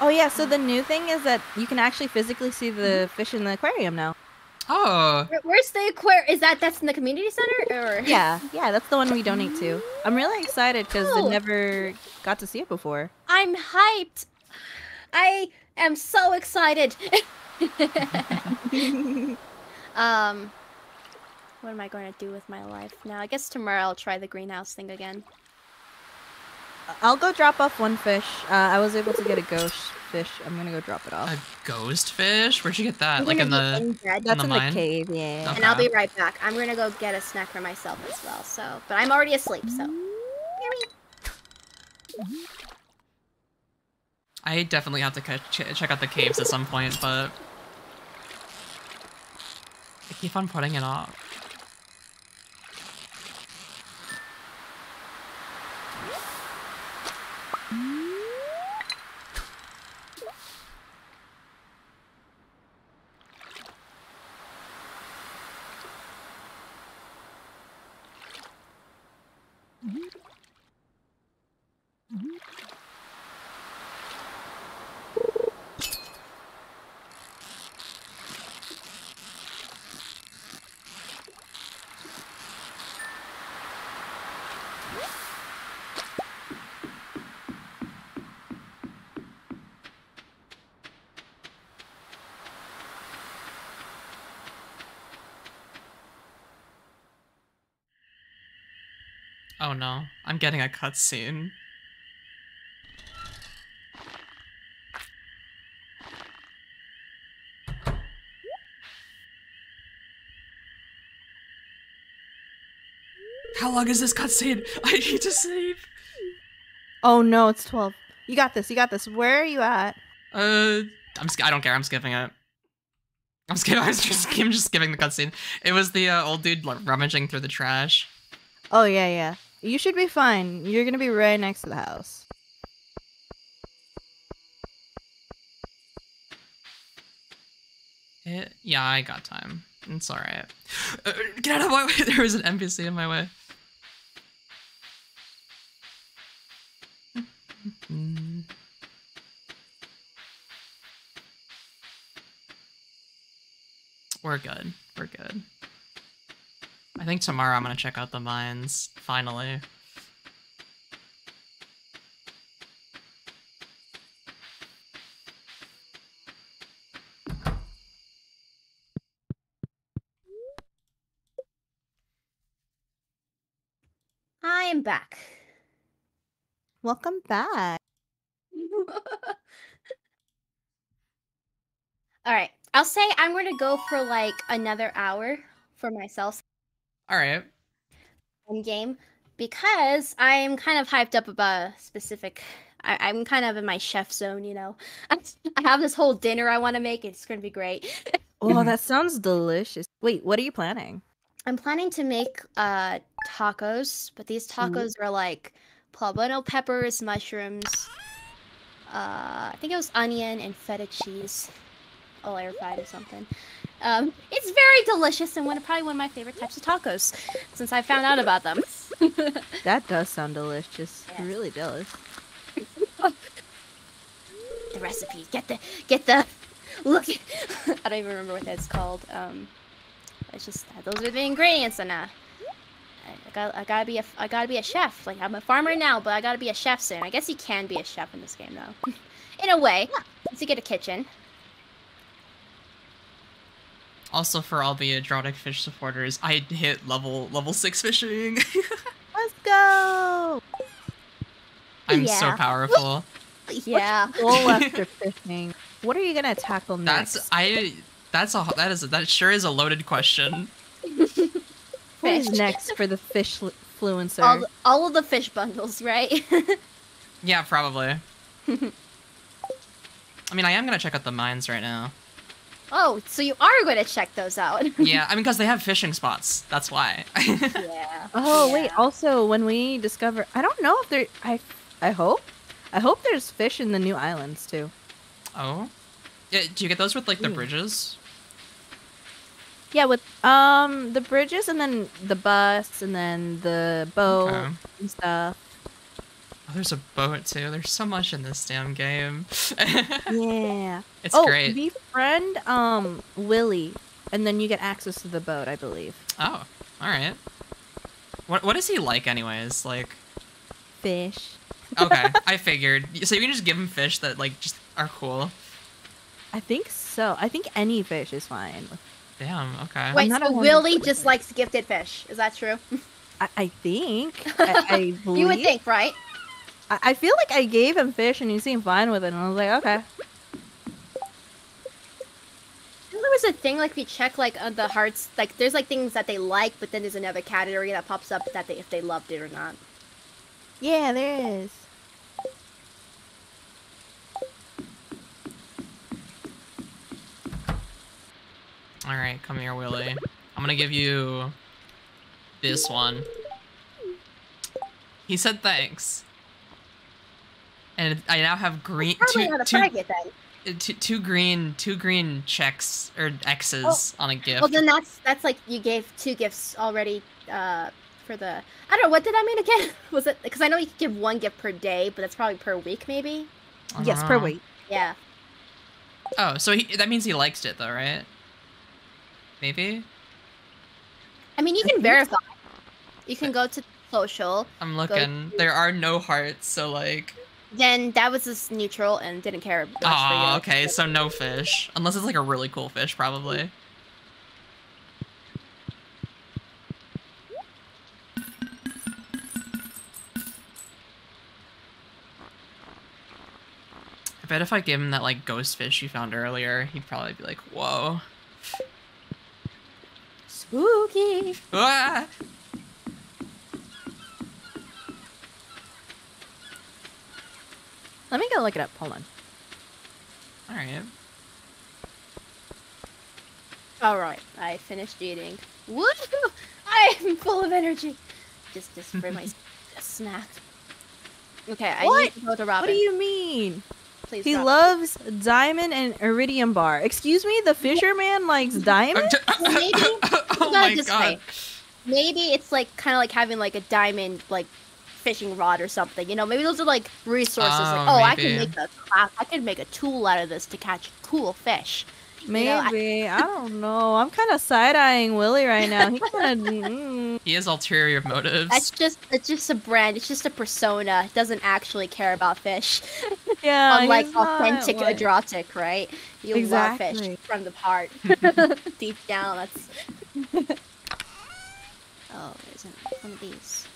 Oh yeah, so the new thing is that you can actually physically see the mm-hmm. fish in the aquarium now. Oh, where's the aquarium? Is that that's in the community center or? <laughs> Yeah, yeah, that's the one we donate to. I'm really excited because Oh. I never got to see it before. I'm hyped. I am so excited. <laughs> <laughs> um, what am I going to do with my life now? I guess tomorrow I'll try the greenhouse thing again. I'll go drop off one fish. Uh, I was able to get a ghost fish. I'm gonna go drop it off. a ghost fish? Where'd you get that? I'm Like in gonna the? be in bed, That's the in the cave, yeah. Okay. and I'll be right back. I'm gonna go get a snack for myself as well. So, but I'm already asleep. So, I definitely have to check out the caves at some point, but I keep on putting it off. Oh no, I'm getting a cutscene. How long is this cutscene? <laughs> I need to sleep. Oh no, it's 12. You got this. You got this. Where are you at? Uh, I'm. I don't care. I'm skipping it. I'm skipping. <laughs> I was just. I'm just skipping the cutscene. It was the uh, old dude like, rummaging through the trash. Oh yeah, yeah. You should be fine. You're gonna be right next to the house. It, yeah, I got time. It's alright. Uh, get out of my <laughs> way! There was an NPC in my way. We're good. We're good. I think tomorrow I'm gonna check out the mines, finally. I am back. Welcome back. <laughs> All right, I'll say I'm going to go for like another hour for myself Alright. in game because I'm kind of hyped up about a specific. I, I'm kind of in my chef zone, you know. <laughs> I have this whole dinner I want to make. It's going to be great. Oh, that sounds delicious. Wait, what are you planning? I'm planning to make uh tacos, but these tacos are like poblano peppers, mushrooms. Uh, I think it was onion and feta cheese, all air fried or something. Um, it's very delicious and one probably one of my favorite types of tacos since I found out about them. <laughs> That does sound delicious. Yeah. Really does. the recipe, get the get the look. <laughs> I don't even remember what that's called. Um, it's just those are the ingredients and uh. I I got, I gotta be a, I gotta be a chef. Like I'm a farmer now, but I gotta be a chef soon. I guess you can be a chef in this game, though. <laughs> in a way, once you get a kitchen. Also, for all the Adrotic Fish supporters, I hit level level six fishing. <laughs> Let's go. I'm so powerful. Yeah. Goal <laughs> after fishing. What are you gonna tackle next? That's I. That's a that is a, that sure is a loaded question. <laughs> What is next for the fish flu- fluencer? All, the- all of the fish bundles, right? Yeah, probably. I mean, I am gonna check out the mines right now. Oh, so you are going to check those out. <laughs> Yeah, I mean, because they have fishing spots. That's why. <laughs> yeah. Oh wait, also when we discover, I don't know if there. I I hope, I hope there's fish in the new islands too. oh. Yeah, do you get those with like the Hmm. bridges? Yeah, with um the bridges and then the bus and then the boat Okay. and stuff. Oh, there's a boat too. There's so much in this damn game. <laughs> Yeah. it's oh, great. befriend um Willy, and then you get access to the boat, I believe. Oh, all right. What what is he like, anyways? Like, Fish. okay, <laughs> I figured. So you can just give him fish that like just are cool. I think so. I think any fish is fine. Damn. Okay. Wait, not so a hundred Willy just likes gifted fish. Is that true? I, I think. <laughs> I, I believe. you would think, right? I, I feel like I gave him fish and he seemed fine with it, and I was like, okay. There was a thing like if you check like on the hearts, like there's like things that they like, but then there's another category that pops up that they if they loved it or not. Yeah, there is. All right, come here, Willy. I'm gonna give you this one. He said thanks. And I now have green Probably two, not a two, target then. uh, two, two green two green checks or X's on a gift. Well, then that's that's like you gave two gifts already uh, for the. I don't know what did I mean again. <laughs> Was it because I know you could give one gift per day, but that's probably per week maybe. I don't Yes, per week. Yeah. Oh, so he, that means he likes it though, right? Maybe. I mean, you can verify. You can go to social. I'm looking. There are no hearts, so like. Then that was just neutral and didn't care much. Oh, okay. So no fish, unless it's like a really cool fish, probably. I bet if I gave him that like ghost fish you found earlier, he'd probably be like, "Whoa!" Spooky. Ah! Let me go look it up. Hold on. All right. All right, I finished eating. Woo! I am full of energy. Just, just for my a <laughs> snack. Okay, I What? need to go to Robin. What do you mean? Please, He Robin. loves diamond and iridium bar. Excuse me, the fisherman likes <laughs> diamond? <laughs> Maybe- oh my god. way. Maybe it's like kind of like having like a diamond like fishing rod or something. You know, maybe those are like resources. like, Oh, oh, I can make a cla- I can make a tool out of this to catch cool fish. Maybe. know, I... <laughs> don't know. I'm kind of side eyeing Willy right now. He kind of. <laughs> Mm, He has ulterior motives. That's just it's just a brand. It's just a persona. It doesn't actually care about fish. <laughs> yeah. Unlike he's not authentic what- Adrotic, right? You love fish from the heart. Deep down, that's. oh, there's an- one of these.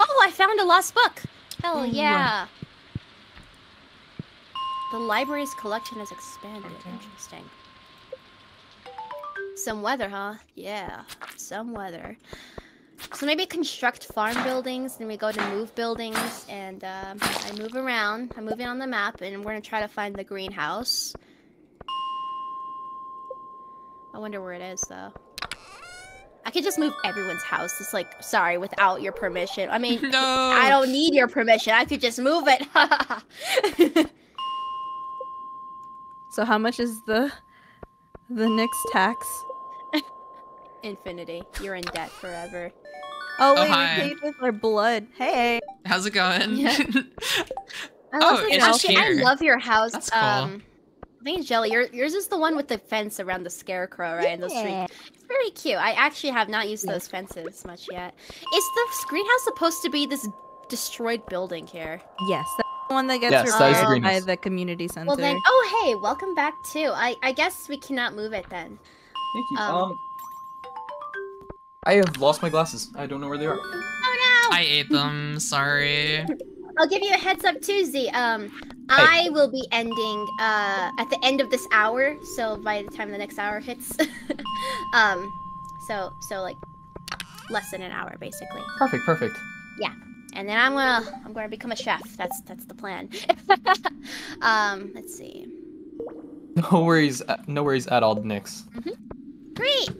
Oh, I found a lost book. Hell Oh, yeah! The library's collection has expanded. Okay. Interesting. Some weather, huh? Yeah, some weather. So maybe construct farm buildings, then we go to move buildings, and um, I move around. I'm moving on the map, and we're gonna try to find the greenhouse. I wonder where it is, though. I could just move everyone's house, It's like, sorry, without your permission. I mean, <laughs> no. I don't need your permission. I could just move it. <laughs> So how much is the the next tax? Infinity. You're in debt forever. Oh Oh, wait, hi. we paid with our blood. Hey. How's it going? Yeah. <laughs> I Oh, love it's your just Actually, I love your house. That's cool. Um, I think it's Jelly. Your, yours is the one with the fence around the scarecrow, right? In the street. It's very cute. I actually have not used those fences much yet. Is the greenhouse supposed to be this destroyed building here? Yes, that's the one that gets Yes, that is the repaired by greenhouse. the community center. Well then, oh hey, welcome back too. I I guess we cannot move it then. Thank you. Um, Um, I have lost my glasses. I don't know where they are. Oh no! I ate them. Sorry. I'll give you a heads up too, Z. Um, I will be ending uh at the end of this hour. So by the time the next hour hits, <laughs> um, so so like less than an hour basically. Perfect, perfect. Yeah, and then I'm gonna I'm gonna become a chef. That's that's the plan. <laughs> um, let's see. <laughs> No worries. uh, No worries at all, Nix. Great.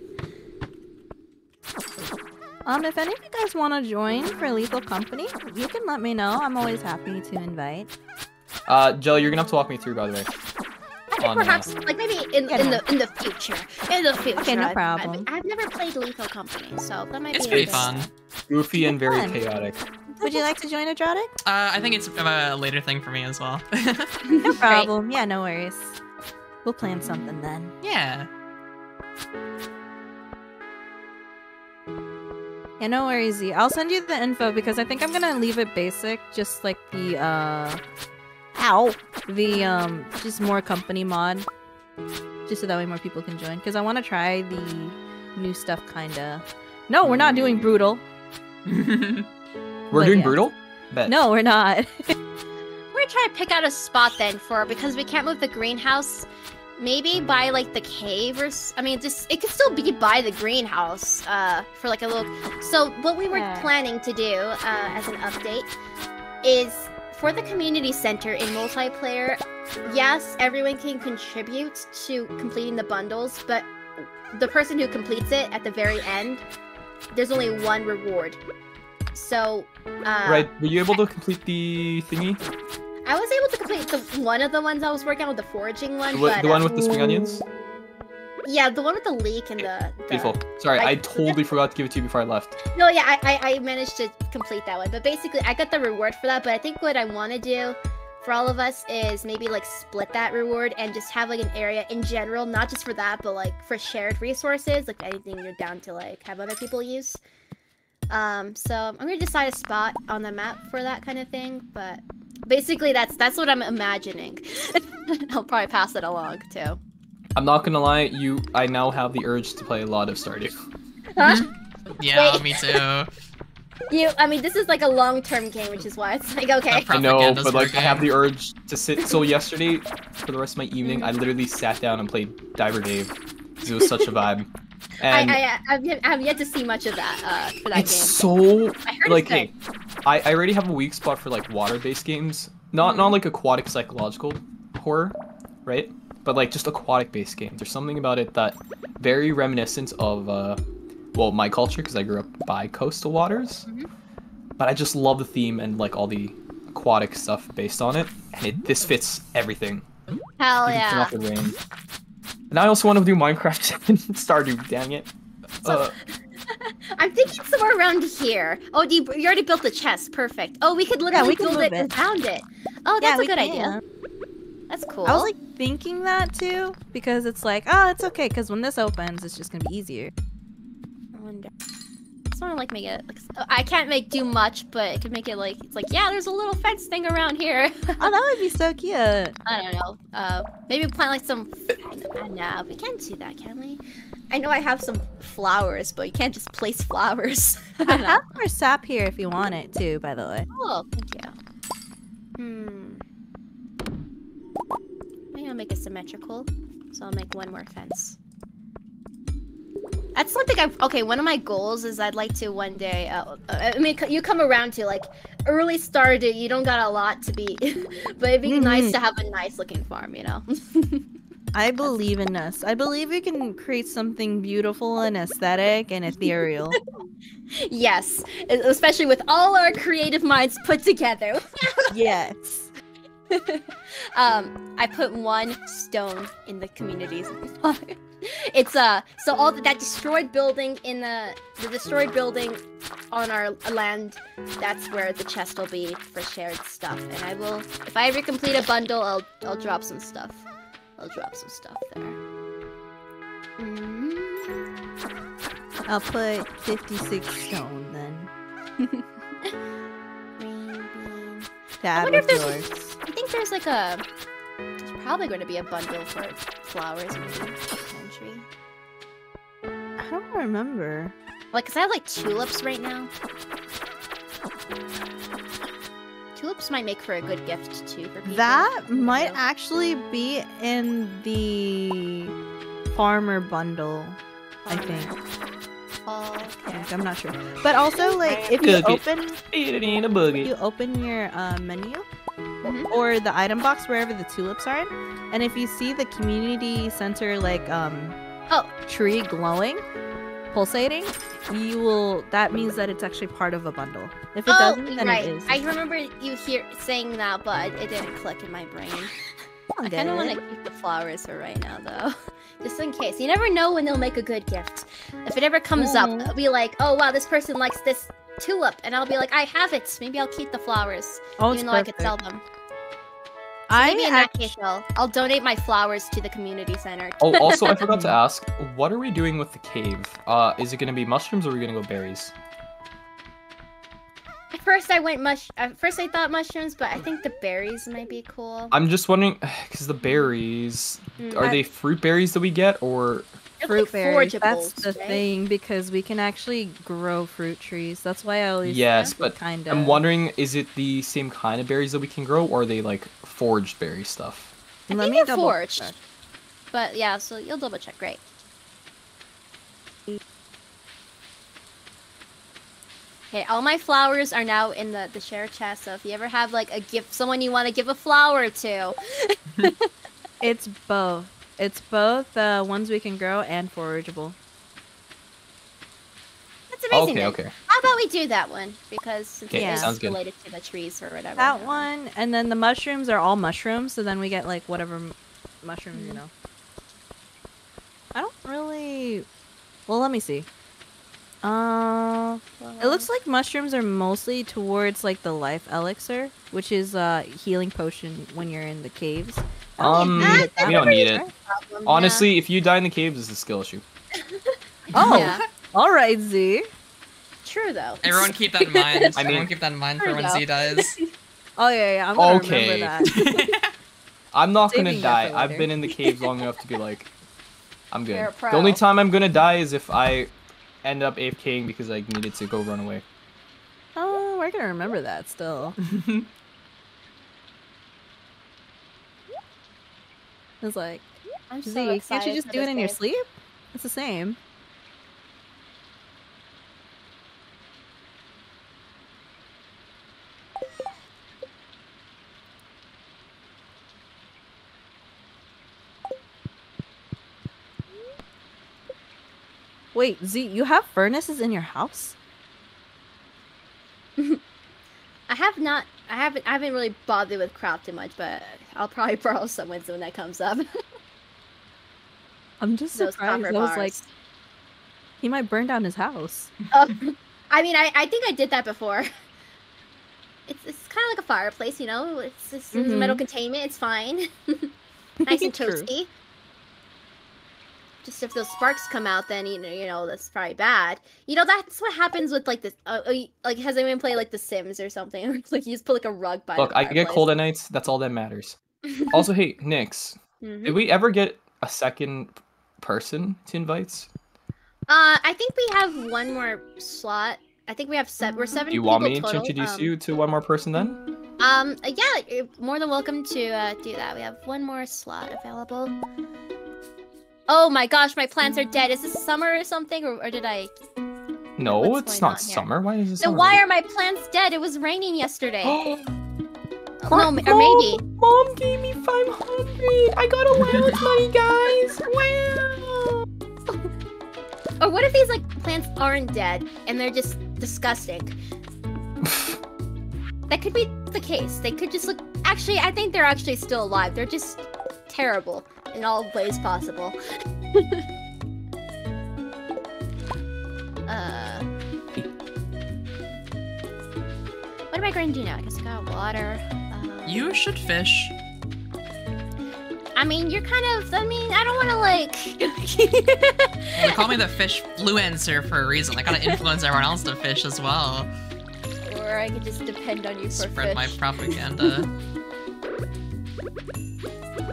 Um, if any of you guys want to join for Lethal Company, you can let me know. I'm always happy to invite. Uh, Jelly, you're gonna have to walk me through, by the way. I think On, uh, perhaps like maybe in, Yeah, in no. the in the future. In the future. Okay, no I- I- problem. I've never played Lethal Company, so that might be It's pretty fun. Goofy and very Fun. chaotic. Would you like to join Adrotic? Uh, I think it's a later thing for me as well. <laughs> No <laughs> problem. Yeah, no worries. We'll plan something then. yeah. Yeah, no worries. I'll send you the info because I think I'm gonna leave it basic, just like the uh, ow, the um, just more company mod, just so that way more people can join. Because I want to try the new stuff, kinda. No, we're not doing brutal. <laughs> We're But doing yeah. brutal. Bet. No, we're not. <laughs> We're trying to to pick out a spot then for because we can't move the greenhouse. Maybe by like the cave or s- I mean, just it could still be by the greenhouse. Uh, for like a little. So what we were Yeah. planning to do uh, as an update is for the community center in multiplayer. Yes, everyone can contribute to completing the bundles, but the person who completes it at the very end, there's only one reward. So. Uh, Right. Were you able to complete the thingy? I was able to complete the one of the ones I was working on with the foraging one. The, one- but, the one uh, with the spring onions? Yeah, the one with the leek and the, the Beautiful. Sorry, I- I totally forgot to give it to you before I left. No, yeah, I, I I managed to complete that one, but basically I got the reward for that. But I think what I want to do for all of us is maybe like split that reward and just have like an area in general, not just for that, but like for shared resources, like anything you're down to like have other people use. Um, so I'm gonna decide a spot on the map for that kind of thing, but basically that's that's what I'm imagining. <laughs> I'll probably pass it along too. I'm not gonna lie, you. I now have the urge to play a lot of Stardew. Huh? Yeah, Wait. me too. <laughs> You, I mean, this is like a long-term game, which is why it's like okay. I know, but like I have the urge to sit. So yesterday, for the rest of my evening, I literally sat down and played Diver Dave because it was such a vibe. <laughs> And I, I, I've, yet, I've yet to see much of that uh, for that it's game. so I heard like it's hey, I, I already have a weak spot for like water-based games. Not not Mhm. like aquatic psychological horror, right? But like just aquatic-based games. There's something about it that very reminiscent of uh, well, my culture because I grew up by coastal waters. Mhm. But I just love the theme and like all the aquatic stuff based on it, and it, this fits everything. Hell You can turn yeah! off the rain. And I also want to do Minecraft <laughs> and Stardew. Dang it. So- Uh, <laughs> I'm thinking somewhere around here. Oh, do you, you already built the chest. Perfect. Oh, we could literally we can build move it, it. around it. Oh, yeah, that's a good can. idea. That's cool. I was like thinking that too because it's like, oh, it's okay because when this opens, it's just gonna be easier. I wonder. I want to like make it. Like, s- I can't make do much, but it could make it like it's like yeah, there's a little fence thing around here. <laughs> Oh, that would be so cute. I don't know. Uh, maybe plant like some. No, we can't do that, can we? I know I have some flowers, but you can't just place flowers. <laughs> I I don't know. have <laughs> more sap here if you want it too. By the way. Oh, thank you. Hmm. I'll make it symmetrical. So I'll make one more fence. That's something I've. Okay, one of my goals is I'd like to one day. Uh, uh, I mean, you come around to like early started. You don't got a lot to be, <laughs> but it'd be nice Mhm. to have a nice looking farm. You know. <laughs> I believe in us. I believe we can create something beautiful and aesthetic and ethereal. <laughs> yes, especially with all our creative minds put together. yes. Um, I put one stone in the communities. it's uh, so all the, that destroyed building in the the destroyed building on our land. That's where the chest will be for shared stuff. And I will, if I ever complete a bundle, I'll I'll drop some stuff. I'll drop some stuff there. Mm. I'll put 56 stone then. <laughs> <laughs> That wonder if there's- yours. I think there's like a. There's probably going to be a bundle for flowers maybe. Country. I don't remember. Like, cause I have like tulips right now. Tulips might make for a good gift too for people. That might So- actually be in the farmer bundle. I think. Oh, I okay. think. I'm not sure. But also, like, if you open eat it in a boogie. you open your uh, menu, Mhm. or the item box wherever the tulips are in. And if you see the community center like um Oh. tree glowing, pulsating, you will that means that it's actually part of a bundle. If it oh, doesn't, then right. it is. I remember you hear saying that, but it didn't click in my brain. I kind of want to keep the flowers for right now, though, <laughs> just in case. You never know when they'll make a good gift. If it ever comes up, Mhm. I'll be like, "Oh wow, this person likes this tulip," and I'll be like, "I have it. Maybe I'll keep the flowers, oh, it's even though I could sell them." I Maybe in that act- case, I'll, I'll donate my flowers to the community center. Oh, also, I <laughs> forgot to ask, what are we doing with the cave? Uh, is it gonna be mushrooms or are we gonna go berries? At first, I went mush. At first, I thought mushrooms, but I think the berries might be cool. I'm just wondering, <sighs> because the berries, Mm, are I- they fruit berries that we get, or they're fruit like berries. That's the right? thing because we can actually grow fruit trees. That's why I always Yes, but kind of. I'm wondering, is it the same kind of berries that we can grow, or are they like foraged berry stuff? I Let think me they're double forged. check. But yeah, so you'll double check. Great. Okay, all my flowers are now in the the share chest. So if you ever have like a gift, someone you want to give a flower to, <laughs> It's both. It's both uh, ones we can grow and forageable. that's amazing. Okay, then. okay. How about we do that one because since Okay, it is sounds good. related to the trees or whatever. That one, and then the mushrooms are all mushrooms, so then we get like whatever m- mushrooms, you know. I don't really. Well, let me see. Uh, it looks like mushrooms are mostly towards like the life elixir, which is uh healing potion when you're in the caves. I don't Um, think need it that we don't need it. right? Problem, yeah. Honestly, if you die in the caves, it's a skill issue. <laughs> Oh, Yeah. all right, Z. True though. Everyone keep that in mind. <laughs> I mean- Everyone keep that in mind for when. Z dies. <laughs> Oh yeah, yeah. I'm gonna Okay. remember that. I'm not gonna die. I've been in the caves long enough to be like, I'm good. The only time I'm gonna die is if I end up AFKing because I needed to go run away. Oh, we're gonna remember that still. <laughs> It's like, I'm so Z, can't you just do it this in your sleep? It's the same. Wait, Z, you have furnaces in your house? <laughs> I have not. I haven't. I haven't really bothered with crafting much, but I'll probably <laughs> borrow someone's when that comes up. I'm just Those surprised. I was like, he might burn down his house. Um, <laughs> I mean, I, I think I did that before. It's it's kind of like a fireplace, you know. It's, it's there's metal containment. It's fine. nice and True. Just if those sparks come out, then you know, you know that's probably bad. You know that's what happens with like this. Uh, uh, like has anyone played like The Sims or something? <laughs> Like you just put like a rug by. Look, I get cold at nights. That's all that matters. also, hey, <laughs> Nix, Mhm. did we ever get a second person to invite? Uh, I think we have one more slot. I think we have seven. We're seven. Do you want me to introduce um, you to one more person then? Um, yeah, you're more than welcome to uh, do that. We have one more slot available. Oh my gosh, my plants are dead. Is this mm. summer or something, or, or did I? No, what's it's not summer. Why is it Then summer? why are my plants dead? It was raining yesterday. Oh, <gasps> Oh, no, ma- or maybe. Mom gave me 500. I got allowance money, guys. Wow. Or what if these like plants aren't dead and they're just disgusting? <laughs> That could be the case. They could just look. Actually, I think they're actually still alive. They're just terrible in all ways possible. uh. What am I going to do now? I guess I got water. Uh, You should fish. I mean, you're kind of. I mean, I don't want to like. <laughs> They call me the fish fluencer for a reason. I gotta influence everyone else to fish as well. or I could just depend on you for Spread my propaganda. <laughs>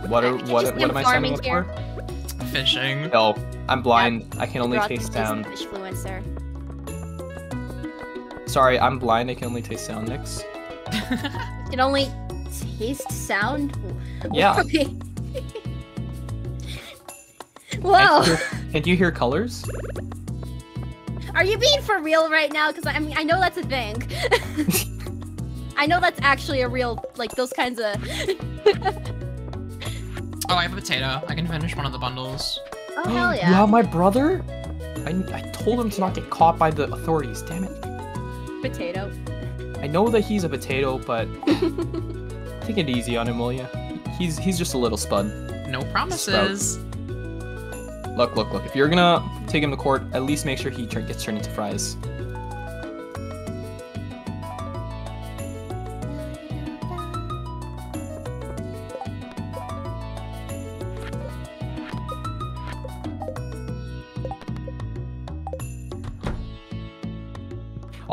What are Could what what am I signing up for? Fishing. No, I'm blind. I can only taste this sound. Fish fluencer. Sorry, I'm blind. I can only taste sound, Nix. You <laughs> can only taste sound. Yeah. <laughs> Whoa! Can't you hear, can't you hear colors? Are you being for real right now? Because I mean, I know that's a thing. <laughs> I know that's actually a real like those kinds of. Oh, I have a potato. I can finish one of the bundles. Oh hell <gasps> yeah. You yeah! have my brother? I, I told him to not get caught by the authorities, damn it. Potato. I know that he's a potato, but <laughs> take it easy on him, will ya? He's he's just a little spud. No promises. Look, look, look. If you're gonna take him to court, at least make sure he gets turned into fries.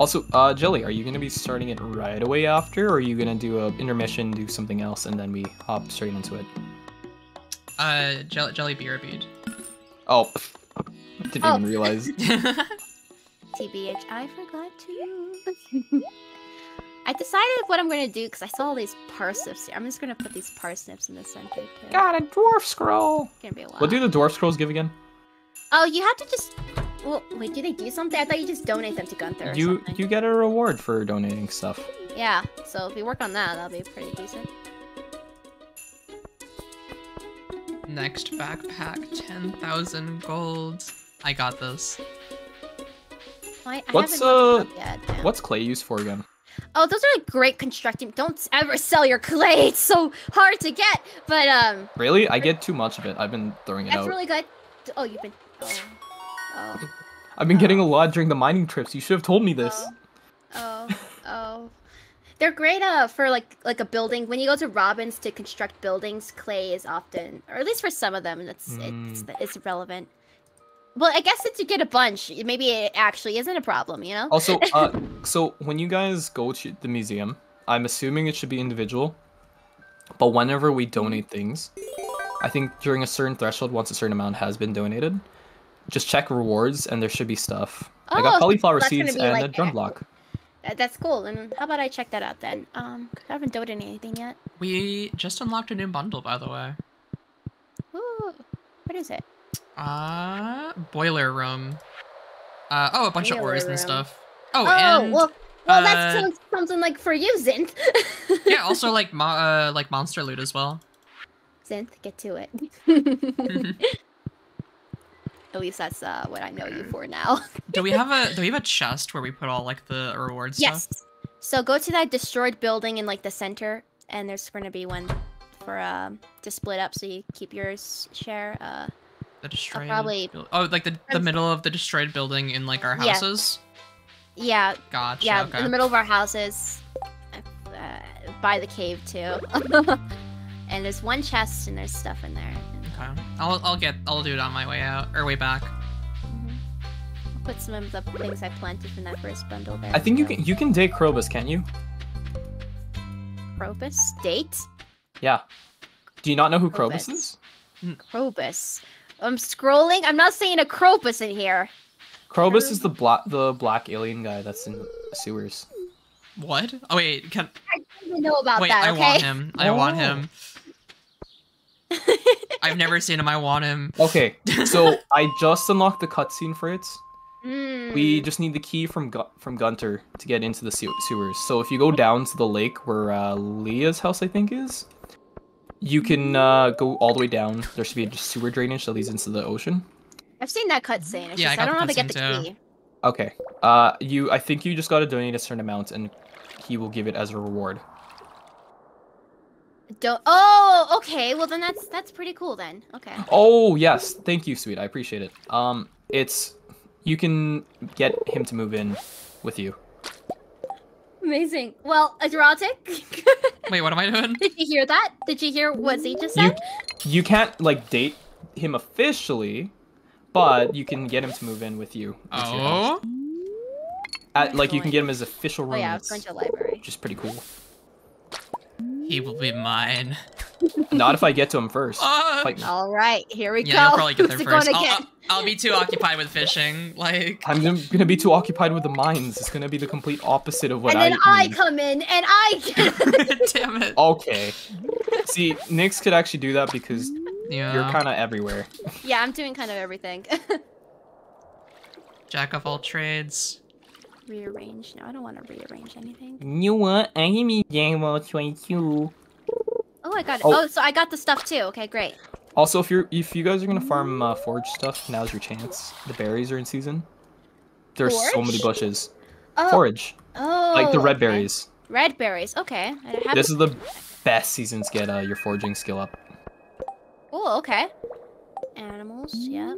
Also, uh, Jelly, are you gonna be starting it right away after, or are you gonna do a intermission, do something else, and then we hop straight into it? Uh, jelly, jelly beer bead. Oh, <laughs> didn't Oh. even realize. <laughs> TBH, I forgot to. <laughs> I decided what I'm gonna do because I saw all these parsnips here. I'm just gonna put these parsnips in the center too. Got a dwarf scroll. It's gonna be a while. What do the dwarf scrolls give again? Oh, you have to just. Well, wait, do they do something? I thought you just donate them to Gunther. Or You something. you get a reward for donating stuff. Yeah. So if we work on that, that'll be pretty decent. Next backpack, 10,000 gold. I got this. I, I What's, uh, yet. What's clay used for again? Oh, those are like great constructing. Don't ever sell your clay. <laughs> It's so hard to get. But um, Really? I get too much of it. I've been throwing it that's out. really good. Oh, you've been. Oh. Oh. <laughs> I've been getting a lot during the mining trips. You should have told me this. Oh, oh. They're great uh for like like a building. When you go to Robin's to construct buildings, clay is often, or at least for some of them, it's it's it's relevant. Well, I guess since you get a bunch, maybe it actually isn't a problem, you know? Also, <laughs> uh, so when you guys go to the museum, I'm assuming it should be individual. But whenever we donate things, I think during a certain threshold, once a certain amount has been donated, just check rewards and there should be stuff. I Oh, got cauliflower that's gonna seeds and like a drum <laughs> block. That's cool. And how about I check that out then? Um, I haven't donated anything yet. We just unlocked a new bundle, by the way. Ooh, what is it? Uh, boiler room. Uh, oh, a bunch of Boiler ores and stuff. Oh, Oh, and well, well, that uh, sounds something like for you, Zynth. <laughs> yeah, also like mo- uh, like monster loot as well. Zynth, get to it. <laughs> At least that's uh, what I know you for now. do we <laughs> have a do we have a chest where we put all like the reward stuff? yes. So go to that destroyed building in like the center, and there's going to be one for um to split up so you keep yours share. Uh, The destroyed. probably- Oh, like the the middle of the destroyed building in like our Yeah. houses. yeah, Gotcha. yeah, okay. in the middle of our houses, uh, by the cave too. <laughs> and there's one chest and there's stuff in there. Okay. I'll I'll get I'll do it on my way out or way back. Mhm. Put some of the things I planted from that first bundle there. I think you can you can date Krobus, can't you? Krobus date. Yeah. Do you not know who Krobus Krobus. is? Krobus. I'm scrolling. I'm not seeing a Krobus in here. Krobus is the black the black alien guy that's in sewers. What? Oh wait, can I don't even know about wait? that. I okay. want him. I want Oh. him. <laughs> I've never seen him. I want him. Okay, so <laughs> I just unlocked the cutscene for it. Mm. We just need the key from Gu- from Gunther to get into the sew- sewers. So if you go down to the lake where uh, Leah's house, I think is, you can uh, go all the way down. There should be a sewer drainage that leads into the ocean. I've seen that cutscene. It's Yeah, I just I, got don't know how the to get the too. key. Okay. Uh, you. I think you just got to donate a certain amount, and he will give it as a reward. Don't. Oh, okay. Well, then that's that's pretty cool then. Okay. Oh yes, thank you, sweet. I appreciate it. Um, it's you can get him to move in with you. Amazing. Well, erotic. <laughs> Wait, what am I doing? Did you hear that? Did you hear what Z just You said? you you can't like date him officially, but you can get him to move in with you. into your house. Oh, At, like you can get him as official Oh yeah, roommates, French library. which is pretty cool. He will be mine. Not if I get to him first. Ah. Fight me. All right, here we yeah, go. you'll probably get there <laughs> Who's it first. gonna I'll, get? I'll, I'll be too occupied with fishing. Like, I'm gonna gonna be too occupied with the mines. It's gonna be the complete opposite of what i and then I, I. need. come in and I <laughs> get. damn it. Okay. See, Nyx could actually do that because Yeah. you're kind of everywhere. yeah, I'm doing kind of everything. <laughs> Jack of all trades. Rearrange. No, I don't want to rearrange anything. You give me Django 22. Oh, I got it. Oh. Oh, so I got the stuff too. Okay, great. Also, if you're if you guys are gonna farm uh, forage stuff, now's your chance. The berries are in season. There's so many bushes. Oh, Forage, oh, like the red okay. berries. Red berries. Okay. I have This is the best season to get uh, your foraging skill up. Oh, okay. Animals. Yeah.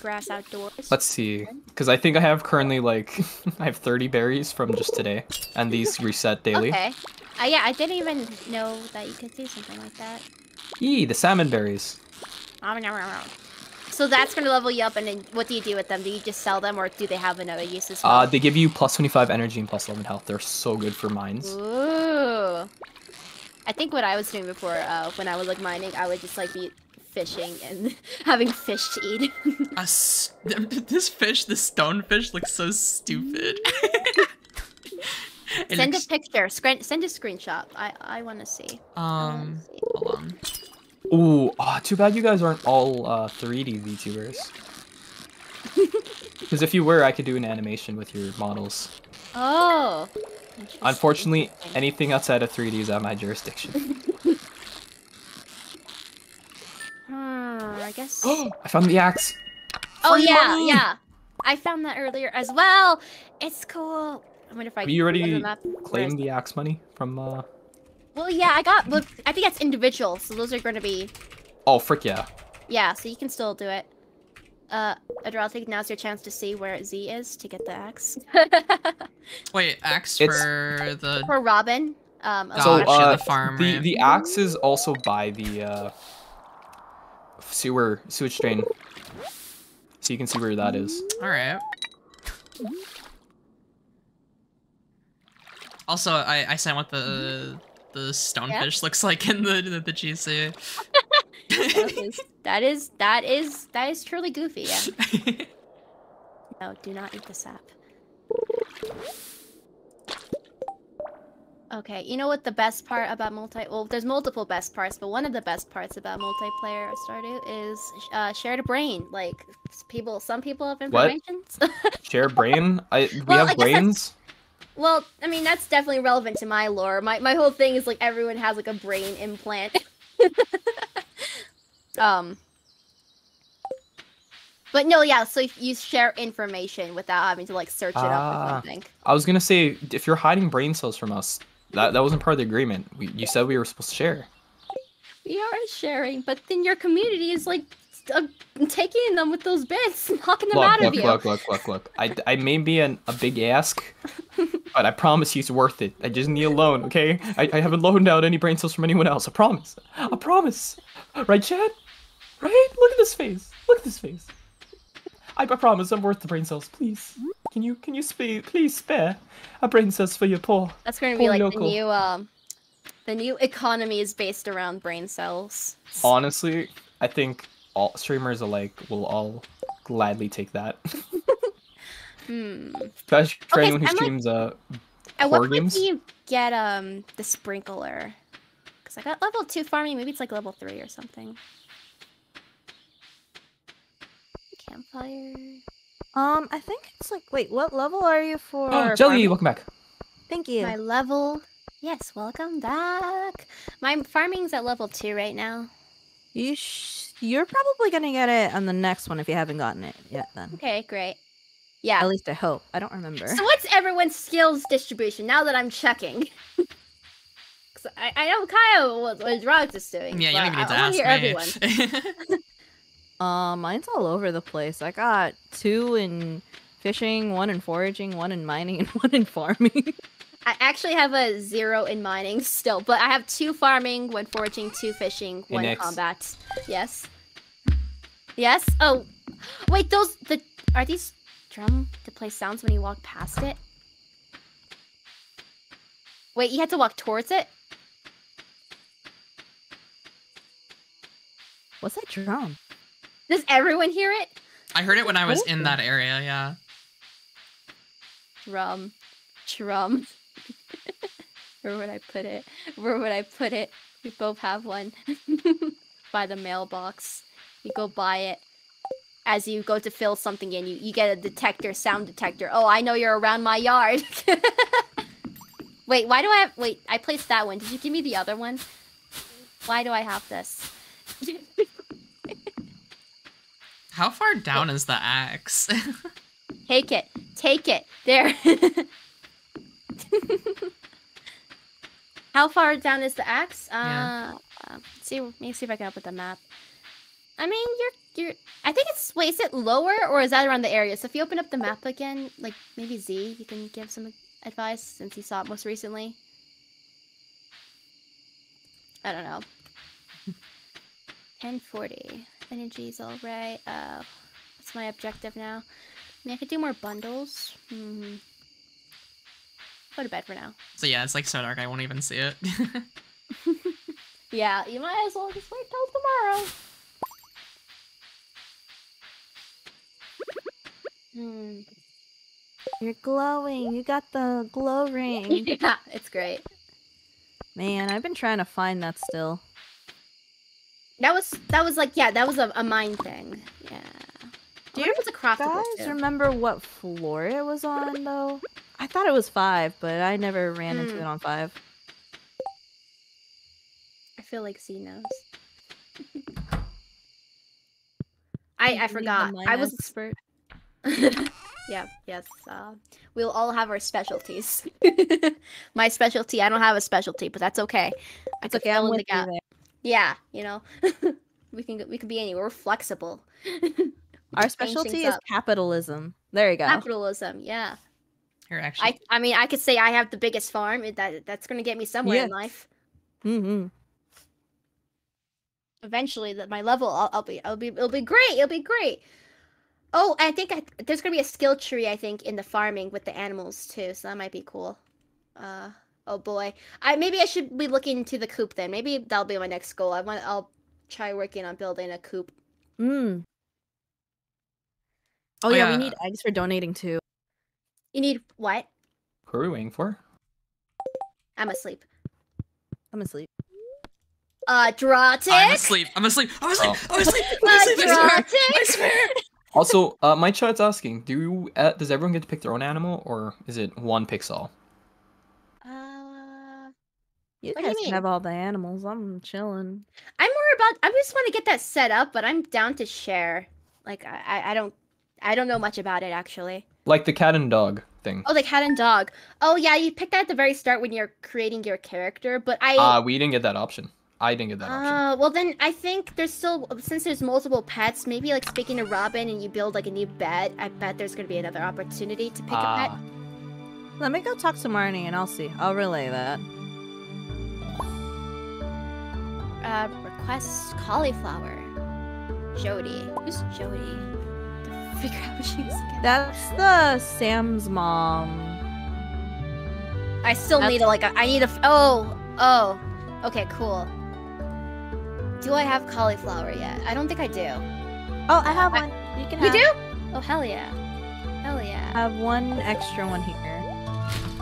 Grass outdoors. Let's see, because I think I have currently like <laughs> I have 30 berries from just today, and these reset daily. Okay. Uh, yeah, I didn't even know that you could do something like that. Yee, the salmon berries. So that's gonna level you up, and then what do you do with them? Do you just sell them, or do they have another use as well? Uh, they give you plus 25 energy and plus 11 health. They're so good for mines. Ooh. I think what I was doing before, uh, when I was like mining, I would just like be fishing and <laughs> having fish to eat. <laughs> A s- <laughs> this fish, the stonefish, looks so stupid. Send looks- a picture. Screen- send a screenshot. I I want to see. Um, see. hold on. Ooh, oh, too bad you guys aren't all uh, 3D VTubers. Because if you were, I could do an animation with your models. Oh. Unfortunately, anything outside of 3D is out of my jurisdiction. Hmm, I guess. <gasps> I found the axe. oh free yeah, money! yeah. I found that earlier as well. It's cool. I wonder if I Have you look at already the map. Where is claimed the axe money from, uh... Well, yeah, I got. Look, I think that's individual, so those are going to be. Oh, frick yeah. Yeah, so you can still do it. Uh, Adrotic, now's your chance to see where Z is to get the axe. <laughs> Wait, axe It's- for the. For Robin. Um, So, So, Elijah. Gotcha, uh, the farm, the, right? the axe is also by the, uh... Sewer, sewage drain. So you can see where that is. All right. Also, I I sent what the the stonefish looks like in the the, the GC. that is <laughs> that is that is that is truly goofy. Yeah. <laughs> No, do not eat the sap. Okay, you know what the best part about multi? Well, there's multiple best parts, but one of the best parts about multiplayer Stardew is uh, share the brain. Like people, some people have information. <laughs> Share brain? I, we Well, have that's- brains? well, I mean that's definitely relevant to my lore. My my whole thing is like everyone has like a brain implant. <laughs> um. But no, yeah. So if you share information without having to like search it up or Ah. something. I was gonna say, if you're hiding brain cells from us, that, that wasn't part of the agreement. We, you said we were supposed to share. We are sharing, but then your community is like uh, taking them with those bits, <laughs> knocking them Look, out look, of you. look, look, look, look. I, I may be an, a big ask, <laughs> but I promise you it's worth it. I just need a loan, okay? I, I haven't loaned out any brain cells from anyone else. I promise. I promise. Right, Chad? Right? Look at this face. Look at this face. I, I promise I'm worth the brain cells. Please. Can you can you spare please spare a brain cells for your poor That's going to be like local. the new um, the new economy is based around brain cells. Honestly, I think all streamers alike will all gladly take that. Hmm. Especially for Okay, anyone who I'm like- streams uh At what horror point games. do you get um the sprinkler? Because I got level two farming. Maybe it's like level three or something. Campfire. Um, I think it's like. Wait, what level are you for? Oh, Jelly, farming? welcome back. Thank you. My level. Yes, welcome back. My farming's at level two right now. You sh- you're probably gonna get it on the next one if you haven't gotten it yet. Then Okay, great. Yeah. at least I hope. I don't remember. So what's everyone's skills distribution now that I'm checking? <laughs> 'Cause I, I know Kyle what, what Rox is doing. Yeah, you don't but even need to I, I wanna ask hear me. everyone. <laughs> <laughs> Uh, mine's all over the place. I got two in fishing, one in foraging, one in mining, <laughs> and one in farming. I actually have a zero in mining <laughs> still, but I have two farming, one foraging, two fishing, one Nix. combat. Yes. Yes. Oh, wait. Those the are these drum to play sounds when you walk past it? Wait, you had to walk towards it. What's that drum? Does everyone hear it? I heard it when I was in that area. Yeah. Drum, drum. <laughs> Where would I put it? Where would I put it? We both have one. <laughs> By the mailbox. You go buy it. as you go to fill something in, you, you get a detector, sound detector. Oh, I know you're around my yard. <laughs> wait, why do I have? Wait, I placed that one. Did you give me the other one? Why do I have this? How far down is the axe? <laughs> Take it. Take it. There. <laughs> How far down is the axe? Yeah. Uh, uh, see, let me see if I can up with the map. I mean, you're, you're. I think it's. Wait, is it lower or is that around the area? So if you open up the map again, like maybe Z, you can give some advice since you saw it most recently. I don't know. <laughs> 1040. Energy's all right. Uh, what's my objective now? I mean, I could do more bundles. Hmm. Go to bed for now. so yeah, it's like so dark I won't even see it. <laughs> <laughs> Yeah, you might as well just wait till tomorrow. Hmm. You're glowing. You got the glow ring. <laughs> yeah, it's great. Man, I've been trying to find that still. That was that was like yeah, that was a, a mine thing. Yeah. Do you wonder if it's Guys, remember what floor it was on though? I thought it was five, but I never ran into Hmm. it on five. I feel like C knows. <laughs> I I forgot. I was expert. <laughs> yeah, yes. Uh, we'll all have our specialties. <laughs> My specialty, I don't have a specialty, but that's okay. I could okay. fill I'm in the gap. There. Yeah, you know, <laughs> we can we can be anywhere. We're flexible. <laughs> Our specialty is up. capitalism. There you go. Capitalism, yeah. Here, actually, I I mean, I could say I have the biggest farm. That that's gonna get me somewhere in Yes. life. hmm Eventually, that my level, I'll, I'll be, I'll be, it'll be great. It'll be great. Oh, I think I, there's gonna be a skill tree. I think in the farming with the animals too, so that might be cool. Uh, oh boy, I maybe I should be looking into the coop then. Maybe that'll be my next goal. I want, I'll try working on building a coop. Mm. Oh, Oh, yeah, yeah. we need eggs for donating too. You need what? Who are we waiting for? I'm asleep. I'm asleep. Uh, Drotic. I'm asleep. I'm asleep. I'm asleep. Oh. I'm asleep. <laughs> I'm asleep. I swear. I swear. Also, uh, my chat's asking: Do you, uh, does everyone get to pick their own animal, or is it one picks all? Uh, You What do you guys can have all the animals. I'm chilling. I'm more about. I just want to get that set up, but I'm down to share. Like I, I, I don't, I don't know much about it actually. Like the cat and dog thing. Oh, the cat and dog. Oh yeah, you pick that at the very start when you're creating your character. But I. Uh, we didn't get that option. I didn't get that option. Uh, well then I think there's still since there's multiple pets, maybe like speaking to Robin and you build like a new bed. I bet there's gonna be another opportunity to pick a pet. Ah, Let me go talk to Marnie and I'll see. I'll relay that. Uh, request cauliflower. Jodi. Who's Jodi? Figure out what she's. That's the Sam's mom. I still That's- need a like a, I need a oh oh okay cool. Do I have cauliflower yet? I don't think I do. Oh, I have I- one. You can You have. do? Oh hell yeah, hell yeah. I have one extra one here.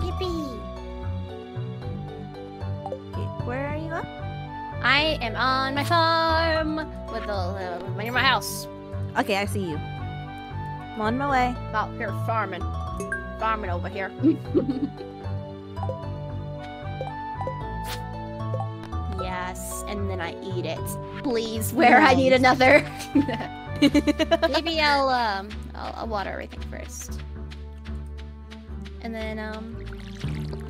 Yippee! Where are you at? I am on my farm with the uh, near my house. Okay, I see you. I'm on my way. Out here farming, farming over here. <laughs> yes, and then I eat it. Please, where I need another. <laughs> Maybe I'll um I'll, I'll water everything first. And then um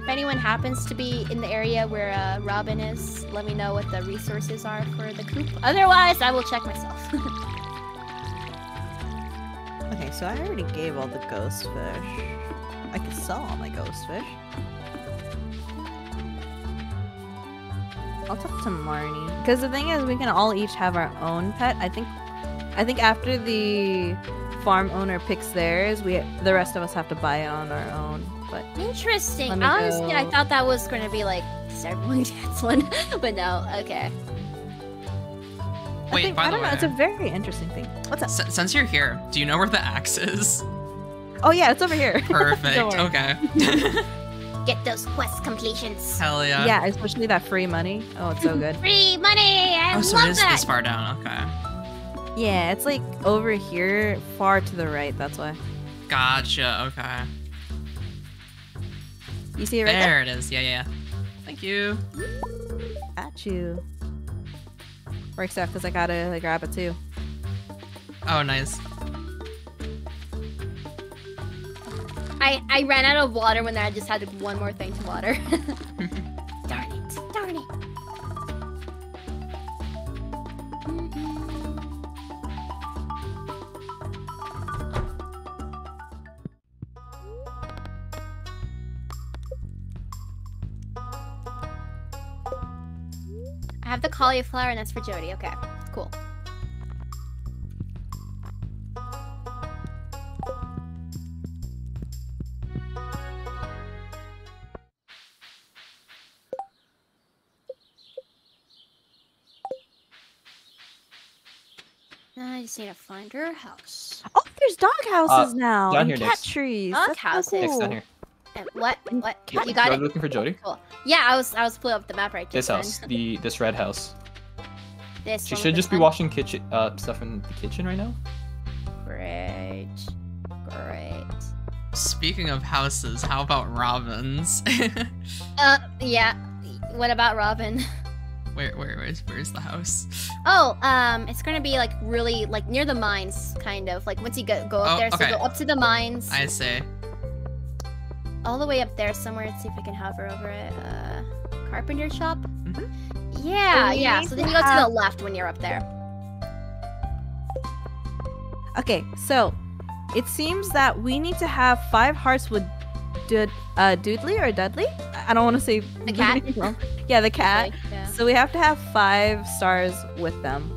if anyone happens to be in the area where uh, Robin is, let me know what the resources are for the coop. Otherwise, I will check myself. <laughs> okay, so I already gave all the ghost fish. I can sell all my ghost fish. I'll talk to Marnie. Because the thing is, we can all each have our own pet. I think, I think after the farm owner picks theirs, we the rest of us have to buy it on our own. But Interesting. Let me Honestly, I thought that was going to be like does everyone gets one, but no. Okay. I Wait, think, by I the don't way, know. It's a very interesting thing. What's up? s- since you're here, do you know where the axe is? Oh yeah, it's over here. <laughs> Perfect. Okay. <laughs> Get those quest completions. Hell yeah. Yeah, especially that free money. Oh, it's so <laughs> good. Free money. I Oh, love so it is that. this far down. Okay. Yeah, it's like over here, far to the right. That's why. Gotcha. Okay. You see it right there? There it is. Yeah, yeah. yeah. Thank you. At you. Works out because I gotta like, grab it too. Oh, nice. I I ran out of water when I just had one more thing to water. <laughs> <laughs> darn it! Darn it! I have the cauliflower, and that's for Jodi. Okay, cool. I just need to find her house. Oh, there's dog houses Uh, now down and cat Nix. trees. Dog That's so houses? Next cool. down here. And what? What? You, You got you it. looking for Jodi? Cool. Yeah, I was I was pulling up the map right This just house, then. the this red house. This She should just be sun. washing kitchen uh stuff in the kitchen right now. Great. Great. Speaking of houses, how about Robin's? <laughs> Uh, yeah. What about Robin? <laughs> where, where, where's, where's the house? Oh, um, it's gonna be like really like near the mines, kind of like once you go go up Oh, there. okay. So go up to the mines, I say. All the way up there somewhere. Let's see if we can hover over it. Uh, carpenter shop. Mhm. Yeah, We yeah. So then you go to the left when you're up there. Okay, so it seems that we need to have five hearts with Dud- uh, Dudley or Dudley. I don't want to say The <laughs> cat? Yeah, the cat. Like, yeah. So we have to have five stars with them,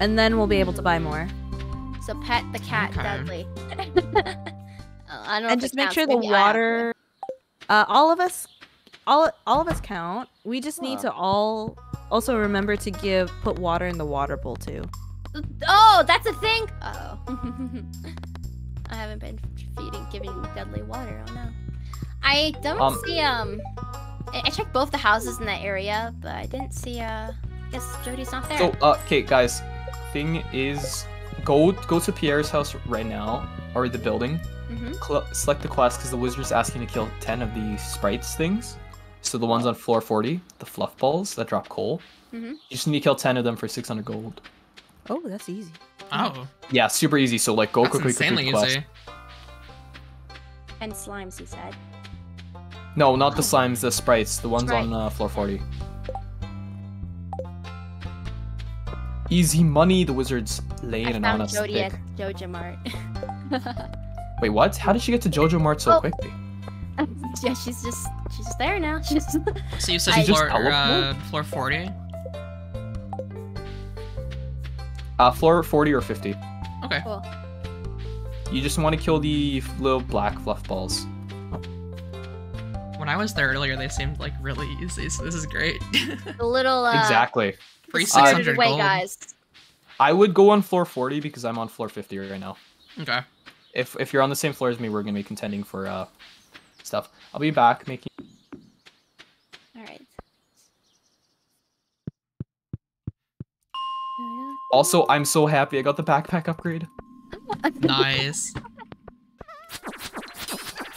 and then we'll be able to buy more. So pet the cat, Okay. Dudley. oh, <laughs> I don't know. and just make sure the Maybe I water. Uh, all of us, all all of us count. We just need to all also remember to give put water in the water bowl too. Oh, that's a thing. Oh, <laughs> I haven't been feeding, giving Dudley water. Oh no. I don't Um, see um. I, I checked both the houses in that area, but I didn't see uh. I guess Jodi's not there. So uh okay guys, thing is go go to Pierre's house right now or the building. Hmm Cl- select the quest because the wizard's asking to kill 10 of the sprites things. So the ones on floor 40, the fluff balls that drop coal. Mhm. You just need to kill 10 of them for 600 gold. Oh, that's easy. Oh, Yeah, super easy. So like go that's quickly, insanely complete the quest. easy. And slimes, he said. No, not the slimes, the sprites, the ones Sprite. on uh, floor 40. Easy money, the wizard's laying I it on found us. Jodi thick. at Joja Mart. <laughs> Wait, what? How did she get to JojaMart so Oh. quickly? <laughs> yeah, she's just she's just there now. <laughs> She's So you said I- floor, Just uh, floor 40? Uh, floor 40 or 50. Okay. cool. You just want to kill the little black fluff balls. When I was there earlier, they seemed like really easy, so this is great. <laughs> The little uh, exactly. Free 600 away gold. guys. I would go on floor 40 because I'm on floor 50 right now. Okay. If if you're on the same floor as me, we're gonna be contending for uh stuff. I'll be back making. All right. Also, I'm so happy I got the backpack upgrade. Nice.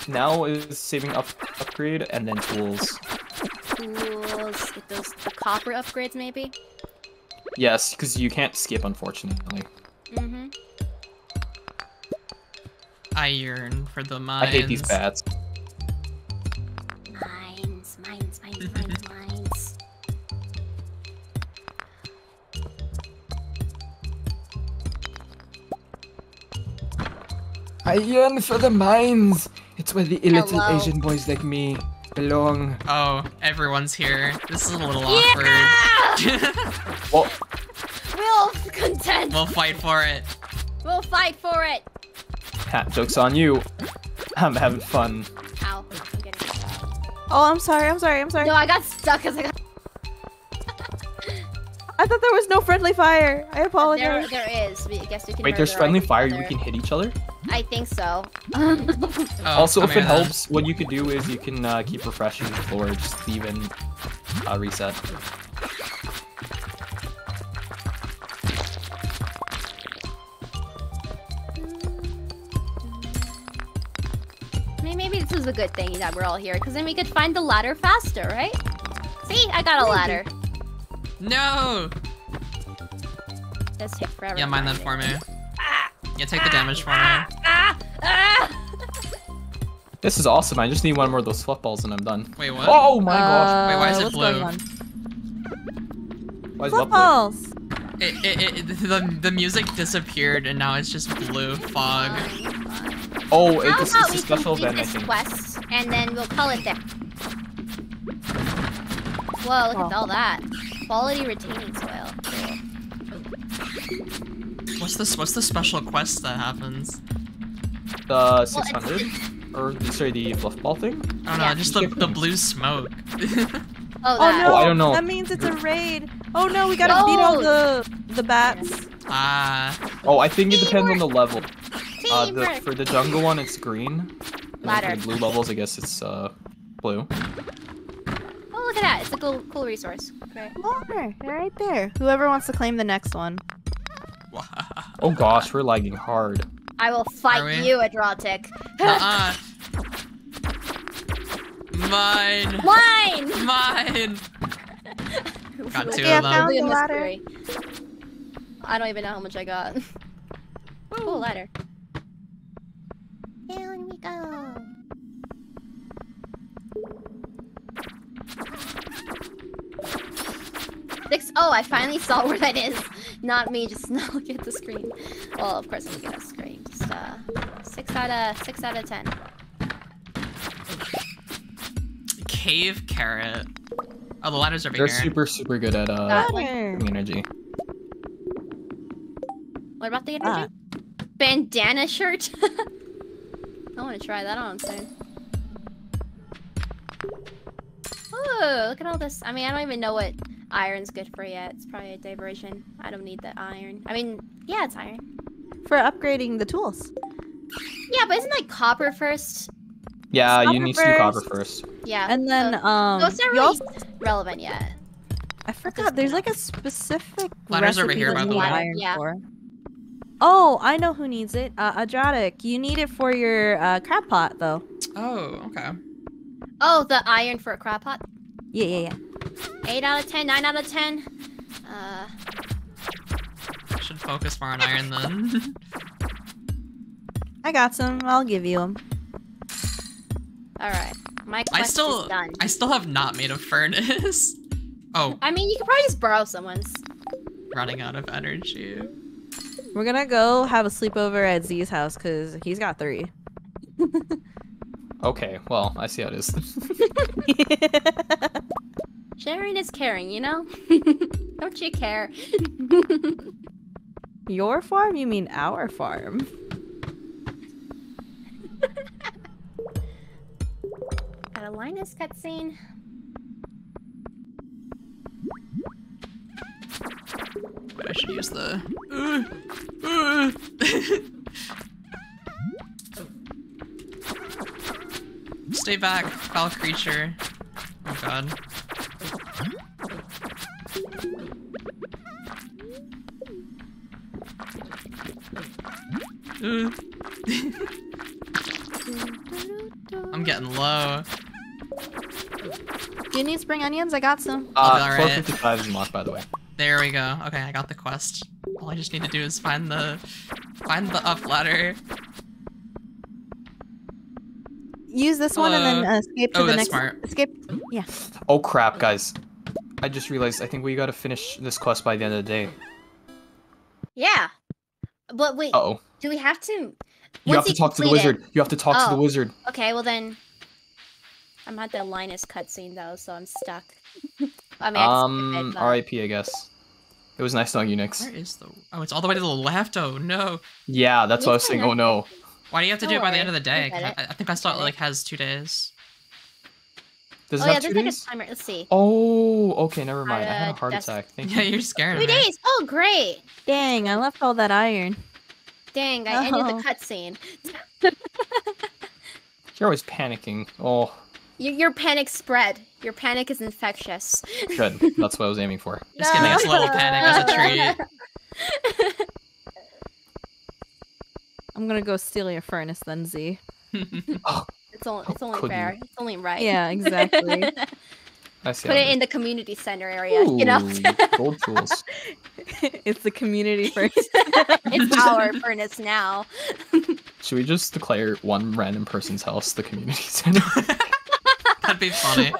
Now is saving up upgrade and then tools. Tools, get those the copper upgrades maybe. Yes, because you can't skip unfortunately. I yearn for the mines. I hate these bats. Mines, mines, mines, mines, <laughs> mines. I yearn for the mines. It's where the illiterate Hello. Asian boys like me belong. Oh, everyone's here. This is a little Yeah! awkward. <laughs> Well, We'll contend. we'll fight for it. We'll fight for it. Ha, joke's on you. I'm having fun. Ow. I'm getting. Oh, I'm sorry. I'm sorry. I'm sorry. No, I got stuck because I got. I thought there was no friendly fire. I apologize. There, apologize. there is. We, I guess we can. Wait, there's friendly fire. other. We can hit each other. I think so. <laughs> Oh, also, if it here helps, what you could do is you can uh, keep refreshing the floor, just even uh, reset. Is a good thing that we're all here, because then we could find the ladder faster, right? See, I got a ladder. No! This take forever. Yeah, to mind that for it. me. Yeah, take the damage for me. Ah! Ah! This is awesome. I just need one more of those fluff balls and I'm done. Wait, what? Oh my gosh. Wait, why is Uh, it blue? Why is that blue? Footballs. It, it, it, the, the music disappeared and now it's just blue fog. Oh, How it's, about it's we a special complete event, this quest, and then we'll call it there. Whoa, look at Oh. all that. Quality retaining soil. Cool. What's this? What's the special quest that happens? The it's- 600? Or, sorry, the fluff ball thing? I don't know, Yeah. just the, the blue smoke. <laughs> Oh, Oh that. no! I don't know. That means it's a raid. Oh no, we gotta beat all the the bats. Ah, Oh, I think it depends on the level. Uh, the, Teamwork. for the jungle one, it's green. Ladder. For blue levels, I guess it's uh, blue. Oh, look at that. It's a cool, cool resource. Great. More, they're right there. Whoever wants to claim the next one. Oh gosh, we're lagging hard. I will fight you, Adrotic. <laughs> Uh-uh. Mine. Mine! <laughs> Mine. <laughs> Got two Yeah, of I them. found Really the ladder. I don't even know how much I got. cool ladder. Down we go. Six oh, I finally saw where that is. Not me, just <laughs> not looking at the screen. Well, of course I'm looking at the screen. Just uh, six out of six out of ten. Cave carrot. Oh, the ladder's over They're super, super good at uh, Got Ladder. giving energy. What about the Ah. energy? Bandana shirt. <laughs> I want to try that on soon. Oh, look at all this. I mean, I don't even know what iron's good for yet. It's probably a diversion. I don't need the iron. I mean, yeah, it's iron. For upgrading the tools. Yeah, but isn't like copper first? Yeah, you Copper need to do copper first. first. Yeah. And then so, um so it's not really also- relevant yet. I forgot there's like a specific Ladder's over recipe here, that by the way. iron Yeah. for. Oh, I know who needs it. Uh, Adrotic, you need it for your uh, crab pot, though. Oh, okay. Oh, the iron for a crab pot. Yeah, yeah, yeah. 8 out of 10, 9 out of 10. Uh, I should focus more on iron then. <laughs> I got some. I'll give you them. alright. My quest I is still, done. I still have not made a furnace. <laughs> Oh, I mean, you could probably just borrow someone's. running out of energy. We're gonna go have a sleepover at Z's house because he's got three. <laughs> Okay, well, I see how it is. <laughs> Sharing is caring, you know? <laughs> Don't you care? Your farm? You mean our farm? Got a Linus cutscene. Wait, I should use the. Uh, uh. Stay back, foul creature. Oh god. Uh. <laughs> I'm getting low. Do you need spring onions? I got some. Uh, alright. 455 is unlocked, by the way. There we go. Okay, I got the quest. All I just need to do is find the find the up ladder. Use this one and then uh, escape to Oh, the that's next. smart. Escape. Yeah. Oh crap, guys. I just realized I think we gotta finish this quest by the end of the day. Yeah. But wait, Uh oh. do we have to? You once have to talk to the complete it- wizard. You have to talk to Oh. the wizard. Okay, well then. I'm at the Linus cutscene though, so I'm stuck. <laughs> I mean, I can skip Um, RIP, I guess. It was nice knowing you, Nix. Where is the? Oh, it's all the way to the left. Oh no! Yeah, that's what I was saying. Oh no. Why do you have to do Don't it by the end of the day? I, I think I saw it like has two days. Does Oh it yeah, have two there's like a timer. Let's see. Oh, okay, never mind. I had a Uh, heart that's- attack. Thank Yeah, you. you're scaring Three me. days. Oh great. Dang, I left all that iron. Dang, I ended Oh. the cutscene. <laughs> You're always panicking. Oh, Your, your panic spread. Your panic is infectious. good. That's what I was aiming for. <laughs> Just give me a little panic as a <laughs> treat. I'm gonna go steal your furnace then, Z. <laughs> Oh. It's oh, only, it's only Could you? fair. It's only right. Yeah, exactly. I see. Put how it is. in the community center area. You know, Ooh, gold tools. it's the community furnace. it's our furnace now. Should we just declare one random person's house the community center? That'd be funny.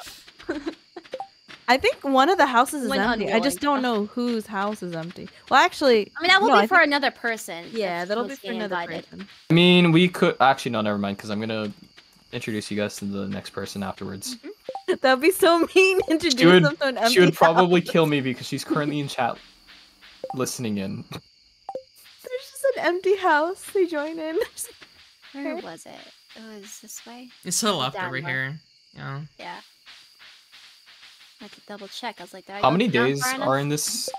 <laughs> I think one of the houses is When empty. I just don't know whose house is empty. Well, actually, I mean, that will no, be I for think- another person. yeah, that's that'll be who's for getting another invited. person. I mean, we could actually no, never mind, because I'm gonna introduce you guys to the next person afterwards. Mm-hmm. <laughs> That'd be so mean. <laughs> Introduce would- them to an empty She would probably house. kill me because she's currently in chat, listening in. There's just an empty house. They join in. Where was it? It was this way. It's to the left Down over low. here. Yeah. Yeah. I had to double check. I was like, How many days are in this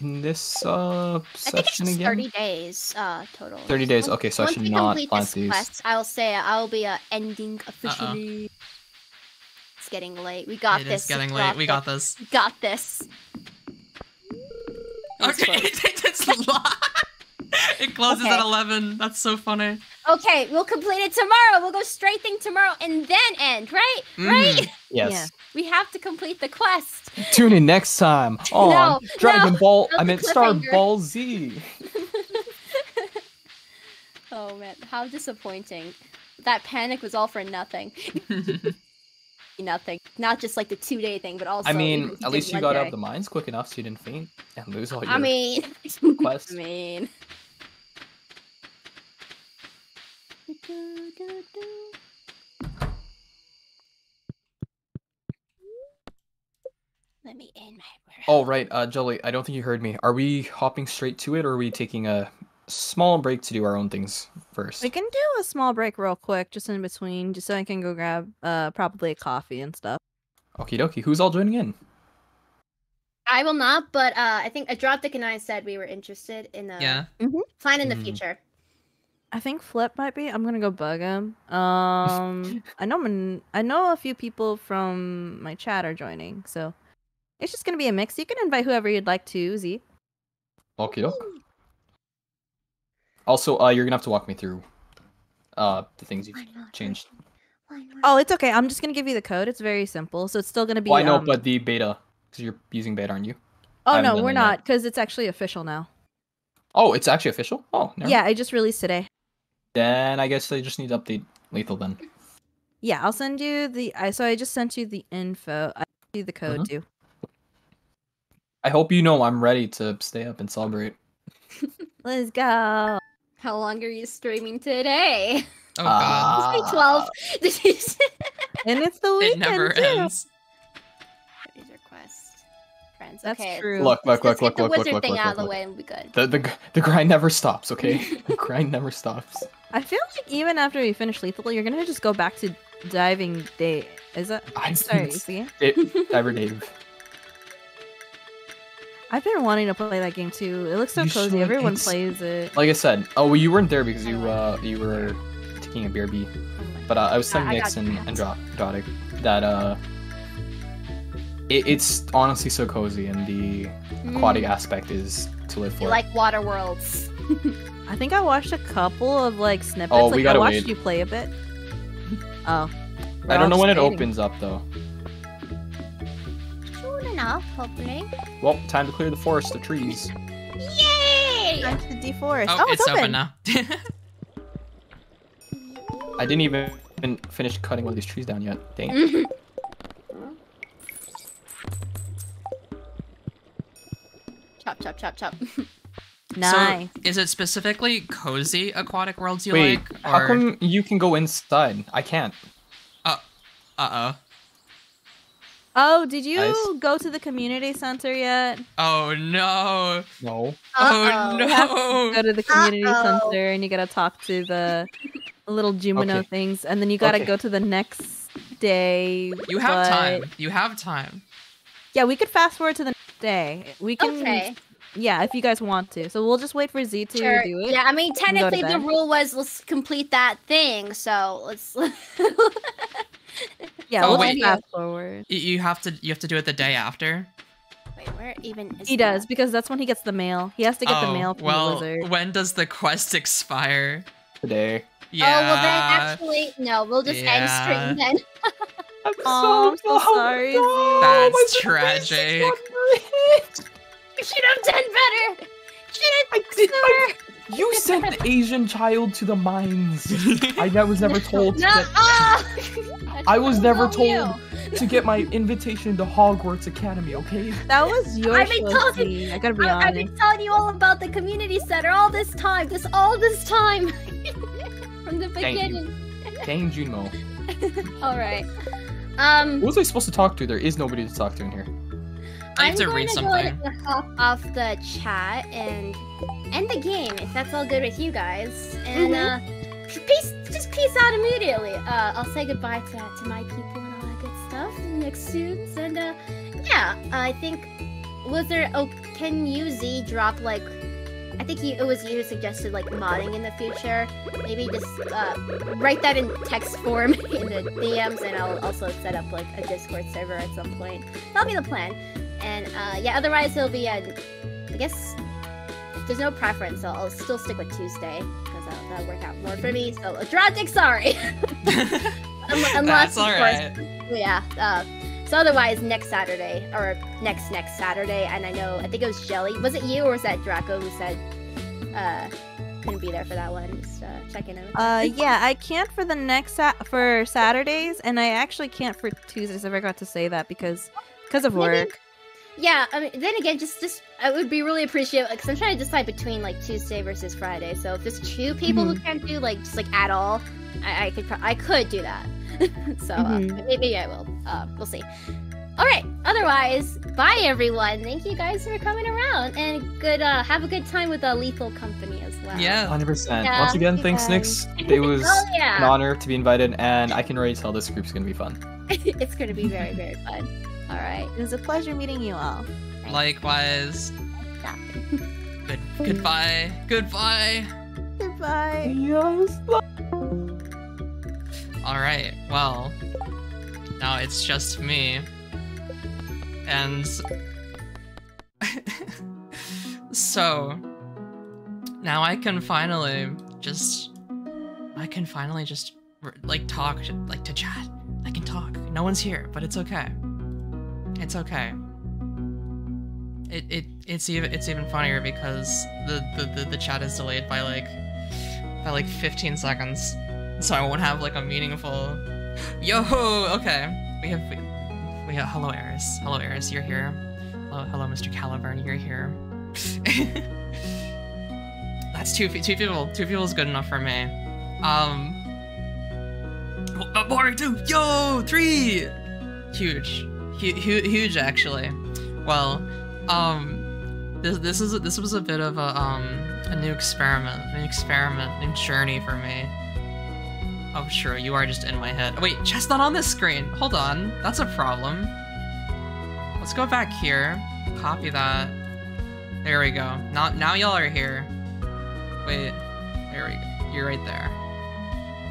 in this uh I think it's session again? 30 days uh total. 30 days, okay, so I once should we not complete plant this these. Quest, I'll say I'll be uh, ending officially. It's getting late. We got It this. It's getting we late. We got this. Got this. Okay, <laughs> it's lo- <laughs> It closes at 11. That's so funny. Okay, we'll complete it tomorrow. We'll go straight thing tomorrow and then end, right? Right? Mhm. Yes. Yeah. We have to complete the quest. Tune in next time <laughs> on No, Dragon no, Ball. I the meant Star. Ball Z. <laughs> Oh man, how disappointing. That panic was all for nothing. Nothing. Not just like the two day thing, but also I mean, at least you got day. out of the mines quick enough so you didn't faint and lose all your I mean, <laughs> quests. I mean. Let me in my Oh right, uh, Jolie, I don't think you heard me. Are we hopping straight to it, or are we taking a small break to do our own things first? We can do a small break real quick, just in between, just so I can go grab uh probably a coffee and stuff. Okie dokie. Who's all joining in? I will not, but uh, I think Adrotic and I said we were interested in the yeah. plan in the Mm. future. I think Flip might be. I'm gonna go bug him. Um, <laughs> I know man, I know a few people from my chat are joining, so it's just gonna be a mix. You can invite whoever you'd like to, Z. Okie doke. Also, uh, you're gonna have to walk me through uh the things you've changed. Oh, it's okay. I'm just gonna give you the code. It's very simple, so it's still gonna be. Well, I know, um, but the beta, because you're using beta, aren't you? Oh no, we're not, because it's actually official now. Oh, it's actually official. Oh, never Yeah, I just released today. Then I guess I just need to update Lethal then. Yeah, I'll send you the. I so I just sent you the info. I sent you the code Mhm. too. I hope you know I'm ready to stay up and celebrate. <laughs> Let's go. How long are you streaming today? Oh god. Say Ah. 12. <laughs> Did you say? And it's the weekend. it never too. ends. These requests. Friends. That's okay. true. Look, look, Let's look, get look, the look, look, wizard look, thing look, out of the way and we'll be good. The, the the grind never stops, okay? <laughs> the grind never stops. I feel like even after we finish Lethal, you're gonna just go back to diving day. Is that? I Sorry, it's- <laughs> see? It, Diver Dave. I've been wanting to play that game too. It looks so You cozy. should, Everyone it's- plays it. Like I said, oh, well, you weren't there because you uh you were taking a beer BRB. But uh, I was telling I- I Nix got and, you. and Dro- Drotic that uh, it, it's honestly so cozy, and the aquatic Mm, aspect is to live for. You like water worlds. <laughs> I think I watched a couple of like snippets. Oh, we I gotta watched wait. you play a bit. <laughs> Oh. I don't know when it opens up though. Soon enough, hopefully. Well, time to clear the forest, the trees. Yay! Time to deforest. Oh, Oh, it's, open. now. <laughs> I didn't even finish cutting one of these trees down yet. Dang. <laughs> Chop, chop, chop, chop. <laughs> Nice. So, is it specifically cozy aquatic worlds you Wait, like? how Or come you can go inside? I can't. uh oh. Oh, did you Nice. go to the community center yet? Oh no. No. Oh Uh-oh. no. Go to the community Uh-oh. center and you gotta talk to the little Junimo Okay. things, and then you gotta Okay. go to the next day. You have but- time. You have time. Yeah, we could fast forward to the next day. We can. Okay. Yeah, if you guys want to. So we'll just wait for Z to Sure. do it. Yeah, I mean, can go to technically the rule was let's complete that thing. So let's. <laughs> <laughs> Yeah, Oh, we'll wait. fast forward. You have to. You have to do it the day after. Wait, where even is He that? does because that's when he gets the mail. He has to get the oh, mail from well, the wizard. when does the quest expire? Today. Yeah. Oh well, then actually, no. We'll just Yeah. end stream then. <laughs> I'm Aw, I'm so sorry, Z. That's tragic. You should have done better. Should I did- sooner. You sent the <laughs> Asian child to the mines. <laughs> I I was never told to No. get, ah! I <laughs> was never told you. to get my invitation to Hogwarts Academy. Okay. That was your I've been show, talking- Z. I gotta be I- I've been telling you all about the community center all this time. This all this time. From the Thank you. beginning. Dang Junimo. All right. Um. Who was I supposed to talk to? There is nobody to talk to in here. I have I'm to read something. go hop off the chat and end the game if that's all good with you guys. And uh, peace, just peace out immediately. Uh, I'll say goodbye to, to my people and all that good stuff next soon. And uh, yeah, I think was there? Oh, can you Z drop like? I think you, it was you who suggested like modding in the future. Maybe just uh, write that in text form <laughs> in the DMs, and I'll also set up like a Discord server at some point. That'll be the plan. And uh, yeah, otherwise it'll be a, I guess if there's no preference, I'll, I'll still stick with Tuesday because that'll, that'll work out more for me. So Adrotic, sorry. Un- <laughs> <laughs> Unless, That's all course, yeah. Uh, so otherwise, next Saturday or next next Saturday, and I know I think it was Jelly. Was it you or was that Draco who said uh, couldn't be there for that one? Just uh, checking in. Uh, yeah, I can't for the next sa- for Saturdays, and I actually can't for Tuesdays. I forgot to say that because because of Maybe- work. Yeah, I mean, then again, just just I would be really appreciative because I'm trying to decide between like Tuesday versus Friday. So if there's two people who can't do like just like at all, I, I could I could do that. <laughs> so uh, Mhm. maybe I will. Uh, we'll see. All right. Otherwise, bye everyone. Thank you guys for coming around and good. Uh, have a good time with the Lethal Company as well. Yeah. 100%. Once again, thanks, guys. Nix. <laughs> It was Oh an honor to be invited, and I can already tell this group's gonna be fun. <laughs> it's gonna be very very fun. All right. It was a pleasure meeting you all. Likewise. Good. Goodbye. Goodbye. Goodbye. Yes. All right. Well, now it's just me. And <laughs> so now I can finally just I can finally just like talk like to chat. I can talk. No one's here, but it's okay. It's okay. It it it's even it's even funnier because the the, the, the chat is delayed by like by like 15 seconds. So I won't have like a meaningful <laughs> Yo, okay. We have we, have hello Eris. Hello Eris, you're here. Hello, hello Mr. Caliburn, you're here. <laughs> That's two two people. Two people is good enough for me. Um uh, more two. Yo, three. Huge. Hu- hu- huge actually. Well, um this this is this was a bit of a um a new experiment, an experiment, new journey for me. Oh, sure, you are just in my head. Oh, wait, chest not on this screen. Hold on, that's a problem. Let's go back here. Copy that. There we go. Now, now y'all are here. Wait, there we go. You're right there.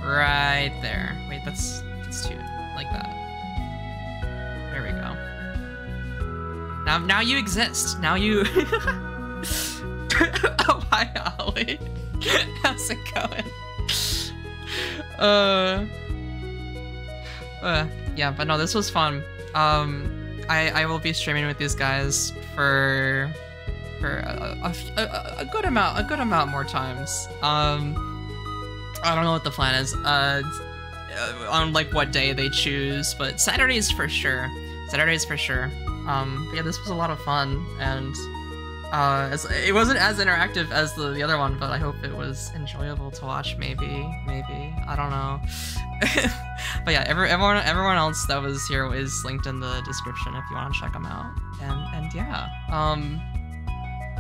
Right there. Wait, that's that's two. Like that. There we go. Now, now you exist. Now you. <laughs> oh, hi, Ollie. <laughs> How's it going? Uh, uh, yeah, but no, this was fun. Um, I I will be streaming with these guys for for a a good amount a good amount more times. Um, I don't know what the plan is. Uh, uh, on like what day they choose, but Saturdays for sure. Saturdays for sure. Um, yeah, this was a lot of fun, and uh, it wasn't as interactive as the, the other one, but I hope it was enjoyable to watch. Maybe, maybe I don't know. <laughs> but yeah, every, everyone everyone else that was here is linked in the description if you want to check them out. And and yeah, um,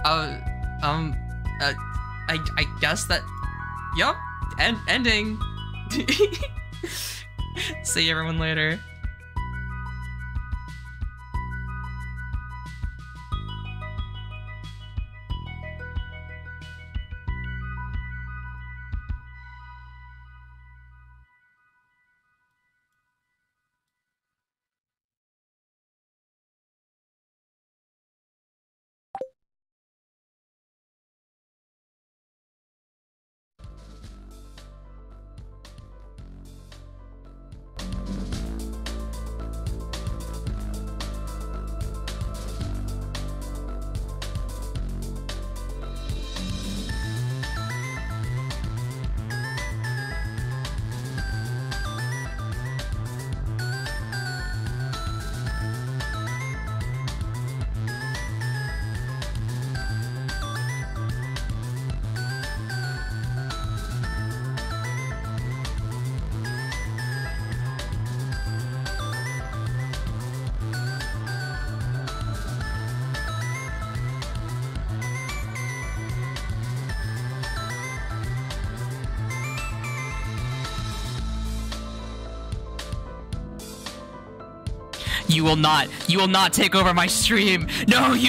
uh, um, uh, I I guess that, yup, end ending. <laughs> See everyone later. Will not. You will not take over my stream. No, you.